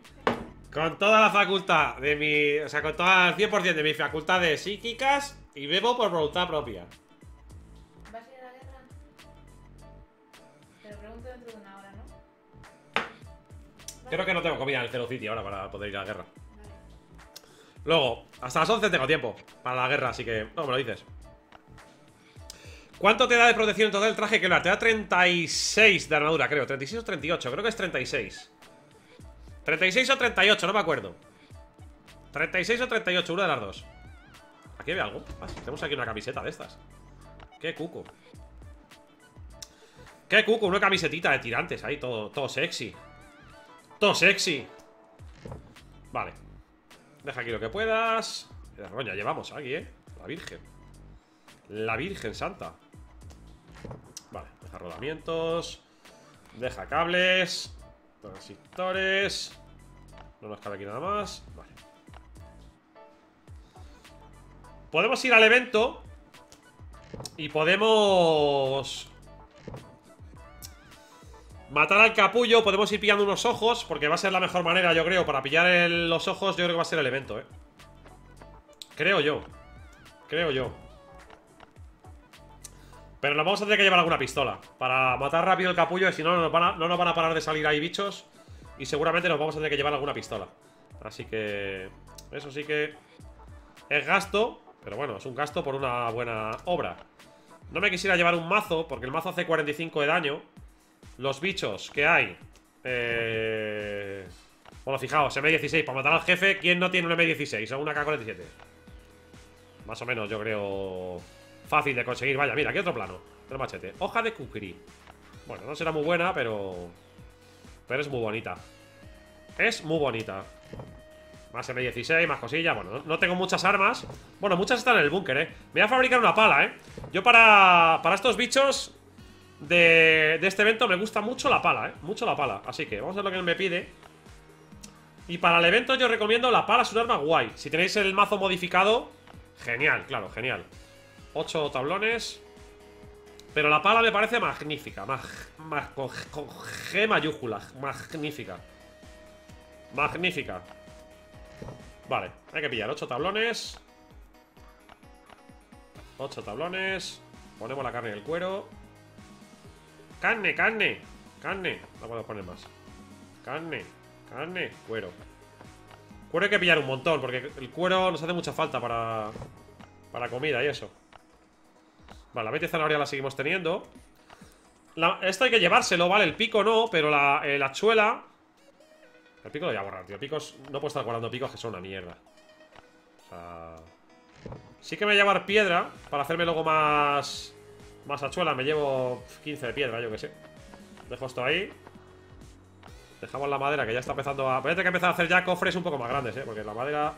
con toda la facultad de mi... O sea, con toda el 100% de mis facultades psíquicas y bebo por voluntad propia. Creo que no tengo comida en el Zero City ahora para poder ir a la guerra. Luego, hasta las 11 tengo tiempo para la guerra, así que... No, me lo dices. ¿Cuánto te da de protección total el traje Kevlar? Te da 36 de armadura, creo. 36 o 38, creo que es 36. 36 o 38, no me acuerdo. 36 o 38, una de las dos. Aquí hay algo. Ah, tenemos aquí una camiseta de estas. Qué cuco. Qué cuco, una camisetita de tirantes ahí, todo, todo sexy. Sexy. Vale. Deja aquí lo que puedas. Coña, llevamos aquí, ¿eh? La Virgen. La Virgen Santa. Vale, deja rodamientos. Deja cables. Transistores. No nos cabe aquí nada más. Vale. Podemos ir al evento. Y podemos Matar al capullo, podemos ir pillando unos ojos Porque va a ser la mejor manera, yo creo Para pillar los ojos, yo creo que va a ser el evento, eh. Creo yo. Creo yo. Pero nos vamos a tener que llevar alguna pistola. Para matar rápido el capullo Y si no, no nos, van a, no nos van a parar de salir ahí bichos. Y seguramente nos vamos a tener que llevar alguna pistola. Así que... Eso sí que... Es gasto Pero bueno, es un gasto por una buena obra. No me quisiera llevar un mazo Porque el mazo hace 45 de daño los bichos que hay eh... Bueno, fijaos, M16 Para matar al jefe, ¿quién no tiene un M16? O una K-47 Más o menos, yo creo Fácil de conseguir, vaya, mira, aquí otro plano Otro machete, hoja de kukri. Bueno, no será muy buena, pero Pero es muy bonita. Es muy bonita. Más M16, más cosillas Bueno, no tengo muchas armas. Bueno, muchas están en el búnker, eh. Me voy a fabricar una pala, eh. Yo para, para estos bichos de, este evento me gusta mucho la pala, ¿eh? Mucho la pala. Así que vamos a ver lo que él me pide. Y para el evento yo recomiendo la pala, es un arma guay. Si tenéis el mazo modificado, genial, claro, genial. Ocho tablones. Pero la pala me parece magnífica. Mag, con, G mayúscula. Magnífica. Magnífica. Vale, hay que pillar ocho tablones. Ocho tablones. Ponemos la carne en el cuero. Carne, carne Carne No puedo poner más Carne, carne, cuero Cuero hay que pillar un montón Porque el cuero nos hace mucha falta para Para comida y eso Vale, la mente zanahoria la seguimos teniendo Esto hay que llevárselo, ¿vale? El pico no, pero la, eh, la chuela El pico lo voy a borrar, tío. Picos. No puedo estar guardando picos que son una mierda. O sea. Sí que me voy a llevar piedra para hacerme luego más. Más. Me llevo 15 de piedra, yo que sé. Dejo esto ahí. Dejamos la madera que ya está empezando a. Voy a tener que empezar a hacer ya cofres un poco más grandes, eh. Porque la madera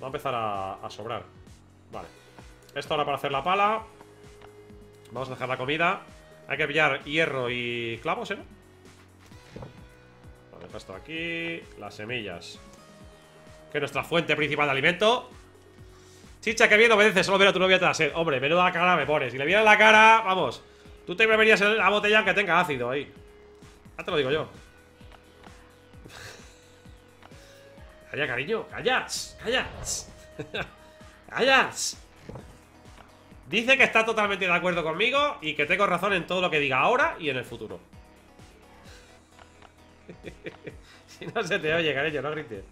va a empezar a, sobrar. Vale. Esto ahora para hacer la pala. Vamos a dejar la comida. Hay que pillar hierro y clavos, ¿eh? Vale, esto aquí. Las semillas. Que es nuestra fuente principal de alimento. Chicha, que bien obedece, solo ver a tu novia te da sed. Hombre, menuda cara me pones. Si le viera la cara, vamos. Tú te beberías la botella aunque tenga ácido ahí. Ya te lo digo yo. (laughs) Calla, cariño. Calla. Calla. (laughs) Calla. Dice que está totalmente de acuerdo conmigo y que tengo razón en todo lo que diga ahora y en el futuro. (laughs) si no se te oye, cariño, no grites.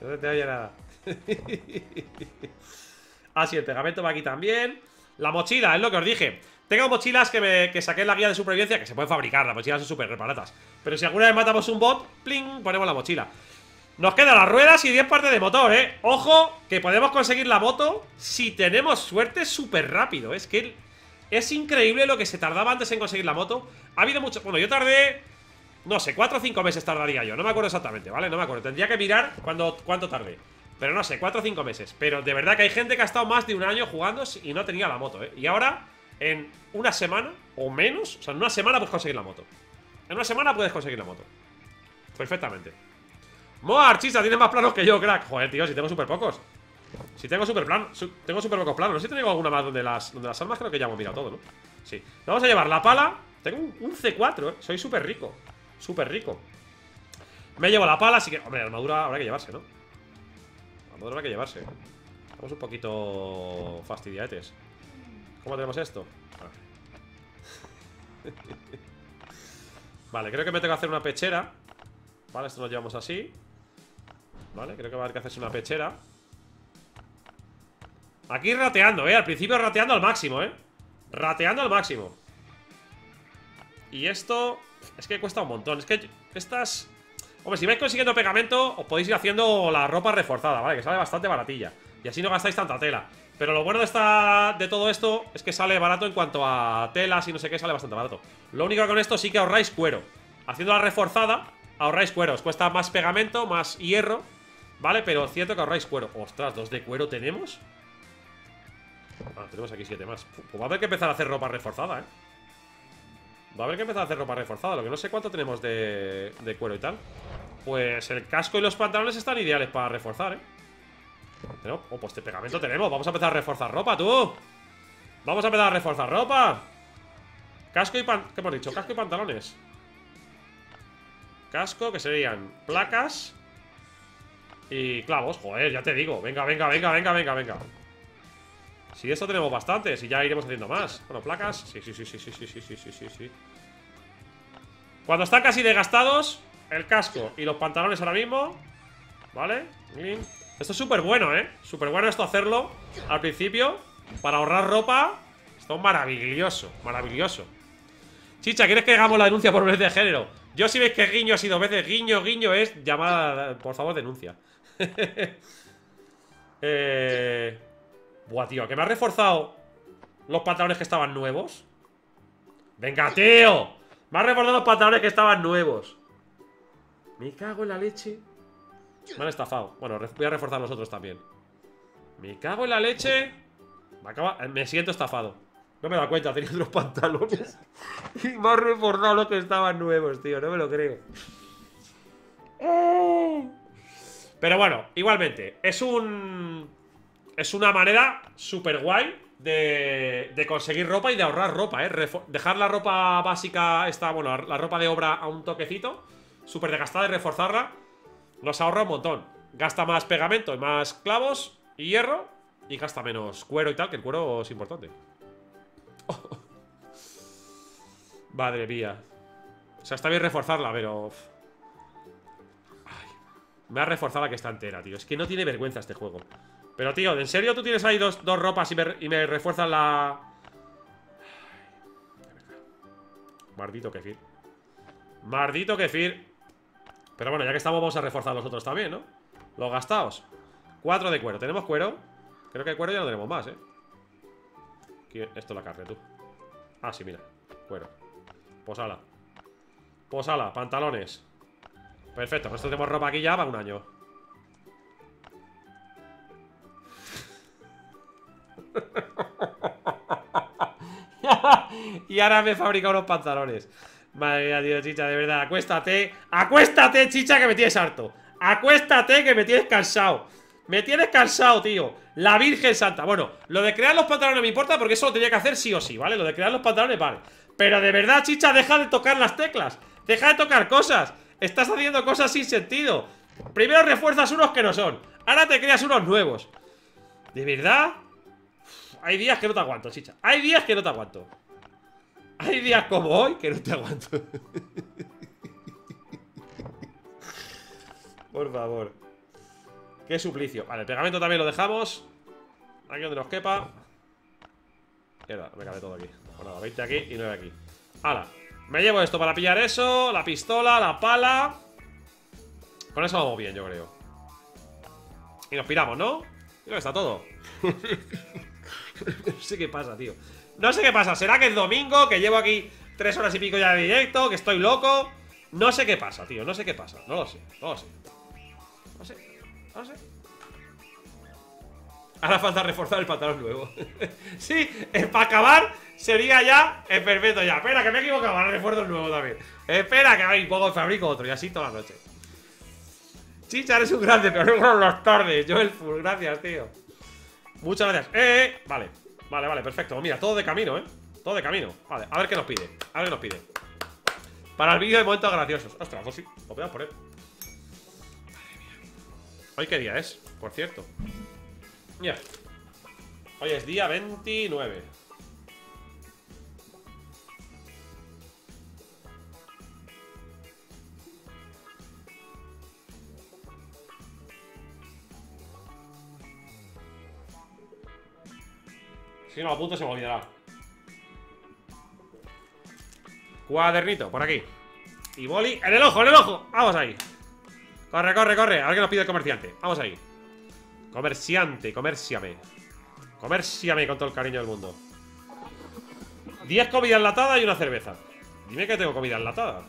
No se te oye nada. (laughs) Así, el pegamento va aquí también. La mochila, es lo que os dije. Tengo mochilas que, me, que saqué en la guía de supervivencia que se pueden fabricar. Las mochilas son súper baratas. Pero si alguna vez matamos un bot, pling, ponemos la mochila. Nos quedan las ruedas y 10 partes de motor, ¿eh? Ojo, que podemos conseguir la moto si tenemos suerte súper rápido. Es que es increíble lo que se tardaba antes en conseguir la moto. Ha habido mucho... Bueno, yo tardé... No sé, 4 o 5 meses tardaría yo. No me acuerdo exactamente, ¿vale? No me acuerdo. Tendría que mirar cuándo, cuánto tardé. Pero no sé, 4 o 5 meses. Pero de verdad que hay gente que ha estado más de un año jugando y no tenía la moto, ¿eh? Y ahora, en una semana o menos, o sea, en una semana puedes conseguir la moto. En una semana puedes conseguir la moto. Perfectamente. Moa, Archista, tienes más planos que yo, crack. Joder, tío, si tengo súper pocos. Si tengo súper plan, tengo súper pocos planos. No sé si tengo alguna más donde las, donde las armas creo que ya hemos mirado todo, ¿no? Sí. Vamos a llevar la pala. Tengo un, C4, ¿eh? Soy súper rico. Súper rico. Me llevo la pala, así que... Hombre, armadura habrá que llevarse, ¿no? Habrá que llevarse. Estamos un poquito fastidiates. ¿Cómo tenemos esto? (laughs) vale, creo que me tengo que hacer una pechera. Vale, esto lo llevamos así. Vale, creo que va a haber que hacerse una pechera. Aquí rateando, eh. Al principio rateando al máximo, eh. Rateando al máximo. Y esto... Es que cuesta un montón. Es que estas... Hombre, si vais consiguiendo pegamento, os podéis ir haciendo la ropa reforzada, ¿vale? Que sale bastante baratilla. Y así no gastáis tanta tela. Pero lo bueno de, esta, de todo esto es que sale barato en cuanto a telas y no sé qué, sale bastante barato. Lo único que con esto sí que ahorráis cuero. Haciendo la reforzada, ahorráis cuero. Os cuesta más pegamento, más hierro, ¿vale? Pero cierto que ahorráis cuero. Ostras, ¿dos de cuero tenemos? Ah, tenemos aquí siete más. Pues va a haber que empezar a hacer ropa reforzada, ¿eh? Va a haber que empezar a hacer ropa reforzada. Lo que no sé cuánto tenemos de, de cuero y tal. Pues el casco y los pantalones están ideales para reforzar, ¿eh? Oh, pues este pegamento tenemos. Vamos a empezar a reforzar ropa, tú. Vamos a empezar a reforzar ropa. Casco y pan... ¿Qué hemos dicho? Casco y pantalones. Casco, que serían placas y clavos. Joder, ya te digo. Venga, venga, venga, venga, venga, venga. Si esto tenemos bastantes y ya iremos haciendo más. Bueno, placas. Sí, sí, sí, sí, sí, sí, sí, sí, sí, sí, sí. Cuando están casi desgastados, el casco y los pantalones ahora mismo. ¿Vale? Esto es súper bueno, ¿eh? Súper bueno esto hacerlo al principio. Para ahorrar ropa. Esto es maravilloso, maravilloso. Chicha, ¿quieres que hagamos la denuncia por vez de género? Yo si veis que guiño ha sido veces guiño, guiño es llamada, por favor, denuncia. eh... Buah, tío, que me ha reforzado los pantalones que estaban nuevos. Venga, tío. Me ha reforzado los pantalones que estaban nuevos. Me cago en la leche. Me han estafado. Bueno, voy a reforzar los otros también. Me cago en la leche. Me, acaba... me siento estafado. No me da cuenta, tenía otros pantalones. (laughs) y me ha reforzado los que estaban nuevos, tío. No me lo creo. Pero bueno, igualmente, es un... Es una manera súper guay de, de, conseguir ropa y de ahorrar ropa, ¿eh? dejar la ropa básica, esta, bueno, la ropa de obra a un toquecito, súper desgastada y reforzarla, nos ahorra un montón. Gasta más pegamento y más clavos y hierro y gasta menos cuero y tal, que el cuero es importante. (laughs) Madre mía. O sea, está bien reforzarla, pero... Me ha reforzado la que está entera, tío. Es que no tiene vergüenza este juego. Pero, tío, ¿en serio tú tienes ahí dos, ropas y me, y me refuerzan la... Mardito kefir. Mardito kefir. Pero bueno, ya que estamos vamos a reforzar los otros también, ¿no? Los gastados Cuatro de cuero, ¿tenemos cuero? Creo que cuero ya no tenemos más, ¿eh? Esto es la carne, tú. Ah, sí, mira, cuero. Posala. Posala, pantalones. Perfecto, nosotros tenemos ropa aquí ya para un año y ahora me fabrica unos pantalones. Madre mía, tío, chicha, de verdad. Acuéstate, acuéstate, chicha, que me tienes harto. Acuéstate, que me tienes cansado. Me tienes cansado, tío. La Virgen Santa, bueno, lo de crear los pantalones no me importa Porque eso lo tenía que hacer sí o sí, ¿vale? Lo de crear los pantalones, vale. Pero de verdad, chicha, deja de tocar las teclas. Deja de tocar cosas. Estás haciendo cosas sin sentido. Primero refuerzas unos que no son. Ahora te creas unos nuevos. ¿De verdad? Hay días que no te aguanto, chicha. Hay días que no te aguanto. Hay días como hoy que no te aguanto. (laughs) Por favor. Qué suplicio. Vale, el pegamento también lo dejamos. Aquí donde nos quepa. Mierda, me cabe todo aquí. Bueno, nada, 20 aquí y 9 aquí. Hala, me llevo esto para pillar eso La pistola, la pala. Con eso vamos bien, yo creo. Y nos piramos, ¿no? Creo que está todo (laughs) (laughs) no sé qué pasa, tío. No sé qué pasa, ¿será que es domingo? Que llevo aquí tres horas y pico ya de directo Que estoy loco. No sé qué pasa, tío, no sé qué pasa. No lo sé, no lo sé. No sé, no sé. Ahora falta reforzar el pantalón nuevo. (laughs) Sí, para acabar Sería ya es perfecto ya. Espera, que me he equivocado, ahora refuerzo el nuevo también. Espera, que hay poco fabrico otro Y así toda la noche. Chicha, eres un grande, pero no las tardes Yo el full, gracias, tío Muchas gracias. Eh, eh, vale. Vale, vale, perfecto. Mira, todo de camino, ¿eh? Todo de camino. Vale, a ver qué nos pide. A ver qué nos pide. Para el vídeo de momentos graciosos. Ostras, pues sí. Lo voy a poner. Madre mía. ¿Hoy qué día es? Por cierto. Mira. Hoy es día 29. Si no lo apunto se me olvidará. Cuadernito, por aquí. Y boli, en el ojo, en el ojo. Vamos ahí. Corre, corre, corre, a ver nos pide el comerciante. Vamos ahí. Comerciante, comerciame Comerciame con todo el cariño del mundo. 10 comida enlatada y una cerveza. Dime que tengo comida enlatada.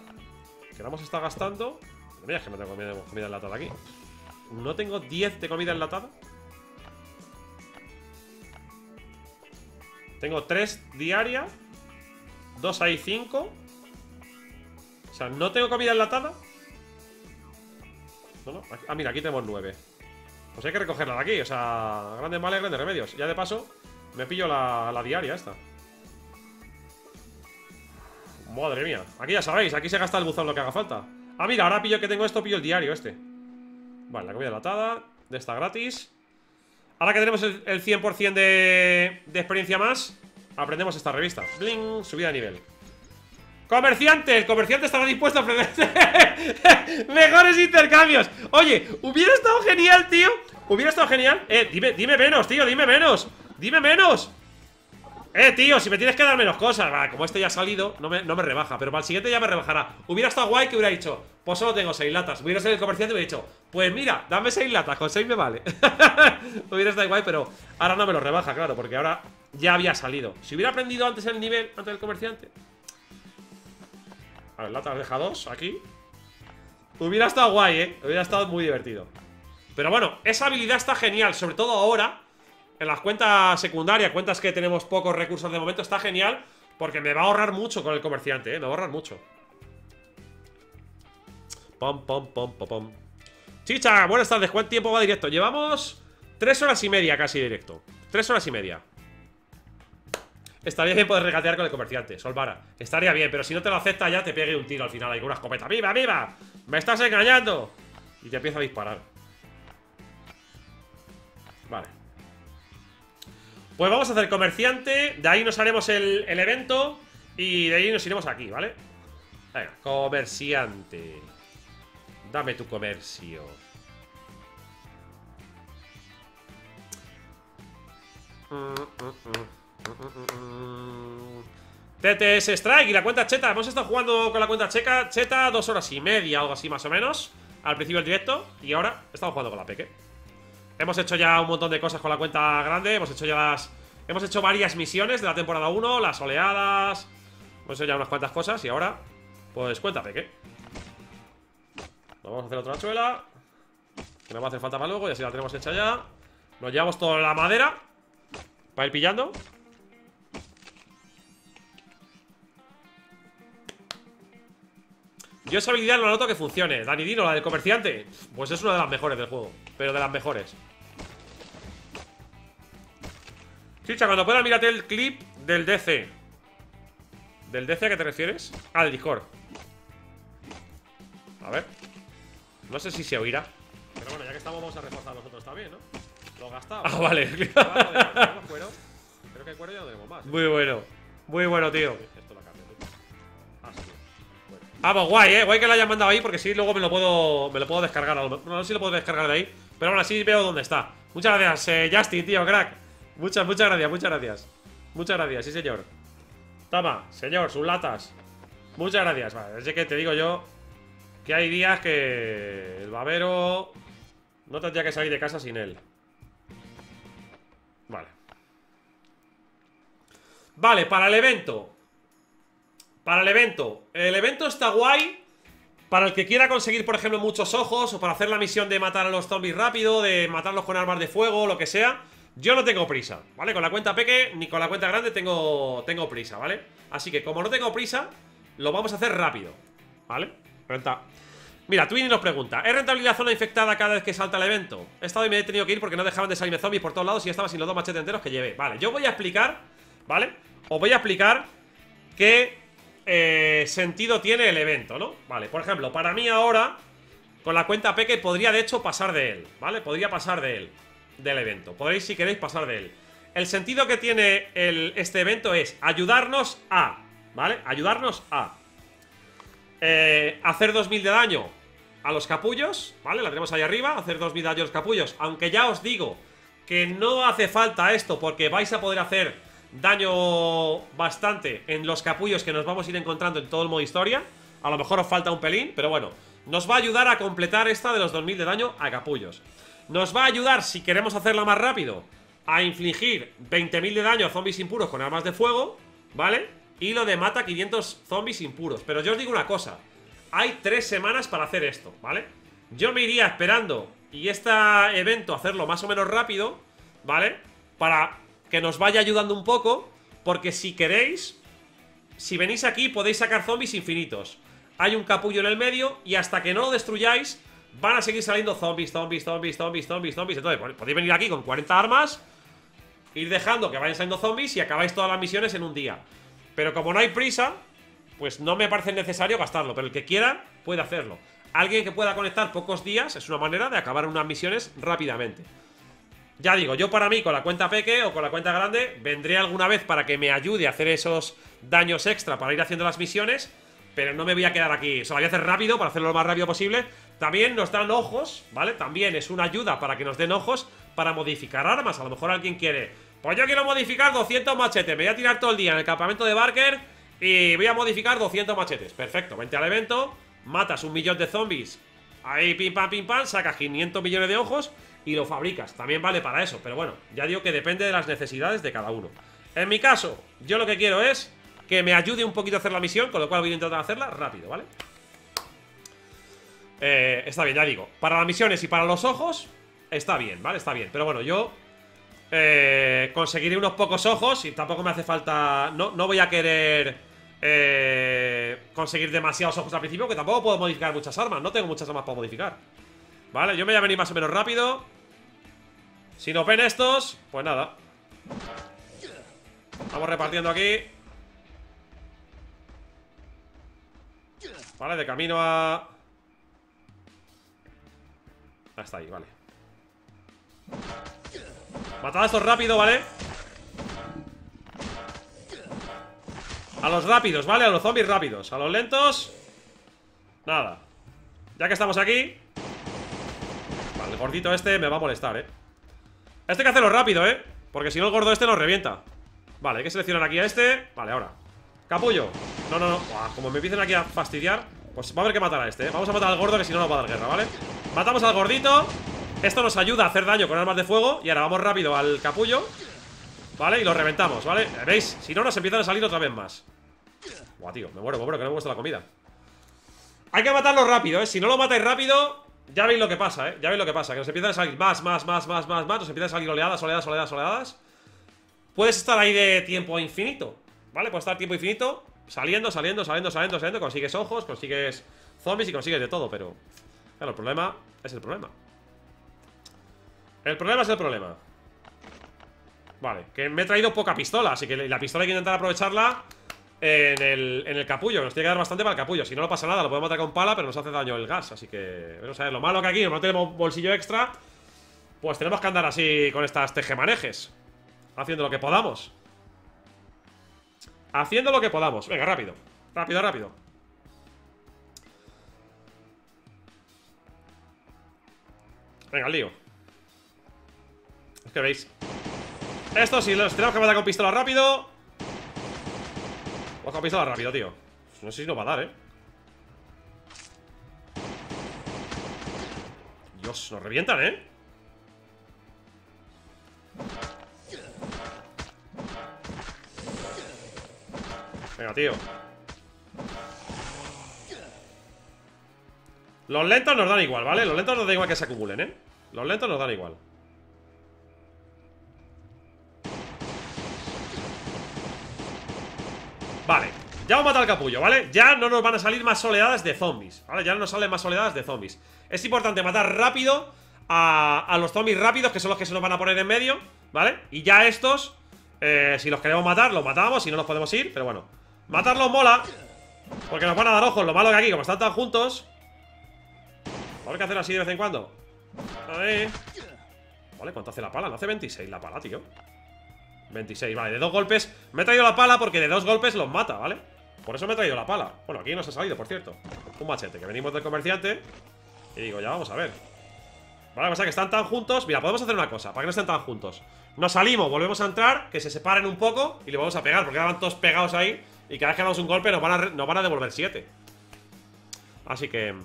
Que la hemos estado gastando. Mira, es que no tengo comida, comida enlatada aquí. ¿No tengo 10 de comida enlatada? Tengo 3 diarias 2 hay 5 O sea, ¿no tengo comida enlatada? No, no, ah, mira, aquí tenemos 9 Pues hay que recogerla de aquí, o sea Grandes males, grandes remedios. Ya de paso, me pillo la, la diaria esta. Madre mía. Aquí ya sabéis, aquí se gasta el buzón lo que haga falta. Ah, mira, ahora pillo que tengo esto, pillo el diario este. Vale, la comida enlatada De esta gratis Ahora que tenemos el, 100% de, experiencia más Aprendemos esta revista. Bling, subida de nivel. Comerciante, el comerciante estará dispuesto a ofrecer (laughs) Mejores intercambios. Oye, hubiera estado genial, tío. Hubiera estado genial. Eh, dime, dime menos, tío, dime menos. Dime menos eh, tío, si me tienes que dar menos cosas. Va, Como este ya ha salido, no me, no me rebaja Pero para el siguiente ya me rebajará. Hubiera estado guay que hubiera dicho Pues solo tengo 6 latas. Hubiera sido el comerciante y hubiera dicho Pues mira, dame 6 latas, con 6 me vale. (laughs) Hubiera estado guay, pero ahora no me lo rebaja, claro Porque ahora ya había salido. Si hubiera aprendido antes el nivel, antes del comerciante. A ver, latas deja 2 aquí. Hubiera estado guay, eh. Hubiera estado muy divertido. Pero bueno, esa habilidad está genial Sobre todo ahora en las cuentas secundarias, cuentas que tenemos pocos recursos de momento, está genial porque me va a ahorrar mucho con el comerciante, ¿eh? Me va a ahorrar mucho. Pom, pom, pom, pom, pom. Chicha, buenas tardes. ¿Cuánto tiempo va directo? Llevamos tres horas y media casi directo. Tres horas y media. Estaría bien poder regatear con el comerciante, Solvara. Estaría bien, pero si no te lo acepta ya te pegue un tiro al final ahí con una escopeta. ¡Viva, viva! ¡Me estás engañando! Y te empieza a disparar. Vale. Pues vamos a hacer comerciante De ahí nos haremos el, evento Y de ahí nos iremos aquí, ¿vale? Venga, comerciante Dame tu comercio TTS Strike y la cuenta Cheta Hemos estado jugando con la cuenta checa Cheta dos horas y media, algo así más o menos al principio del directo y ahora estamos jugando con la Peque. Hemos hecho ya un montón de cosas con la cuenta grande, hemos hecho ya las... Hemos hecho varias misiones de la temporada 1, las oleadas... Hemos hecho ya unas cuantas cosas y ahora, pues cuenta Peque. Vamos a hacer otra chuela Que no va a hacer falta para luego, y así la tenemos hecha ya. Nos llevamos toda la madera Para ir pillando. Yo esa habilidad no noto que funcione. Dani Dino, la del comerciante. Pues es una de las mejores del juego Pero de las mejores. Chicha, cuando puedas mírate el clip del DC ¿Del DC a qué te refieres? Ah, del Discord. A ver. No sé si se oirá. Pero bueno, ya que estamos vamos a reforzar nosotros también, ¿no? Lo gastamos. Ah, vale. Creo que cuero ya no tenemos más ¿eh? Muy bueno. Muy bueno, tío Ah, pues guay, eh. Guay que lo hayan mandado ahí porque sí, luego me lo puedo. Me lo puedo descargar. No, no sé si lo puedo descargar de ahí. Pero aún así veo dónde está. Muchas gracias, eh, Justin, tío, crack. Muchas, muchas gracias, muchas gracias. Muchas gracias, sí, señor. Toma, señor, sus latas. Muchas gracias. Vale, es que te digo yo que hay días que el babero no tendría que salir de casa sin él. Vale. Vale, para el evento. Para el evento. El evento está guay. Para el que quiera conseguir, por ejemplo, muchos ojos. O para hacer la misión de matar a los zombies rápido. De matarlos con armas de fuego, lo que sea. Yo no tengo prisa, ¿vale? Con la cuenta peque ni con la cuenta grande tengo, tengo prisa, ¿vale? Así que como no tengo prisa, lo vamos a hacer rápido, ¿vale? Renta. Mira, Twinny nos pregunta ¿Es rentabilidad zona infectada cada vez que salta el evento? He estado y me he tenido que ir porque no dejaban de salirme zombies por todos lados Y estaba sin los dos machetes enteros que llevé Vale, yo voy a explicar, ¿vale? Os voy a explicar qué eh, sentido tiene el evento, ¿no? Vale, por ejemplo, para mí ahora Con la cuenta peque podría de hecho pasar de él ¿Vale? Podría pasar de él Del evento, podréis si queréis pasar de él El sentido que tiene este evento es ayudarnos a ¿Vale? Ayudarnos a eh, hacer 2000 de daño a los capullos, ¿vale? La tenemos ahí arriba, hacer 2000 de daño a los capullos Aunque ya os digo que no hace falta esto porque vais a poder hacer daño bastante en los capullos que nos vamos a ir encontrando en todo el modo historia A lo mejor os falta un pelín, pero bueno Nos va a ayudar a completar esta de los 2000 de daño a capullos Nos va a ayudar, si queremos hacerla más rápido A infligir 20.000 de daño a zombies impuros con armas de fuego ¿Vale? Y lo de mata 500 zombies impuros Pero yo os digo una cosa Hay tres semanas para hacer esto, ¿vale? Yo me iría esperando Y este evento hacerlo más o menos rápido ¿Vale? Para que nos vaya ayudando un poco Porque si queréis Si venís aquí podéis sacar zombies infinitos. Hay un capullo en el medio Y hasta que no lo destruyáis Van a seguir saliendo zombies, zombies, zombies, zombies, zombies, zombies. Entonces podéis venir aquí con 40 armas Ir dejando que vayan saliendo zombies Y acabáis todas las misiones en un día. Pero como no hay prisa Pues no me parece necesario gastarlo Pero el que quiera puede hacerlo. Alguien que pueda conectar pocos días Es una manera de acabar unas misiones rápidamente ya digo, yo para mí con la cuenta peque o con la cuenta grande vendré alguna vez para que me ayude a hacer esos daños extra para ir haciendo las misiones, pero no me voy a quedar aquí. O sea, la voy a hacer rápido para hacerlo lo más rápido posible. También nos dan ojos, ¿vale? También es una ayuda para que nos den ojos para modificar armas. A lo mejor alguien quiere, pues yo quiero modificar 200 machetes. Me voy a tirar todo el día en el campamento de Barker y voy a modificar 200 machetes. Perfecto, vente al evento, matas un millón de zombies. Ahí pim pam pim pam, sacas 500 millones de ojos y lo fabricas. También vale para eso, pero bueno, ya digo que depende de las necesidades de cada uno. En mi caso, yo lo que quiero es que me ayude un poquito a hacer la misión, con lo cual voy a intentar hacerla rápido, ¿vale? Eh, está bien, ya digo. Para las misiones y para los ojos, está bien, ¿vale? Está bien. Pero bueno, yo eh, conseguiré unos pocos ojos y tampoco me hace falta... No, no voy a querer eh, conseguir demasiados ojos al principio, que tampoco puedo modificar muchas armas. No tengo muchas armas para modificar. Vale, yo me voy a venir más o menos rápido. Si no ven estos, pues nada. Vamos repartiendo aquí. Vale, de camino a... Hasta ahí, vale. Matad a estos rápido, ¿vale? A los rápidos, ¿vale? A los zombies rápidos. A los lentos Nada. Ya que estamos aquí el gordito este me va a molestar, ¿eh? Este hay que hacerlo rápido, ¿eh? Porque si no el gordo este nos revienta Vale, hay que seleccionar aquí a este Vale, ahora Capullo No, no, no como me empiecen aquí a fastidiar Pues va a haber que matar a este, ¿eh? Vamos a matar al gordo que si no nos va a dar guerra, ¿vale? Matamos al gordito Esto nos ayuda a hacer daño con armas de fuego Y ahora vamos rápido al capullo ¿Vale? Y lo reventamos, ¿vale? ¿Veis? Si no nos empiezan a salir otra vez más Buah, tío, me muero, me muero, que no me gusta la comida Hay que matarlo rápido, ¿eh? Si no lo matáis rápido Ya veis lo que pasa, ¿eh? Ya veis lo que pasa Que nos empiezan a salir más, más, más, más, más, más Nos empiezan a salir oleadas, oleadas, oleadas, oleadas Puedes estar ahí de tiempo infinito ¿Vale? Puedes estar tiempo infinito Saliendo, saliendo, saliendo, saliendo, saliendo Consigues ojos, consigues zombies y consigues de todo Pero, claro, el problema es el problema El problema es el problema Vale, que me he traído poca pistola Así que la pistola hay que intentar aprovecharla en el, en el capullo Nos tiene que dar bastante para el capullo. Si no, no pasa nada, lo podemos matar con pala Pero nos hace daño el gas Así que, vamos a ver, lo malo que aquí No tenemos bolsillo extra Pues tenemos que andar así con estas tejemanejes Haciendo lo que podamos. Haciendo lo que podamos. Venga, rápido, rápido, rápido. Venga, lío. Es veis Esto sí, los tenemos que matar con pistola rápido Con pistola rápido, tío. No sé si nos va a dar, eh. Dios, nos revientan, eh. Venga, tío. Los lentos nos dan igual, ¿vale? Los lentos nos da igual que se acumulen, ¿eh? Los lentos nos dan igual Vale, ya hemos matado al capullo, ¿vale? Ya no nos van a salir más oleadas de zombies ¿Vale? Ya no nos salen más oleadas de zombies Es importante matar rápido a, a los zombies rápidos Que son los que se nos van a poner en medio ¿Vale? Y ya estos eh, Si los queremos matar, los matamos Si no nos podemos ir, pero bueno Matarlos mola Porque nos van a dar ojos Lo malo que aquí, como están tan juntos Habrá que hacer así de vez en cuando Ahí Vale, ¿cuánto hace la pala? No hace 26 la pala, tío 26, vale, de dos golpes Me he traído la pala porque de dos golpes los mata, ¿vale? Por eso me he traído la pala. Bueno, aquí nos ha salido, por cierto. Un machete, que venimos del comerciante Y digo, ya vamos a ver. Vale, pasa que están tan juntos. Mira, podemos hacer una cosa, para que no estén tan juntos. Nos salimos, volvemos a entrar, que se separen un poco Y le vamos a pegar, porque van todos pegados ahí Y cada vez que damos un golpe nos van a, nos van a devolver 7 Así que...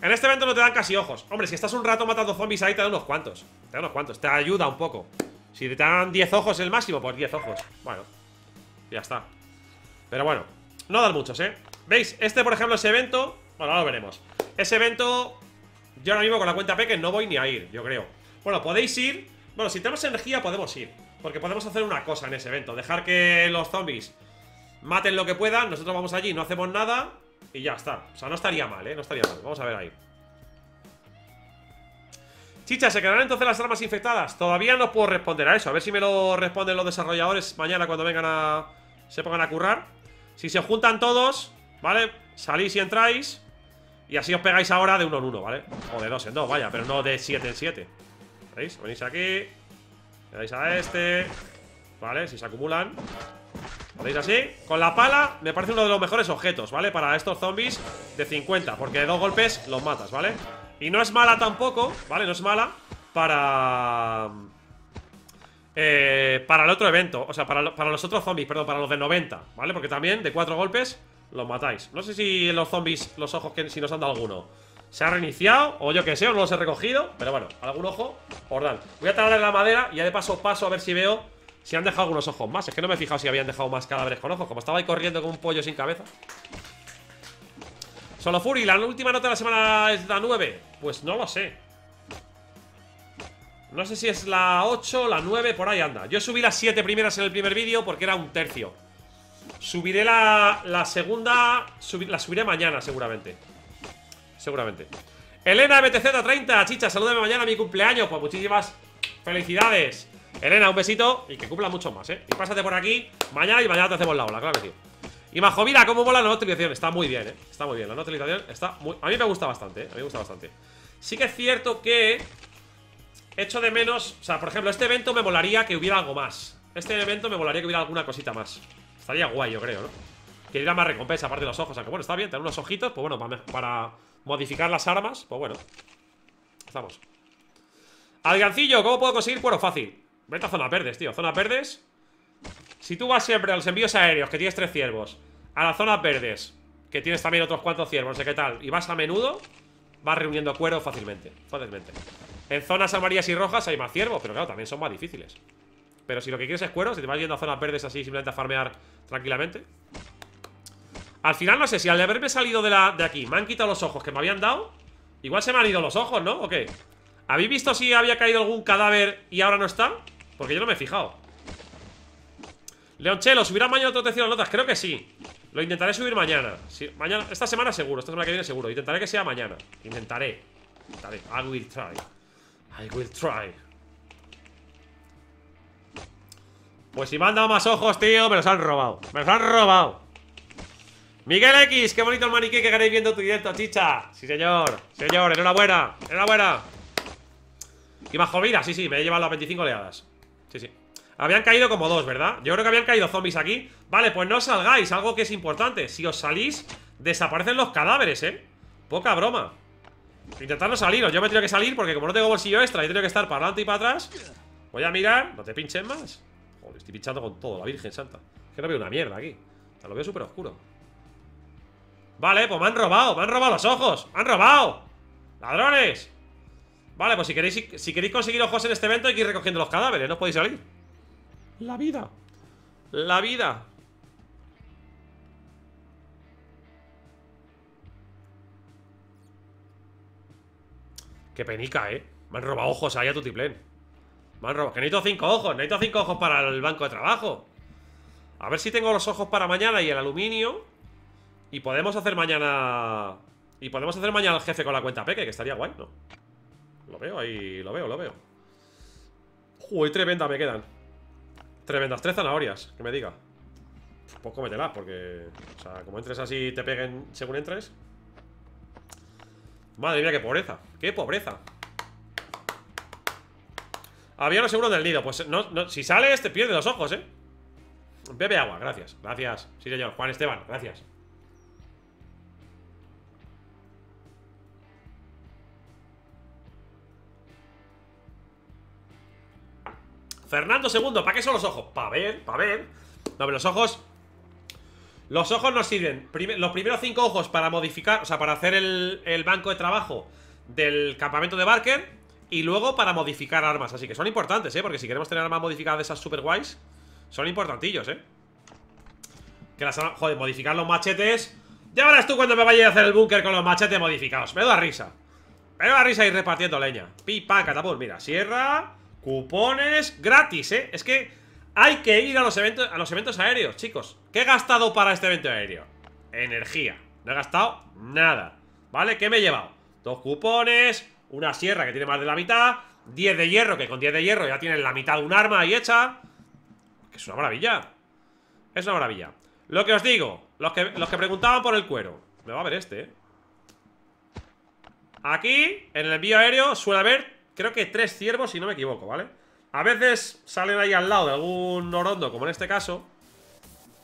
En este evento no te dan casi ojos. Hombre, si estás un rato matando zombies ahí te dan unos cuantos. Te dan unos cuantos, te ayuda un poco. Si te dan 10 ojos el máximo, pues 10 ojos. Bueno, ya está. Pero bueno, no dan muchos, ¿eh? ¿Veis? Este, por ejemplo, ese evento Bueno, ahora lo veremos. Ese evento Yo ahora mismo con la cuenta Peque no voy ni a ir, yo creo. Bueno, podéis ir. Bueno, si tenemos energía podemos ir Porque podemos hacer una cosa en ese evento. Dejar que los zombies maten lo que puedan Nosotros vamos allí, no hacemos nada y ya está, o sea, no estaría mal, ¿eh? No estaría mal, vamos a ver ahí. Chicha, ¿se quedarán entonces las armas infectadas? Todavía no puedo responder a eso. A ver si me lo responden los desarrolladores mañana cuando vengan a... Se pongan a currar Si se juntan todos, ¿vale? Salís y entráis Y así os pegáis ahora de uno en uno, ¿vale? O de dos en dos, vaya, pero no de siete en siete ¿Veis? Venís aquí Le dais a este ¿Vale? Si se acumulan ¿Veis así? Con la pala me parece uno de los mejores objetos, ¿vale? Para estos zombies de 50 Porque de dos golpes los matas, ¿vale? Y no es mala tampoco, ¿vale? No es mala para... Eh, para el otro evento O sea, para, para, los otros zombies, perdón, para los de 90 ¿Vale? Porque también de cuatro golpes los matáis. No sé si los zombies, los ojos que si nos han dado alguno. Se ha reiniciado, o yo que sé, o no los he recogido Pero bueno, algún ojo os dan. Voy a talar la madera y ya de paso paso a ver si veo si han dejado algunos ojos más. Es que no me he fijado si habían dejado más cadáveres con ojos. Como estaba ahí corriendo como un pollo sin cabeza. Solo Fury, ¿la última nota de la semana es la 9? Pues no lo sé No sé si es la 8 la 9, por ahí anda Yo subí las 7 primeras en el primer vídeo porque era un tercio Subiré la, la segunda La subiré mañana seguramente Seguramente Elena MTZ30, chicha, salúdame mañana a mi cumpleaños Pues muchísimas felicidades Elena, un besito y que cumpla mucho más, ¿eh? Y pásate por aquí mañana y mañana te hacemos la ola, claro que sí. Y Majovira, ¿cómo mola la nueva utilización? Está muy bien, ¿eh? Está muy bien, la nueva utilización está muy... A mí me gusta bastante, ¿eh? A mí me gusta bastante. Sí que es cierto que... Echo de menos... O sea, por ejemplo, este evento me molaría que hubiera algo más. Este evento me molaría que hubiera alguna cosita más. Estaría guay, yo creo, ¿no? Que hubiera más recompensa, aparte de los ojos. Aunque bueno, está bien, tener unos ojitos, pues bueno, para, para modificar las armas, pues bueno. Estamos. Algancillo, ¿cómo puedo conseguir cuero fácil? Vete a zonas verdes, tío, zonas verdes Si tú vas siempre a los envíos aéreos Que tienes tres ciervos A las zonas verdes Que tienes también otros cuantos ciervos, no sé qué tal Y vas a menudo Vas reuniendo cuero fácilmente Fácilmente En zonas amarillas y rojas hay más ciervos Pero claro, también son más difíciles Pero si lo que quieres es cuero Si te vas yendo a zonas verdes así Simplemente a farmear tranquilamente Al final no sé Si al haberme salido de, la, de aquí Me han quitado los ojos que me habían dado Igual se me han ido los ojos, ¿no? ¿O qué? ¿Habéis visto si había caído algún cadáver y ahora no está? Porque yo no me he fijado Leonchelo, ¿subirá mañana otra tercera notas? Creo que sí Lo intentaré subir mañana. mañana Esta semana seguro, esta semana que viene seguro Intentaré que sea mañana Intentaré Intentaré I will try I will try. Pues si me han dado más ojos, tío Me los han robado. Me los han robado. Miguel X, qué bonito el maniquí que queréis viendo tu directo, chicha. Sí, señor, señor, enhorabuena. Enhorabuena. Y bajo vida, sí, sí, me he llevado las 25 oleadas. Sí, sí. Habían caído como dos, ¿verdad? Yo creo que habían caído zombies aquí. Vale, pues no salgáis, algo que es importante. Si os salís, desaparecen los cadáveres, ¿eh? Poca broma Intentad no saliros, yo me he tenido que salir Porque como no tengo bolsillo extra y he tenido que estar para adelante y para atrás Voy a mirar, no te pinchen más Joder, estoy pinchando con todo, la Virgen Santa Es que no veo una mierda aquí Te lo veo súper oscuro Vale, pues me han robado, me han robado los ojos ¡Me han robado! ¡Ladrones! Vale, pues si queréis, si queréis conseguir ojos en este evento Hay que ir recogiendo los cadáveres, no podéis salir la vida. La vida. Qué penica, ¿eh? Me han robado ojos ahí a tu tiplén. Me han robado. Que necesito cinco ojos. Necesito cinco ojos para el banco de trabajo. A ver si tengo los ojos para mañana y el aluminio. Y podemos hacer mañana... Y podemos hacer mañana el jefe con la cuenta peque, que estaría guay, ¿no? Lo veo ahí, lo veo, lo veo. Uy, tremenda me quedan. Tremendas, tres zanahorias, que me diga Pues cómetelas, porque O sea, como entres así te peguen según entres Madre mía, qué pobreza. Qué pobreza. Uno seguro del nido. Pues no, no, si sales te pierdes los ojos, eh Bebe agua, gracias. Gracias, sí señor, Juan Esteban, gracias. Fernando II, ¿para qué son los ojos? Para ver, para ver. No, pero los ojos Los ojos nos sirven. Los primeros cinco ojos para modificar O sea, para hacer el, banco de trabajo Del campamento de Barker Y luego para modificar armas. Así que son importantes, ¿eh? Porque si queremos tener armas modificadas de esas super guays Son importantillos, ¿eh? Que las Joder, modificar los machetes Ya verás tú cuando me vaya a hacer el búnker con los machetes modificados. Me da risa. Me da risa ir repartiendo leña. Pipa, catapult, mira, sierra Cupones gratis, ¿eh? Es que hay que ir a los eventos, a los eventos aéreos, chicos ¿Qué he gastado para este evento aéreo? Energía No he gastado nada ¿Vale? ¿Qué me he llevado? Dos cupones Una sierra que tiene más de la mitad 10 de hierro, que con 10 de hierro ya tienen la mitad de un arma ahí hecha Que es una maravilla Es una maravilla Lo que os digo Los que, los que preguntaban por el cuero Me va a ver este, ¿eh? Aquí, en el envío aéreo, suele haber Creo que tres ciervos, si no me equivoco, ¿vale? A veces salen ahí al lado de algún orondo, como en este caso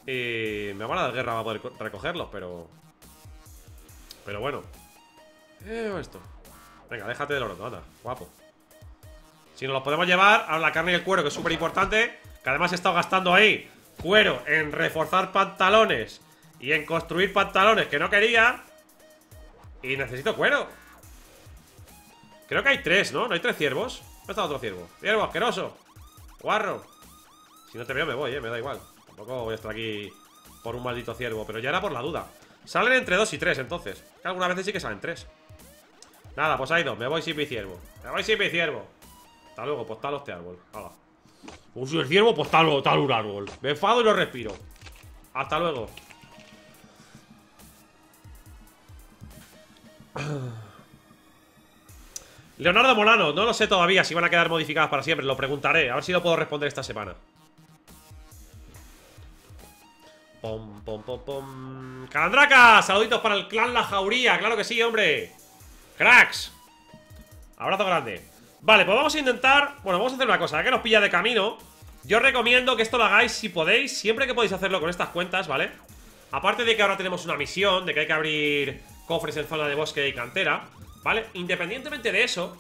Y me van a dar guerra para poder recogerlos, pero... Pero bueno eh, esto Venga, déjate del orondo, anda, guapo Si nos los podemos llevar, a la carne y el cuero, que es súper importante Que además he estado gastando ahí Cuero en reforzar pantalones Y en construir pantalones que no quería Y necesito cuero Creo que hay tres, ¿no? ¿No hay tres ciervos? ¿Dónde está otro ciervo? ¡Ciervo, asqueroso! ¡Guarro! Si no te veo me voy, eh, me da igual Tampoco voy a estar aquí por un maldito ciervo Pero ya era por la duda. Salen entre dos y tres, entonces. Que algunas veces sí que salen tres. Nada, pues ha ido. Me voy sin mi ciervo. Me voy sin mi ciervo. Hasta luego, pues este árbol. Hala. Un el ciervo, pues tal, tal un árbol. Me enfado y no respiro. Hasta luego. Leonardo Molano, no lo sé todavía si van a quedar modificadas para siempre, lo preguntaré, a ver si lo puedo responder esta semana. Pom, pom, pom, pom. ¡Calandraca! Saluditos para el clan La Jauría, claro que sí, hombre. ¡Cracks! Abrazo grande. Vale, pues vamos a intentar... Bueno, vamos a hacer una cosa, que nos pilla de camino Yo recomiendo que esto lo hagáis si podéis Siempre que podéis hacerlo con estas cuentas, ¿vale? Aparte de que ahora tenemos una misión De que hay que abrir cofres en zona de bosque y cantera ¿Vale? Independientemente de eso,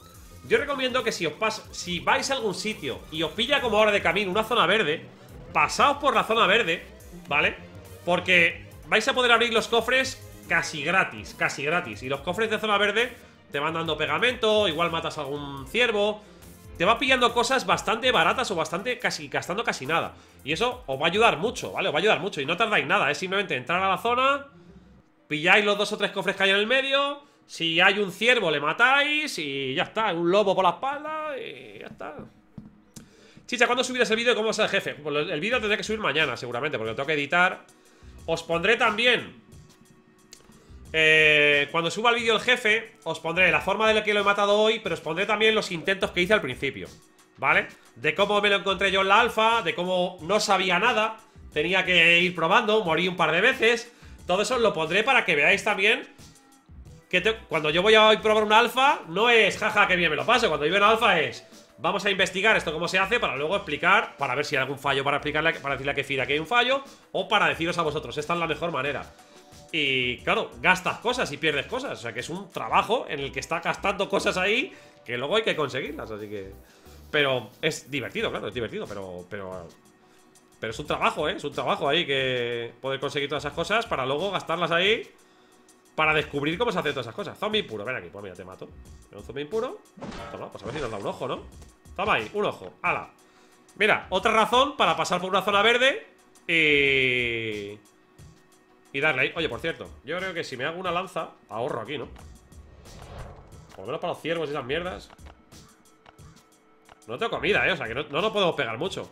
yo recomiendo que si os pasa, si vais a algún sitio y os pilla como ahora de camino una zona verde, pasaos por la zona verde, ¿vale? Porque vais a poder abrir los cofres casi gratis, casi gratis. Y los cofres de zona verde te van dando pegamento, igual matas a algún ciervo. Te va pillando cosas bastante baratas o bastante casi gastando casi nada. Y eso os va a ayudar mucho, ¿vale? Os va a ayudar mucho. Y no tardáis nada, es simplemente entrar a la zona, pilláis los dos o tres cofres que hay en el medio. Si hay un ciervo, le matáis y ya está. Un lobo por la espalda y ya está. Chicha, ¿cuándo subirás el vídeo de cómo ser el jefe? Pues el vídeo tendré que subir mañana, seguramente, porque lo tengo que editar. Os pondré también eh, cuando suba el vídeo el jefe, os pondré la forma de lo que lo he matado hoy, pero os pondré también los intentos que hice al principio, ¿vale? De cómo me lo encontré yo en la alfa, de cómo no sabía nada, tenía que ir probando, morí un par de veces. Todo eso lo pondré para que veáis también que cuando yo voy a probar una alfa, no es jaja que bien me lo paso. Cuando yo veo una alfa es vamos a investigar esto cómo se hace para luego explicar, para ver si hay algún fallo, para explicarle, para decirle a que Fira que hay un fallo, o para deciros a vosotros. Esta es la mejor manera. Y claro, gastas cosas y pierdes cosas. O sea que es un trabajo en el que está gastando cosas ahí que luego hay que conseguirlas. Así que. Pero es divertido, claro, es divertido, pero. Pero, pero es un trabajo, ¿eh? Es un trabajo ahí que poder conseguir todas esas cosas para luego gastarlas ahí. Para descubrir cómo se hacen todas esas cosas. Zombie impuro, ven aquí, pues mira, te mato. Un zombie impuro. Toma, pues a ver si nos da un ojo, ¿no? Toma ahí, un ojo. ¡Hala! Mira, otra razón para pasar por una zona verde y. Y darle ahí. Oye, por cierto, yo creo que si me hago una lanza, ahorro aquí, ¿no? Por lo menos para los ciervos y esas mierdas. No tengo comida, ¿eh? O sea, que no, no lo podemos pegar mucho.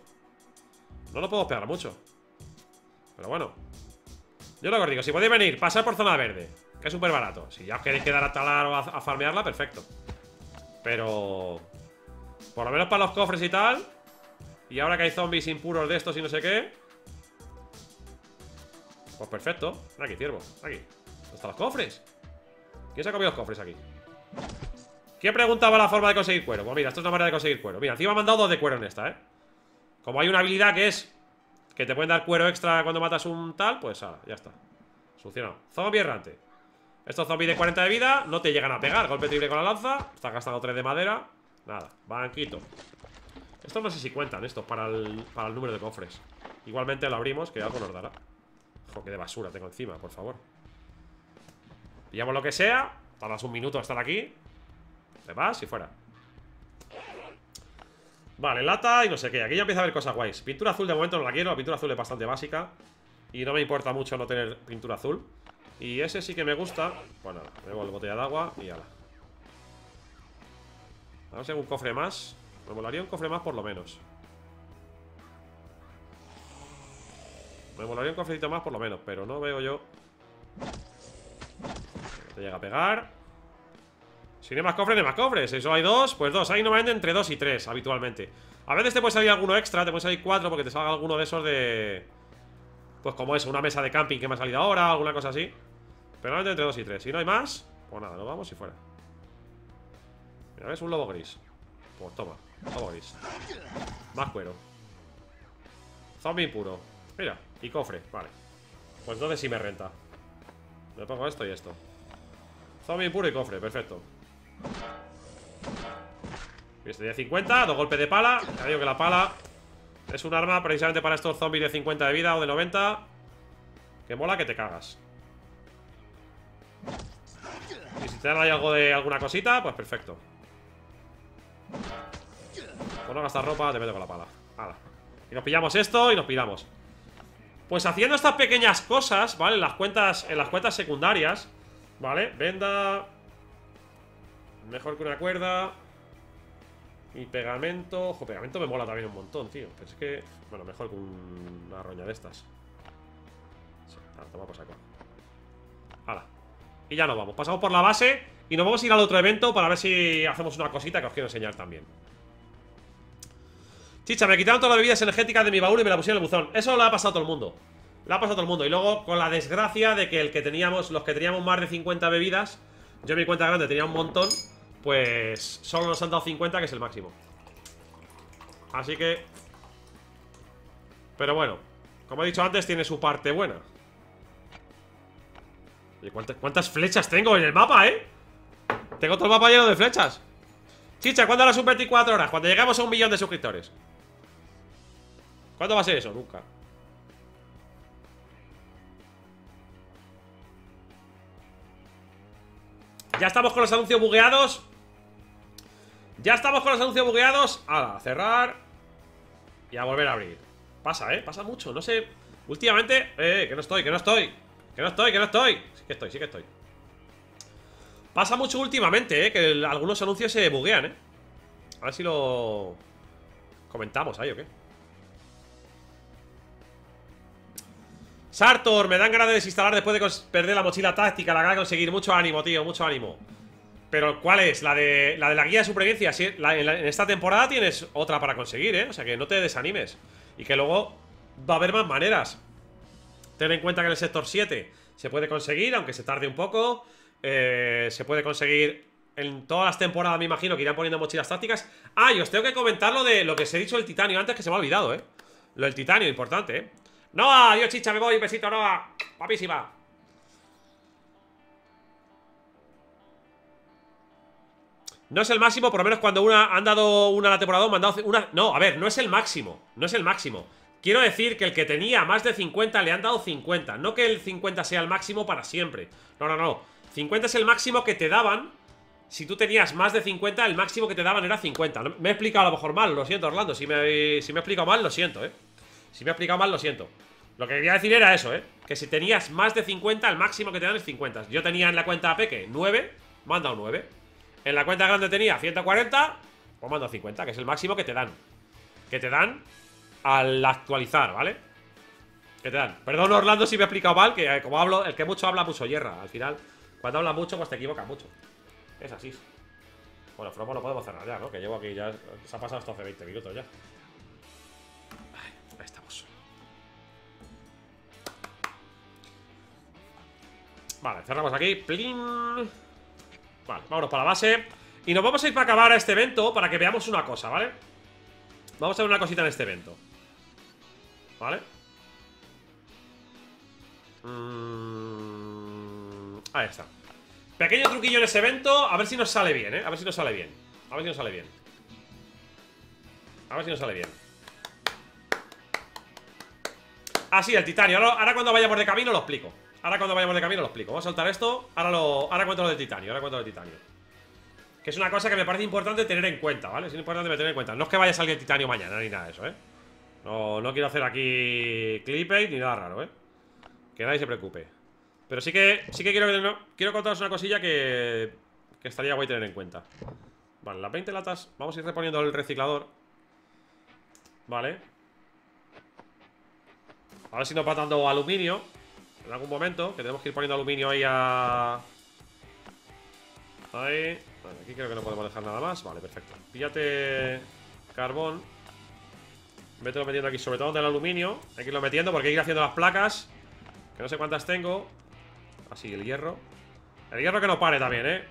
No lo puedo pegar mucho. Pero bueno. Yo lo que os digo, si podéis venir, pasar por zona verde, que es súper barato. Si ya os queréis quedar a talar o a farmearla, perfecto. Pero... Por lo menos para los cofres y tal. Y ahora que hay zombies impuros de estos y no sé qué. Pues perfecto. Aquí, ciervo. Aquí. ¿Dónde están los cofres? ¿Quién se ha comido los cofres aquí? ¿Quién preguntaba la forma de conseguir cuero? Pues mira, esto es una manera de conseguir cuero. Mira, encima me han dado dos de cuero en esta, ¿eh? Como hay una habilidad que es que te pueden dar cuero extra cuando matas un tal, pues ya está. Solucionado. Zombie errante. Estos zombies de 40 de vida no te llegan a pegar. Golpe triple con la lanza. Está gastando 3 de madera. Nada, banquito. Estos no sé si cuentan, estos, para el, para el número de cofres. Igualmente lo abrimos, que algo nos dará. Joder, de basura tengo encima, por favor Pillamos lo que sea Tardas un minuto a estar aquí Te vas y fuera Vale, lata y no sé qué Aquí ya empieza a haber cosas guays Pintura azul de momento no la quiero La pintura azul es bastante básica Y no me importa mucho no tener pintura azul Y ese sí que me gusta. Bueno, me voy botella de agua y ala. Vamos a un cofre más. Me molaría un cofre más por lo menos. Me molaría un cofrecito más por lo menos Pero no veo yo Te llega a pegar. Si no hay más cofres, no hay más cofres. Si solo hay dos, pues dos. Ahí normalmente entre dos y tres, habitualmente. A veces te puede salir alguno extra Te puede salir cuatro porque te salga alguno de esos de... Pues como eso, una mesa de camping que me ha salido ahora Alguna cosa así. Pero normalmente entre dos y tres. Si no hay más, pues nada, nos vamos y fuera. Mira, ¿ves? Un lobo gris. Pues toma, lobo gris. Más cuero. Zombie puro Mira y cofre, vale. Pues entonces sí me renta. Me pongo esto y esto. Zombie puro y cofre, perfecto. Este de 50, dos golpes de pala. Ya digo que la pala Es un arma precisamente para estos zombies de 50 de vida o de 90 Que mola que te cagas. Y si te dan ahí algo de alguna cosita, pues perfecto. Por no gastar ropa, te meto con la pala. Y nos pillamos esto y nos piramos. Pues haciendo estas pequeñas cosas, ¿vale? Las cuentas, en las cuentas secundarias ¿Vale? Venda. Mejor que una cuerda Y pegamento Ojo, pegamento me mola también un montón, tío Pero es que, bueno, mejor que una roña de estas sí, Toma por saco Y ya nos vamos, pasamos por la base Y nos vamos a ir al otro evento para ver si hacemos una cosita que os quiero enseñar también Chicha, me quitaron todas las bebidas energéticas de mi baúl y me la pusieron en el buzón. Eso lo ha pasado a todo el mundo. Lo ha pasado a todo el mundo. Y luego, con la desgracia de que el que teníamos, los que teníamos más de 50 bebidas, yo en mi cuenta grande tenía un montón, pues solo nos han dado 50, que es el máximo. Así que... Pero bueno, como he dicho antes, tiene su parte buena. ¿Y cuántas, cuántas flechas tengo en el mapa, eh? Tengo todo el mapa lleno de flechas. Chicha, ¿cuándo las sub 24 horas? Cuando llegamos a un millón de suscriptores. ¿Cuándo va a ser eso? Nunca. ya estamos con los anuncios bugueados Ya estamos con los anuncios bugueados. A cerrar. Y a volver a abrir. Pasa, eh, pasa mucho, no sé Últimamente, eh, que no estoy, que no estoy. Que no estoy, que no estoy. Sí que estoy, sí que estoy. Pasa mucho últimamente, eh Que algunos anuncios se buguean, eh A ver si lo... Comentamos ahí o qué Sartor, me dan ganas de desinstalar después de perder la mochila táctica, la gana de conseguir. Mucho ánimo, tío, mucho ánimo. Pero, ¿cuál es? La de la, guía de supervivencia. En, esta temporada tienes otra para conseguir, ¿eh? O sea, que no te desanimes. Y que luego va a haber más maneras. Ten en cuenta que en el sector 7 se puede conseguir, aunque se tarde un poco. Eh, se puede conseguir en todas las temporadas, me imagino, que irán poniendo mochilas tácticas. Ah, y os tengo que comentar lo de lo que se ha dicho del titanio antes, que se me ha olvidado, ¿eh? Lo del titanio, importante, ¿eh? Noah, adiós chicha, me voy, besito, Noah Papísima No es el máximo, por lo menos cuando una han dado una la temporada me han dado una... No, a ver, no es el máximo No es el máximo. Quiero decir que el que tenía más de 50 le han dado 50 No que el 50 sea el máximo para siempre. No, no, no 50 es el máximo que te daban Si tú tenías más de 50, el máximo que te daban era 50 Me he explicado a lo mejor mal, lo siento Orlando Si me, si me he explicado mal, lo siento, eh si me he explicado mal, lo siento. Lo que quería decir era eso, ¿eh? Que si tenías más de 50, el máximo que te dan es 50 Yo tenía en la cuenta Peque 9, me han dado 9 En la cuenta grande tenía 140 Pues dado 50, que es el máximo que te dan. Que te dan al actualizar, ¿vale? Que te dan. Perdón Orlando si me he explicado mal Que eh, como hablo, el que mucho habla, puso hierra Al final, cuando habla mucho, pues te equivocas mucho. Es así. Bueno, Fromo lo podemos cerrar ya, ¿no? Que llevo aquí ya Se ha pasado hasta hace 20 minutos ya. Vale, cerramos aquí. Plin Vale, vámonos para la base. Y nos vamos a ir para acabar a este evento Para que veamos una cosa, ¿vale? Vamos a ver una cosita en este evento. ¿Vale? Mm, ahí está. Pequeño truquillo en ese evento A ver si nos sale bien, ¿eh? A ver si nos sale bien. A ver si nos sale bien. A ver si nos sale bien. Ah, el titanio. Ahora cuando vayamos de camino lo explico Ahora cuando vayamos de camino lo explico. Vamos a soltar esto Ahora, lo, ahora cuento lo del titanio Ahora cuento lo del titanio. Que es una cosa que me parece importante tener en cuenta, ¿vale? Es importante tener en cuenta. No es que vaya a salir el titanio mañana ni nada de eso, ¿eh? No, no quiero hacer aquí clipbait ni nada raro, ¿eh? Que nadie se preocupe. Pero sí que, sí que quiero, quiero contaros una cosilla que, que estaría guay tener en cuenta. Vale, las 20 latas Vamos a ir reponiendo el reciclador Vale A ver si aluminio en algún momento, que tenemos que ir poniendo aluminio ahí a... Ahí. Vale, aquí creo que no podemos dejar nada más. Vale, perfecto. Píllate carbón. Vete metiendo aquí, sobre todo del aluminio. Hay que irlo metiendo porque hay que ir haciendo las placas Que no sé cuántas tengo. Así, el hierro. El hierro que no pare también, ¿eh?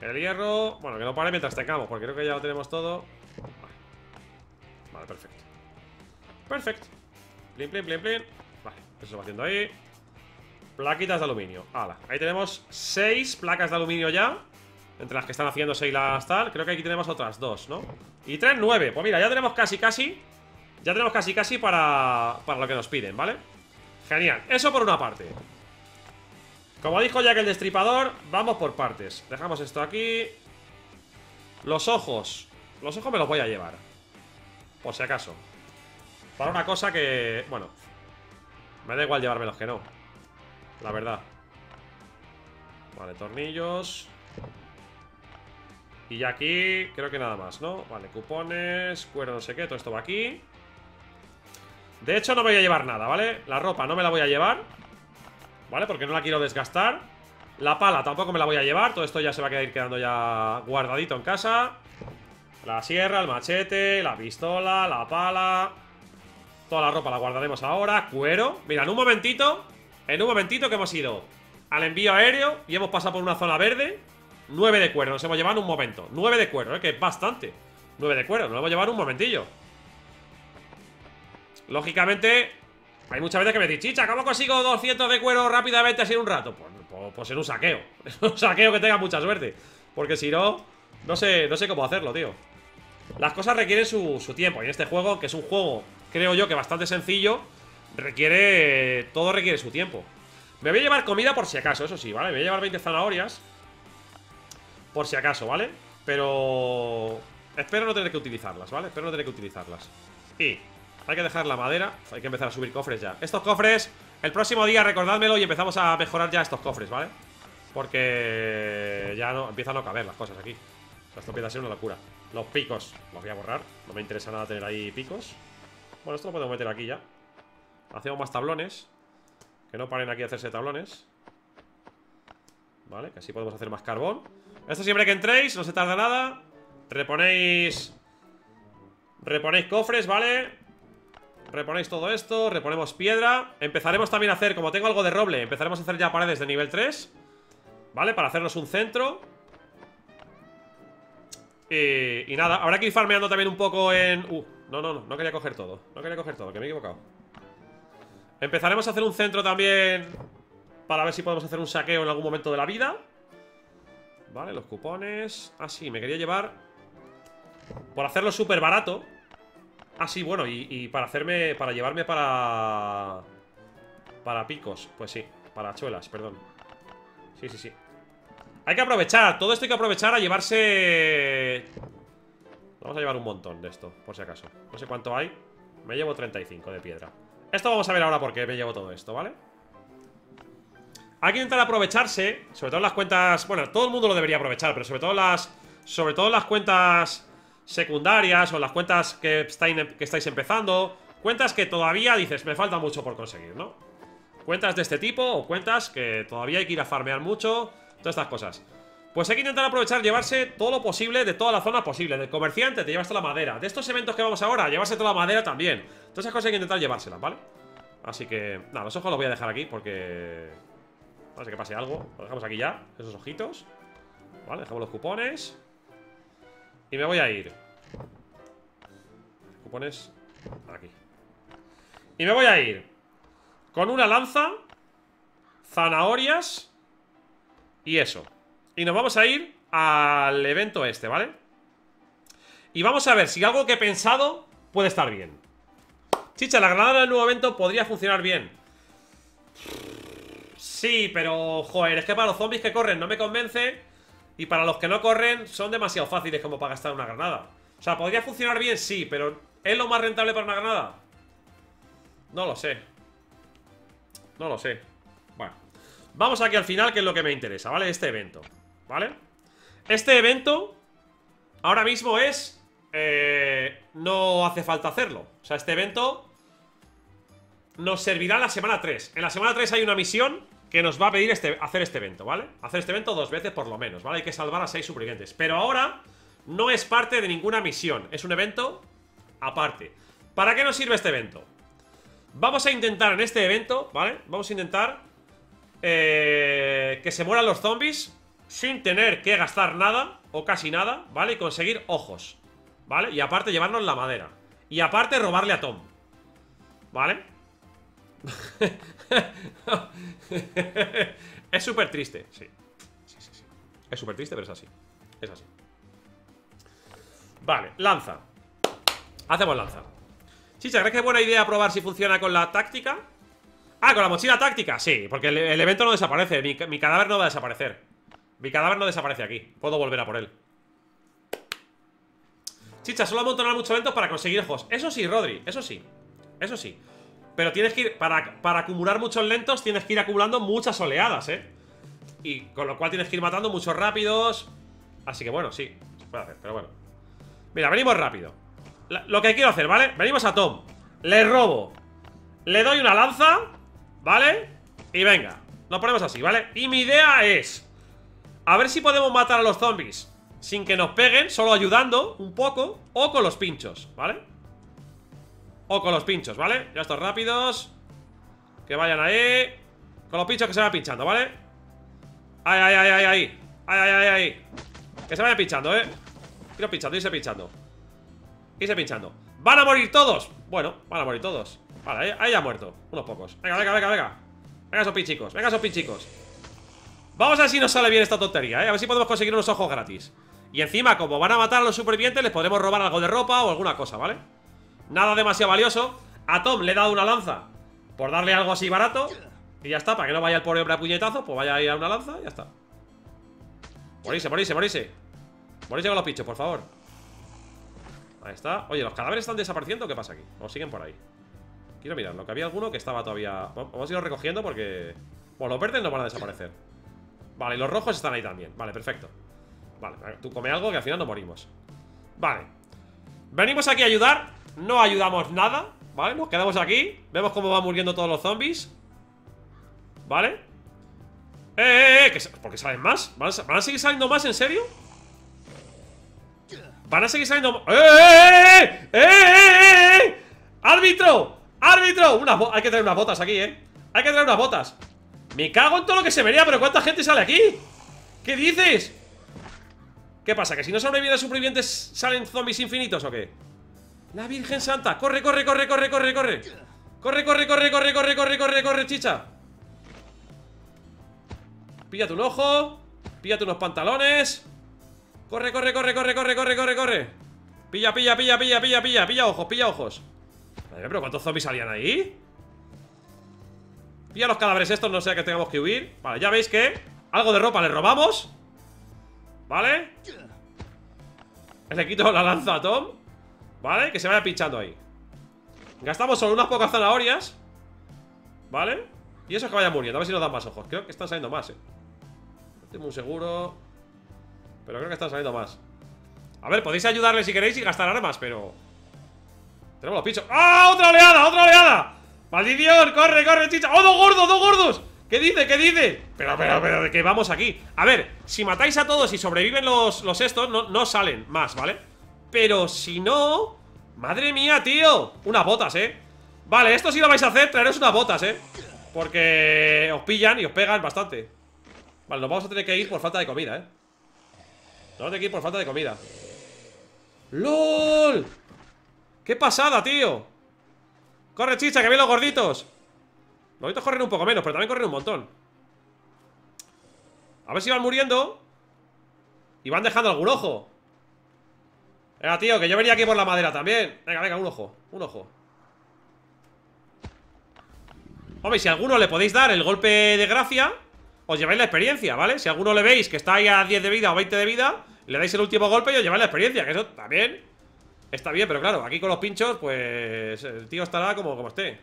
El hierro, bueno, que no pare mientras tengamos Porque creo que ya lo tenemos todo. Vale, vale perfecto. Perfecto. Plin, plin, plin, plin eso va haciendo ahí. Plaquitas de aluminio. Hala, ahí tenemos 6 placas de aluminio ya Entre las que están haciendo y las tal. Creo que aquí tenemos otras dos, ¿no? Y 3, 9 Pues mira, ya tenemos casi, casi Ya tenemos casi, casi para, para lo que nos piden, ¿vale? Genial, eso por una parte. Como dijo ya que el destripador Vamos por partes. Dejamos esto aquí. Los ojos. Los ojos me los voy a llevar. Por si acaso. Para una cosa que... Bueno, me da igual llevármelos que no La verdad Vale, tornillos Y ya aquí Creo que nada más, ¿no? Vale, cupones, cuero no sé qué Todo esto va aquí De hecho no me voy a llevar nada, ¿vale? La ropa no me la voy a llevar ¿Vale? Porque no la quiero desgastar La pala tampoco me la voy a llevar Todo esto ya se va a ir quedando ya guardadito en casa La sierra, el machete La pistola, la pala Toda la ropa la guardaremos ahora Cuero. Mira, en un momentito En un momentito que hemos ido al envío aéreo Y hemos pasado por una zona verde 9 de cuero, nos hemos llevado en un momento 9 de cuero, eh, que es bastante. 9 de cuero, nos hemos llevado en un momentillo. Lógicamente Hay muchas veces que me dicen Chicha, ¿cómo consigo 200 de cuero rápidamente así en un rato? Pues, pues, pues en un saqueo. (laughs) Un saqueo que tenga mucha suerte. Porque si no, no sé, no sé cómo hacerlo, tío. Las cosas requieren su, su tiempo. Y en este juego, que es un juego creo yo que bastante sencillo, requiere... Todo requiere su tiempo. Me voy a llevar comida por si acaso, eso sí, ¿vale? Me voy a llevar 20 zanahorias Por si acaso, ¿vale? Pero... Espero no tener que utilizarlas, ¿vale? Espero no tener que utilizarlas Y hay que dejar la madera Hay que empezar a subir cofres ya Estos cofres, el próximo día recordádmelo y empezamos a mejorar ya estos cofres, ¿vale? Porque ya no empiezan a no caber las cosas aquí O sea, esto empieza a ser una locura Los picos, los voy a borrar No me interesa nada tener ahí picos Bueno, esto lo podemos meter aquí ya. Hacemos más tablones Que no paren aquí a hacerse tablones. Vale, que así podemos hacer más carbón. Esto siempre que entréis, no se tarda nada. Reponéis Reponéis cofres, ¿vale? Reponéis todo esto, reponemos piedra. Empezaremos también a hacer, como tengo algo de roble Empezaremos a hacer ya paredes de nivel 3 ¿Vale? Para hacernos un centro. Y, y nada, habrá que ir farmeando también un poco en... Uh, no, no, no, no quería coger todo No quería coger todo, que me he equivocado. Empezaremos a hacer un centro también Para ver si podemos hacer un saqueo en algún momento de la vida. Vale, los cupones Ah, sí, me quería llevar Por hacerlo súper barato Ah, sí, bueno, y, y, para hacerme Para llevarme para Para picos, pues sí Para chuelas, perdón. Sí, sí, sí. Hay que aprovechar, todo esto hay que aprovechar a llevarse Vamos a llevar un montón de esto, por si acaso No sé cuánto hay Me llevo 35 de piedra Esto vamos a ver ahora por qué me llevo todo esto, ¿vale? Hay que intentar aprovecharse Sobre todo las cuentas... Bueno, todo el mundo lo debería aprovechar Pero sobre todo las... Sobre todo las cuentas secundarias O las cuentas que, estáis, que estáis empezando Cuentas que todavía dices Me falta mucho por conseguir, ¿no? Cuentas de este tipo O cuentas que todavía hay que ir a farmear mucho Todas estas cosas pues hay que intentar aprovechar, llevarse todo lo posible de toda la zona posible. Del comerciante te llevas toda la madera. De estos eventos que vamos ahora, llevarse toda la madera también. Todas esas cosas hay que intentar llevárselas, ¿vale? Así que, nada, los ojos los voy a dejar aquí porque... No sé que pase algo. Lo dejamos aquí ya, esos ojitos. Vale, dejamos los cupones. Y me voy a ir. Cupones aquí. Y me voy a ir con una lanza, zanahorias y eso. Y nos vamos a ir al evento este, ¿vale? Y vamos a ver si algo que he pensado puede estar bien Chicha, la granada del nuevo evento podría funcionar bien Sí, pero... Joder, es que para los zombies que corren no me convence Y para los que no corren son demasiado fáciles como para gastar una granada O sea, podría funcionar bien, sí, pero ¿es lo más rentable para una granada? No lo sé No lo sé Bueno Vamos aquí al final, que es lo que me interesa, ¿vale? Este evento ¿Vale? Este evento Ahora mismo es eh, No hace falta hacerlo O sea, este evento Nos servirá la semana 3 En la semana 3 hay una misión Que nos va a pedir este, hacer este evento, ¿vale? Hacer este evento dos veces por lo menos, ¿vale? Hay que salvar a 6 supervivientes Pero ahora no es parte de ninguna misión Es un evento aparte ¿Para qué nos sirve este evento? Vamos a intentar en este evento, ¿vale? Vamos a intentar eh, Que se mueran los zombies sin tener que gastar nada o casi nada, ¿vale? Y conseguir ojos, ¿vale? Y aparte llevarnos la madera. Y aparte robarle a Tom, ¿vale? (laughs) es súper triste, sí. Sí, sí, sí. Es súper triste, pero es así. Es así. Vale, lanza. Hacemos lanza. Chicha, ¿crees que es buena idea probar si funciona con la táctica? Ah, con la mochila táctica, sí, porque el, evento no desaparece, mi cadáver no va a desaparecer mi cadáver no desaparece aquí. Puedo volver a por él. Chicha, solo amontonar muchos eventos para conseguir ojos. Eso sí, Rodri, eso sí. Eso sí. Pero tienes que ir, para, para acumular muchos lentos Tienes que ir acumulando muchas oleadas, eh Y con lo cual tienes que ir matando muchos rápidos. Así que bueno, sí Se puede hacer, pero bueno. Mira, venimos rápido. Lo que quiero hacer, ¿vale? Venimos a Tom. Le robo. Le doy una lanza ¿Vale? Y venga Nos ponemos así, ¿vale? Y mi idea es a ver si podemos matar a los zombies. Sin que nos peguen, solo ayudando un poco O con los pinchos, ¿vale? O con los pinchos, ¿vale? Ya estos rápidos. Que vayan ahí. Con los pinchos que se vayan pinchando, ¿vale? Ahí, ahí, ahí, ahí, ahí. Ahí, ahí, ahí, ahí. Que se vayan pinchando, ¿eh? Quiero pinchando, irse pinchando. Irse pinchando. ¿Van a morir todos? Bueno, van a morir todos. Vale, ahí, ahí ha muerto. Unos pocos. Venga, venga, venga, venga. Venga esos pinchicos Venga esos pinchicos Vamos a ver si nos sale bien esta tontería, ¿eh? A ver si podemos conseguir unos ojos gratis Y encima, como van a matar a los supervivientes Les podremos robar algo de ropa o alguna cosa, ¿vale? Nada demasiado valioso A Tom le he dado una lanza Por darle algo así barato Y ya está, para que no vaya el pobre hombre a puñetazo Pues vaya a ir a una lanza y ya está Morirse, morirse, morirse Morirse con los pinchos, por favor Ahí está Oye, ¿los cadáveres están desapareciendo qué pasa aquí? ¿O siguen por ahí? Quiero mirarlo, que había alguno que estaba todavía Vamos a irlo recogiendo porque... Bueno, los verdes no van a desaparecer Vale, y los rojos están ahí también Vale, perfecto Vale, tú come algo que al final no morimos Vale Venimos aquí a ayudar No ayudamos nada ¿Vale? Nos quedamos aquí Vemos cómo van muriendo todos los zombies ¿Vale? ¡Eh, eh, eh! ¿Que ¿Por qué salen más? ¿Van a, seguir saliendo más? ¿En serio? ¿Van a seguir saliendo ¡Eh, eh, eh! ¡Eh, eh, eh! ¡Árbitro! ¡Árbitro! Hay que traer unas botas aquí, ¿eh? Hay que traer unas botas Me cago en todo lo que se vería Pero ¿cuánta gente sale aquí? ¿Qué dices? ¿Qué pasa? ¿Que si no sobreviven los supervivientes salen zombies infinitos o qué? La Virgen Santa Corre, corre, corre, corre, corre, corre Corre, corre, corre, corre, corre, corre, corre, corre, chicha Píllate un ojo Píllate unos pantalones Corre, corre, corre, corre, corre, corre, corre, corre Pilla, pilla, pilla, pilla, pilla, pilla Pilla ojos, pilla ojos Madre, pero ¿cuántos zombies salían ahí? Pilla los cadáveres estos, no sea que tengamos que huir Vale, ya veis que Algo de ropa le robamos ¿Vale? Le quito la lanza a Tom ¿Vale? Que se vaya pinchando ahí Gastamos solo unas pocas zanahorias ¿Vale? Y eso es que vaya muriendo, a ver si nos dan más ojos Creo que están saliendo más, eh Estoy muy seguro Pero creo que están saliendo más A ver, podéis ayudarle si queréis y gastar armas, pero... Tenemos los pinchos ¡Ah! ¡Otra oleada! ¡Otra oleada! ¡Maldición! ¡Corre, corre, chicha! ¡Oh, dos gordos, dos gordos! ¿Qué dice? ¿Qué dice? Pero, pero, pero, ¿de qué vamos aquí? A ver, si matáis a todos y sobreviven los, los estos, no, no salen más, ¿vale? Pero si no... ¡Madre mía, tío! Unas botas, ¿eh? Vale, esto sí lo vais a hacer, traeros unas botas, ¿eh? Porque os pillan y os pegan bastante Vale, nos vamos a tener que ir por falta de comida, ¿eh? Nos vamos a tener que ir por falta de comida ¡LOL! ¡Qué pasada, tío! ¡Corre, chicha, que ven los gorditos! Los gorditos corren un poco menos, pero también corren un montón A ver si van muriendo Y van dejando algún ojo Venga, tío, que yo venía aquí por la madera también Venga, venga, un ojo, un ojo Hombre, si a alguno le podéis dar el golpe de gracia Os lleváis la experiencia, ¿vale? Si a alguno le veis que está ahí a 10 de vida o 20 de vida Le dais el último golpe y os lleváis la experiencia Que eso también está bien, pero claro Aquí con los pinchos, pues el tío estará como, como esté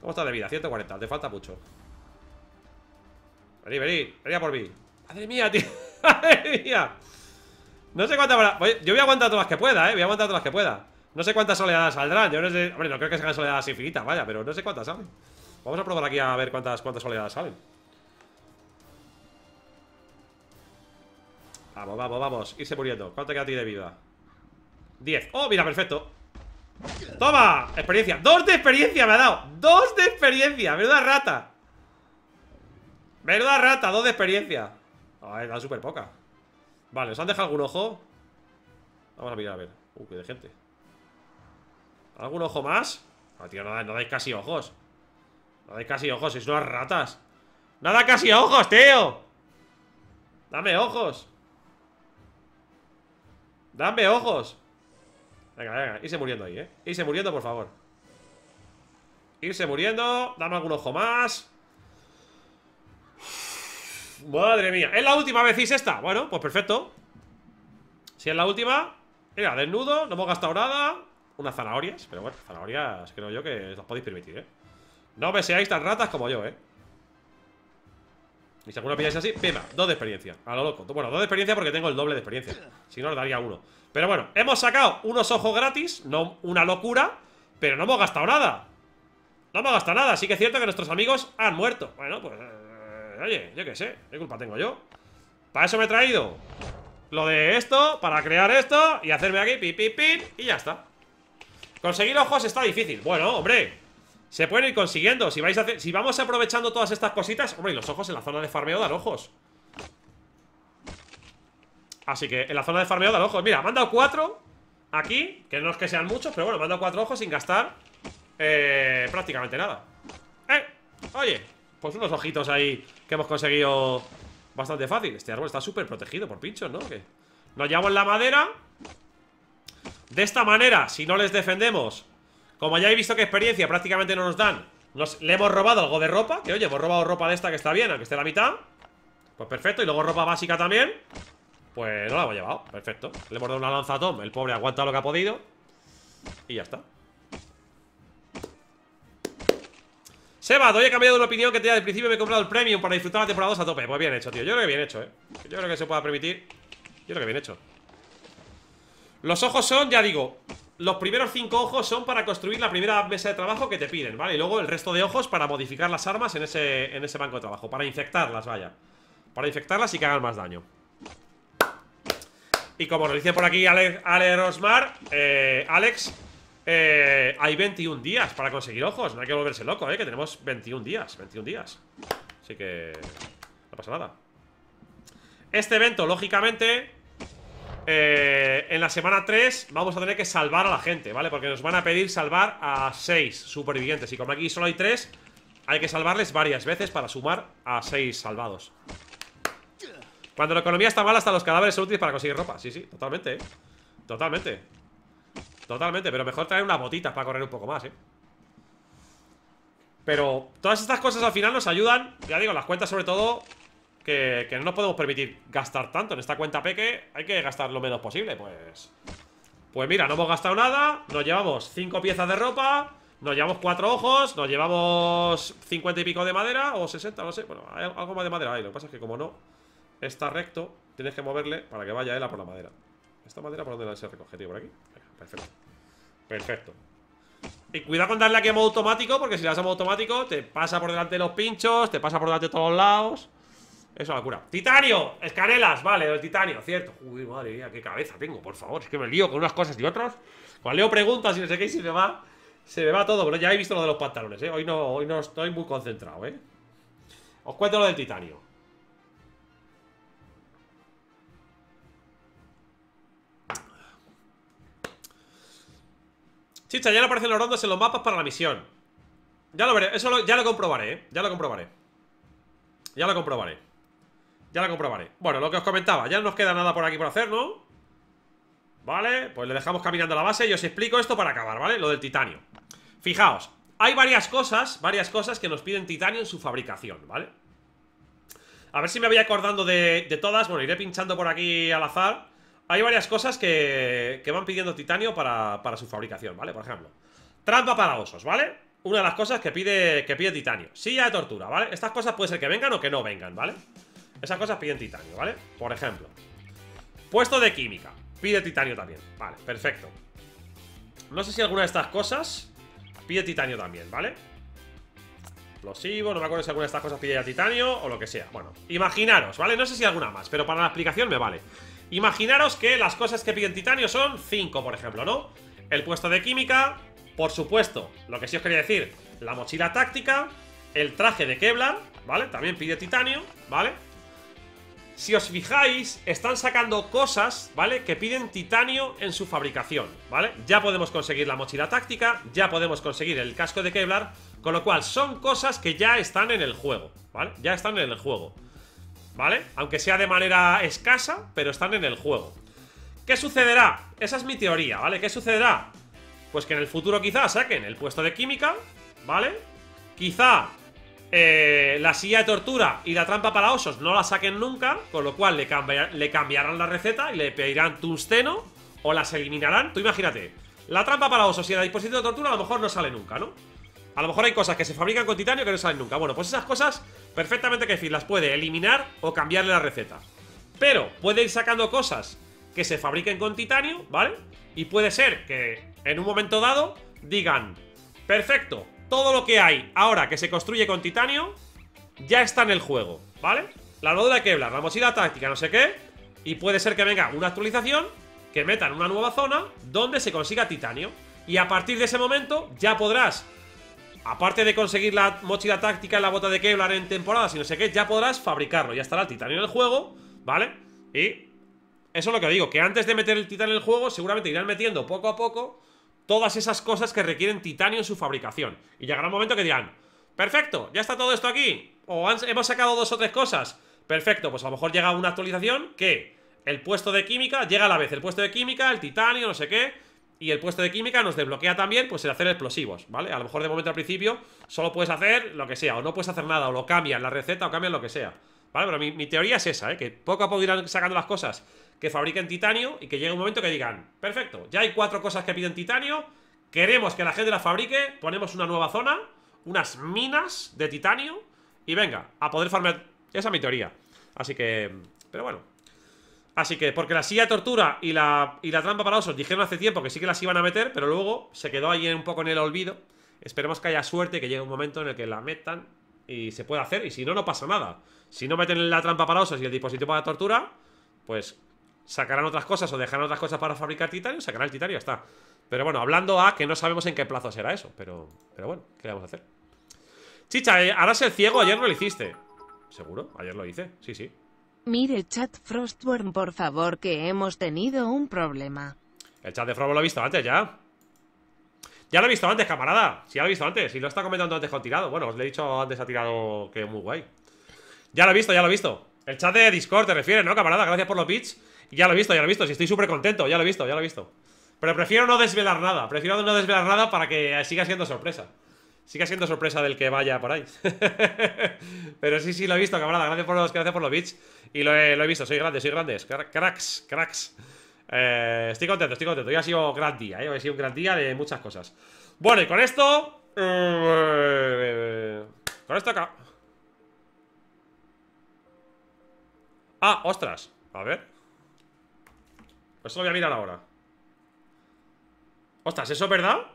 ¿Cómo está de vida? 140, te falta mucho Vení, vení, vení a por mí Madre mía, tío (laughs) Madre mía No sé cuántas Yo voy a aguantar todas las que pueda, eh Voy a aguantar todas las que pueda no sé cuántas oleadas saldrán. Yo no sé. Hombre, no creo que sean oleadas infinitas, vaya, pero no sé cuántas salen. Vamos a probar aquí a ver cuántas, cuántas oleadas salen. Vamos, vamos, vamos. Irse muriendo. ¿Cuánto queda a ti de vida? 10. ¡Oh, mira, perfecto! ¡Toma! Experiencia. ¡Dos de experiencia me ha dado! ¡Dos de experiencia! ¡Menuda rata! ¡Menuda rata! ¡Dos de experiencia! Ay, da súper poca. Vale, ¿os han dejado algún ojo? Vamos a mirar a ver. Uh, qué de gente. ¿Algún ojo más? No, tío, no, dais casi ojos No dais casi ojos, sois unas ratas ¡Nada casi ojos, tío! Dame ojos Dame ojos Venga, venga, irse muriendo ahí, eh Irse muriendo, por favor Irse muriendo, dame algún ojo más Madre mía ¿Es la última vez esta? Bueno, pues perfecto Si es la última Mira, desnudo, no hemos gastado nada unas zanahorias, pero bueno, zanahorias creo yo que las podéis permitir, ¿eh? No me seáis tan ratas como yo, ¿eh? Y si alguno pilláis así, pima, dos de experiencia A lo loco, bueno, dos de experiencia porque tengo el doble de experiencia Si no, os daría uno. Pero bueno, hemos sacado unos ojos gratis No una locura, pero no hemos gastado nada. No hemos gastado nada Así que es cierto que nuestros amigos han muerto. Bueno, pues, eh, oye, yo qué sé ¿Qué culpa tengo yo? Para eso me he traído Lo de esto, para crear esto Y hacerme aquí, pip, pip, pip Y ya está. Conseguir ojos está difícil. Bueno, hombre Se pueden ir consiguiendo Si, vamos aprovechando todas estas cositas Hombre, y los ojos en la zona de farmeo dan ojos. Así que en la zona de farmeo dan ojos. Mira, me han cuatro Aquí, que no es que sean muchos Pero bueno, me han dado cuatro ojos sin gastar eh, Prácticamente nada. Eh, oye Pues unos ojitos ahí que hemos conseguido Bastante fácil. Este árbol está súper protegido por pinchos, ¿no? Que nos llevamos la madera. De esta manera, si no les defendemos Como ya he visto que experiencia prácticamente no nos dan nos, Le hemos robado algo de ropa Que oye, hemos robado ropa de esta que está bien Aunque esté la mitad Pues perfecto, y luego ropa básica también Pues no la hemos llevado, perfecto. Le hemos dado una lanza a Tom, el pobre aguanta lo que ha podido Y ya está. Seba, hoy he cambiado de opinión que tenía del principio Me he comprado el premium para disfrutar la temporada 2 a tope. Pues bien hecho, tío, yo creo que bien hecho, eh Yo creo que se pueda permitir Yo creo que bien hecho. Los ojos son, ya digo Los primeros cinco ojos son para construir la primera mesa de trabajo que te piden, ¿vale? Y luego el resto de ojos para modificar las armas en ese, en ese banco de trabajo Para infectarlas, vaya. Para infectarlas y que hagan más daño. Y como nos dice por aquí Ale, Rosmar eh, Alex eh, hay 21 días para conseguir ojos. No hay que volverse loco, eh Que tenemos 21 días 21 días. Así que... No pasa nada. Este evento, lógicamente eh, En la semana 3 Vamos a tener que salvar a la gente, ¿vale? Porque nos van a pedir salvar a 6 supervivientes. Y como aquí solo hay 3 Hay que salvarles varias veces para sumar a 6 salvados. Cuando la economía está mal Hasta los cadáveres son útiles para conseguir ropa. Sí, sí, totalmente, eh Totalmente. Totalmente, pero mejor traer unas botitas para correr un poco más, ¿eh? Pero todas estas cosas al final nos ayudan Ya digo, las cuentas sobre todo que, no nos podemos permitir gastar tanto En esta cuenta peque hay que gastar lo menos posible Pues. Pues mira, no hemos gastado nada Nos llevamos 5 piezas de ropa Nos llevamos 4 ojos Nos llevamos 50 y pico de madera O 60, no sé Bueno, hay algo más de madera ahí Lo que pasa es que como no está recto Tienes que moverle para que vaya él a por la madera. ¿Esta madera por dónde se recoge, tío? ¿Por aquí? Perfecto. Perfecto. Y cuidado con darle aquí a modo automático Porque si le das a modo automático Te pasa por delante de los pinchos Te pasa por delante de todos lados Eso es la cura ¡Titanio! Escanelas. Vale, el titanio, cierto. Uy, madre mía, qué cabeza tengo, por favor. Es que me lío con unas cosas y otras. Cuando leo preguntas y no sé qué Y se me va Se me va todo. Pero ya he visto lo de los pantalones, ¿eh? Hoy no, hoy no estoy muy concentrado, ¿eh? Os cuento lo del titanio. Chicha, ya le aparecen los rondos en los mapas para la misión. Ya lo veré, eso ya lo comprobaré, ¿eh? Ya lo comprobaré. Ya lo comprobaré Ya lo comprobaré Bueno, lo que os comentaba, ya no nos queda nada por aquí por hacer, ¿no? Vale, pues le dejamos caminando a la base Y os explico esto para acabar, ¿vale? Lo del titanio Fijaos, hay varias cosas Varias cosas que nos piden titanio en su fabricación, ¿vale? A ver si me voy acordando de, todas Bueno, iré pinchando por aquí al azar hay varias cosas que, van pidiendo titanio para, su fabricación, ¿vale? Por ejemplo, trampa para osos, ¿vale? Una de las cosas que pide, que pide titanio Silla de tortura, ¿vale? Estas cosas puede ser que vengan o que no vengan, ¿vale? Esas cosas piden titanio, ¿vale? Por ejemplo Puesto de química Pide titanio también, vale, perfecto No sé si alguna de estas cosas Pide titanio también, ¿vale? Explosivo, no me acuerdo si alguna de estas cosas pide ya titanio O lo que sea, bueno, imaginaros, ¿vale? No sé si alguna más, pero para la explicación me vale Imaginaros que las cosas que piden titanio son 5, por ejemplo, ¿no? El puesto de química, por supuesto, lo que sí os quería decir, la mochila táctica, el traje de Kevlar, ¿vale? También pide titanio, ¿vale? Si os fijáis, están sacando cosas, ¿vale? Que piden titanio en su fabricación, ¿vale? Ya podemos conseguir la mochila táctica, ya podemos conseguir el casco de Kevlar, con lo cual son cosas que ya están en el juego, ¿vale? Ya están en el juego. ¿Vale? Aunque sea de manera escasa, pero están en el juego ¿Qué sucederá? Esa es mi teoría, ¿vale? ¿Qué sucederá? Pues que en el futuro quizá saquen el puesto de química ¿Vale? Quizá eh, la silla de tortura y la trampa para osos no la saquen nunca Con lo cual le, cambiarán la receta y le pedirán tungsteno O las eliminarán, tú imagínate La trampa para osos y la disposición de tortura a lo mejor no sale nunca, ¿no? A lo mejor hay cosas que se fabrican con titanio que no salen nunca Bueno, pues esas cosas perfectamente que las puede eliminar o cambiarle la receta. Pero puede ir sacando cosas que se fabriquen con titanio, ¿vale? Y puede ser que en un momento dado digan, perfecto, todo lo que hay ahora que se construye con titanio ya está en el juego, ¿vale? La armadura de Kevlar, la mochila táctica, no sé qué, y puede ser que venga una actualización que metan una nueva zona donde se consiga titanio. Y a partir de ese momento ya podrás Aparte de conseguir la mochila táctica y la bota de Kevlar en temporada, si no sé qué, ya podrás fabricarlo. Ya estará el titanio en el juego, ¿vale? Y eso es lo que digo, que antes de meter el titanio en el juego, seguramente irán metiendo poco a poco todas esas cosas que requieren titanio en su fabricación. Y llegará un momento que dirán, perfecto, ya está todo esto aquí. O hemos sacado dos o tres cosas. Perfecto, pues a lo mejor llega una actualización que el puesto de química llega a la vez. El puesto de química, el titanio, no sé qué y el puesto de química nos desbloquea también pues el hacer explosivos, ¿vale? A lo mejor de momento al principio solo puedes hacer lo que sea, o no puedes hacer nada, o lo cambian la receta, o cambian lo que sea, ¿Vale? Pero mi, mi teoría es esa, ¿eh? Que poco a poco irán sacando las cosas que fabriquen titanio y que llegue un momento que digan, perfecto, ya hay cuatro cosas que piden titanio, queremos que la gente las fabrique, ponemos una nueva zona, unas minas de titanio y venga, a poder farmear. Esa es mi teoría. Así que, pero bueno. Así que, porque la silla de tortura y la, y la trampa para osos dijeron hace tiempo que sí que las iban a meter, pero luego se quedó ahí un poco en el olvido. Esperemos que haya suerte, que llegue un momento en el que la metan y se pueda hacer. Y si no, no pasa nada. Si no meten la trampa para osos y el dispositivo para tortura, pues sacarán otras cosas o dejarán otras cosas para fabricar titanio, sacarán el titanio y ya está. Pero bueno, hablando a que no sabemos en qué plazo será eso, pero, pero bueno, ¿qué vamos a hacer? Chicha, eh, harás el ciego, ayer no lo hiciste. ¿Seguro? Ayer lo hice, sí, sí. Mire chat Frostworm por favor que hemos tenido un problema. El chat de Frobo lo he visto antes ya. Ya lo he visto antes, camarada. Sí, ya lo he visto antes. Y lo está comentando antes con tirado. Bueno, os le he dicho antes ha tirado que muy guay. Ya lo he visto, ya lo he visto. El chat de Discord te refieres, ¿no, camarada? Gracias por los bits. Ya lo he visto, ya lo he visto. Si estoy súper contento, ya lo he visto, ya lo he visto. Pero prefiero no desvelar nada. Prefiero no desvelar nada para que siga siendo sorpresa. Siga siendo sorpresa del que vaya por ahí. (laughs) Pero sí, sí, lo he visto, camarada. Gracias por los, gracias por los bits. Y lo he, lo he visto. Soy grande, soy grandes. Cracks, cracks. Eh, estoy contento, estoy contento. Hoy ha sido un gran día, ¿eh? Ha sido un gran día de muchas cosas. Bueno, y con esto. Eh, con esto acá. Ah, ostras. A ver. Eso lo voy a mirar ahora. Ostras, ¿eso es verdad?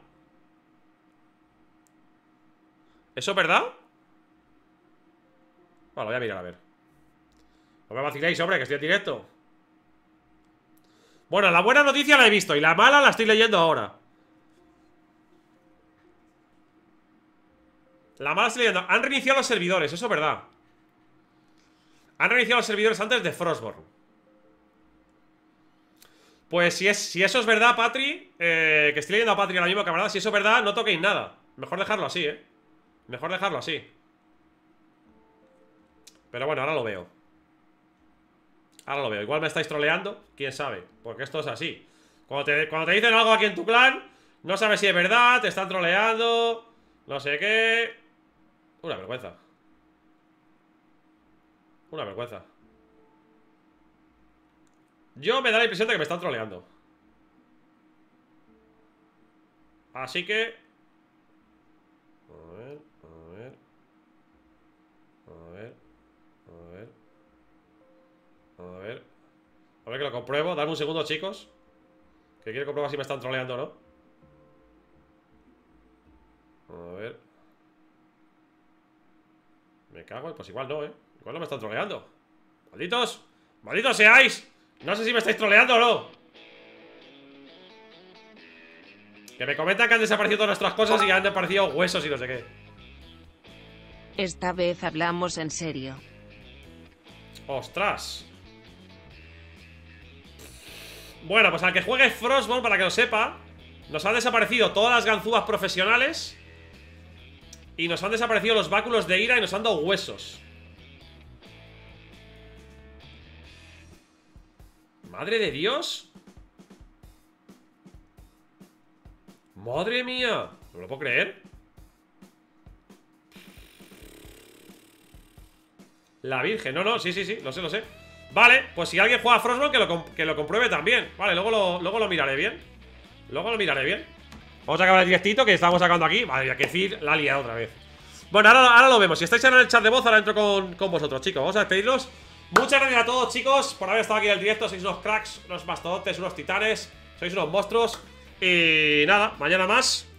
¿Eso es verdad? Bueno, lo voy a mirar a ver. No me vaciléis, hombre, que estoy en directo. Bueno, la buena noticia la he visto y la mala la estoy leyendo ahora. La mala estoy leyendo. Han reiniciado los servidores, eso es verdad. Han reiniciado los servidores antes de Frostborn. Pues si, es, si eso es verdad, Patri, eh, que estoy leyendo a Patri ahora mismo, camarada, si eso es verdad, no toquéis nada. Mejor dejarlo así, ¿eh? Mejor dejarlo así. Pero bueno, ahora lo veo. Ahora lo veo. Igual me estáis troleando, quién sabe. Porque esto es así. Cuando te, cuando te dicen algo aquí en tu clan, no sabes si es verdad, te están troleando, no sé qué. Una vergüenza. Una vergüenza. Yo me da la impresión de que me están troleando. Así que... A ver, a ver... A ver... A ver... A ver... A ver que lo compruebo. Dame un segundo, chicos. Que quiero comprobar si me están troleando o no. A ver... Me cago, pues igual no, ¿eh? Igual no me están troleando. ¡Malditos! ¡Malditos seáis! No sé si me estáis troleando o no Que me comentan que han desaparecido todas nuestras cosas Y han desaparecido huesos y no sé qué Esta vez hablamos en serio. ¡Ostras! Bueno, pues al que juegue Frostborn, para que lo sepa Nos han desaparecido todas las ganzúas profesionales Y nos han desaparecido los báculos de ira Y nos han dado huesos ¡Madre de Dios! ¡Madre mía! No lo puedo creer. La Virgen, no, no, sí, sí, sí, lo sé, lo sé. Vale, pues si alguien juega a que lo, que lo compruebe también. Vale, luego lo, luego lo miraré bien. Luego lo miraré bien. Vamos a acabar el directito que estamos sacando aquí. Vale, que decir, la liado otra vez. Bueno, ahora, ahora lo vemos. Si estáis en el chat de voz, ahora entro con, con vosotros, chicos. Vamos a despedirlos Muchas gracias a todos, chicos, por haber estado aquí en el directo. Sois unos cracks, unos mastodontes, unos titanes. Sois unos monstruos. Y nada, mañana más.